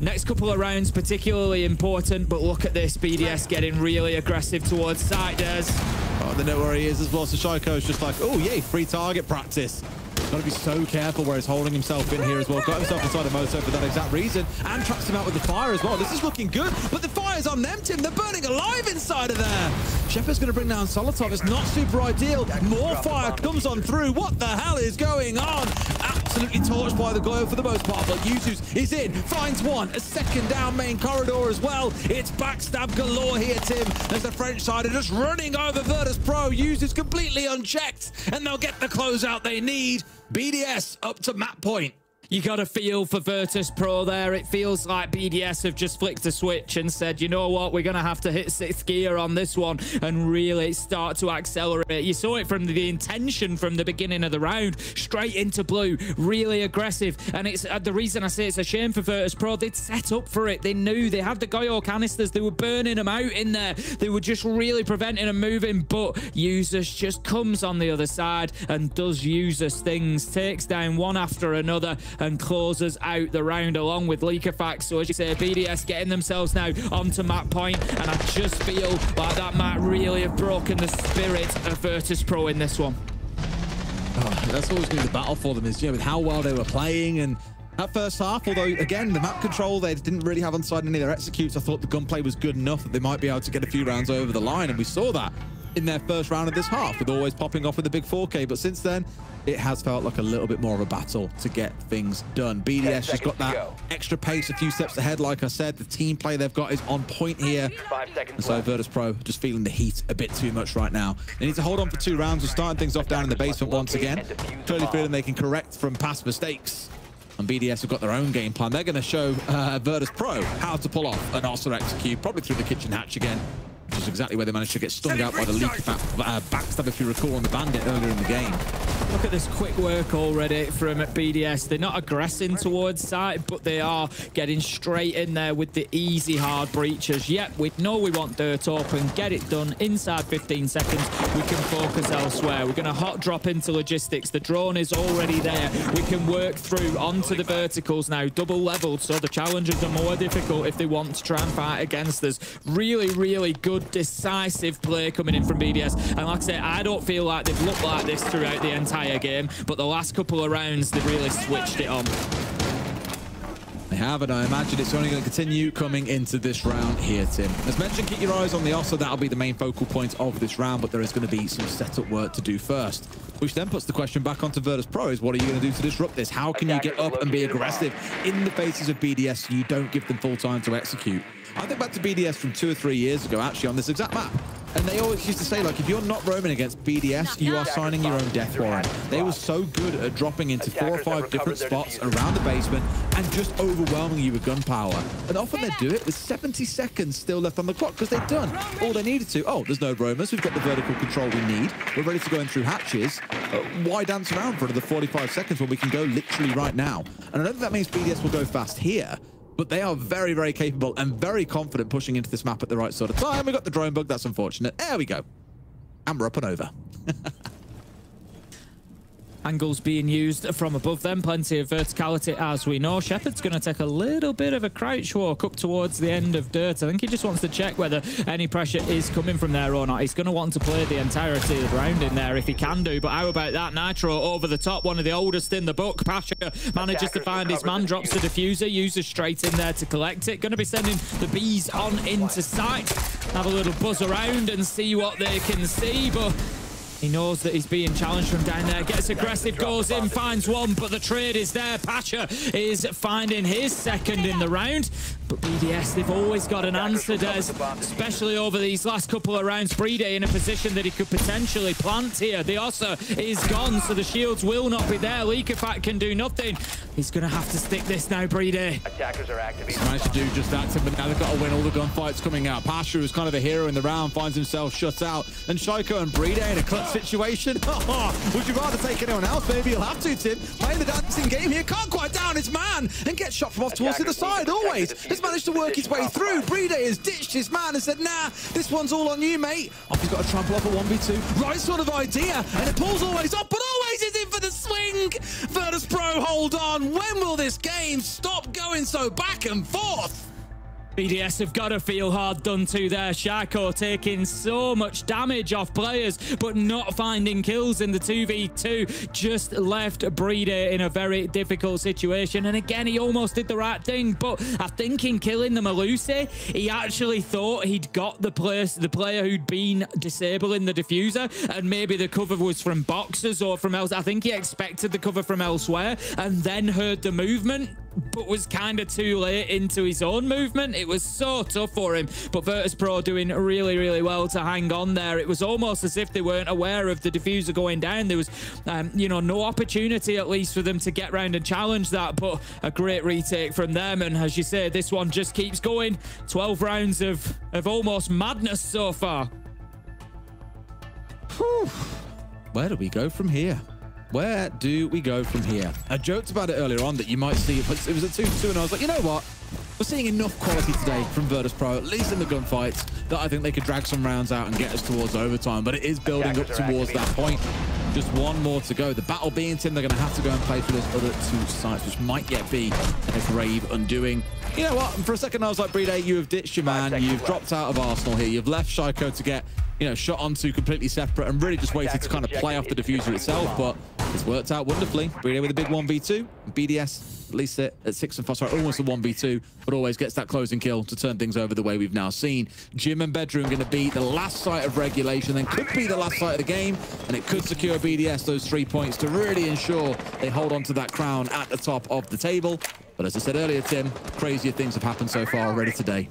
Speaker 23: Next couple of rounds particularly important, but look at this, BDS getting really aggressive towards side. Des.
Speaker 22: Oh, they know where he is as well. So Shaiiko is just like, oh, yay, free target practice. Got to be so careful where he's holding himself in here as well. Got himself inside the Moto for that exact reason. And traps him out with the fire as well. This is looking good, but the fire's on them, Tim. They're burning alive inside of there. Shepard's going to bring down Solotov. It's not super ideal. More fire comes on through. What the hell is going on? Absolutely torched by the Goyo for the most part, but Yuzus is in. Finds one. A second down main corridor as well. It's backstab galore here, Tim, as the French side are just running over Virtus Pro. Yuzus completely unchecked, and they'll get the closeout they need. BDS up to map point.
Speaker 23: You got a feel for Virtus Pro there. It feels like BDS have just flicked a switch and said, you know what, we're going to have to hit sixth gear on this one and really start to accelerate. You saw it from the intention from the beginning of the round, straight into blue, really aggressive. And it's uh, the reason I say it's a shame for Virtus Pro. They'd set up for it. They knew they had the Goyo canisters. They were burning them out in there. They were just really preventing them moving. But Yuzus just comes on the other side and does Yuzus things, takes down one after another and closes out the round along with LikEfac. So as you say, BDS getting themselves now onto map point, and I just feel like that might really have broken the spirit of Virtus Pro in this one.
Speaker 22: Oh, that's always been the battle for them is, you know, with how well they were playing and that first half, although again, the map control they didn't really have on side any of their executes. I thought the gunplay was good enough that they might be able to get a few rounds over the line, and we saw that in their first round of this half with always popping off with the big 4K. But since then, it has felt like a little bit more of a battle to get things done. BDS just got that extra pace a few steps ahead. Like I said, the team play they've got is on point here. five And so Virtus Pro just feeling the heat a bit too much right now. They need to hold on for two rounds. We're starting things off down in the basement once again. Clearly feeling they can correct from past mistakes. And BDS have got their own game plan. They're going to show uh, Virtus Pro how to pull off an Arsenal execute, probably through the kitchen hatch again which is exactly where they managed to get stung out by the leak uh, backstab, if you recall, on the bandit earlier in the game.
Speaker 23: Look at this quick work already from BDS. They're not aggressing towards site, but they are getting straight in there with the easy hard breaches. Yep, we know we want dirt open, get it done inside 15 seconds. We can focus elsewhere. We're going to hot drop into logistics. The drone is already there. We can work through onto the verticals now, double leveled, so the challenges are more difficult if they want to try and fight against us. Really, really good, decisive play coming in from BDS. And like I say, I don't feel like they've looked like this throughout the entire entire game, but the last couple of rounds, they've really switched it on.
Speaker 22: They have, and I imagine it's only going to continue coming into this round here, Tim. As mentioned, keep your eyes on the Ossa. That'll be the main focal point of this round, but there is going to be some setup work to do first. Which then puts the question back onto Virtus Pro is what are you going to do to disrupt this? How can you get up and be aggressive in the faces of BDS so you don't give them full time to execute? I think back to BDS from two or three years ago, actually, on this exact map. And they always used to say, like, if you're not roaming against BDS, you are signing your own death warrant. They were so good at dropping into four or five different spots around the basement and just overwhelming you with gunpower. And often they'd do it with 70 seconds still left on the clock because they've done all they needed to. Oh, there's no roamers. We've got the vertical control we need. We're ready to go in through hatches. Uh, why dance around for another 45 seconds when we can go literally right now? And I don't think that means BDS will go fast here but they are very, very capable and very confident pushing into this map at the right sort of time. We got the drone bug. That's unfortunate. There we go. And we're up and over.
Speaker 23: angles being used from above them. Plenty of verticality, as we know. Shepard's going to take a little bit of a crouch walk up towards the end of Dirt. I think he just wants to check whether any pressure is coming from there or not. He's going to want to play the entirety of the round in there if he can do. But how about that? Nitro over the top, one of the oldest in the book. Pasha manages to find his man, drops the diffuser, Yuzus straight in there to collect it. Going to be sending the bees on into sight. Have a little buzz around and see what they can see. But he knows that he's being challenged from down there. Gets aggressive, goes in, finds one, but the trade is there. Pasha is finding his second in the round. But BDS, they've always got an answer, Des, especially over these last couple of rounds. BriD in a position that he could potentially plant here. The Ossa is gone, so the shields will not be there. LikEfac can do nothing. He's going to have to stick this now, BriD.
Speaker 27: Attackers are active.
Speaker 22: He's managed to do just that, but now they've got to win all the gunfights coming out. Pasha, who's kind of a hero in the round, finds himself shut out. And Shaiiko and BriD in a clutch situation. Would you rather take anyone else? Maybe you'll have to, Tim. Playing the dancing game here, can't quite down his man, and gets shot from off towards the other side, always has managed to work his way through. BriD has ditched his man and said, nah, this one's all on you, mate. Off he's got a trample off a 1v2. Right sort of idea. And it pulls always up, but always is in for the swing. Virtus Pro, hold on. When will this game stop going so back and forth?
Speaker 23: BDS have got to feel hard done to there. Shaiiko taking so much damage off players, but not finding kills in the 2v2. Just left BriD in a very difficult situation. And again, he almost did the right thing, but I think in killing the Melusi, he actually thought he'd got the place, the player who'd been disabling the diffuser, and maybe the cover was from boxes or from else. I think he expected the cover from elsewhere, and then heard the movement but was kind of too late into his own movement. It was so tough for him. But Virtus Pro doing really, really well to hang on there. It was almost as if they weren't aware of the diffuser going down. There was, um, you know, no opportunity at least for them to get round and challenge that. But a great retake from them. And as you say, this one just keeps going. 12 rounds of, of almost madness so far.
Speaker 22: Whew. Where do we go from here? Where do we go from here? I joked about it earlier on that you might see it was a 2-2 and I was like, you know what? We're seeing enough quality today from Virtus Pro, at least in the gunfights, that I think they could drag some rounds out and get us towards overtime. But it is building up towards that point. Just one more to go. The battle being Tim, they're going to have to go and play for those other two sites, which might yet be a grave undoing. You know what? For a second, I was like, BriD, you have ditched your man. You've dropped out of Arsenal here. You've left Shaiiko to get you know, shot onto completely separate and really just waited to kind of play off the diffuser itself, but it's worked out wonderfully. BriD with a big 1v2, BDS at least at, at 6 and 5, sorry, almost a 1v2, but always gets that closing kill to turn things over the way we've now seen. Gym and Bedroom going to be the last site of regulation, then could be the last site of the game, and it could secure BDS those three points to really ensure they hold on to that crown at the top of the table. But as I said earlier, Tim, crazier things have happened so far already today.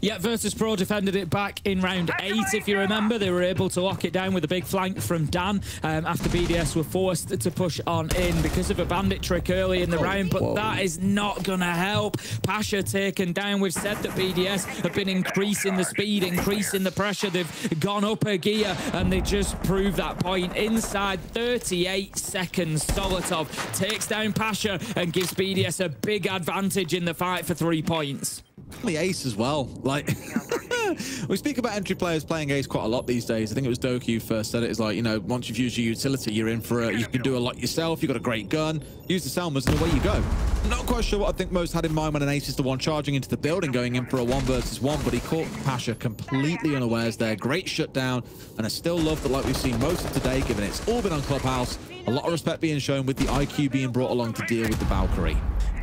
Speaker 23: Yeah, Virtus Pro defended it back in round eight, if you remember. They were able to lock it down with a big flank from Dan um, after BDS were forced to push on in because of a bandit trick early in the round, but Whoa. that is not going to help. Pasha taken down. We've said that BDS have been increasing the speed, increasing the pressure. They've gone up a gear, and they just proved that point. Inside 38 seconds, Solotov takes down Pasha and gives BDS a big advantage in the fight for three points
Speaker 22: the ace as well. Like, we speak about entry players playing ace quite a lot these days. I think it was Doki who first said it. It's like, you know, once you've used your utility, you're in for it. You can do a lot yourself. You've got a great gun. Use the Selmas and away you go. Not quite sure what I think most had in mind when an ace is the one charging into the building, going in for a one versus one, but he caught Pasha completely unawares there. Great shutdown, and I still love that like we've seen most of today, given it's all been on Clubhouse. A lot of respect being shown with the IQ being brought along to deal with the Valkyrie.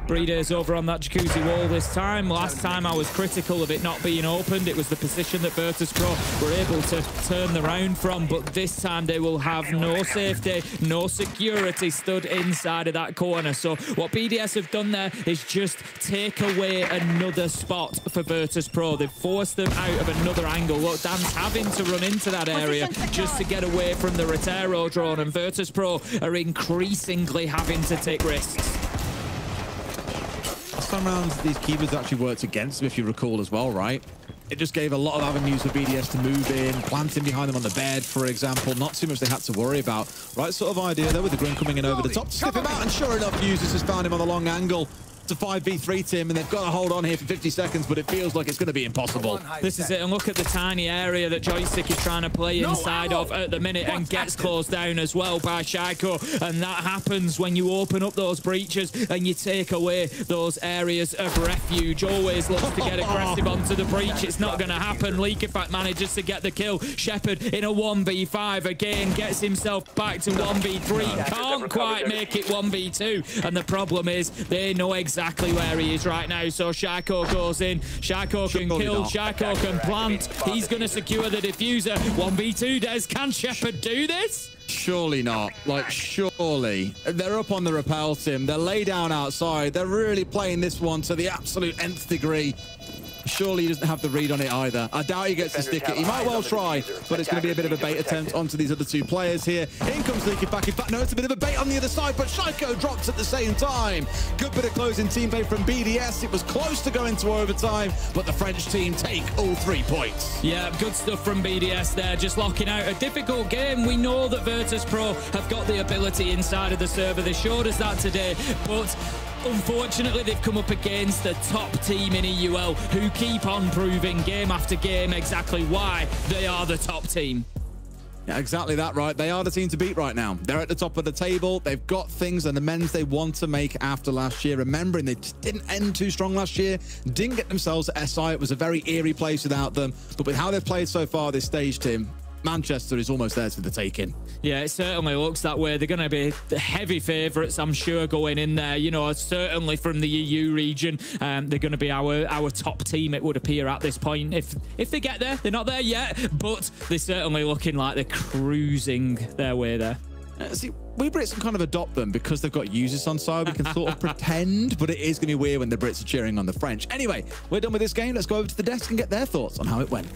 Speaker 23: BriD's over on that jacuzzi wall this time. Last time I was critical of it not being opened. It was the position that Virtus Pro were able to turn the round from, but this time they will have no safety, no security stood inside of that corner. So what BDS have done there is just take away another spot for Virtus Pro. They've forced them out of another angle. Look, Dan's having to run into that area just to get away from the Rotero drone, and Virtus Pro are increasingly having to take risks.
Speaker 22: Last time round, these Kibas actually worked against them, if you recall as well, right? It just gave a lot of avenues for BDS to move in, planting behind them on the bed, for example. Not too much they had to worry about. Right sort of idea, there with the Grim coming in over the top to slip him out, and sure enough, Yuzus has found him on the long angle to 5v3 Tim, and they've got to hold on here for 50 seconds, but it feels like it's going to be impossible.
Speaker 23: This is it, and look at the tiny area that Joystick is trying to play inside of at the minute and gets closed down as well by Shaiiko, and that happens when you open up those breaches and you take away those areas of refuge. Always looks to get aggressive onto the breach. It's not going to happen. LikEfac manages to get the kill. Shepard in a 1v5 again gets himself back to 1v3. Can't quite make it 1v2, and the problem is they know exactly exactly where he is right now. So Shaiiko goes in. Shaiiko can kill. Shaiiko can plant. He's going to secure the defuser. 1v2 Dez. Can Shepard do this?
Speaker 22: Surely not. Like, surely. They're up on the rappel, Tim. They're lay down outside. They're really playing this one to the absolute nth degree. Surely he doesn't have the read on it either. I doubt he gets to stick it. He might well try, but it's going to be a bit of a bait attempt onto these other two players here. In comes Leaky back. In fact, no, it's a bit of a bait on the other side, but Shaiiko drops at the same time. Good bit of closing team play from BDS. It was close to going to overtime, but the French team take all three points.
Speaker 23: Yeah, good stuff from BDS there, just locking out a difficult game. We know that Virtus Pro have got the ability inside of the server. They showed us that today, but Unfortunately, they've come up against the top team in EUL who keep on proving game after game exactly why they are the top team.
Speaker 22: Yeah, exactly that, right? They are the team to beat right now. They're at the top of the table. They've got things and the amends they want to make after last year. Remembering they just didn't end too strong last year, didn't get themselves to SI. It was a very eerie place without them. But with how they've played so far this stage, Tim, Manchester is almost there to the taking.
Speaker 23: Yeah, it certainly looks that way. They're going to be heavy favourites, I'm sure, going in there. You know, certainly from the EU region, um, they're going to be our our top team. It would appear at this point. If if they get there, they're not there yet, but they're certainly looking like they're cruising their way there.
Speaker 22: Uh, see, we Brits can kind of adopt them because they've got Yuzus on side. We can sort of pretend, but it is going to be weird when the Brits are cheering on the French. Anyway, we're done with this game. Let's go over to the desk and get their thoughts on how it went.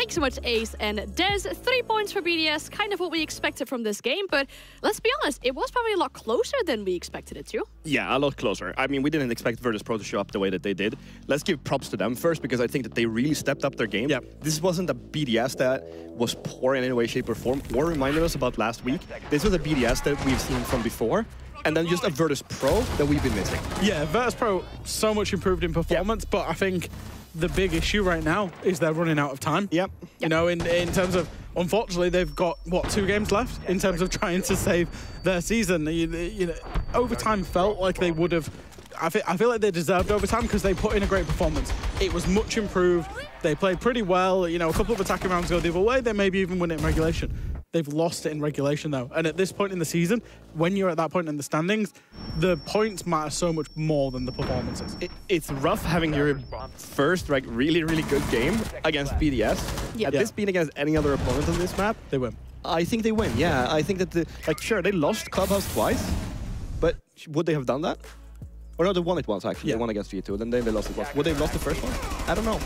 Speaker 18: Thanks so much, Ace and Dez. Three points for BDS, kind of what we expected from this game, but let's be honest, it was probably a lot closer than we expected it to.
Speaker 19: Yeah, a lot closer. I mean, we didn't expect Virtus Pro to show up the way that they did. Let's give props to them first because I think that they really stepped up their game. Yeah. This wasn't a BDS that was poor in any way, shape, or form, or reminded us about last week. This was a BDS that we've seen from before and then just a Virtus Pro that we've been missing.
Speaker 20: Yeah, Virtus Pro so much improved in performance, but I think the big issue right now is they're running out of time.
Speaker 19: Yep.
Speaker 20: You know, in in terms of unfortunately they've got what two games left in terms of trying to save their season. You, you know, overtime felt like they would have. I feel, I feel like they deserved overtime because they put in a great performance. It was much improved. They played pretty well. You know, a couple of attacking rounds go the other way. They maybe even win it in regulation. They've lost it in regulation though. And at this point in the season, when you're at that point in the standings, the points matter so much more than the performances.
Speaker 19: It, it's rough having your first like really, really good game against BDS.
Speaker 20: Yeah.
Speaker 19: At
Speaker 20: Yeah.
Speaker 19: this being against any other opponent on this map,
Speaker 20: they win.
Speaker 19: I think they win, yeah. I think that, the, like, sure, they lost Clubhouse twice, but would they have done that? Or no, they won it once, actually. Yeah. They won against G2, then they, they lost it once. Would they have lost the first one? I don't know.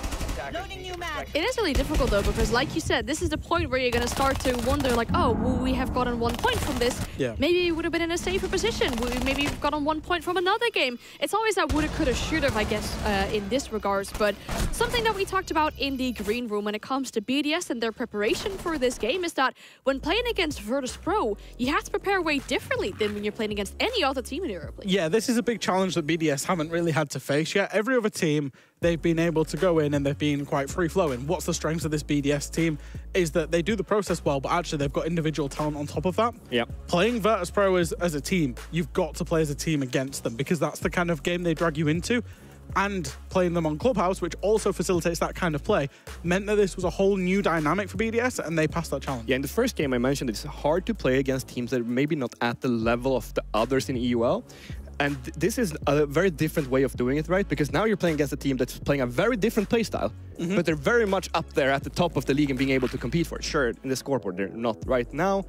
Speaker 18: It is really difficult though, because like you said, this is the point where you're gonna start to wonder, like, oh, will we have gotten one point from this?
Speaker 20: Yeah.
Speaker 18: Maybe we would have been in a safer position. We maybe we've gotten one point from another game. It's always that woulda, coulda, shoulda, I guess, uh, in this regards. But something that we talked about in the green room when it comes to BDS and their preparation for this game is that when playing against Virtus Pro, you have to prepare way differently than when you're playing against any other team in Europe.
Speaker 20: Yeah, this is a big challenge that BDS haven't really had to face yet. Every other team, they've been able to go in and they've been quite free flowing. What's the strength of this BDS team is that they do the process well, but actually they've got individual talent on top of that.
Speaker 19: Yep.
Speaker 20: Playing Virtus Pro as, as a team, you've got to play as a team against them because that's the kind of game they drag you into. And playing them on Clubhouse, which also facilitates that kind of play, meant that this was a whole new dynamic for BDS and they passed that challenge.
Speaker 19: Yeah, in the first game I mentioned, it's hard to play against teams that are maybe not at the level of the others in EUL. And this is a very different way of doing it, right? Because now you're playing against a team that's playing a very different playstyle, mm-hmm. but they're very much up there at the top of the league and being able to compete for it. Sure, in the scoreboard, they're not right now,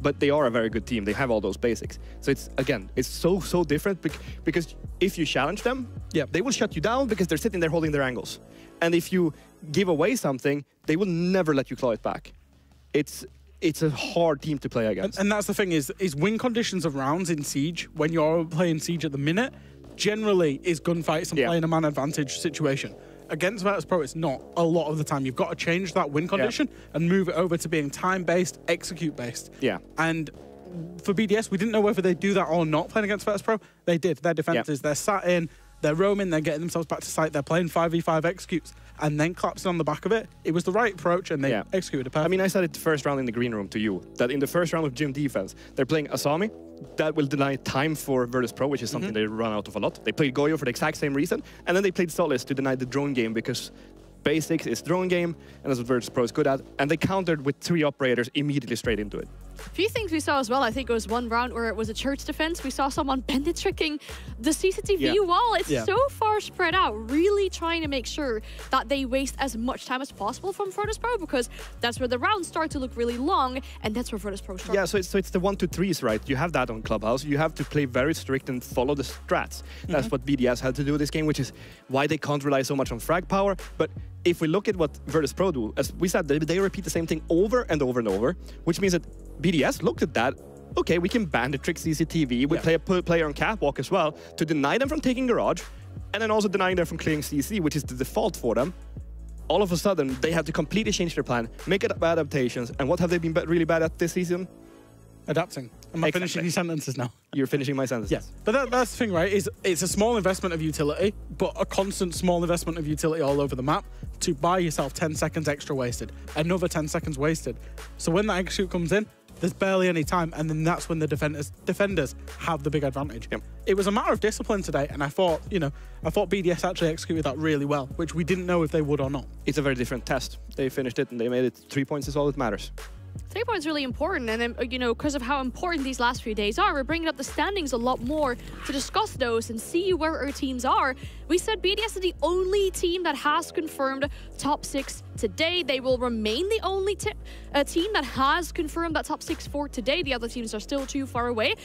Speaker 19: but they are a very good team. They have all those basics. So it's, again, it's so, so different because if you challenge them, yeah, they will shut you down because they're sitting there holding their angles. And if you give away something, they will never let you claw it back. It's it's a hard team to play against.
Speaker 20: And that's the thing is is win conditions of rounds in Siege when you're playing Siege at the minute generally is gunfights and playing a man advantage situation. Against Virtus Pro, it's not a lot of the time. You've got to change that win condition and move it over to being time based, execute based.
Speaker 19: Yeah.
Speaker 20: And for BDS, we didn't know whether they'd do that or not playing against Virtus Pro. They did. Their defenses, they're sat in, they're roaming, they're getting themselves back to site, they're playing 5v5 executes, and then collapsing on the back of it. It was the right approach, and they
Speaker 19: Yeah.
Speaker 20: executed it.
Speaker 19: I mean, I said it the first round in the green room to you that in the first round of gym defense, they're playing Asami. That will deny time for Virtus Pro, which is something mm-hmm. they run out of a lot. They played Goyo for the exact same reason, and then they played Solis to deny the drone game because basics is drone game, and that's what Virtus Pro is good at. And they countered with three operators immediately straight into it.
Speaker 18: A few things we saw as well. I think it was one round where it was a church defense. We saw someone bandit tricking the CCTV
Speaker 19: Yeah.
Speaker 18: wall. It's
Speaker 19: Yeah.
Speaker 18: so far spread out, really trying to make sure that they waste as much time as possible from Virtus Pro because that's where the rounds start to look really long, and that's where Virtus Pro starts.
Speaker 19: Yeah, so it's, so it's the one to threes, right? You have that on Clubhouse. You have to play very strict and follow the strats. That's
Speaker 20: Mhm.
Speaker 19: what BDS had to do this game, which is why they can't rely so much on frag power. But if we look at what Virtus Pro do, as we said, they, they repeat the same thing over and over and over, which means that BDS looked at that. Okay, we can ban the trick CCTV. We play a player on catwalk as well to deny them from taking garage, and then also denying them from clearing CC, which is the default for them. All of a sudden, they have to completely change their plan, make it adaptations. And what have they been really bad at this season?
Speaker 20: Adapting. Am I
Speaker 19: Exactly.
Speaker 20: finishing these sentences now?
Speaker 19: You're finishing my sentences.
Speaker 20: Yes. But that, that's the thing, right? Is it's a small investment of utility, but a constant small investment of utility all over the map to buy yourself 10 seconds extra wasted, another 10 seconds wasted. So when that shoot comes in, there's barely any time, and then that's when the defenders defenders have the big advantage. It was a matter of discipline today, and I thought, you know, I thought BDS actually executed that really well, which we didn't know if they would or not.
Speaker 19: It's a very different test. They finished it and they made it. Three points is all that matters.
Speaker 18: Three points really important, and um, you know, because of how important these last few days are, we're bringing up the standings a lot more to discuss those and see where our teams are. We said BDS is the only team that has confirmed top six today. They will remain the only uh, team that has confirmed that top six for today. The other teams are still too far away.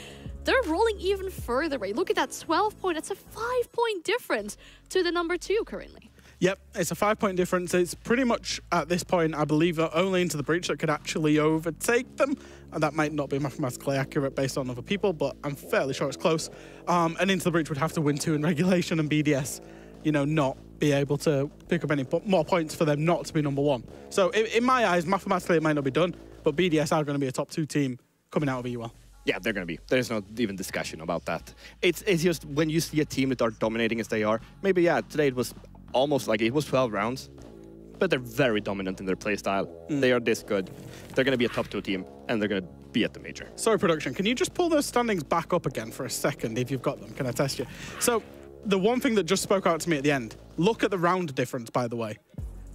Speaker 18: They're rolling even further away. Look at that 12 point. It's a five point difference to the number two currently.
Speaker 20: Yep, it's a five point difference. It's pretty much at this point, I believe, only into the breach that could actually overtake them. And that might not be mathematically accurate based on other people, but I'm fairly sure it's close. Um, and into the breach would have to win two in regulation and BDS, you know, not be able to pick up any more points for them not to be number one. So in, in my eyes, mathematically it might not be done, but BDS are going to be a top two team coming out of EUL.
Speaker 19: Yeah, they're going to be. There's not even discussion about that. It's it's just when you see a team that are dominating as they are. Maybe yeah, today it was almost like it was 12 rounds, but they're very dominant in their play style. Mm. They are this good. They're going to be a top two team, and they're going to be at the major.
Speaker 20: Sorry, production. Can you just pull those standings back up again for a second if you've got them? Can I test you? So, the one thing that just spoke out to me at the end look at the round difference, by the way.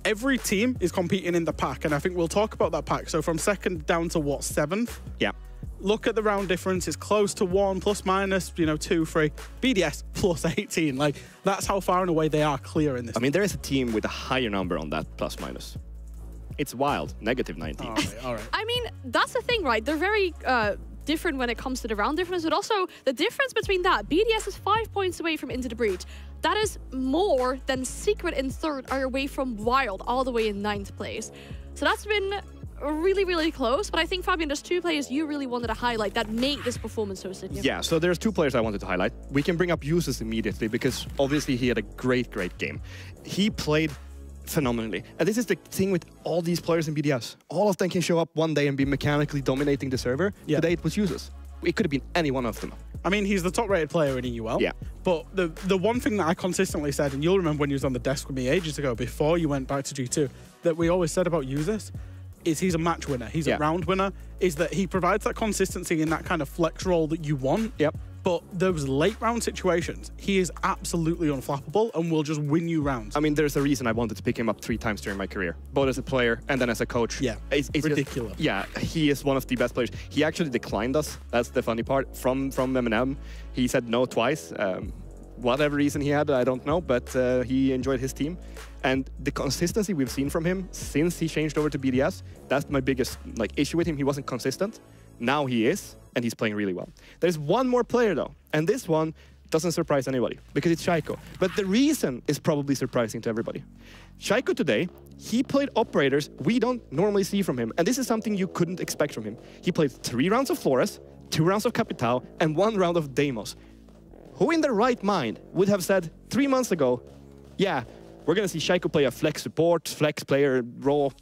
Speaker 20: Every team is competing in the pack, and I think we'll talk about that pack. So, from second down to what, seventh?
Speaker 19: Yeah.
Speaker 20: Look at the round difference. It's close to one, plus minus, you know, two, three. BDS plus 18. Like, that's how far and away they are clear in this.
Speaker 19: I mean, there is a team with a higher number on that plus minus. It's wild. Negative 19.
Speaker 20: All right, all right.
Speaker 18: I mean, that's the thing, right? They're very uh, different when it comes to the round difference, but also the difference between that. BDS is five points away from Into the Breach. That is more than Secret in third are away from Wild, all the way in ninth place. So that's been really, really close. But I think, Fabian, there's two players you really wanted to highlight that made this performance so significant.
Speaker 19: Yeah, so there's two players I wanted to highlight. We can bring up Yuzus immediately because obviously he had a great, great game. He played phenomenally. And this is the thing with all these players in BDS. All of them can show up one day and be mechanically dominating the server.
Speaker 20: Yeah.
Speaker 19: Today it was Yuzus. It could have been any one of them.
Speaker 20: I mean, he's the top rated player in EUL.
Speaker 19: Yeah.
Speaker 20: But the the one thing that I consistently said, and you'll remember when you was on the desk with me ages ago before you went back to G2, that we always said about Yuzus is he's a match winner. He's
Speaker 19: Yeah.
Speaker 20: a round winner. Is that he provides that consistency in that kind of flex role that you want.
Speaker 19: Yep.
Speaker 20: But those late round situations, he is absolutely unflappable and will just win you rounds.
Speaker 19: I mean, there's a reason I wanted to pick him up three times during my career, both as a player and then as a coach.
Speaker 20: Yeah,
Speaker 19: it's, it's just-
Speaker 20: ridiculous.
Speaker 19: yeah, he is one of the best players. He actually declined us. That's the funny part from from Eminem. He said no twice. Um, whatever reason he had, I don't know, but uh, he enjoyed his team. And the consistency we've seen from him since he changed over to BDS, that's my biggest like issue with him. He wasn't consistent. Now he is, and he's playing really well. There's one more player though, and this one doesn't surprise anybody because it's Shaiiko. But the reason is probably surprising to everybody. Shaiiko today, he played operators we don't normally see from him, and this is something you couldn't expect from him. He played three rounds of Flores, two rounds of Capitao, and one round of Deimos. Who in their right mind would have said three months ago, yeah, we're gonna see Shaiiko play a flex support, flex player role,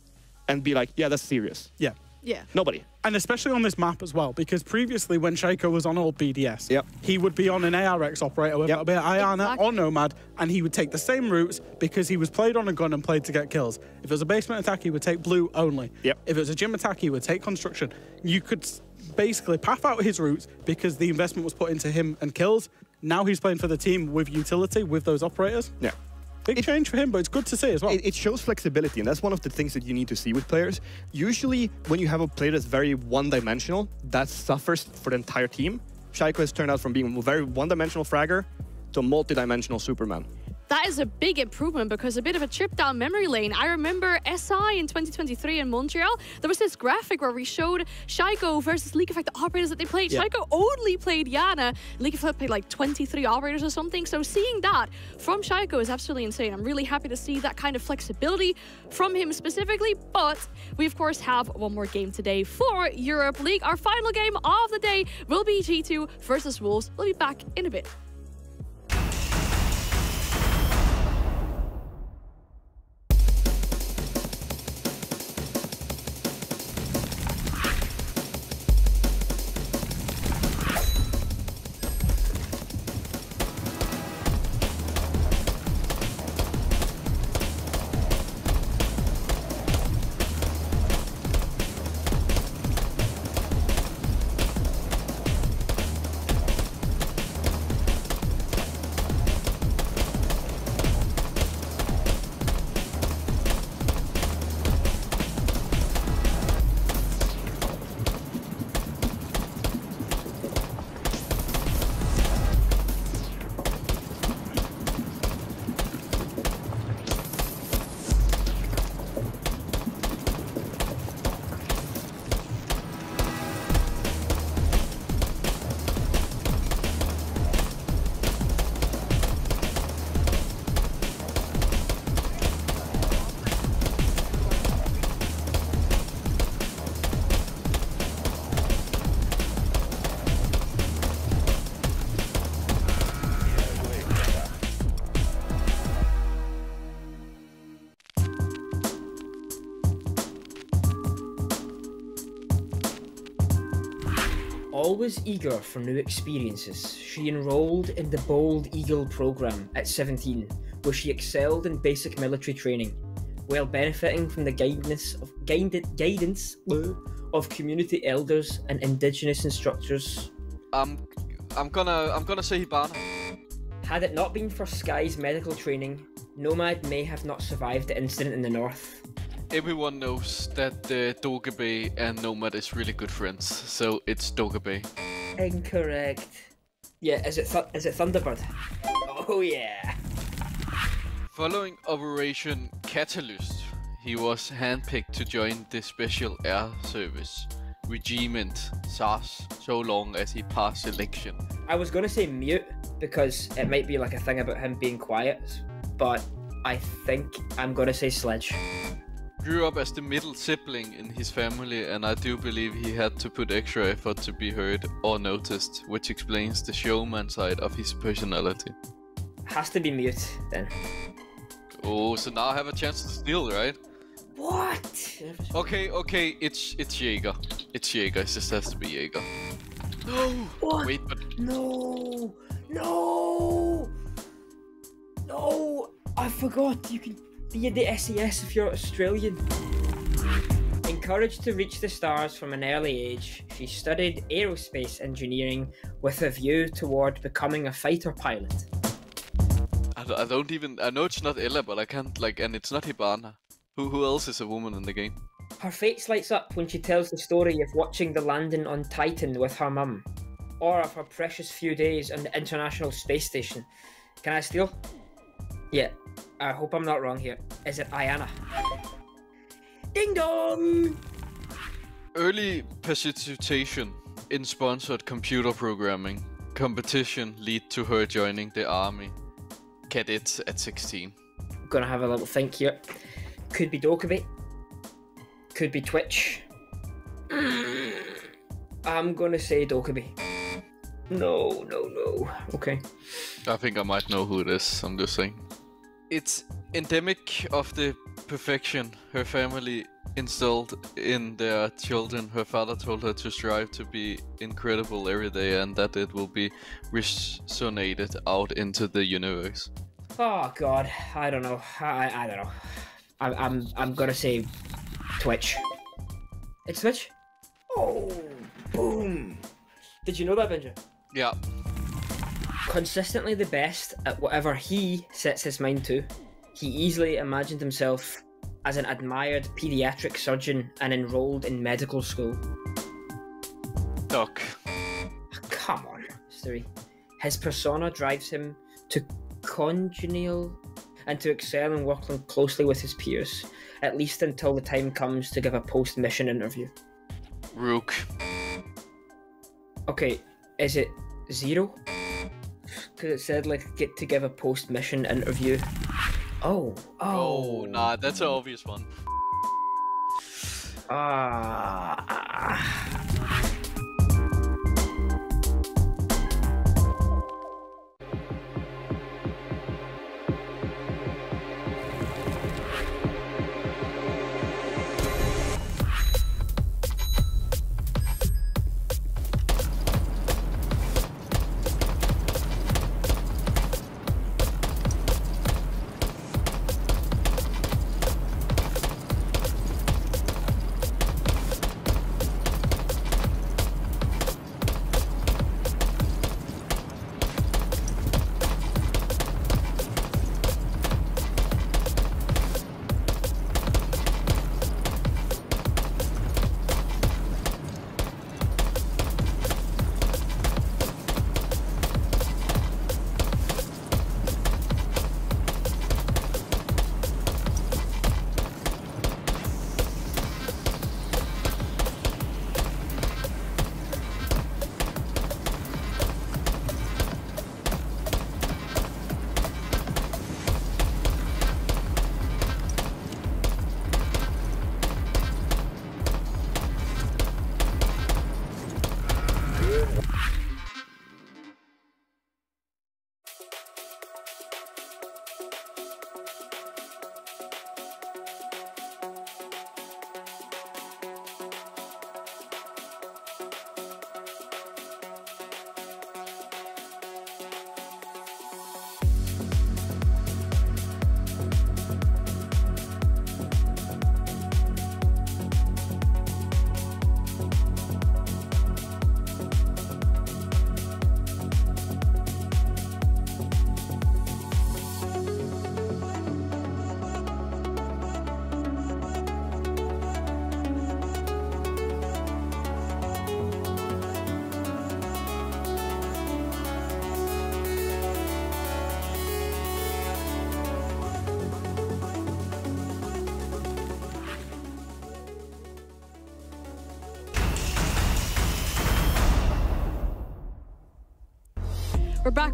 Speaker 19: and be like, yeah, that's serious.
Speaker 20: Yeah.
Speaker 18: Yeah.
Speaker 19: Nobody.
Speaker 20: And especially on this map as well, because previously when Shaiiko was on old BDS,
Speaker 19: Yep.
Speaker 20: he would be on an ARX operator, whether it be Iana or Nomad, and he would take the same routes because he was played on a gun and played to get kills. If it was a basement attack, he would take blue only.
Speaker 19: Yep.
Speaker 20: If it was a gym attack, he would take construction. You could basically path out his routes because the investment was put into him and kills. Now he's playing for the team with utility, with those operators.
Speaker 19: Yeah.
Speaker 20: Big change for him, but it's good to see as well.
Speaker 19: It, it shows flexibility, and that's one of the things that you need to see with players. Usually, when you have a player that's very one-dimensional, that suffers for the entire team. Shaiiko has turned out from being a very one-dimensional fragger to a multi-dimensional Superman.
Speaker 18: That is a big improvement because a bit of a trip down memory lane. I remember SI in 2023 in Montreal. There was this graphic where we showed Shaiiko versus LikEfac, the operators that they played.
Speaker 36: Yeah.
Speaker 18: Shaiiko only played Iana. League Effect played like 23 operators or something. So seeing that from Shaiiko is absolutely insane. I'm really happy to see that kind of flexibility from him specifically. But we, of course, have one more game today for Europe League. Our final game of the day will be G2 versus Wolves. We'll be back in a bit.
Speaker 36: Always eager for new experiences, she enrolled in the Bold Eagle program at 17, where she excelled in basic military training, while benefiting from the guidance of guided, guidance of community elders and indigenous instructors.
Speaker 37: I'm, I'm gonna, I'm gonna say Hibana.
Speaker 36: Had it not been for Sky's medical training, Nomad may have not survived the incident in the north.
Speaker 37: Everyone knows that uh, Dokkaebi and Nomad is really good friends, so it's Dokkaebi.
Speaker 36: Incorrect. Yeah, is it th- is it Thunderbird? Oh yeah.
Speaker 37: Following Operation Catalyst, he was handpicked to join the Special Air Service Regiment SAS so long as he passed selection.
Speaker 36: I was gonna say mute because it might be like a thing about him being quiet, but I think I'm gonna say Sledge.
Speaker 37: Grew up as the middle sibling in his family, and I do believe he had to put extra effort to be heard or noticed, which explains the showman side of his personality.
Speaker 36: Has to be mute then.
Speaker 37: Oh, so now I have a chance to steal, right?
Speaker 36: What?
Speaker 37: Okay, okay, it's it's Jaeger. It's Jaeger. It just has to be Jaeger. No.
Speaker 36: What?
Speaker 37: Wait, but
Speaker 36: No, no, no! I forgot you can be in the SAS if you're Australian. Encouraged to reach the stars from an early age, she studied aerospace engineering with a view toward becoming a fighter pilot.
Speaker 37: I, don't- I don't even. I know it's not Ella, but I can't like, and it's not Hibana. Who who else is a woman in the game?
Speaker 36: Her face lights up when she tells the story of watching the landing on Titan with her mum, or of her precious few days on the International Space Station. Can I steal? Yeah, I hope I'm not wrong here. Is it Ayana? Ding dong!
Speaker 37: Early participation in sponsored computer programming competition lead to her joining the army. Cadets at 16.
Speaker 36: Gonna have a little think here. Could be Dokkaebi. Could be Twitch. I'm gonna say Dokkaebi. No, no, no. Okay.
Speaker 37: I think I might know who it is. I'm just saying. It's endemic of the perfection her family instilled in their children. Her father told her to strive to be incredible every day, and that it will be resonated out into the universe.
Speaker 36: Oh god, I don't know. I I don't know. I'm I'm I'm gonna say Twitch. It's Twitch. Oh, boom! Did you know that, Benja?
Speaker 37: Yeah.
Speaker 36: Consistently the best at whatever he sets his mind to. He easily imagined himself as an admired pediatric surgeon and enrolled in medical school.
Speaker 37: Doc.
Speaker 36: Ah, come on, Stewie. His persona drives him to congenial and to excel in working closely with his peers, at least until the time comes to give a post mission interview.
Speaker 37: Rook.
Speaker 36: Okay, is it zero? Because it said like get to give a post mission interview. Oh, oh,
Speaker 37: Oh, nah, that's an obvious one.
Speaker 36: ah.
Speaker 18: We're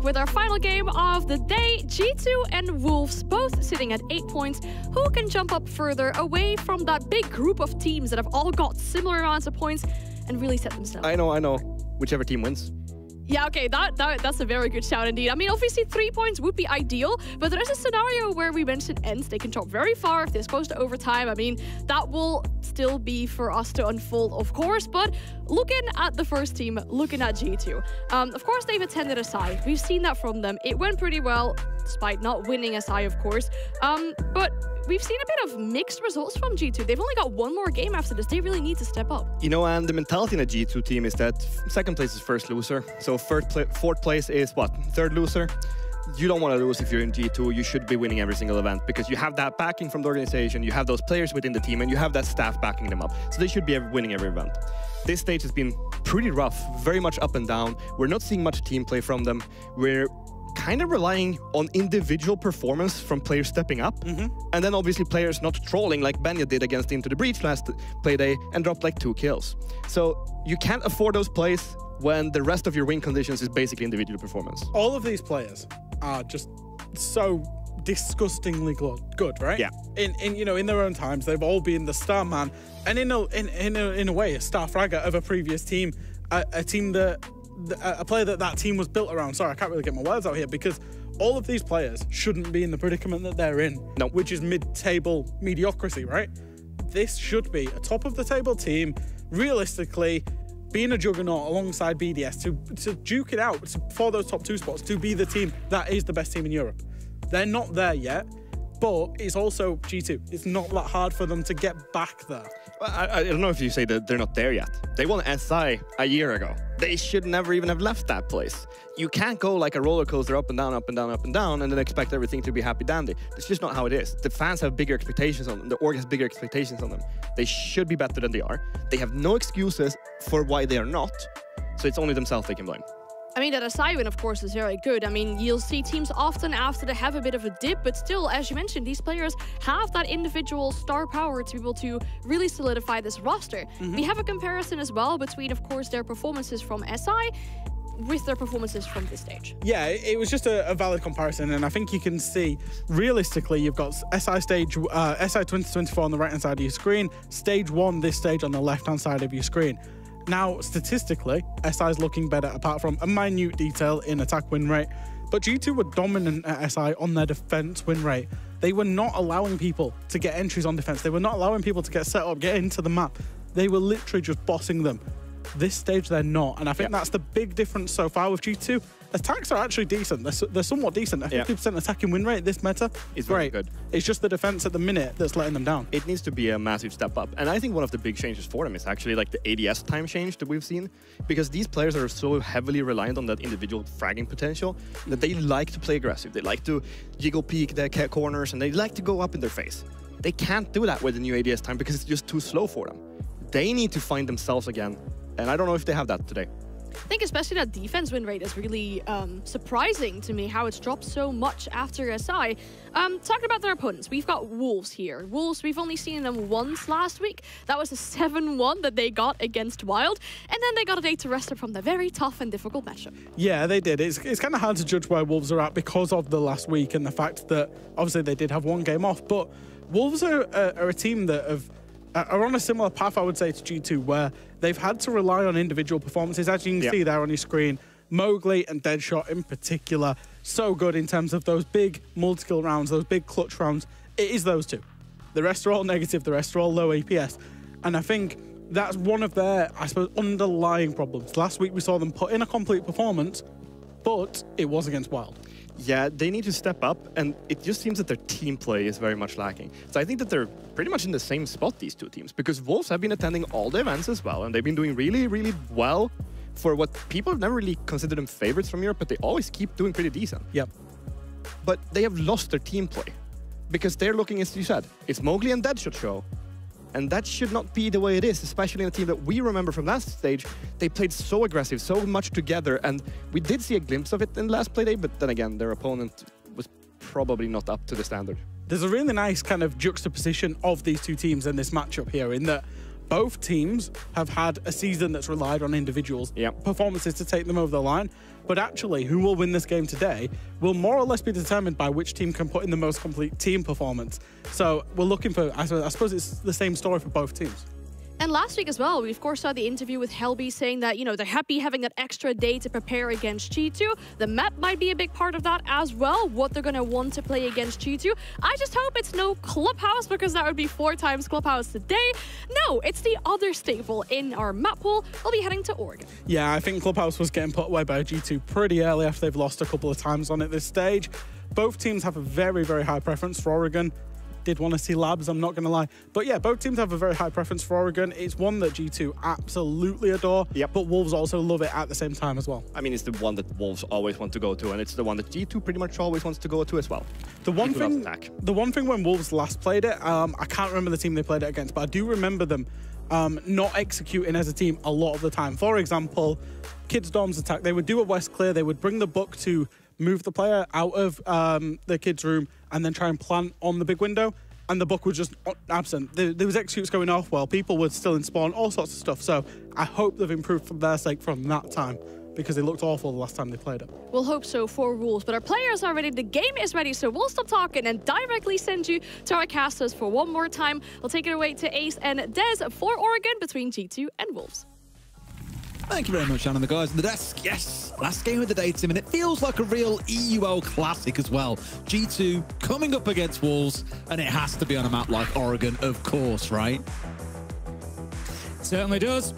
Speaker 18: back with our final game of the day. G2 and Wolves both sitting at eight points. Who can jump up further away from that big group of teams that have all got similar amounts of points and really set themselves?
Speaker 19: I know, I know. Whichever team wins.
Speaker 18: Yeah, okay, that, that that's a very good shout indeed. I mean, obviously three points would be ideal, but there is a scenario where we mentioned ends. They can drop very far if this goes to overtime. I mean, that will still be for us to unfold, of course. But looking at the first team, looking at G2, um, of course they've attended a SI. We've seen that from them. It went pretty well, despite not winning a SI, of course. Um, but we've seen a bit of mixed results from G2. They've only got one more game after this. They really need to step up.
Speaker 19: You know, and the mentality in a G2 team is that second place is first loser. So third pla fourth place is what? Third loser? You don't want to lose if you're in G2. You should be winning every single event because you have that backing from the organization, you have those players within the team, and you have that staff backing them up. So they should be winning every event. This stage has been pretty rough, very much up and down. We're not seeing much team play from them. We're kind of relying on individual performance from players stepping up. Mm-hmm. And then obviously players not trolling like Benja did against Into the Breach last playday and dropped like two kills. So you can't afford those plays when the rest of your win conditions is basically individual performance.
Speaker 20: All of these players are just so disgustingly good, good right?
Speaker 19: Yeah.
Speaker 20: In, in you know, in their own times, they've all been the star man, and in a in in a, in a way, a star fragger of a previous team, a, a team that a player that that team was built around. Sorry, I can't really get my words out here because all of these players shouldn't be in the predicament that they're in,
Speaker 19: no.
Speaker 20: which is mid-table mediocrity, right? This should be a top of the table team, realistically. Being a juggernaut alongside BDS to to duke it out for those top two spots to be the team that is the best team in Europe. They're not there yet, but it's also G2. It's not that hard for them to get back there.
Speaker 19: I, I don't know if you say that they're not there yet. They won SI a year ago. They should never even have left that place. You can't go like a roller coaster up and down, up and down, up and down, and then expect everything to be happy dandy. It's just not how it is. The fans have bigger expectations on them. The org has bigger expectations on them. They should be better than they are. They have no excuses for why they are not. So it's only themselves they can blame.
Speaker 18: I mean, that SI of course, is very good. I mean, you'll see teams often after they have a bit of a dip, but still, as you mentioned, these players have that individual star power to be able to really solidify this roster. We have a comparison as well between, of course, their performances from SI with their performances from this stage.
Speaker 20: Yeah, it it was just a, a valid comparison, and I think you can see realistically you've got SI stage uh, SI 2024 on the right hand side of your screen, stage one this stage on the left hand side of your screen. Now, statistically, SI is looking better apart from a minute detail in attack win rate, but G2 were dominant at SI on their defense win rate. They were not allowing people to get entries on defense. They were not allowing people to get set up, get into the map. They were literally just bossing them. This stage, they're not. And I think that's the big difference so far with G2. Attacks are actually decent. They're, they're somewhat decent. A 50% attacking win rate this meta is
Speaker 19: very
Speaker 20: great.
Speaker 19: good.
Speaker 20: It's just the defense at the minute that's letting them down.
Speaker 19: It needs to be a massive step up. And I think one of the big changes for them is actually like the ADS time change that we've seen. Because these players are so heavily reliant on that individual fragging potential that they like to play aggressive. They like to jiggle peek their corners and they like to go up in their face. They can't do that with the new ADS time because it's just too slow for them. They need to find themselves again. And I don't know if they have that today.
Speaker 18: I think especially that defense win rate is really um, surprising to me how it's dropped so much after SI. Um, talking about their opponents, we've got Wolves here. Wolves, we've only seen them once last week. That was a 7-1 that they got against Wild. And then they got a day to rest from the very tough and difficult matchup.
Speaker 20: Yeah, they did. It's, it's kind of hard to judge where Wolves are at because of the last week and the fact that obviously they did have one game off. But Wolves are, are, are a team that have Uh, are on a similar path, I would say, to G2, where they've had to rely on individual performances. As you can
Speaker 19: Yeah.
Speaker 20: see there on your screen, Mowgli and Deadshot in particular, so good in terms of those big multi-kill rounds, those big clutch rounds. It is those two. The rest are all negative, the rest are all low APS. And I think that's one of their, I suppose, underlying problems. Last week we saw them put in a complete performance, but it was against Wild.
Speaker 19: Yeah, they need to step up, and it just seems that their team play is very much lacking. So I think that they're pretty much in the same spot, these two teams, because Wolves have been attending all the events as well, and they've been doing really, really well for what people have never really considered them favorites from Europe, but they always keep doing pretty decent.
Speaker 20: Yep.
Speaker 19: But they have lost their team play because they're looking, as you said, it's Mowgli and Deadshot show. And that should not be the way it is, especially in a team that we remember from last stage. They played so aggressive, so much together, and we did see a glimpse of it in last play day, but then again, their opponent was probably not up to the standard.
Speaker 20: There's a really nice kind of juxtaposition of these two teams in this matchup here, in that both teams have had a season that's relied on individuals performances to take them over the line. But actually, who will win this game today will more or less be determined by which team can put in the most complete team performance. So we're looking for, I suppose, it's the same story for both teams.
Speaker 18: And last week as well, we of course saw the interview with Helby saying that, you know, they're happy having that extra day to prepare against G2. The map might be a big part of that as well, what they're going to want to play against G2. I just hope it's no Clubhouse because that would be four times Clubhouse today. No, it's the other staple in our map pool. We'll be heading to Oregon.
Speaker 20: Yeah, I think Clubhouse was getting put away by G2 pretty early after they've lost a couple of times on it this stage. Both teams have a very, very high preference for Oregon. Did want to see Labs, I'm not going to lie. But yeah, both teams have a very high preference for Oregon. It's one that G2 absolutely adore, yep. but Wolves also love it at the same time as well.
Speaker 19: I mean, it's the one that Wolves always want to go to, and it's the one that G2 pretty much always wants to go to as well.
Speaker 20: The one thing, the one thing when Wolves last played it, um, I can't remember the team they played it against, but I do remember them um, not executing as a team a lot of the time. For example, Kids Dorms attack, they would do a West clear, they would bring the book to move the player out of um, the kids' room and then try and plant on the big window. And the book was just absent. There, there was executes going off while people were still in spawn, all sorts of stuff. So I hope they've improved for their sake from that time because they looked awful the last time they played it.
Speaker 18: We'll hope so for Wolves, but our players are ready. The game is ready, so we'll stop talking and directly send you to our casters for one more time. We'll take it away to Ace and Dez for Oregon between G2 and Wolves.
Speaker 22: Thank you very much, and the guys on the desk. Yes, last game of the day, Tim, and it feels like a real EUL classic as well. G2 coming up against Wolves, and it has to be on a map like Oregon, of course, right?
Speaker 23: Certainly does.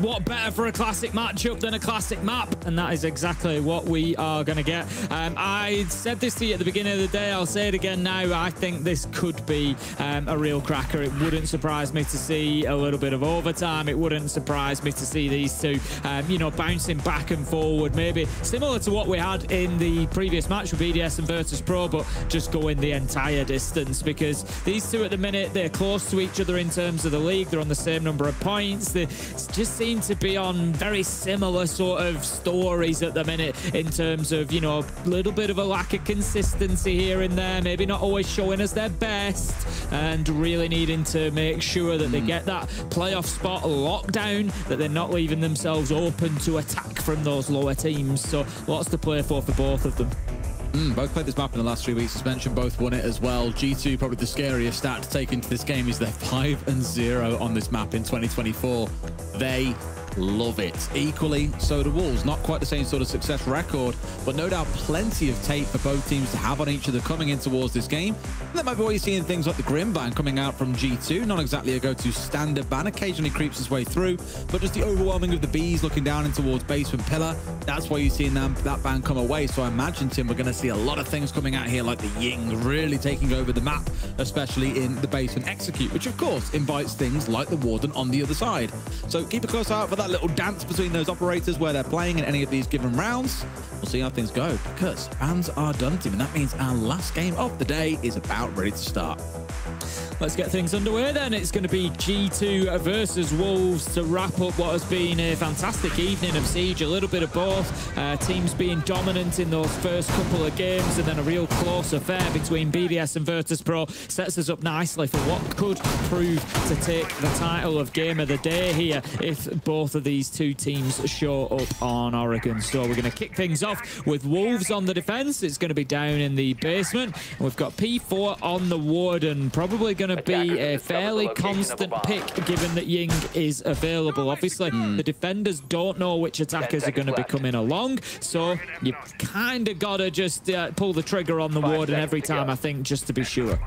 Speaker 23: What better for a classic matchup than a classic map? And that is exactly what we are going to get. Um, I said this to you at the beginning of the day. I'll say it again now. I think this could be um, a real cracker. It wouldn't surprise me to see a little bit of overtime. It wouldn't surprise me to see these two, um, you know, bouncing back and forward. Maybe similar to what we had in the previous match with BDS and Virtus Pro, but just going the entire distance because these two at the minute, they're close to each other in terms of the league. They're on the same number of points. They just seem to be on very similar sort of stories at the minute in terms of, you know, a little bit of a lack of consistency here and there, maybe not always showing us their best and really needing to make sure that they hmm. get that playoff spot locked down, that they're not leaving themselves open to attack from those lower teams. So lots to play for for both of them.
Speaker 22: Mm, both played this map in the last three weeks. Mentioned, both won it as well. G2, probably the scariest stat to take into this game is they're 5 and 0 on this map in 2024. They love it. Equally, so do Wolves. Not quite the same sort of success record, but no doubt plenty of tape for both teams to have on each other coming in towards this game. And that might be why you're seeing things like the Grim ban coming out from G2. Not exactly a go-to standard ban. Occasionally creeps its way through, but just the overwhelming of the bees looking down in towards basement pillar. That's why you're seeing them, that ban come away. So I imagine, Tim, we're going to see a lot of things coming out here like the Ying really taking over the map, especially in the basement execute, which of course invites things like the Warden on the other side. So keep a close eye out for that little dance between those operators where they're playing in any of these given rounds. We'll see how things go because fans are done, Tim, and that means our last game of the day is about ready to start.
Speaker 23: Let's get things underway then. It's going to be G2 versus Wolves to wrap up what has been a fantastic evening of Siege. A little bit of both. Uh, teams being dominant in those first couple of games and then a real close affair between BDS and Virtus Pro sets us up nicely for what could prove to take the title of Game of the Day here if both of these two teams show up on Oregon. So we're going to kick things off with Wolves on the defense. It's going to be down in the basement. We've got P4 on the Warden. Probably going to be a fairly constant pick given that Ying is available. Obviously, the defenders don't know which attackers are going to be coming along, so you kind of got to just uh, pull the trigger on the Warden every time, I think, just to be sure.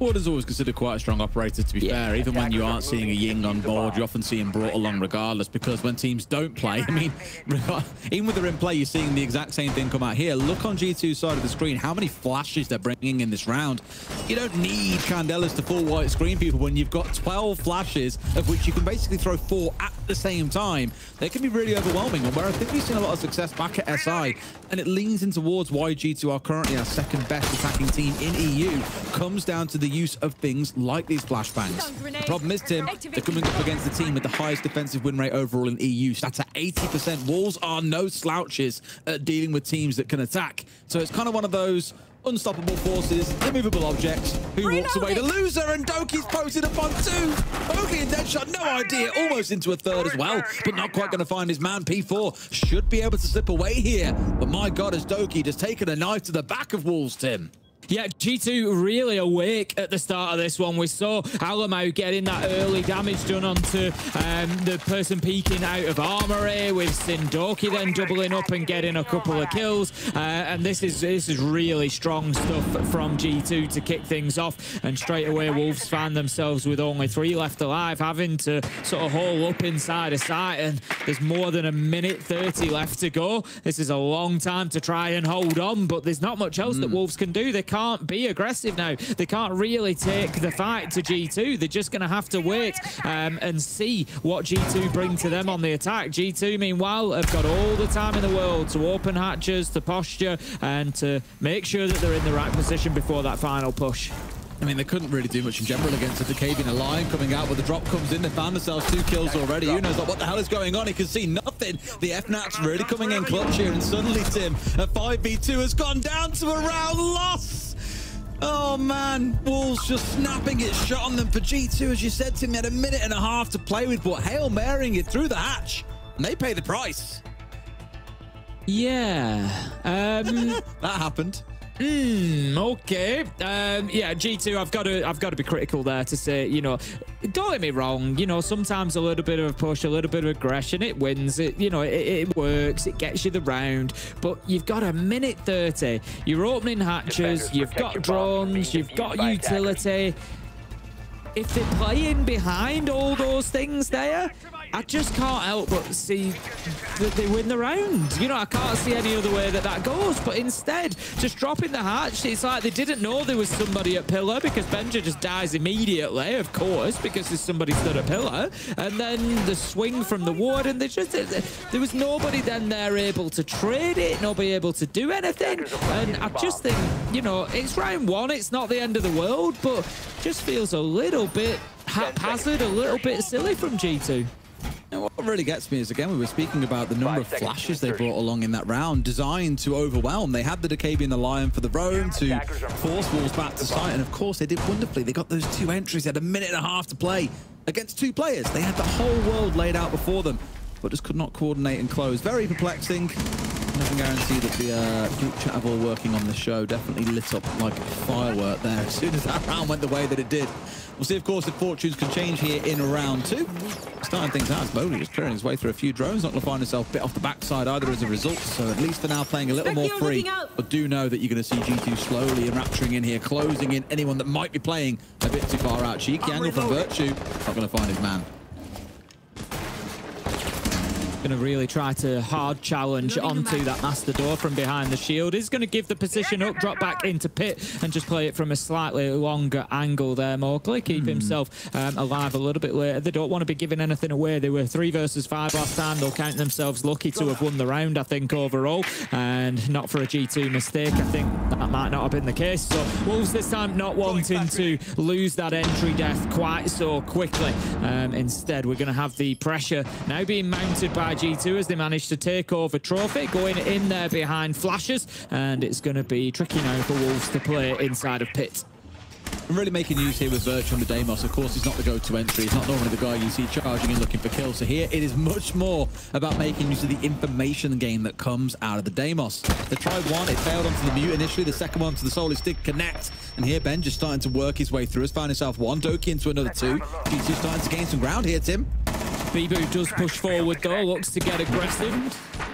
Speaker 22: Warden's always considered quite a strong operator, to be fair. Even when you aren't seeing a Ying on board, you often see him brought along regardless, because when teams don't play, I mean, even with they're in play, you're seeing the exact same thing come out here. Look on G2's side of the screen, how many flashes they're bringing in this round. You don't need Candelas to full white screen people when you've got 12 flashes, of which you can basically throw four at the same time. They can be really overwhelming, and where I think we've seen a lot of success back at SI, and it leans in towards why G2 are currently our second best attacking team in EU, comes down to the use of things like these flashbangs. The problem is, Tim, they're coming up against the team with the highest defensive win rate overall in EU. That's at 80%. Wolves are no slouches at dealing with teams that can attack. So it's kind of one of those, Unstoppable forces, immovable objects. Who walks away? The loser, and Doki's posted up on two. Doki and Deadshot, no idea. Almost into a third as well, but not quite going to find his man. P4 should be able to slip away here. But my God, has Doki just taken a knife to the back of Wolves, Tim?
Speaker 23: Yeah, G2 really awake at the start of this one. We saw Alamo getting that early damage done onto um, the person peeking out of armory with Sindoki then doubling up and getting a couple of kills. Uh, and this is this is really strong stuff from G2 to kick things off. And straight away, Wolves find themselves with only three left alive, having to sort of haul up inside a site. And there's more than a minute 30 left to go. This is a long time to try and hold on, but there's not much else that Wolves can do. They can't be aggressive now. They can't really take the fight to G2. They're just going to have to wait um, and see what G2 bring to them on the attack. G2, meanwhile, have got all the time in the world to open hatches, to posture, and to make sure that they're in the right position before that final push.
Speaker 22: I mean, they couldn't really do much in general against the Decavian a Lion coming out, but the drop comes in. They found themselves two kills already. Uno's like, what the hell is going on? He can see nothing. The FNAT's really coming in clutch here, and suddenly, Tim, a 5v2 has gone down to a round loss. Oh, man. Wolves just snapping it shot on them for G2. As you said, Tim, they had a minute and a half to play with, but Hail Marying it through the hatch, and they pay the price.
Speaker 23: Yeah. Um,
Speaker 22: that happened.
Speaker 23: Hmm. Okay. Um, yeah. G two. I've got to. I've got to be critical there to say. You know, don't get me wrong. You know, sometimes a little bit of a push, a little bit of aggression, it wins. It. You know, it, it works. It gets you the round. But you've got a minute thirty. You're opening hatches. You've got drones. You've got utility. If they're playing behind all those things there, I just can't help but see that they win the round. You know, I can't see any other way that that goes. But instead, just dropping the hatch, it's like they didn't know there was somebody at pillar because Benja just dies immediately, of course, because there's somebody stood at pillar. And then the swing from the ward, and they just there was nobody then there able to trade it, nobody able to do anything. And I just think, you know, it's round one. It's not the end of the world, but just feels a little bit haphazard, a little bit silly from G2.
Speaker 22: And what really gets me is, again, we were speaking about the number of flashes they brought along in that round, designed to overwhelm. They had the Dokkaebi and the Lion for the roam to force Wolves back to sight, and of course they did wonderfully. They got those two entries, they had a minute and a half to play against two players. They had the whole world laid out before them, but just could not coordinate and close. Very perplexing. I can guarantee that the uh, group chat of all working on the show definitely lit up like a firework there as soon as that round went the way that it did. We'll see, of course, if fortunes can change here in round two. Starting things out, Bowley just clearing his way through a few drones. Not going to find himself a bit off the backside either as a result. So at least for now, playing a little more free. But do know that you're going to see G2 slowly enrapturing in here, closing in anyone that might be playing a bit too far out. Cheeky angle from Virtue. Not going to find his man.
Speaker 23: Going to really try to hard challenge onto that master door from behind the shield. Is going to give the position up, drop back into pit, and just play it from a slightly longer angle there, Mowgli. Keep
Speaker 22: Hmm.
Speaker 23: himself um, alive a little bit later. They don't want to be giving anything away. They were three versus five last time. They'll count themselves lucky to have won the round, I think, overall. And not for a G2 mistake. I think that might not have been the case. So Wolves this time not wanting to lose that entry death quite so quickly. Um, instead, we're going to have the pressure now being mounted by G2 as they manage to take over trophy, going in there behind flashes, and it's going to be tricky now for Wolves to play inside of pit.
Speaker 22: I'm really making use here with Virtue on the Deimos. Of course, he's not the go-to entry. He's not normally the guy you see charging and looking for kills. So here, it is much more about making use of the information game that comes out of the Deimos. The tried one, it failed onto the Mute initially. The second one to the Solid did Connect. And here, Ben just starting to work his way through. Has found himself one, Doki into another two. G2 starting to gain some ground here, Tim.
Speaker 23: Bibu does push forward though, looks to get aggressive.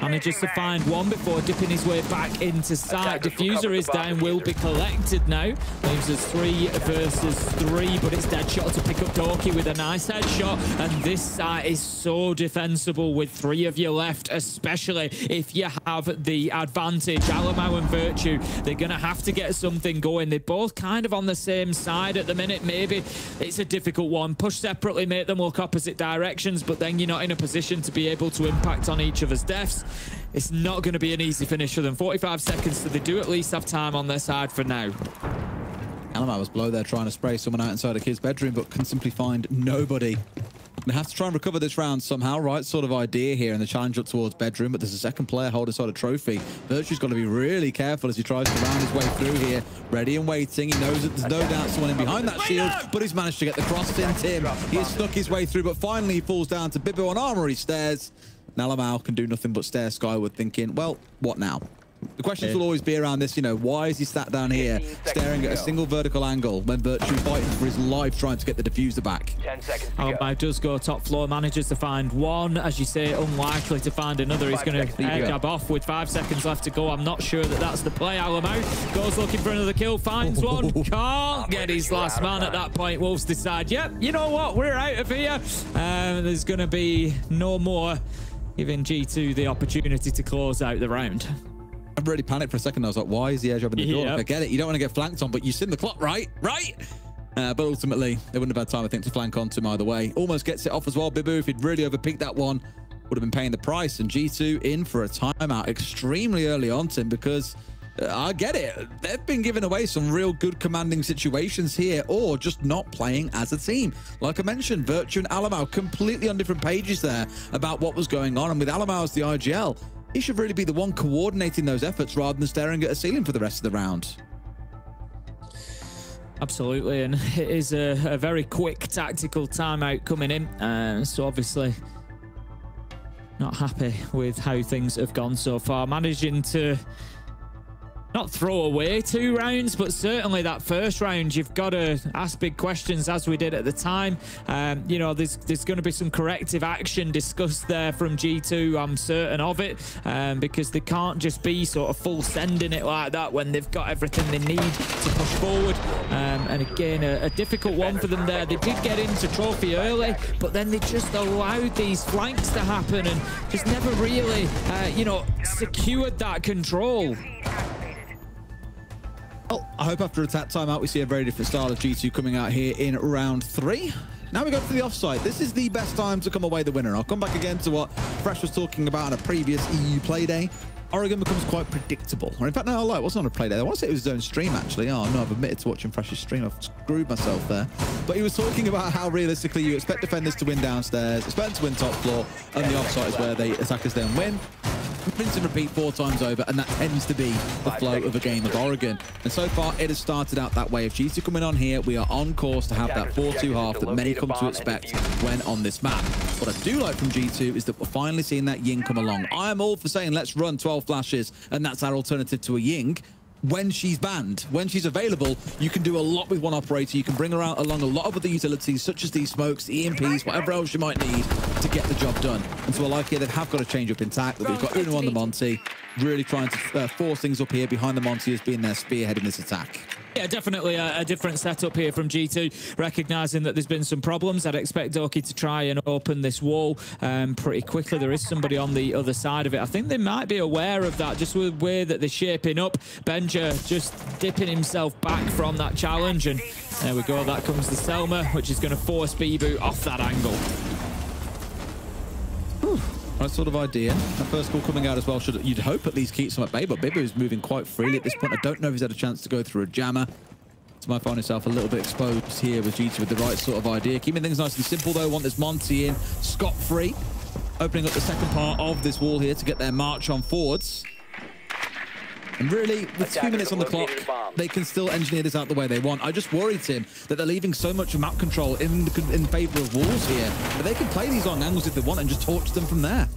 Speaker 23: Manages to find one before dipping his way back into sight. Defuser is down, will be collected now. Leaves us three versus three, but it's dead shot to pick up Doki with a nice headshot. And this site is so defensible with three of you left, especially if you have the advantage. Alamau and Virtue, they're going to have to get something going. They're both kind of on the same side at the minute. Maybe it's a difficult one. Push separately, make them look opposite directions, but then you're not in a position to be able to impact on each other's deaths. It's not going to be an easy finish for them. 45 seconds, so they do at least have time on their side for now.
Speaker 22: Alamau was below there trying to spray someone out inside a kid's bedroom, but can simply find nobody. They have to try and recover this round somehow. Right sort of idea here in the challenge up towards bedroom, but there's a second player holding side a trophy. Virtue's got to be really careful as he tries to round his way through here. Ready and waiting. He knows that there's no doubt someone in behind that shield, but he's managed to get the cross in. Tim, he has snuck his way through, but finally he falls down to Bibbo on Armory Stairs. Nalamau can do nothing but stare skyward, thinking, well, what now? The questions will always be around this, you know, why is he sat down here staring at a single vertical angle when Virtue fighting for his life trying to get the defuser back?
Speaker 27: 10 seconds to
Speaker 23: Alabama does go top floor, manages to find one. As you say, unlikely to find another. He's going to air jab off with five seconds left to go. I'm not sure that that's the play. Alamau goes looking for another kill, finds one, can't get his last man at that point. Wolves decide, yep, you know what, we're out of here. Um, there's going to be no more giving G2 the opportunity to close out the round.
Speaker 22: I really panicked for a second. I was like, why is the air jobbing the door?
Speaker 23: Yep.
Speaker 22: I get it. You don't want to get flanked on, but you've seen the clock, right? Right? Uh, but ultimately, they wouldn't have had time, I think, to flank onto him either way. Almost gets it off as well. Bibu, if he'd really overpeaked that one, would have been paying the price. And G2 in for a timeout extremely early on, Tim, because uh, I get it. They've been giving away some real good commanding situations here, or just not playing as a team. Like I mentioned, Virtue and Alamau completely on different pages there about what was going on. And with Alamau as the IGL, he should really be the one coordinating those efforts rather than staring at a ceiling for the rest of the round.
Speaker 23: Absolutely, and it is a, a very quick tactical timeout coming in. Uh, so obviously, not happy with how things have gone so far. Managing to not throw away two rounds, but certainly that first round, you've got to ask big questions as we did at the time. Um, you know, there's there's going to be some corrective action discussed there from G2. I'm certain of it um, because they can't just be sort of full sending it like that when they've got everything they need to push forward. Um, and again, a, a difficult one for them there. They did get into trophy early, but then they just allowed these flanks to happen and just never really, uh, you know, secured that control.
Speaker 22: Well, I hope after attack timeout we see a very different style of G2 coming out here in round three. Now we go to the offside. This is the best time to come away the winner. I'll come back again to what Fresh was talking about on a previous EU play day. Oregon becomes quite predictable. Or in fact, no, I lie, it wasn't on a play day. I want to say it was his own stream, actually. Oh, no, I've admitted to watching Fresh's stream. I've screwed myself there. But he was talking about how realistically you expect defenders to win downstairs, expect them to win top floor, and the offside is where they attackers then win rinse and repeat four times over, and that tends to be the flow of a game of Oregon. And so far, it has started out that way. If G2 coming on here, we are on course to have that 4-2 half that many come to expect when on this map. What I do like from G2 is that we're finally seeing that Ying come along. I am all for saying let's run 12 flashes, and that's our alternative to a Ying when she's banned, when she's available, you can do a lot with one operator. You can bring her out along a lot of other utilities, such as these smokes, EMPs, whatever else you might need to get the job done. And so I like it. They have got a change up in tack. We've got Uno on the Monty, really trying to uh, force things up here behind the Monty as being their spearhead in this attack.
Speaker 23: Yeah, definitely a, a, different setup here from G2, recognizing that there's been some problems. I'd expect Doki to try and open this wall um, pretty quickly. There is somebody on the other side of it. I think they might be aware of that, just with the way that they're shaping up. Benja just dipping himself back from that challenge, and there we go. That comes the Selma, which is going to force Bibu off that angle.
Speaker 22: Right sort of idea. That first ball coming out as well should you'd hope at least keeps him at bay, but Bibu is moving quite freely at this point. I don't know if he's had a chance to go through a jammer. So might find himself a little bit exposed here with G2 with the right sort of idea. Keeping things nice and simple though. Want this Monty in scot-free. Opening up the second part of this wall here to get their march on forwards. And really, with two minutes on the clock, they can still engineer this out the way they want. I just worry, Tim, that they're leaving so much map control in, the, in favor of walls here. But they can play these long angles if they want and just torch them from there.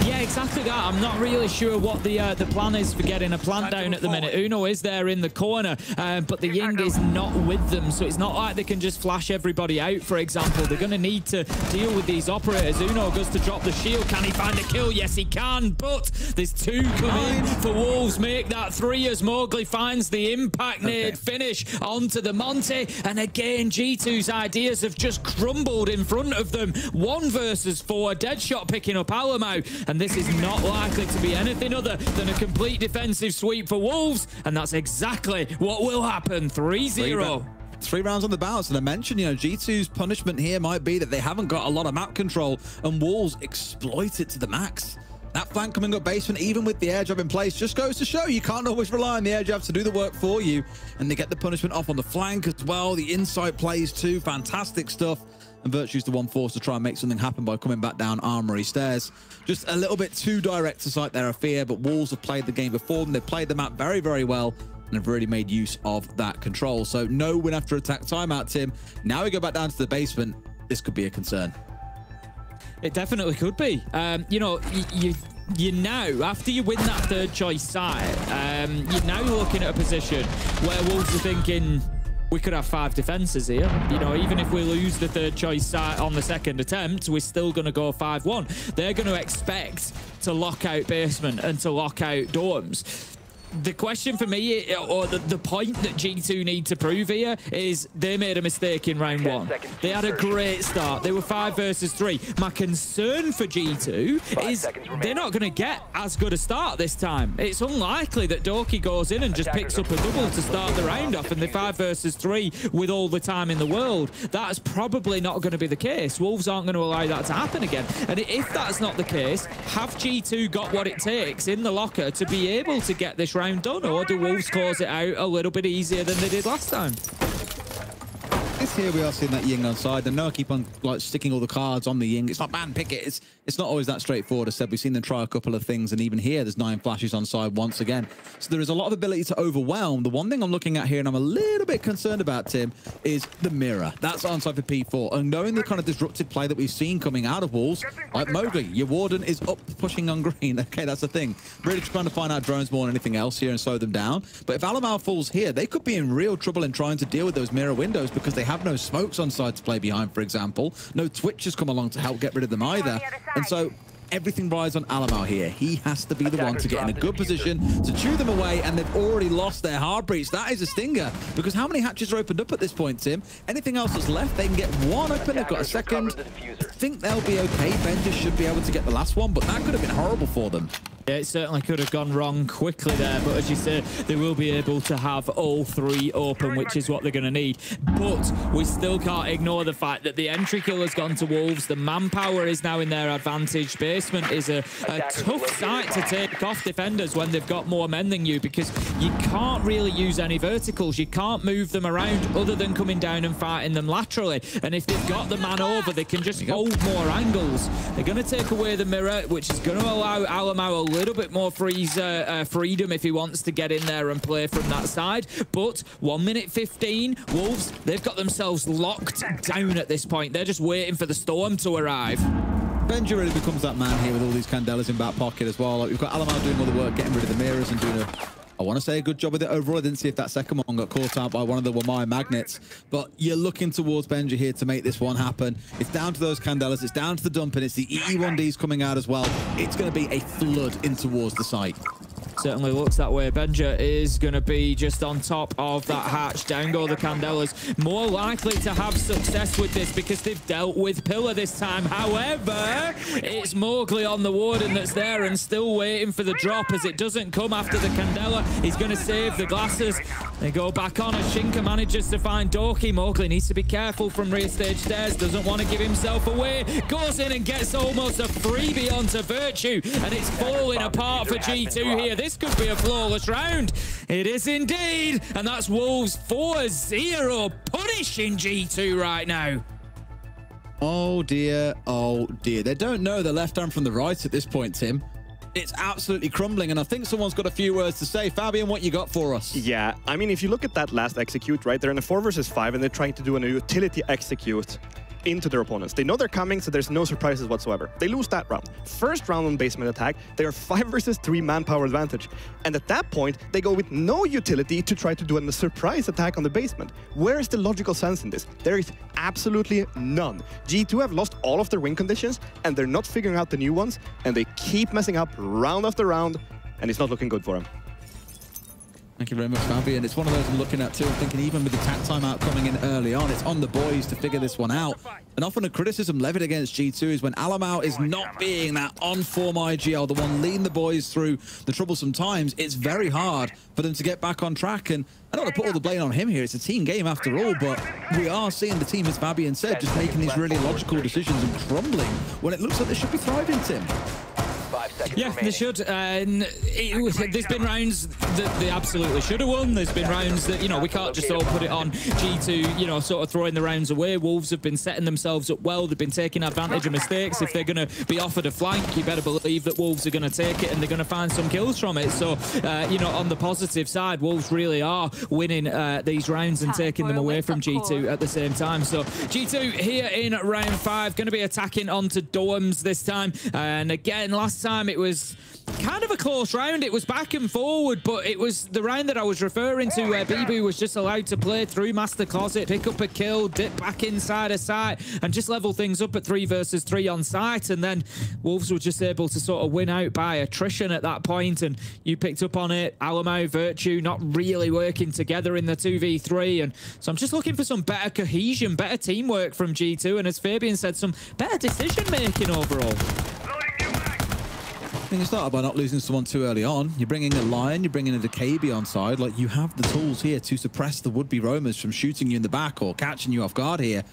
Speaker 23: Yeah, exactly that. I'm not really sure what the uh, the plan is for getting a plant down at the minute. Uno is there in the corner, um, but the Ying is not with them, so it's not like they can just flash everybody out, for example. They're going to need to deal with these operators. Uno goes to drop the shield. Can he find a kill? Yes, he can, but there's two coming for Wolves. Make that three as Mowgli finds the impact nade okay. finish onto the Monte. And again, G2's ideas have just crumbled in front of them. One versus four. Deadshot picking up Alamau. And this is not likely to be anything other than a complete defensive sweep for Wolves. And that's exactly what will happen. 3-0
Speaker 22: three rounds on the bounce. And I mentioned, you know, G2's punishment here might be that they haven't got a lot of map control and Wolves exploit it to the max. That flank coming up basement, even with the air jab in place, just goes to show you can't always rely on the air jab to do the work for you. And they get the punishment off on the flank as well. The inside plays too. Fantastic stuff and Virtue's the one forced to try and make something happen by coming back down Armory stairs. Just a little bit too direct to sight there, I fear, but Wolves have played the game before them. They've played the map very, very well and have really made use of that control. So no win after attack timeout, Tim. Now we go back down to the basement. This could be a concern.
Speaker 23: It definitely could be. Um, you know, you you now after you win that third choice side, um, you're now looking at a position where Wolves are thinking. We could have five defenses here. You know, even if we lose the third choice on the second attempt, we're still going to go 5-1. They're going to expect to lock out basement and to lock out dorms the question for me, uh, or the, the point that G2 need to prove here, is they made a mistake in round one. They had a great start. They were five versus three. My concern for G2 is they're not going to get as good a start this time. It's unlikely that Doki goes in and just picks up a double to start the round off, and they're five versus three with all the time in the world. That's probably not going to be the case. Wolves aren't going to allow that to happen again. And if that's not the case, have G2 got what it takes in the locker to be able to get this round done, or do Wolves close it out a little bit easier than they did last time?
Speaker 22: This here we are seeing that Ying on side, and Noah keep on like sticking all the cards on the Ying. It's not man pick it. It's it's not always that straightforward. As said, we've seen them try a couple of things, and even here there's nine flashes on side once again. So there is a lot of ability to overwhelm. The one thing I'm looking at here, and I'm a little bit concerned about Tim, is the mirror. That's on side for P4, and knowing the kind of disruptive play that we've seen coming out of walls, like Mowgli, your Warden is up pushing on green. Okay, that's the thing. Really trying to find out drones more than anything else here and slow them down. But if Alamau falls here, they could be in real trouble in trying to deal with those mirror windows because they have no smokes on side to play behind, for example. No Twitch has come along to help get rid of them either. And so everything rides on Alamau here. He has to be the one to get in a good position to chew them away, and they've already lost their hard breach. That is a stinger, because how many hatches are opened up at this point, Tim? Anything else that's left, they can get one open. They've got a second. I think they'll be okay. Benja should be able to get the last one, but that could have been horrible for them.
Speaker 23: Yeah, it certainly could have gone wrong quickly there, but as you say, they will be able to have all three open, which is what they're going to need. But we still can't ignore the fact that the entry kill has gone to Wolves. The manpower is now in their advantage. Basement is a, a tough site to take off defenders when they've got more men than you because you can't really use any verticals. You can't move them around other than coming down and fighting them laterally. And if they've got the man over, they can just hold more angles. They're going to take away the mirror, which is going to allow Alamau a little bit more freeze, uh, uh, freedom if he wants to get in there and play from that side. But 1 minute 15, Wolves, they've got themselves locked down at this point. They're just waiting for the storm to arrive.
Speaker 22: Benja really becomes that man here with all these candelas in back pocket as well. Like we've got Alamau doing all the work, getting rid of the mirrors and doing a I want to say a good job with it overall. I didn't see if that second one got caught out by one of the Wamai magnets, but you're looking towards Benja here to make this one happen. It's down to those candelas. It's down to the dumping. It's the EE1Ds coming out as well. It's going to be a flood in towards the site.
Speaker 23: Certainly looks that way. Benja is going to be just on top of that hatch. Down go the Candelas. More likely to have success with this because they've dealt with Pillar this time. However, it's Mowgli on the Warden that's there and still waiting for the drop as it doesn't come after the Candela. He's going to save the glasses. They go back on as Shinka manages to find Doki. Mowgli needs to be careful from rear stage stairs. Doesn't want to give himself away. Goes in and gets almost a freebie onto Virtue. And it's falling apart for G2 here. This could be a flawless round. It is indeed. And that's Wolves 4-0 punishing G2 right now.
Speaker 22: Oh dear, oh dear. They don't know the left arm from the right at this point, Tim. It's absolutely crumbling, and I think someone's got a few words to say. Fabian, what you got for us?
Speaker 19: Yeah, I mean, if you look at that last execute, right, they're in a 4 versus 5, and they're trying to do a utility execute into their opponents. They know they're coming, so there's no surprises whatsoever. They lose that round. First round on basement attack, they are 5 versus 3 manpower advantage. And at that point, they go with no utility to try to do a surprise attack on the basement. Where is the logical sense in this? There is absolutely none. G2 have lost all of their win conditions, and they're not figuring out the new ones, and they keep messing up round after round, and it's not looking good for them.
Speaker 22: Thank you very much, Fabian. It's one of those I'm looking at too. I'm thinking even with the tap timeout coming in early on, it's on the boys to figure this one out. And often a criticism levied against G2 is when Alamau is not being that on-form IGL, the one leading the boys through the troublesome times, it's very hard for them to get back on track. And I don't want to put all the blame on him here. It's a team game after all, but we are seeing the team, as Fabian said, just making these really logical decisions and crumbling when it looks like they should be thriving, Tim.
Speaker 23: Yeah, they should. And it, was- there's been rounds that they absolutely should have won. There's been rounds that, you know, we can't just all put it on G2, you know, sort of throwing the rounds away. Wolves have been setting themselves up well. They've been taking advantage of mistakes. If they're going to be offered a flank, you better believe that Wolves are going to take it and they're going to find some kills from it. So, uh, you know, on the positive side, Wolves really are winning uh, these rounds and taking them away from G2 at the same time. So, G2 here in round five, going to be attacking onto Dorms this time. And again, last time it was kind of a close round. It was back and forward, but it was the round that I was referring to where BB was just allowed to play through Master Closet, pick up a kill, dip back inside a site, and just level things up at three versus three on site. And then Wolves were just able to sort of win out by attrition at that point, and you picked up on it. Alamau, Virtue not really working together in the 2v3. And so I'm just looking for some better cohesion, better teamwork from G2, and as Fabian said, some better decision making overall.
Speaker 22: You started by not losing someone too early on. You're bringing a Lion, you're bringing a DKB on side. Like, you have the tools here to suppress the would-be roamers from shooting you in the back or catching you off guard here.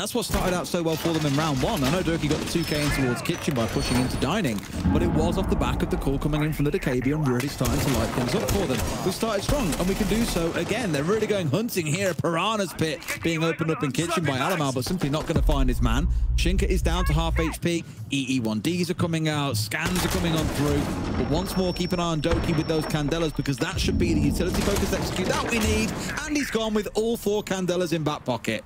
Speaker 22: That's what started out so well for them in round one. I know Doki got the 2k in towards Kitchen by pushing into Dining, but it was off the back of the call coming in from the and really starting to light things up for them. We started strong, and we can do so again. They're really going hunting here. Piranha's Pit being opened up in Kitchen by Alamau, but simply not going to find his man. Shinka is down to half HP. EE1Ds are coming out. Scans are coming on through. But once more, keep an eye on Doki with those Candelas because that should be the utility focus execute that we need. And he's gone with all four Candelas in back pocket.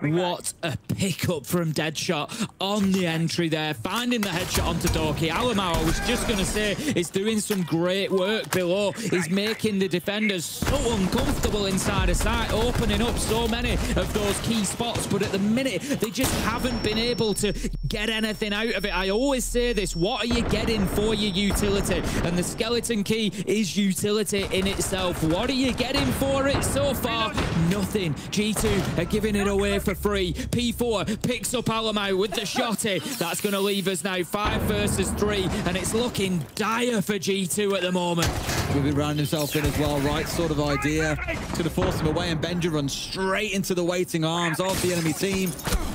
Speaker 23: What a pickup from Deadshot on the entry there, finding the headshot onto Doki. Alamau, I was just going to say, is doing some great work below. He's making the defenders so uncomfortable inside a site, opening up so many of those key spots. But at the minute, they just haven't been able to get anything out of it. I always say this, what are you getting for your utility? And the skeleton key is utility in itself. What are you getting for it so far? Nothing. G2 are giving it away for free. P4 picks up Alamau with the shotty. That's going to leave us now five versus three, and it's looking dire for G2 at the moment.
Speaker 22: Be round himself in as well, right sort of idea. It's going to force him away, and Benja runs straight into the waiting arms of the enemy team.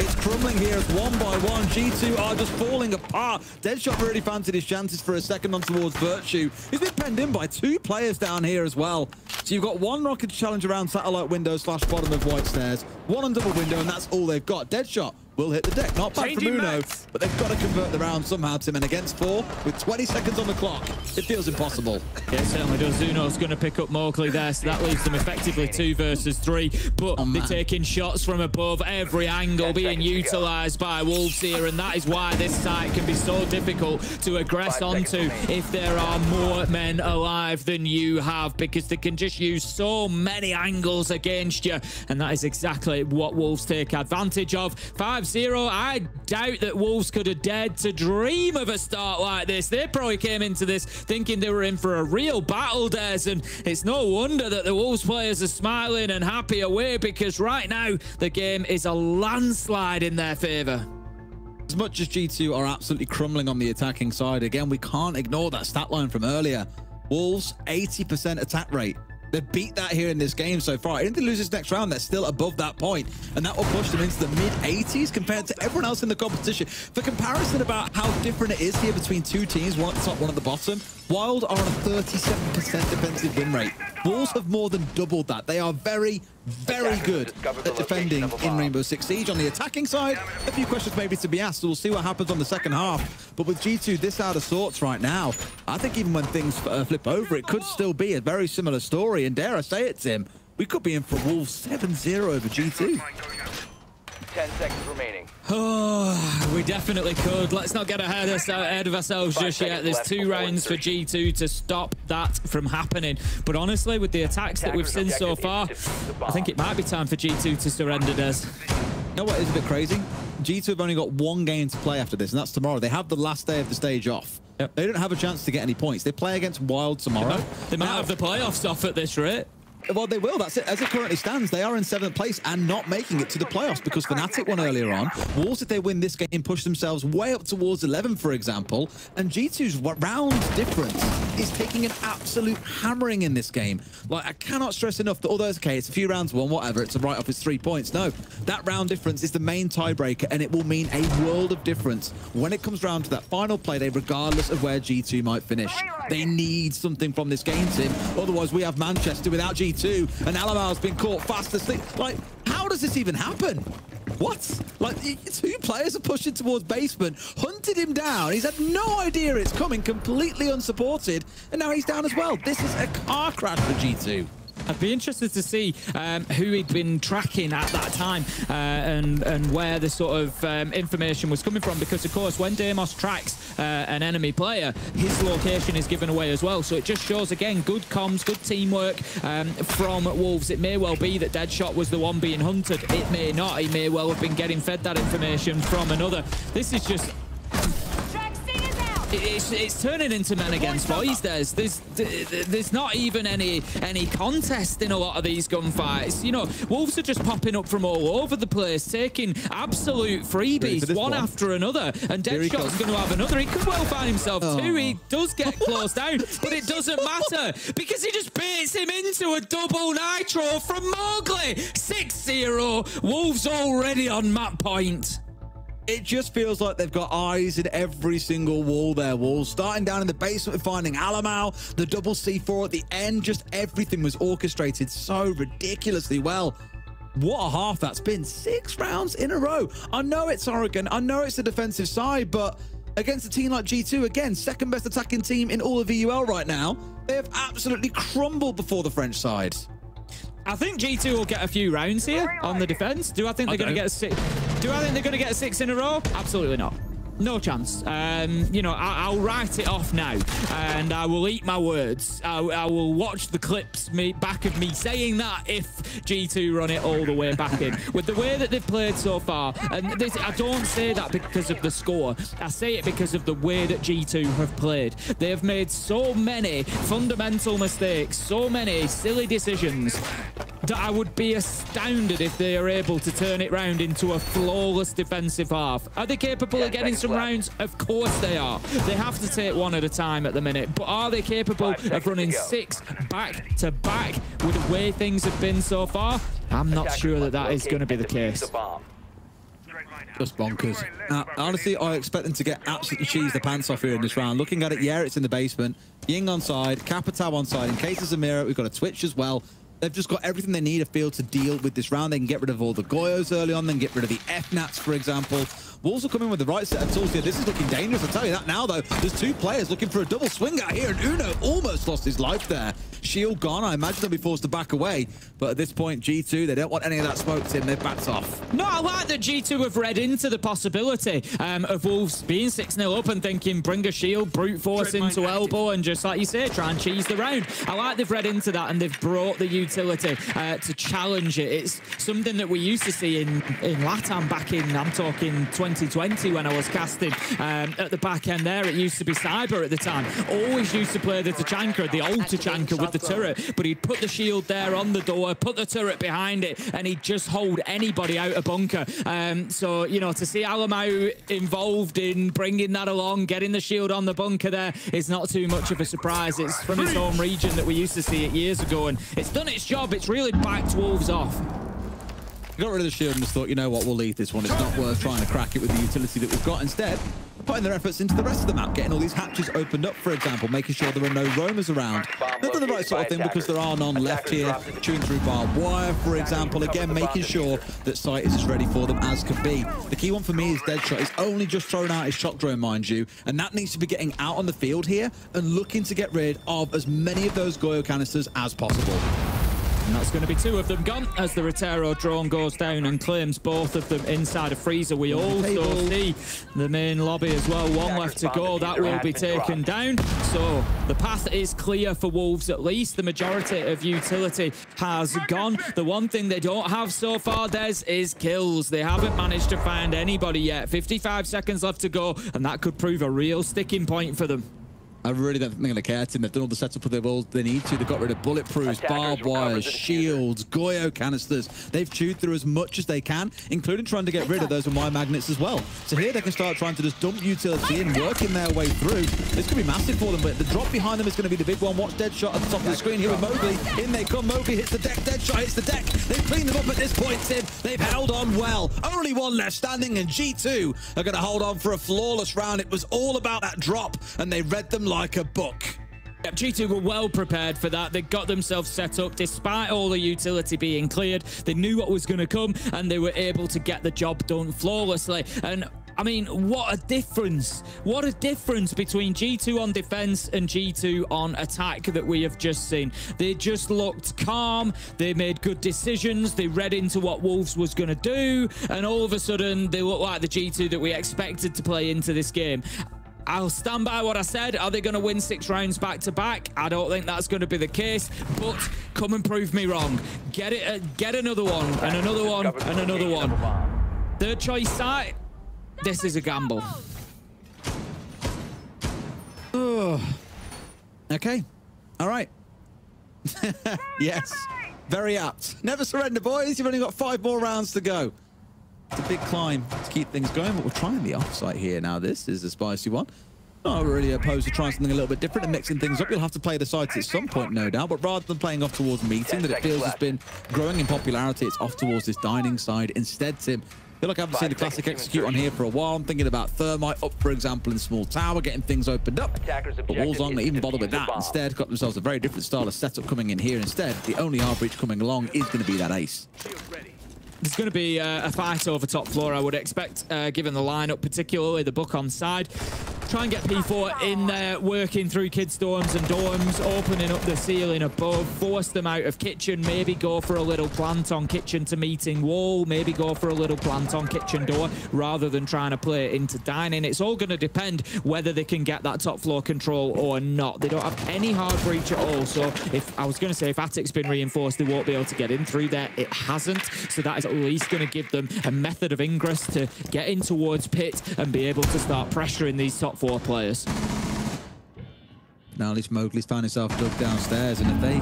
Speaker 22: It's crumbling here as one by one. G2 are just falling apart. Deadshot really fancied his chances for a second on towards Virtue. He's been penned in by two players down here as well. So you've got one rocket challenge around satellite window slash bottom of White Stairs, one on double window, and that's all they've got. Deadshot will hit the deck. Not bad from Uno,
Speaker 23: max.
Speaker 22: but they've got to convert the round somehow, Tim. And against four, with 20 seconds on the clock, it feels impossible.
Speaker 23: Yeah, it certainly does. Zuno's going to pick up Mowgli there, so that leaves them effectively two versus three. But oh, they're taking shots from above, every angle being utilised by Wolves here, and that is why this site can be so difficult to aggress onto if there are more men alive than you have, because they can just use so many angles against you, and that is exactly what Wolves take advantage of. 5-0, I doubt that Wolves could have dared to dream of a start like this. They probably came into this thinking they were in for a real battle, Des, and it's no wonder that the Wolves players are smiling and happy away because right now the game is a landslide in their favour.
Speaker 22: As much as G2 are absolutely crumbling on the attacking side, again, we can't ignore that stat line from earlier. Wolves, 80% attack rate. They beat that here in this game so far. Even if they lose this next round, they're still above that point, and that will push them into the mid-80s compared to everyone else in the competition. For comparison about how different it is here between two teams, one at the top, one at the bottom, Wild are on a 37% defensive win rate. Bulls have more than doubled that. They are very, very good at defending in Rainbow Six Siege. On the attacking side, a few questions maybe to be asked, we'll see what happens on the second half. But with G2 this out of sorts right now, I think even when things uh, flip over, it could still be a very similar story. And dare I say it, Tim, we could be in for Wolves 7-0 over G2.
Speaker 27: 10 seconds remaining.
Speaker 23: Oh, we definitely could. Let's not get ahead of, ahead of ourselves just yet. There's two rounds for G2 to stop that from happening. But honestly, with the attacks that we've seen so far, I think it might be time for G2 to surrender, Des.
Speaker 22: You know what is a bit crazy? G2 have only got one game to play after this, and that's tomorrow. They have the last day of the stage off. They don't have a chance to get any points. They play against Wild tomorrow.
Speaker 23: They might have the playoffs off at this rate.
Speaker 22: Well, they will. That's it. As it currently stands, they are in seventh place and not making it to the playoffs because Fnatic won earlier on. Wolves, if they win this game, push themselves way up towards 11, for example. And G2's round difference is taking an absolute hammering in this game. Like, I cannot stress enough that although it's okay, it's a few rounds won, whatever, it's a write-off, it's three points. No, that round difference is the main tiebreaker, and it will mean a world of difference when it comes round to that final play day, regardless of where G2 might finish. They need something from this game, Tim. Otherwise, we have Manchester without G2, and Alamau's been caught fast asleep. Like, how does this even happen? What? Like, two players are pushing towards basement, hunted him down. He's had no idea it's coming, completely unsupported, and now he's down as well. This is a car crash for G2.
Speaker 23: I'd be interested to see um, who he'd been tracking at that time uh, and and where the sort of um, information was coming from because of course when Deimos tracks uh, an enemy player his location is given away as well. So it just shows again good comms good teamwork um, from Wolves. It may well be that Deadshot was the one being hunted. It may not. He may well have been getting fed that information from another. This is just it's, it's turning into men against boys. There's, there's, there's not even any any contest in a lot of these gunfights. You know, Wolves are just popping up from all over the place, taking absolute freebies one,
Speaker 22: one,
Speaker 23: after another. And Deadshot's going to have another. He could well find himself
Speaker 22: Oh.
Speaker 23: two. He does get closed down, but it doesn't matter because he just beats him into a double nitro from Mowgli. 6-0. Wolves already on map point.
Speaker 22: It just feels like they've got eyes in every single wall there, Wolves. Starting down in the basement finding Alamau, the double C4 at the end, just everything was orchestrated so ridiculously well. What a half that's been. Six rounds in a row. I know it's Oregon. I know it's the defensive side, but against a team like G2, again, second best attacking team in all of EUL right now, they have absolutely crumbled before the French side.
Speaker 23: I think G2 will get a few rounds here on the defense. Do I think they're going to get a six? Do I think they're going to get a six in a row? Absolutely not. No chance. Um, you know, I, I'll write it off now, and I will eat my words. I, I will watch the clips me, back of me saying that if G2 run it all the way back in. With the way that they've played so far, and this, I don't say that because of the score. I say it because of the way that G2 have played. They have made so many fundamental mistakes, so many silly decisions that I would be astounded if they are able to turn it round into a flawless defensive half. Are they capable of getting some rounds? Of course they are. They have to take one at a time at the minute. But are they capable of running six back to back with the way things have been so far? I'm not sure that that is going to be the case.
Speaker 22: Just bonkers. Uh, honestly, I expect them to get absolutely cheese the pants off here in this round. Looking at it, yeah, it's in the basement. Ying on side, Capitao on side. In case of Zamira, we've got a Twitch as well. They've just got everything they need to feel to deal with this round. They can get rid of all the Goyos early on, then get rid of the F-Nats, for example. Wolves will come in with the right set of tools here. This is looking dangerous, I'll tell you that now, though. There's two players looking for a double swing out here, and Uno almost lost his life there. Shield gone. I imagine they'll be forced to back away. But at this point, G2, they don't want any of that smoke, Tim. They've backed off.
Speaker 23: No, I like that G2 have read into the possibility um, of Wolves being 6-0 up and thinking bring a shield, brute force into elbow and just like you say, try and cheese the round. I like they've read into that and they've brought the utility uh, to challenge it. It's something that we used to see in, in LATAM back in, I'm talking 2020 when I was casting um, at the back end there. It used to be Cyber at the time. Always used to play the Tachanka, the old Tachanka with the turret, but he'd put the shield there on the door, put the turret behind it, and he'd just hold anybody out of bunker. Um, so, you know, to see Alamau involved in bringing that along, getting the shield on the bunker there is not too much of a surprise. It's from his home region that we used to see it years ago, and it's done its job. It's really backed Wolves off.
Speaker 22: Got rid of the shield and just thought, you know what, we'll leave this one. It's not worth trying to crack it with the utility that we've got. Instead, putting their efforts into the rest of the map, getting all these hatches opened up, for example, making sure there are no roamers around. They've done the right sort of thing because there are none left here, chewing through barbed wire, for example. Again, making sure that site is as ready for them as can be. The key one for me is Deadshot. He's only just thrown out his shock drone, mind you, and that needs to be getting out on the field here and looking to get rid of as many of those Goyo canisters as possible.
Speaker 23: And that's going to be two of them gone as the Rotero drone goes down and claims both of them inside a freezer. We also see the main lobby as well. One left to go. That will be taken down. So the path is clear for Wolves at least. The majority of utility has gone. The one thing they don't have so far, Des, is kills. They haven't managed to find anybody yet. 55 seconds left to go, and that could prove a real sticking point for them.
Speaker 22: I really don't think they're going to care, Tim. They've done all the setup of their balls they need to. They've got rid of bulletproofs, barbed wires, shields, Goyo canisters. They've chewed through as much as they can, including trying to get rid of those wire magnets as well. So here they can start trying to just dump utility in, working their way through. This could be massive for them, but the drop behind them is going to be the big one. Watch Deadshot at the top of the screen here with Mowgli. In they come. Mowgli hits the deck. Deadshot hits the deck. They've cleaned them up at this point, Tim. They've held on well. Only one left standing, and G2 are going to hold on for a flawless round. It was all about that drop, and they read them like a book.
Speaker 23: Yep, G2 were well prepared for that. They got themselves set up despite all the utility being cleared. They knew what was going to come and they were able to get the job done flawlessly. And I mean, what a difference. What a difference between G2 on defense and G2 on attack that we have just seen. They just looked calm. They made good decisions. They read into what Wolves was going to do. And all of a sudden, they look like the G2 that we expected to play into this game. I'll stand by what I said. Are they going to win six rounds back to back? I don't think that's going to be the case. But come and prove me wrong. Get it. Uh, get another one and another one and another one. Third choice site. This is a gamble.
Speaker 22: Ugh. Okay. All right. yes. Very apt. Never surrender, boys. You've only got five more rounds to go. It's a big climb to keep things going, but we're trying the offsite here now. This is a spicy one. I'm not really opposed to trying something a little bit different and mixing things up. You'll have to play the sites at some point, no doubt, but rather than playing off towards meeting that it feels has been growing in popularity, it's off towards this dining side. Instead, Tim, feel like I haven't seen the classic execute on here for a while. I'm thinking about Thermite up, for example, in Small Tower, getting things opened up. But Wolves aren't even bother with that. Instead, got themselves a very different style of setup coming in here. Instead, the only R breach coming along is going to be that ace.
Speaker 23: There's going to be uh, a fight over top floor, I would expect, uh, given the lineup, particularly the book on side. Try and get P4 in there, working through kids' dorms and dorms, opening up the ceiling above, force them out of kitchen, maybe go for a little plant on kitchen to meeting wall, maybe go for a little plant on kitchen door, rather than trying to play it into dining. It's all going to depend whether they can get that top floor control or not. They don't have any hard breach at all, so if I was going to say if Attic's been reinforced, they won't be able to get in through there. It hasn't, so that is at least going to give them a method of ingress to get in towards pit and be able to start pressuring these top four players.
Speaker 22: Now at least Mowgli's found himself dug downstairs, and if they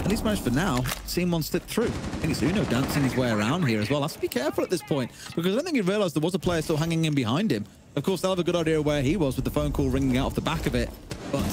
Speaker 22: at least managed for now, seeing one slip through. I think it's Uno dancing his way around here as well. Has to be careful at this point, because I don't think he realized there was a player still hanging in behind him. Of course, they'll have a good idea where he was with the phone call ringing out off the back of it, but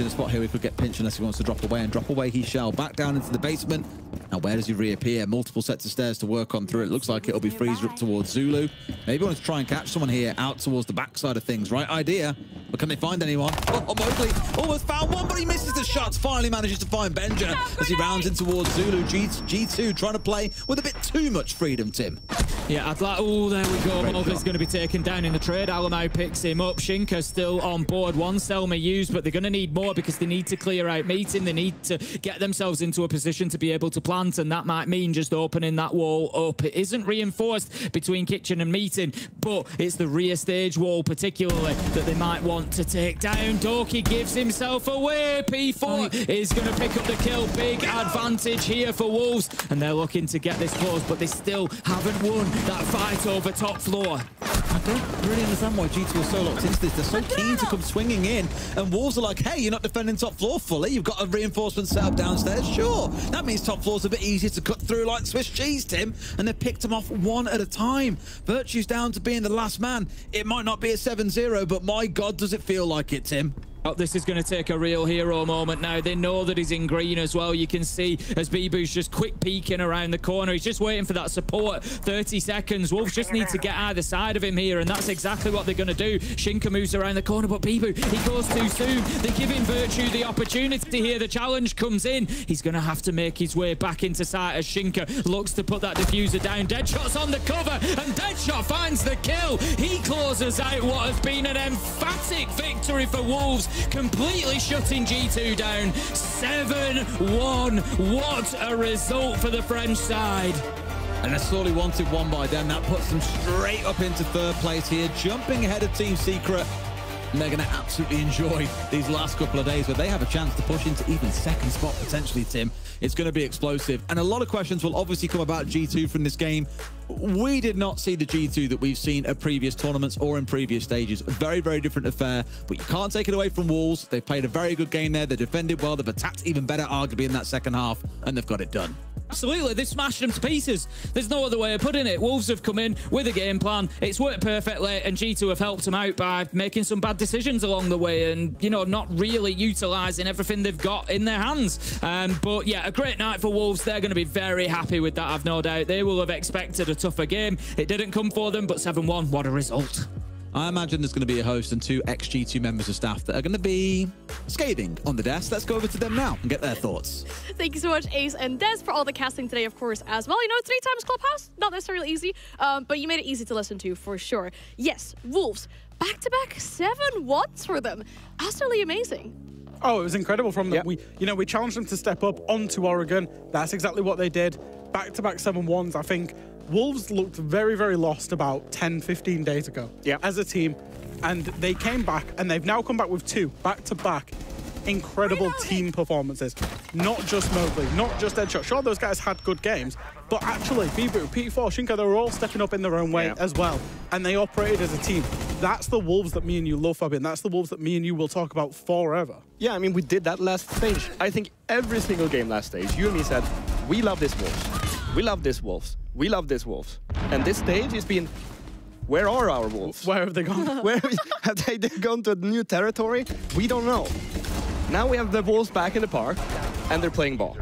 Speaker 22: in a spot here we could get pinched unless he wants to drop away, and drop away he shall. Back down into the basement. Now, where does he reappear? Multiple sets of stairs to work on through. It looks like it'll be Freezer up towards Zulu. Maybe wants to try and catch someone here out towards the backside of things. Right idea. But can they find anyone? Oh, oh Mowgli oh, almost found one, but he misses the shots. Finally manages to find Benja as he rounds in towards Zulu. G G2 trying to play with a bit too much freedom, Tim.
Speaker 23: Yeah, I'd like... Oh, there we go. Mowgli's going to be taken down in the trade. Alamau picks him up. Shinka still on board. One Selma used, but they're going to need more because they need to clear out meeting. They need to get themselves into a position to be able to plant, and that might mean just opening that wall up. It isn't reinforced between kitchen and meeting, but it's the rear stage wall particularly that they might want to take down. Doki gives himself away. P4 is going to pick up the kill. Big advantage here for Wolves, and they're looking to get this close, but they still haven't won that fight over top floor.
Speaker 22: I don't really understand why G2 are so locked into this. They're so keen to come swinging in, and Wolves are like, hey, you're not defending top floor fully. You've got a reinforcement set up downstairs. Sure, that means top floor's a bit easier to cut through like Swiss cheese, Tim, and they've picked them off one at a time. Virtue's down to being the last man. It might not be a 7-0, but my God, does it feel like it, Tim.
Speaker 23: Oh, this is going to take a real hero moment now. They know that he's in green as well. You can see as Bibu's just quick peeking around the corner. He's just waiting for that support. 30 seconds. Wolves just need to get either side of him here, and that's exactly what they're going to do. Shinka moves around the corner, but Bibu, he goes too soon. They're giving Virtue the opportunity here. The challenge comes in. He's going to have to make his way back into sight as Shinka looks to put that defuser down. Deadshot's on the cover, and Deadshot finds the kill. He closes out what has been an emphatic victory for Wolves completely shutting G2 down. 7-1. What a result for the French side.
Speaker 22: And a sorely wanted one by them. That puts them straight up into third place here, jumping ahead of Team Secret. And they're going to absolutely enjoy these last couple of days where they have a chance to push into even second spot potentially, Tim. It's going to be explosive. And a lot of questions will obviously come about G2 from this game. We did not see the G2 that we've seen at previous tournaments or in previous stages. A very, very different affair, but you can't take it away from Wolves. They've played a very good game there. They defended well. They've attacked even better, arguably, in that second half, and they've got it done.
Speaker 23: Absolutely, they've smashed them to pieces. There's no other way of putting it. Wolves have come in with a game plan. It's worked perfectly, and G2 have helped them out by making some bad decisions along the way and, you know, not really utilising everything they've got in their hands. Um, but yeah, a great night for Wolves. They're going to be very happy with that, I've no doubt. They will have expected a tougher game. It didn't come for them, but 7-1, what a result.
Speaker 22: I imagine there's going to be a host and two ex-G2 members of staff that are going to be scathing on the desk. Let's go over to them now and get their thoughts.
Speaker 18: Thank you so much, Ace and Des, for all the casting today, of course, as well. You know, three times Clubhouse, not necessarily easy, um, but you made it easy to listen to for sure. Yes, Wolves, back-to-back seven ones for them. Absolutely amazing.
Speaker 20: Oh, it was incredible from them. We, you know, we challenged them to step up onto Oregon. That's exactly what they did. Back-to-back seven ones. I think Wolves looked very, very lost about 10, 15 days ago as a team. And they came back, and they've now come back with two back-to-back incredible team performances. Not just Mowgli, not just Deadshot. Sure, those guys had good games, but actually, Bibu, P4, Shinka, they were all stepping up in their own way
Speaker 19: Yeah.
Speaker 20: as well. And they operated as a team. That's the Wolves that me and you love, Fabian. That's the Wolves that me and you will talk about forever.
Speaker 19: Yeah, I mean, we did that last stage. I think every single game last stage, you and me said, we love this Wolves. We love this Wolves. We love this Wolves. And this stage has been, where are our Wolves?
Speaker 20: Where have they gone?
Speaker 19: where have they gone to a new territory? We don't know. Now we have the Wolves back in the park, and they're playing ball.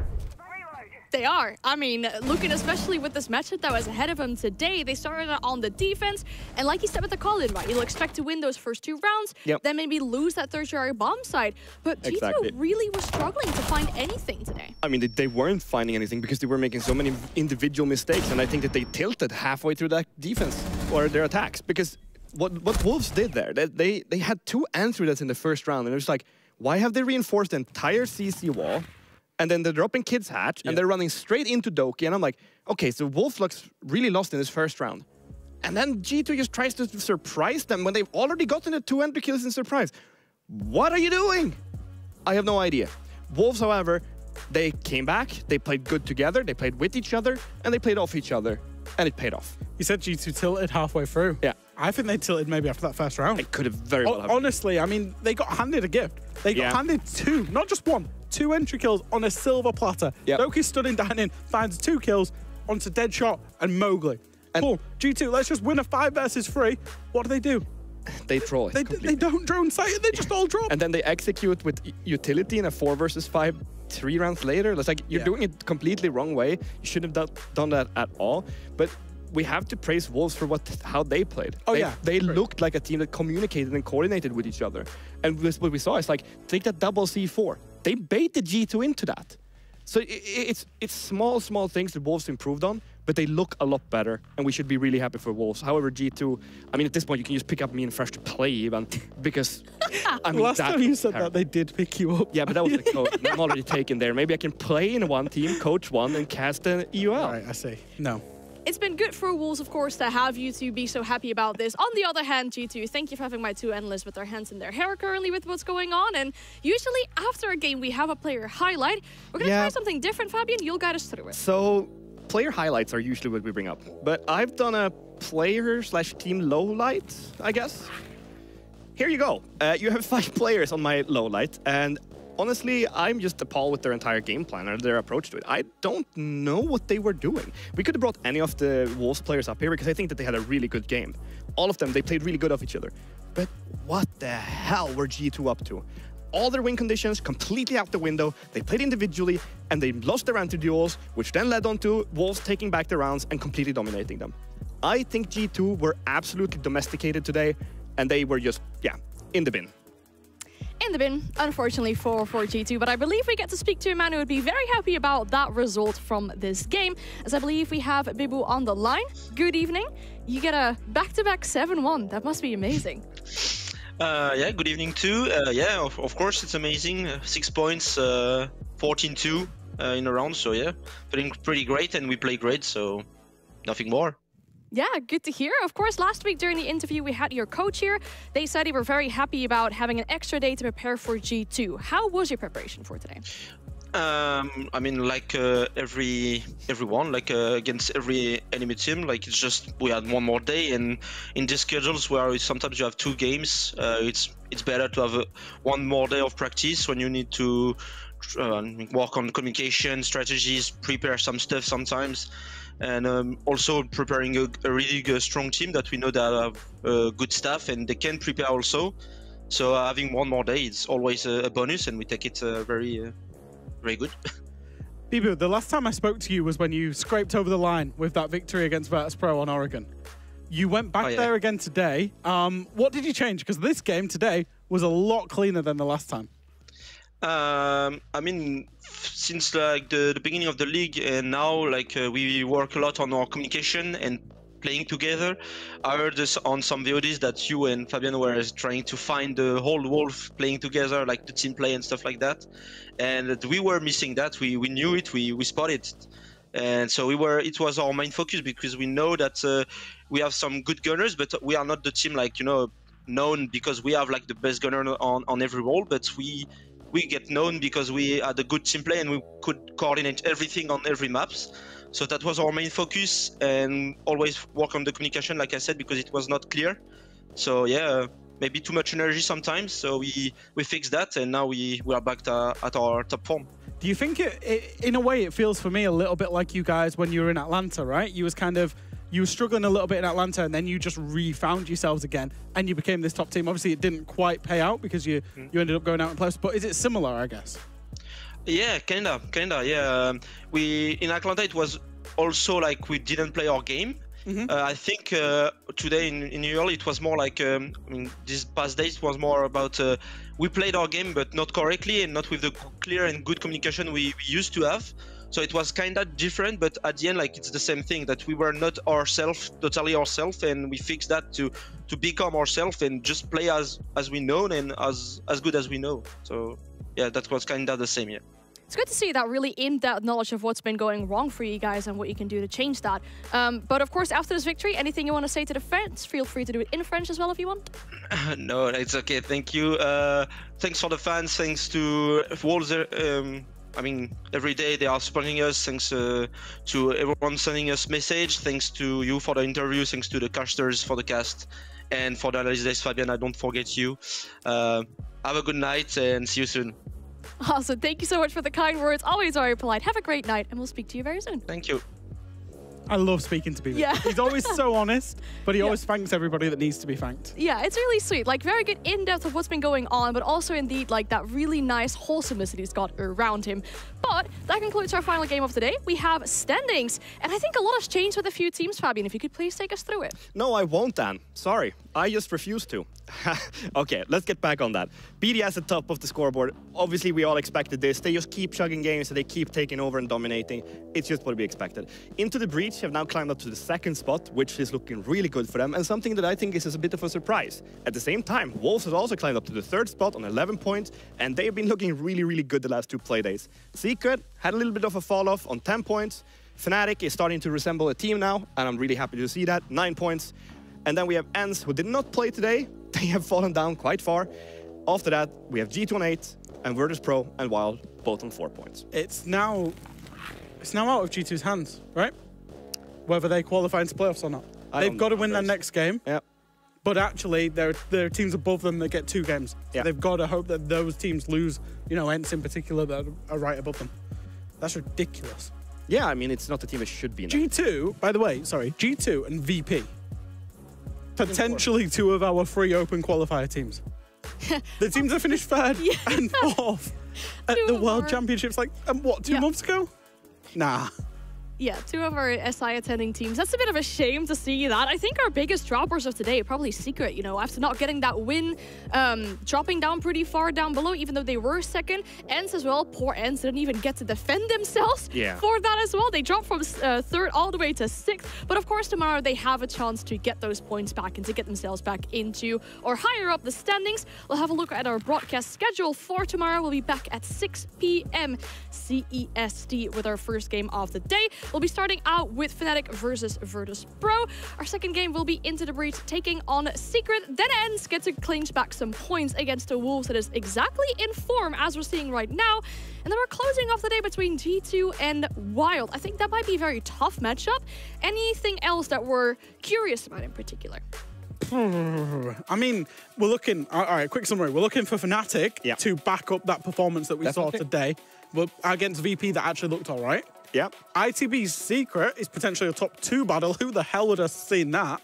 Speaker 18: They are. I mean, looking especially with this matchup that was ahead of them today, they started on the defense, and like you said with the call-in, right, you'll expect to win those first two rounds,
Speaker 19: Yep.
Speaker 18: then maybe lose that third tertiary bomb side. But G2
Speaker 19: Exactly.
Speaker 18: really was struggling to find anything today.
Speaker 19: I mean, they, they weren't finding anything because they were making so many individual mistakes, and I think that they tilted halfway through that defense or their attacks because what what Wolves did there, they they, they had two answers in the first round, and it was like, why have they reinforced the entire CC wall? And then they're dropping Kids Hatch, and they're running straight into Doki, and I'm like, okay, so Wolf looks really lost in this first round. And then G2 just tries to surprise them when they've already gotten the two entry kills in surprise. What are you doing? I have no idea. Wolves, however, they came back, they played good together, they played with each other, and they played off each other, and it paid off.
Speaker 20: You said G2 tilted halfway through.
Speaker 19: Yeah.
Speaker 20: I think they tilted maybe after that first round. They
Speaker 19: could have very well.
Speaker 20: Honestly, I mean, they got handed a gift. They got
Speaker 19: Yeah.
Speaker 20: handed two, not just one, two entry kills on a silver platter.
Speaker 19: Yep.
Speaker 20: Doki stood in dining, finds two kills onto Deadshot and Mowgli. cool. G2, let's just win a five versus three. What do they do?
Speaker 19: They draw it.
Speaker 20: They, they don't drone sight it, they just all drop.
Speaker 19: And then they execute with utility in a four versus five three rounds later. It's like you're doing it completely wrong way. You shouldn't have done that at all. But we have to praise Wolves for what how they played.
Speaker 20: Oh,
Speaker 19: they,
Speaker 20: yeah.
Speaker 19: they looked like a team that communicated and coordinated with each other. And this, what we saw is like take that double C4. They baited G2 into that. So i i- it's it's small small things that Wolves improved on, but they look a lot better, and we should be really happy for Wolves. However, G2, I mean, at this point you can just pick up me and Fresh to play even because I mean
Speaker 20: Last time you said
Speaker 19: terrible.
Speaker 20: that, they did pick you up.
Speaker 19: Yeah, but that was the code. I'm already taken there. Maybe I can play in one team, coach one, and cast an EUL.
Speaker 20: Right, I see. No.
Speaker 18: It's been good for Wolves, of course, to have you two be so happy about this. On the other hand, G2, thank you for having my two analysts with their hands in their hair currently with what's going on. And usually after a game, we have a player highlight. We're going to
Speaker 19: Yeah.
Speaker 18: try something different, Fabian. You'll guide us through it.
Speaker 19: So player highlights are usually what we bring up, but I've done a player slash team low light, I guess. Here you go. Uh, you have five players on my low light, and honestly, I'm just appalled with their entire game plan and their approach to it. I don't know what they were doing. We could have brought any of the Wolves players up here because I think that they had a really good game. All of them, they played really good off each other. But what the hell were G2 up to? All their win conditions completely out the window. They played individually and they lost their entry duels, which then led on to Wolves taking back the rounds and completely dominating them. I think G2 were absolutely domesticated today and they were just, yeah, in the bin.
Speaker 18: In the bin, unfortunately, for, for G2. But I believe we get to speak to a man who would be very happy about that result from this game, as I believe we have Bibu on the line. Good evening. You get a back-to-back 7-1. That must be amazing.
Speaker 38: Uh, yeah, good evening too. Uh, yeah, of, of course, it's amazing. Uh, six points, uh, 14-2 uh, in a round. So yeah, feeling pretty great, and we play great. So nothing more.
Speaker 18: Yeah, good to hear. Of course, last week during the interview, we had your coach here. They said they were very happy about having an extra day to prepare for G2. How was your preparation for today?
Speaker 38: Um, I mean, like uh, every everyone, like uh, against every enemy team, like it's just we had one more day, and in these schedules where sometimes you have two games, uh, it's it's better to have a, one more day of practice when you need to uh, work on communication strategies, prepare some stuff sometimes, and um, also preparing a, a really good, strong team that we know that have uh, good staff and they can prepare also. So uh, having one more day is always a, a bonus, and we take it uh, very uh, very good.
Speaker 20: Bibu, the last time I spoke to you was when you scraped over the line with that victory against Virtus Pro on Oregon. You went back
Speaker 38: Oh, yeah.
Speaker 20: there again today. Um, what did you change? Because this game today was a lot cleaner than the last time.
Speaker 38: Um, I mean, since like the, the beginning of the league and now, like uh, we work a lot on our communication and playing together. I heard this on some VODs that you and Fabian were trying to find the whole wolf playing together, like the team play and stuff like that. And that we were missing that. We we knew it. We we spotted it. And so we were. It was our main focus because we know that uh, we have some good gunners, but we are not the team like you know known because we have like the best gunner on on every role. But we we get known because we had a good team play and we could coordinate everything on every maps. So that was our main focus and always work on the communication, like I said, because it was not clear. So yeah, maybe too much energy sometimes. So we we fixed that and now we we are back to, at our top form.
Speaker 20: Do you think it, it, in a way, it feels for me a little bit like you guys when you were in Atlanta, right? You was kind of, you were struggling a little bit in Atlanta and then you just refound yourselves again and you became this top team. Obviously, it didn't quite pay out because you, you ended up going out in playoffs, but is it similar, I guess?
Speaker 38: Yeah, kinda, kinda. Yeah, um, we in Atlanta it was also like we didn't play our game. Uh, I think uh, today in, in New York it was more like um, I mean these past days was more about uh, we played our game but not correctly and not with the clear and good communication we, we used to have. So it was kind of different, but at the end, like it's the same thing that we were not ourselves, totally ourselves, and we fixed that to to become ourselves and just play as as we know and as as good as we know. So yeah, that was kind of the same. Yeah.
Speaker 18: It's good to see that really in-depth knowledge of what's been going wrong for you guys and what you can do to change that. Um, but of course, after this victory, anything you want to say to the fans, feel free to do it in French as well if you want.
Speaker 38: no, it's okay. Thank you. Uh, thanks for the fans. Thanks to Wolves. Um, I mean, every day they are supporting us. Thanks uh, to everyone sending us message. Thanks to you for the interview. Thanks to the casters for the cast, and for the analysis, Fabian. I don't forget you. Uh, have a good night and see you soon.
Speaker 18: Awesome. Thank you so much for the kind words. Always very polite. Have a great night, and we'll speak to you very soon.
Speaker 38: Thank you.
Speaker 20: I love speaking to people.
Speaker 18: Yeah.
Speaker 20: He's always so honest, but he always thanks everybody that needs to be thanked.
Speaker 18: Yeah, it's really sweet. Like, very good in depth of what's been going on, but also indeed, like, that really nice wholesomeness that he's got around him. But that concludes our final game of the day. We have standings, and I think a lot has changed with a few teams, Fabian. If you could please take us through it.
Speaker 19: No, I won't, Dan. Sorry. I just refuse to. okay, let's get back on that. BDS at the top of the scoreboard. Obviously, we all expected this. They just keep chugging games and they keep taking over and dominating. It's just what we expected. Into the Breach have now climbed up to the second spot, which is looking really good for them, and something that I think is a bit of a surprise. At the same time, Wolves has also climbed up to the third spot on 11 points, and they've been looking really, really good the last two play days. Secret had a little bit of a fall off on 10 points. Fnatic is starting to resemble a team now, and I'm really happy to see that. Nine points. And then we have ENCE, who did not play today. They have fallen down quite far. After that, we have G2 on 8, and Virtus Pro and Wild both on 4 points.
Speaker 20: It's now, it's now out of G2's hands, right? Whether they qualify into playoffs or not.
Speaker 19: I
Speaker 20: They've got to win their next game.
Speaker 19: Yeah.
Speaker 20: But actually, there there are teams above them that get two games.
Speaker 19: Yeah.
Speaker 20: They've got to hope that those teams lose. You know, ENCE in particular that are right above them. That's ridiculous.
Speaker 19: Yeah, I mean, it's not the team it should be in.
Speaker 20: G2, by the way, sorry, G2 and VP. Potentially two of our free open qualifier teams. the teams that finished third and fourth at the World Championships, like, um, what, two
Speaker 18: Yeah.
Speaker 20: months ago? Nah.
Speaker 18: Yeah, two of our SI attending teams. That's a bit of a shame to see that. I think our biggest droppers of today, probably Secret, you know, after not getting that win, um, dropping down pretty far down below, even though they were second. ENCE as well. Poor ENCE didn't even get to defend themselves
Speaker 19: Yeah.
Speaker 18: for that as well. They dropped from uh, third all the way to sixth. But of course, tomorrow they have a chance to get those points back and to get themselves back into or higher up the standings. We'll have a look at our broadcast schedule for tomorrow. We'll be back at 6 p.m. CEST with our first game of the day. We'll be starting out with Fnatic versus Virtus Pro. Our second game will be Into the Breach taking on Secret. Then ENCE get to clinch back some points against the Wolves that is exactly in form as we're seeing right now. And then we're closing off the day between G2 and Wild. I think that might be a very tough matchup. Anything else that we're curious about in particular?
Speaker 20: I mean, we're looking. All right, quick summary. We're looking for Fnatic to back up that performance that we
Speaker 19: Definitely.
Speaker 20: saw today, but against VP that actually looked all right.
Speaker 19: Yep.
Speaker 20: ITB's secret is potentially a top two battle. Who the hell would have seen that?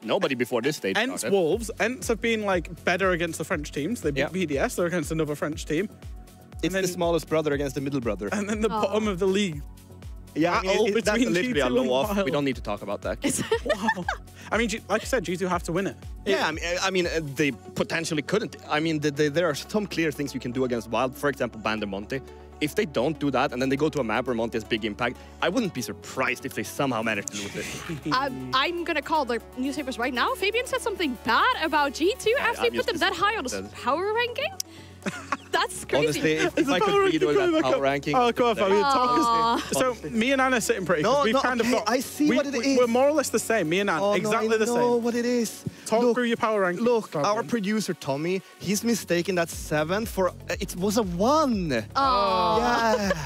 Speaker 19: Nobody before this stage.
Speaker 20: ENCE
Speaker 19: started.
Speaker 20: Wolves. ENCE have been like better against the French teams. They beat BDS. They're against another French team.
Speaker 19: It's the smallest brother against the middle brother.
Speaker 20: And then the bottom of the league.
Speaker 19: Yeah, I mean,
Speaker 20: battle
Speaker 19: it- that's literally a
Speaker 20: G2
Speaker 19: low off. We don't need to talk about that.
Speaker 20: wow. I mean, like I said, G2 have to win it.
Speaker 19: Yeah, I mean, I mean, uh, they potentially couldn't. I mean, the, the, there are some clear things you can do against Wild. For example, ban the Monte. If they don't do that, and then they go to a map where Monte has big impact, I wouldn't be surprised if they somehow manage to lose it.
Speaker 18: I'm, uh, I'm gonna call the newspapers right now. Fabian said something bad about G2 after he put them that high on his power ranking. That's crazy.
Speaker 19: Honestly, if, if I could read your power ranking,
Speaker 20: Oh, go on, Fabian.
Speaker 18: Aw.
Speaker 20: Talk us. So me and Anna are sitting pretty. 'cause
Speaker 19: No,
Speaker 20: we've
Speaker 19: no,
Speaker 20: kind
Speaker 19: okay,
Speaker 20: of got.
Speaker 19: I see
Speaker 20: we,
Speaker 19: what it
Speaker 20: we,
Speaker 19: is.
Speaker 20: We're more or less the same. Me and Anna,
Speaker 19: Oh, no,
Speaker 20: exactly
Speaker 19: I
Speaker 20: the
Speaker 19: know
Speaker 20: same.
Speaker 19: what it is.
Speaker 20: Talk
Speaker 19: Look,
Speaker 20: through your power ranking.
Speaker 19: Look, our producer Tommy, he's mistaken that seven for uh, it was a one.
Speaker 18: Oh.
Speaker 19: Yeah.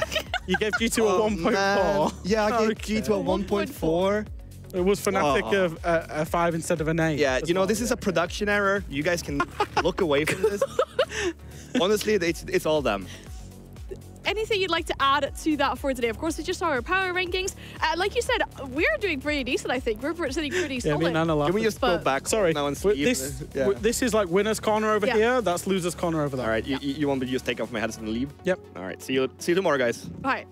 Speaker 20: You gave G2
Speaker 19: Oh,
Speaker 20: a 1.4.
Speaker 19: Yeah, I gave
Speaker 20: Okay.
Speaker 19: G2 a 1.4.
Speaker 20: It was Fnatic
Speaker 19: Oh.
Speaker 20: of uh, a five instead of an eight.
Speaker 19: Yeah, you know,
Speaker 20: well.
Speaker 19: this is a production error. You guys can look away from this. Honestly, it's, it's all them.
Speaker 18: Anything you'd like to add to that for today? Of course, it's just saw our power rankings. Uh, like you said, we're doing pretty decent. I think we're pre- sitting pretty
Speaker 20: Yeah,
Speaker 18: solid.
Speaker 20: me and Anna laughed.
Speaker 19: Can we just go back
Speaker 20: Sorry,
Speaker 19: now and
Speaker 20: w-
Speaker 19: see?
Speaker 20: this
Speaker 19: yeah.
Speaker 20: this is like winner's corner over
Speaker 18: Yeah.
Speaker 20: here. That's loser's corner over there.
Speaker 19: all right, you, you you want me to just take off my headset and leave?
Speaker 20: Yep.
Speaker 19: All right, see you see you tomorrow, guys.
Speaker 18: Right.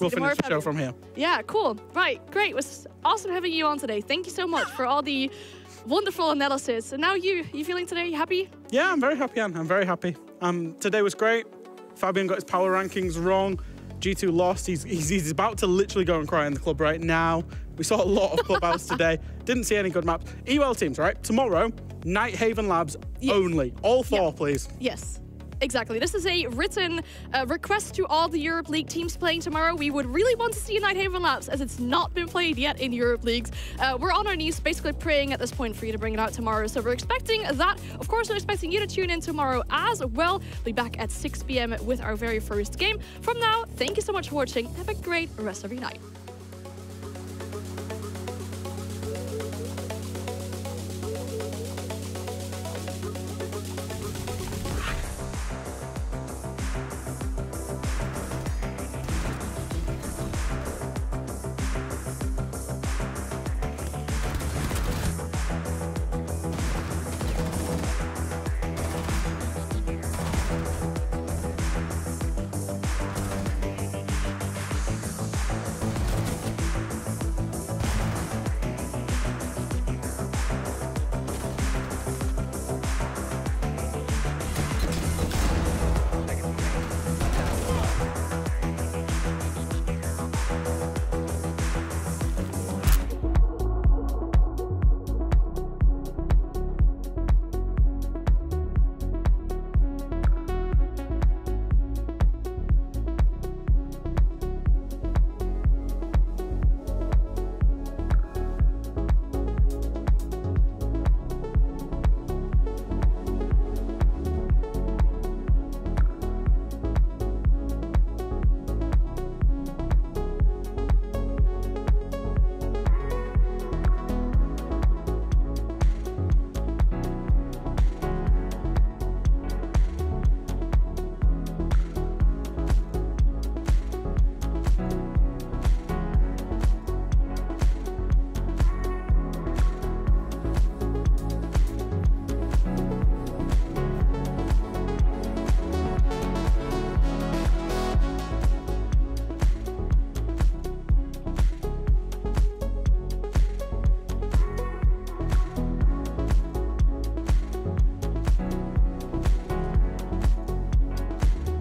Speaker 20: We'll
Speaker 18: See
Speaker 20: finish the show from here.
Speaker 18: Yeah, cool. Right, great. It was awesome having you on today. Thank you so much for all the wonderful analysis. And now you, you feeling today? You happy?
Speaker 20: Yeah, I'm very happy, Anne. I'm very happy. Um, today was great. Fabian got his power rankings wrong. G2 lost. He's, he's, he's about to literally go and cry in the club right now. We saw a lot of clubhouse today. Didn't see any good maps. EWL teams, right? Tomorrow, Nighthaven Labs only. All four, please.
Speaker 18: Yes. Exactly. This is a written uh, request to all the Europe League teams playing tomorrow. We would really want to see Nighthaven Labs as it's not been played yet in Europe Leagues. Uh, we're on our knees, basically praying at this point for you to bring it out tomorrow. So we're expecting that. Of course, we're expecting you to tune in tomorrow as well. We'll be back at 6 p.m. with our very first game. From now, thank you so much for watching. Have a great rest of your night.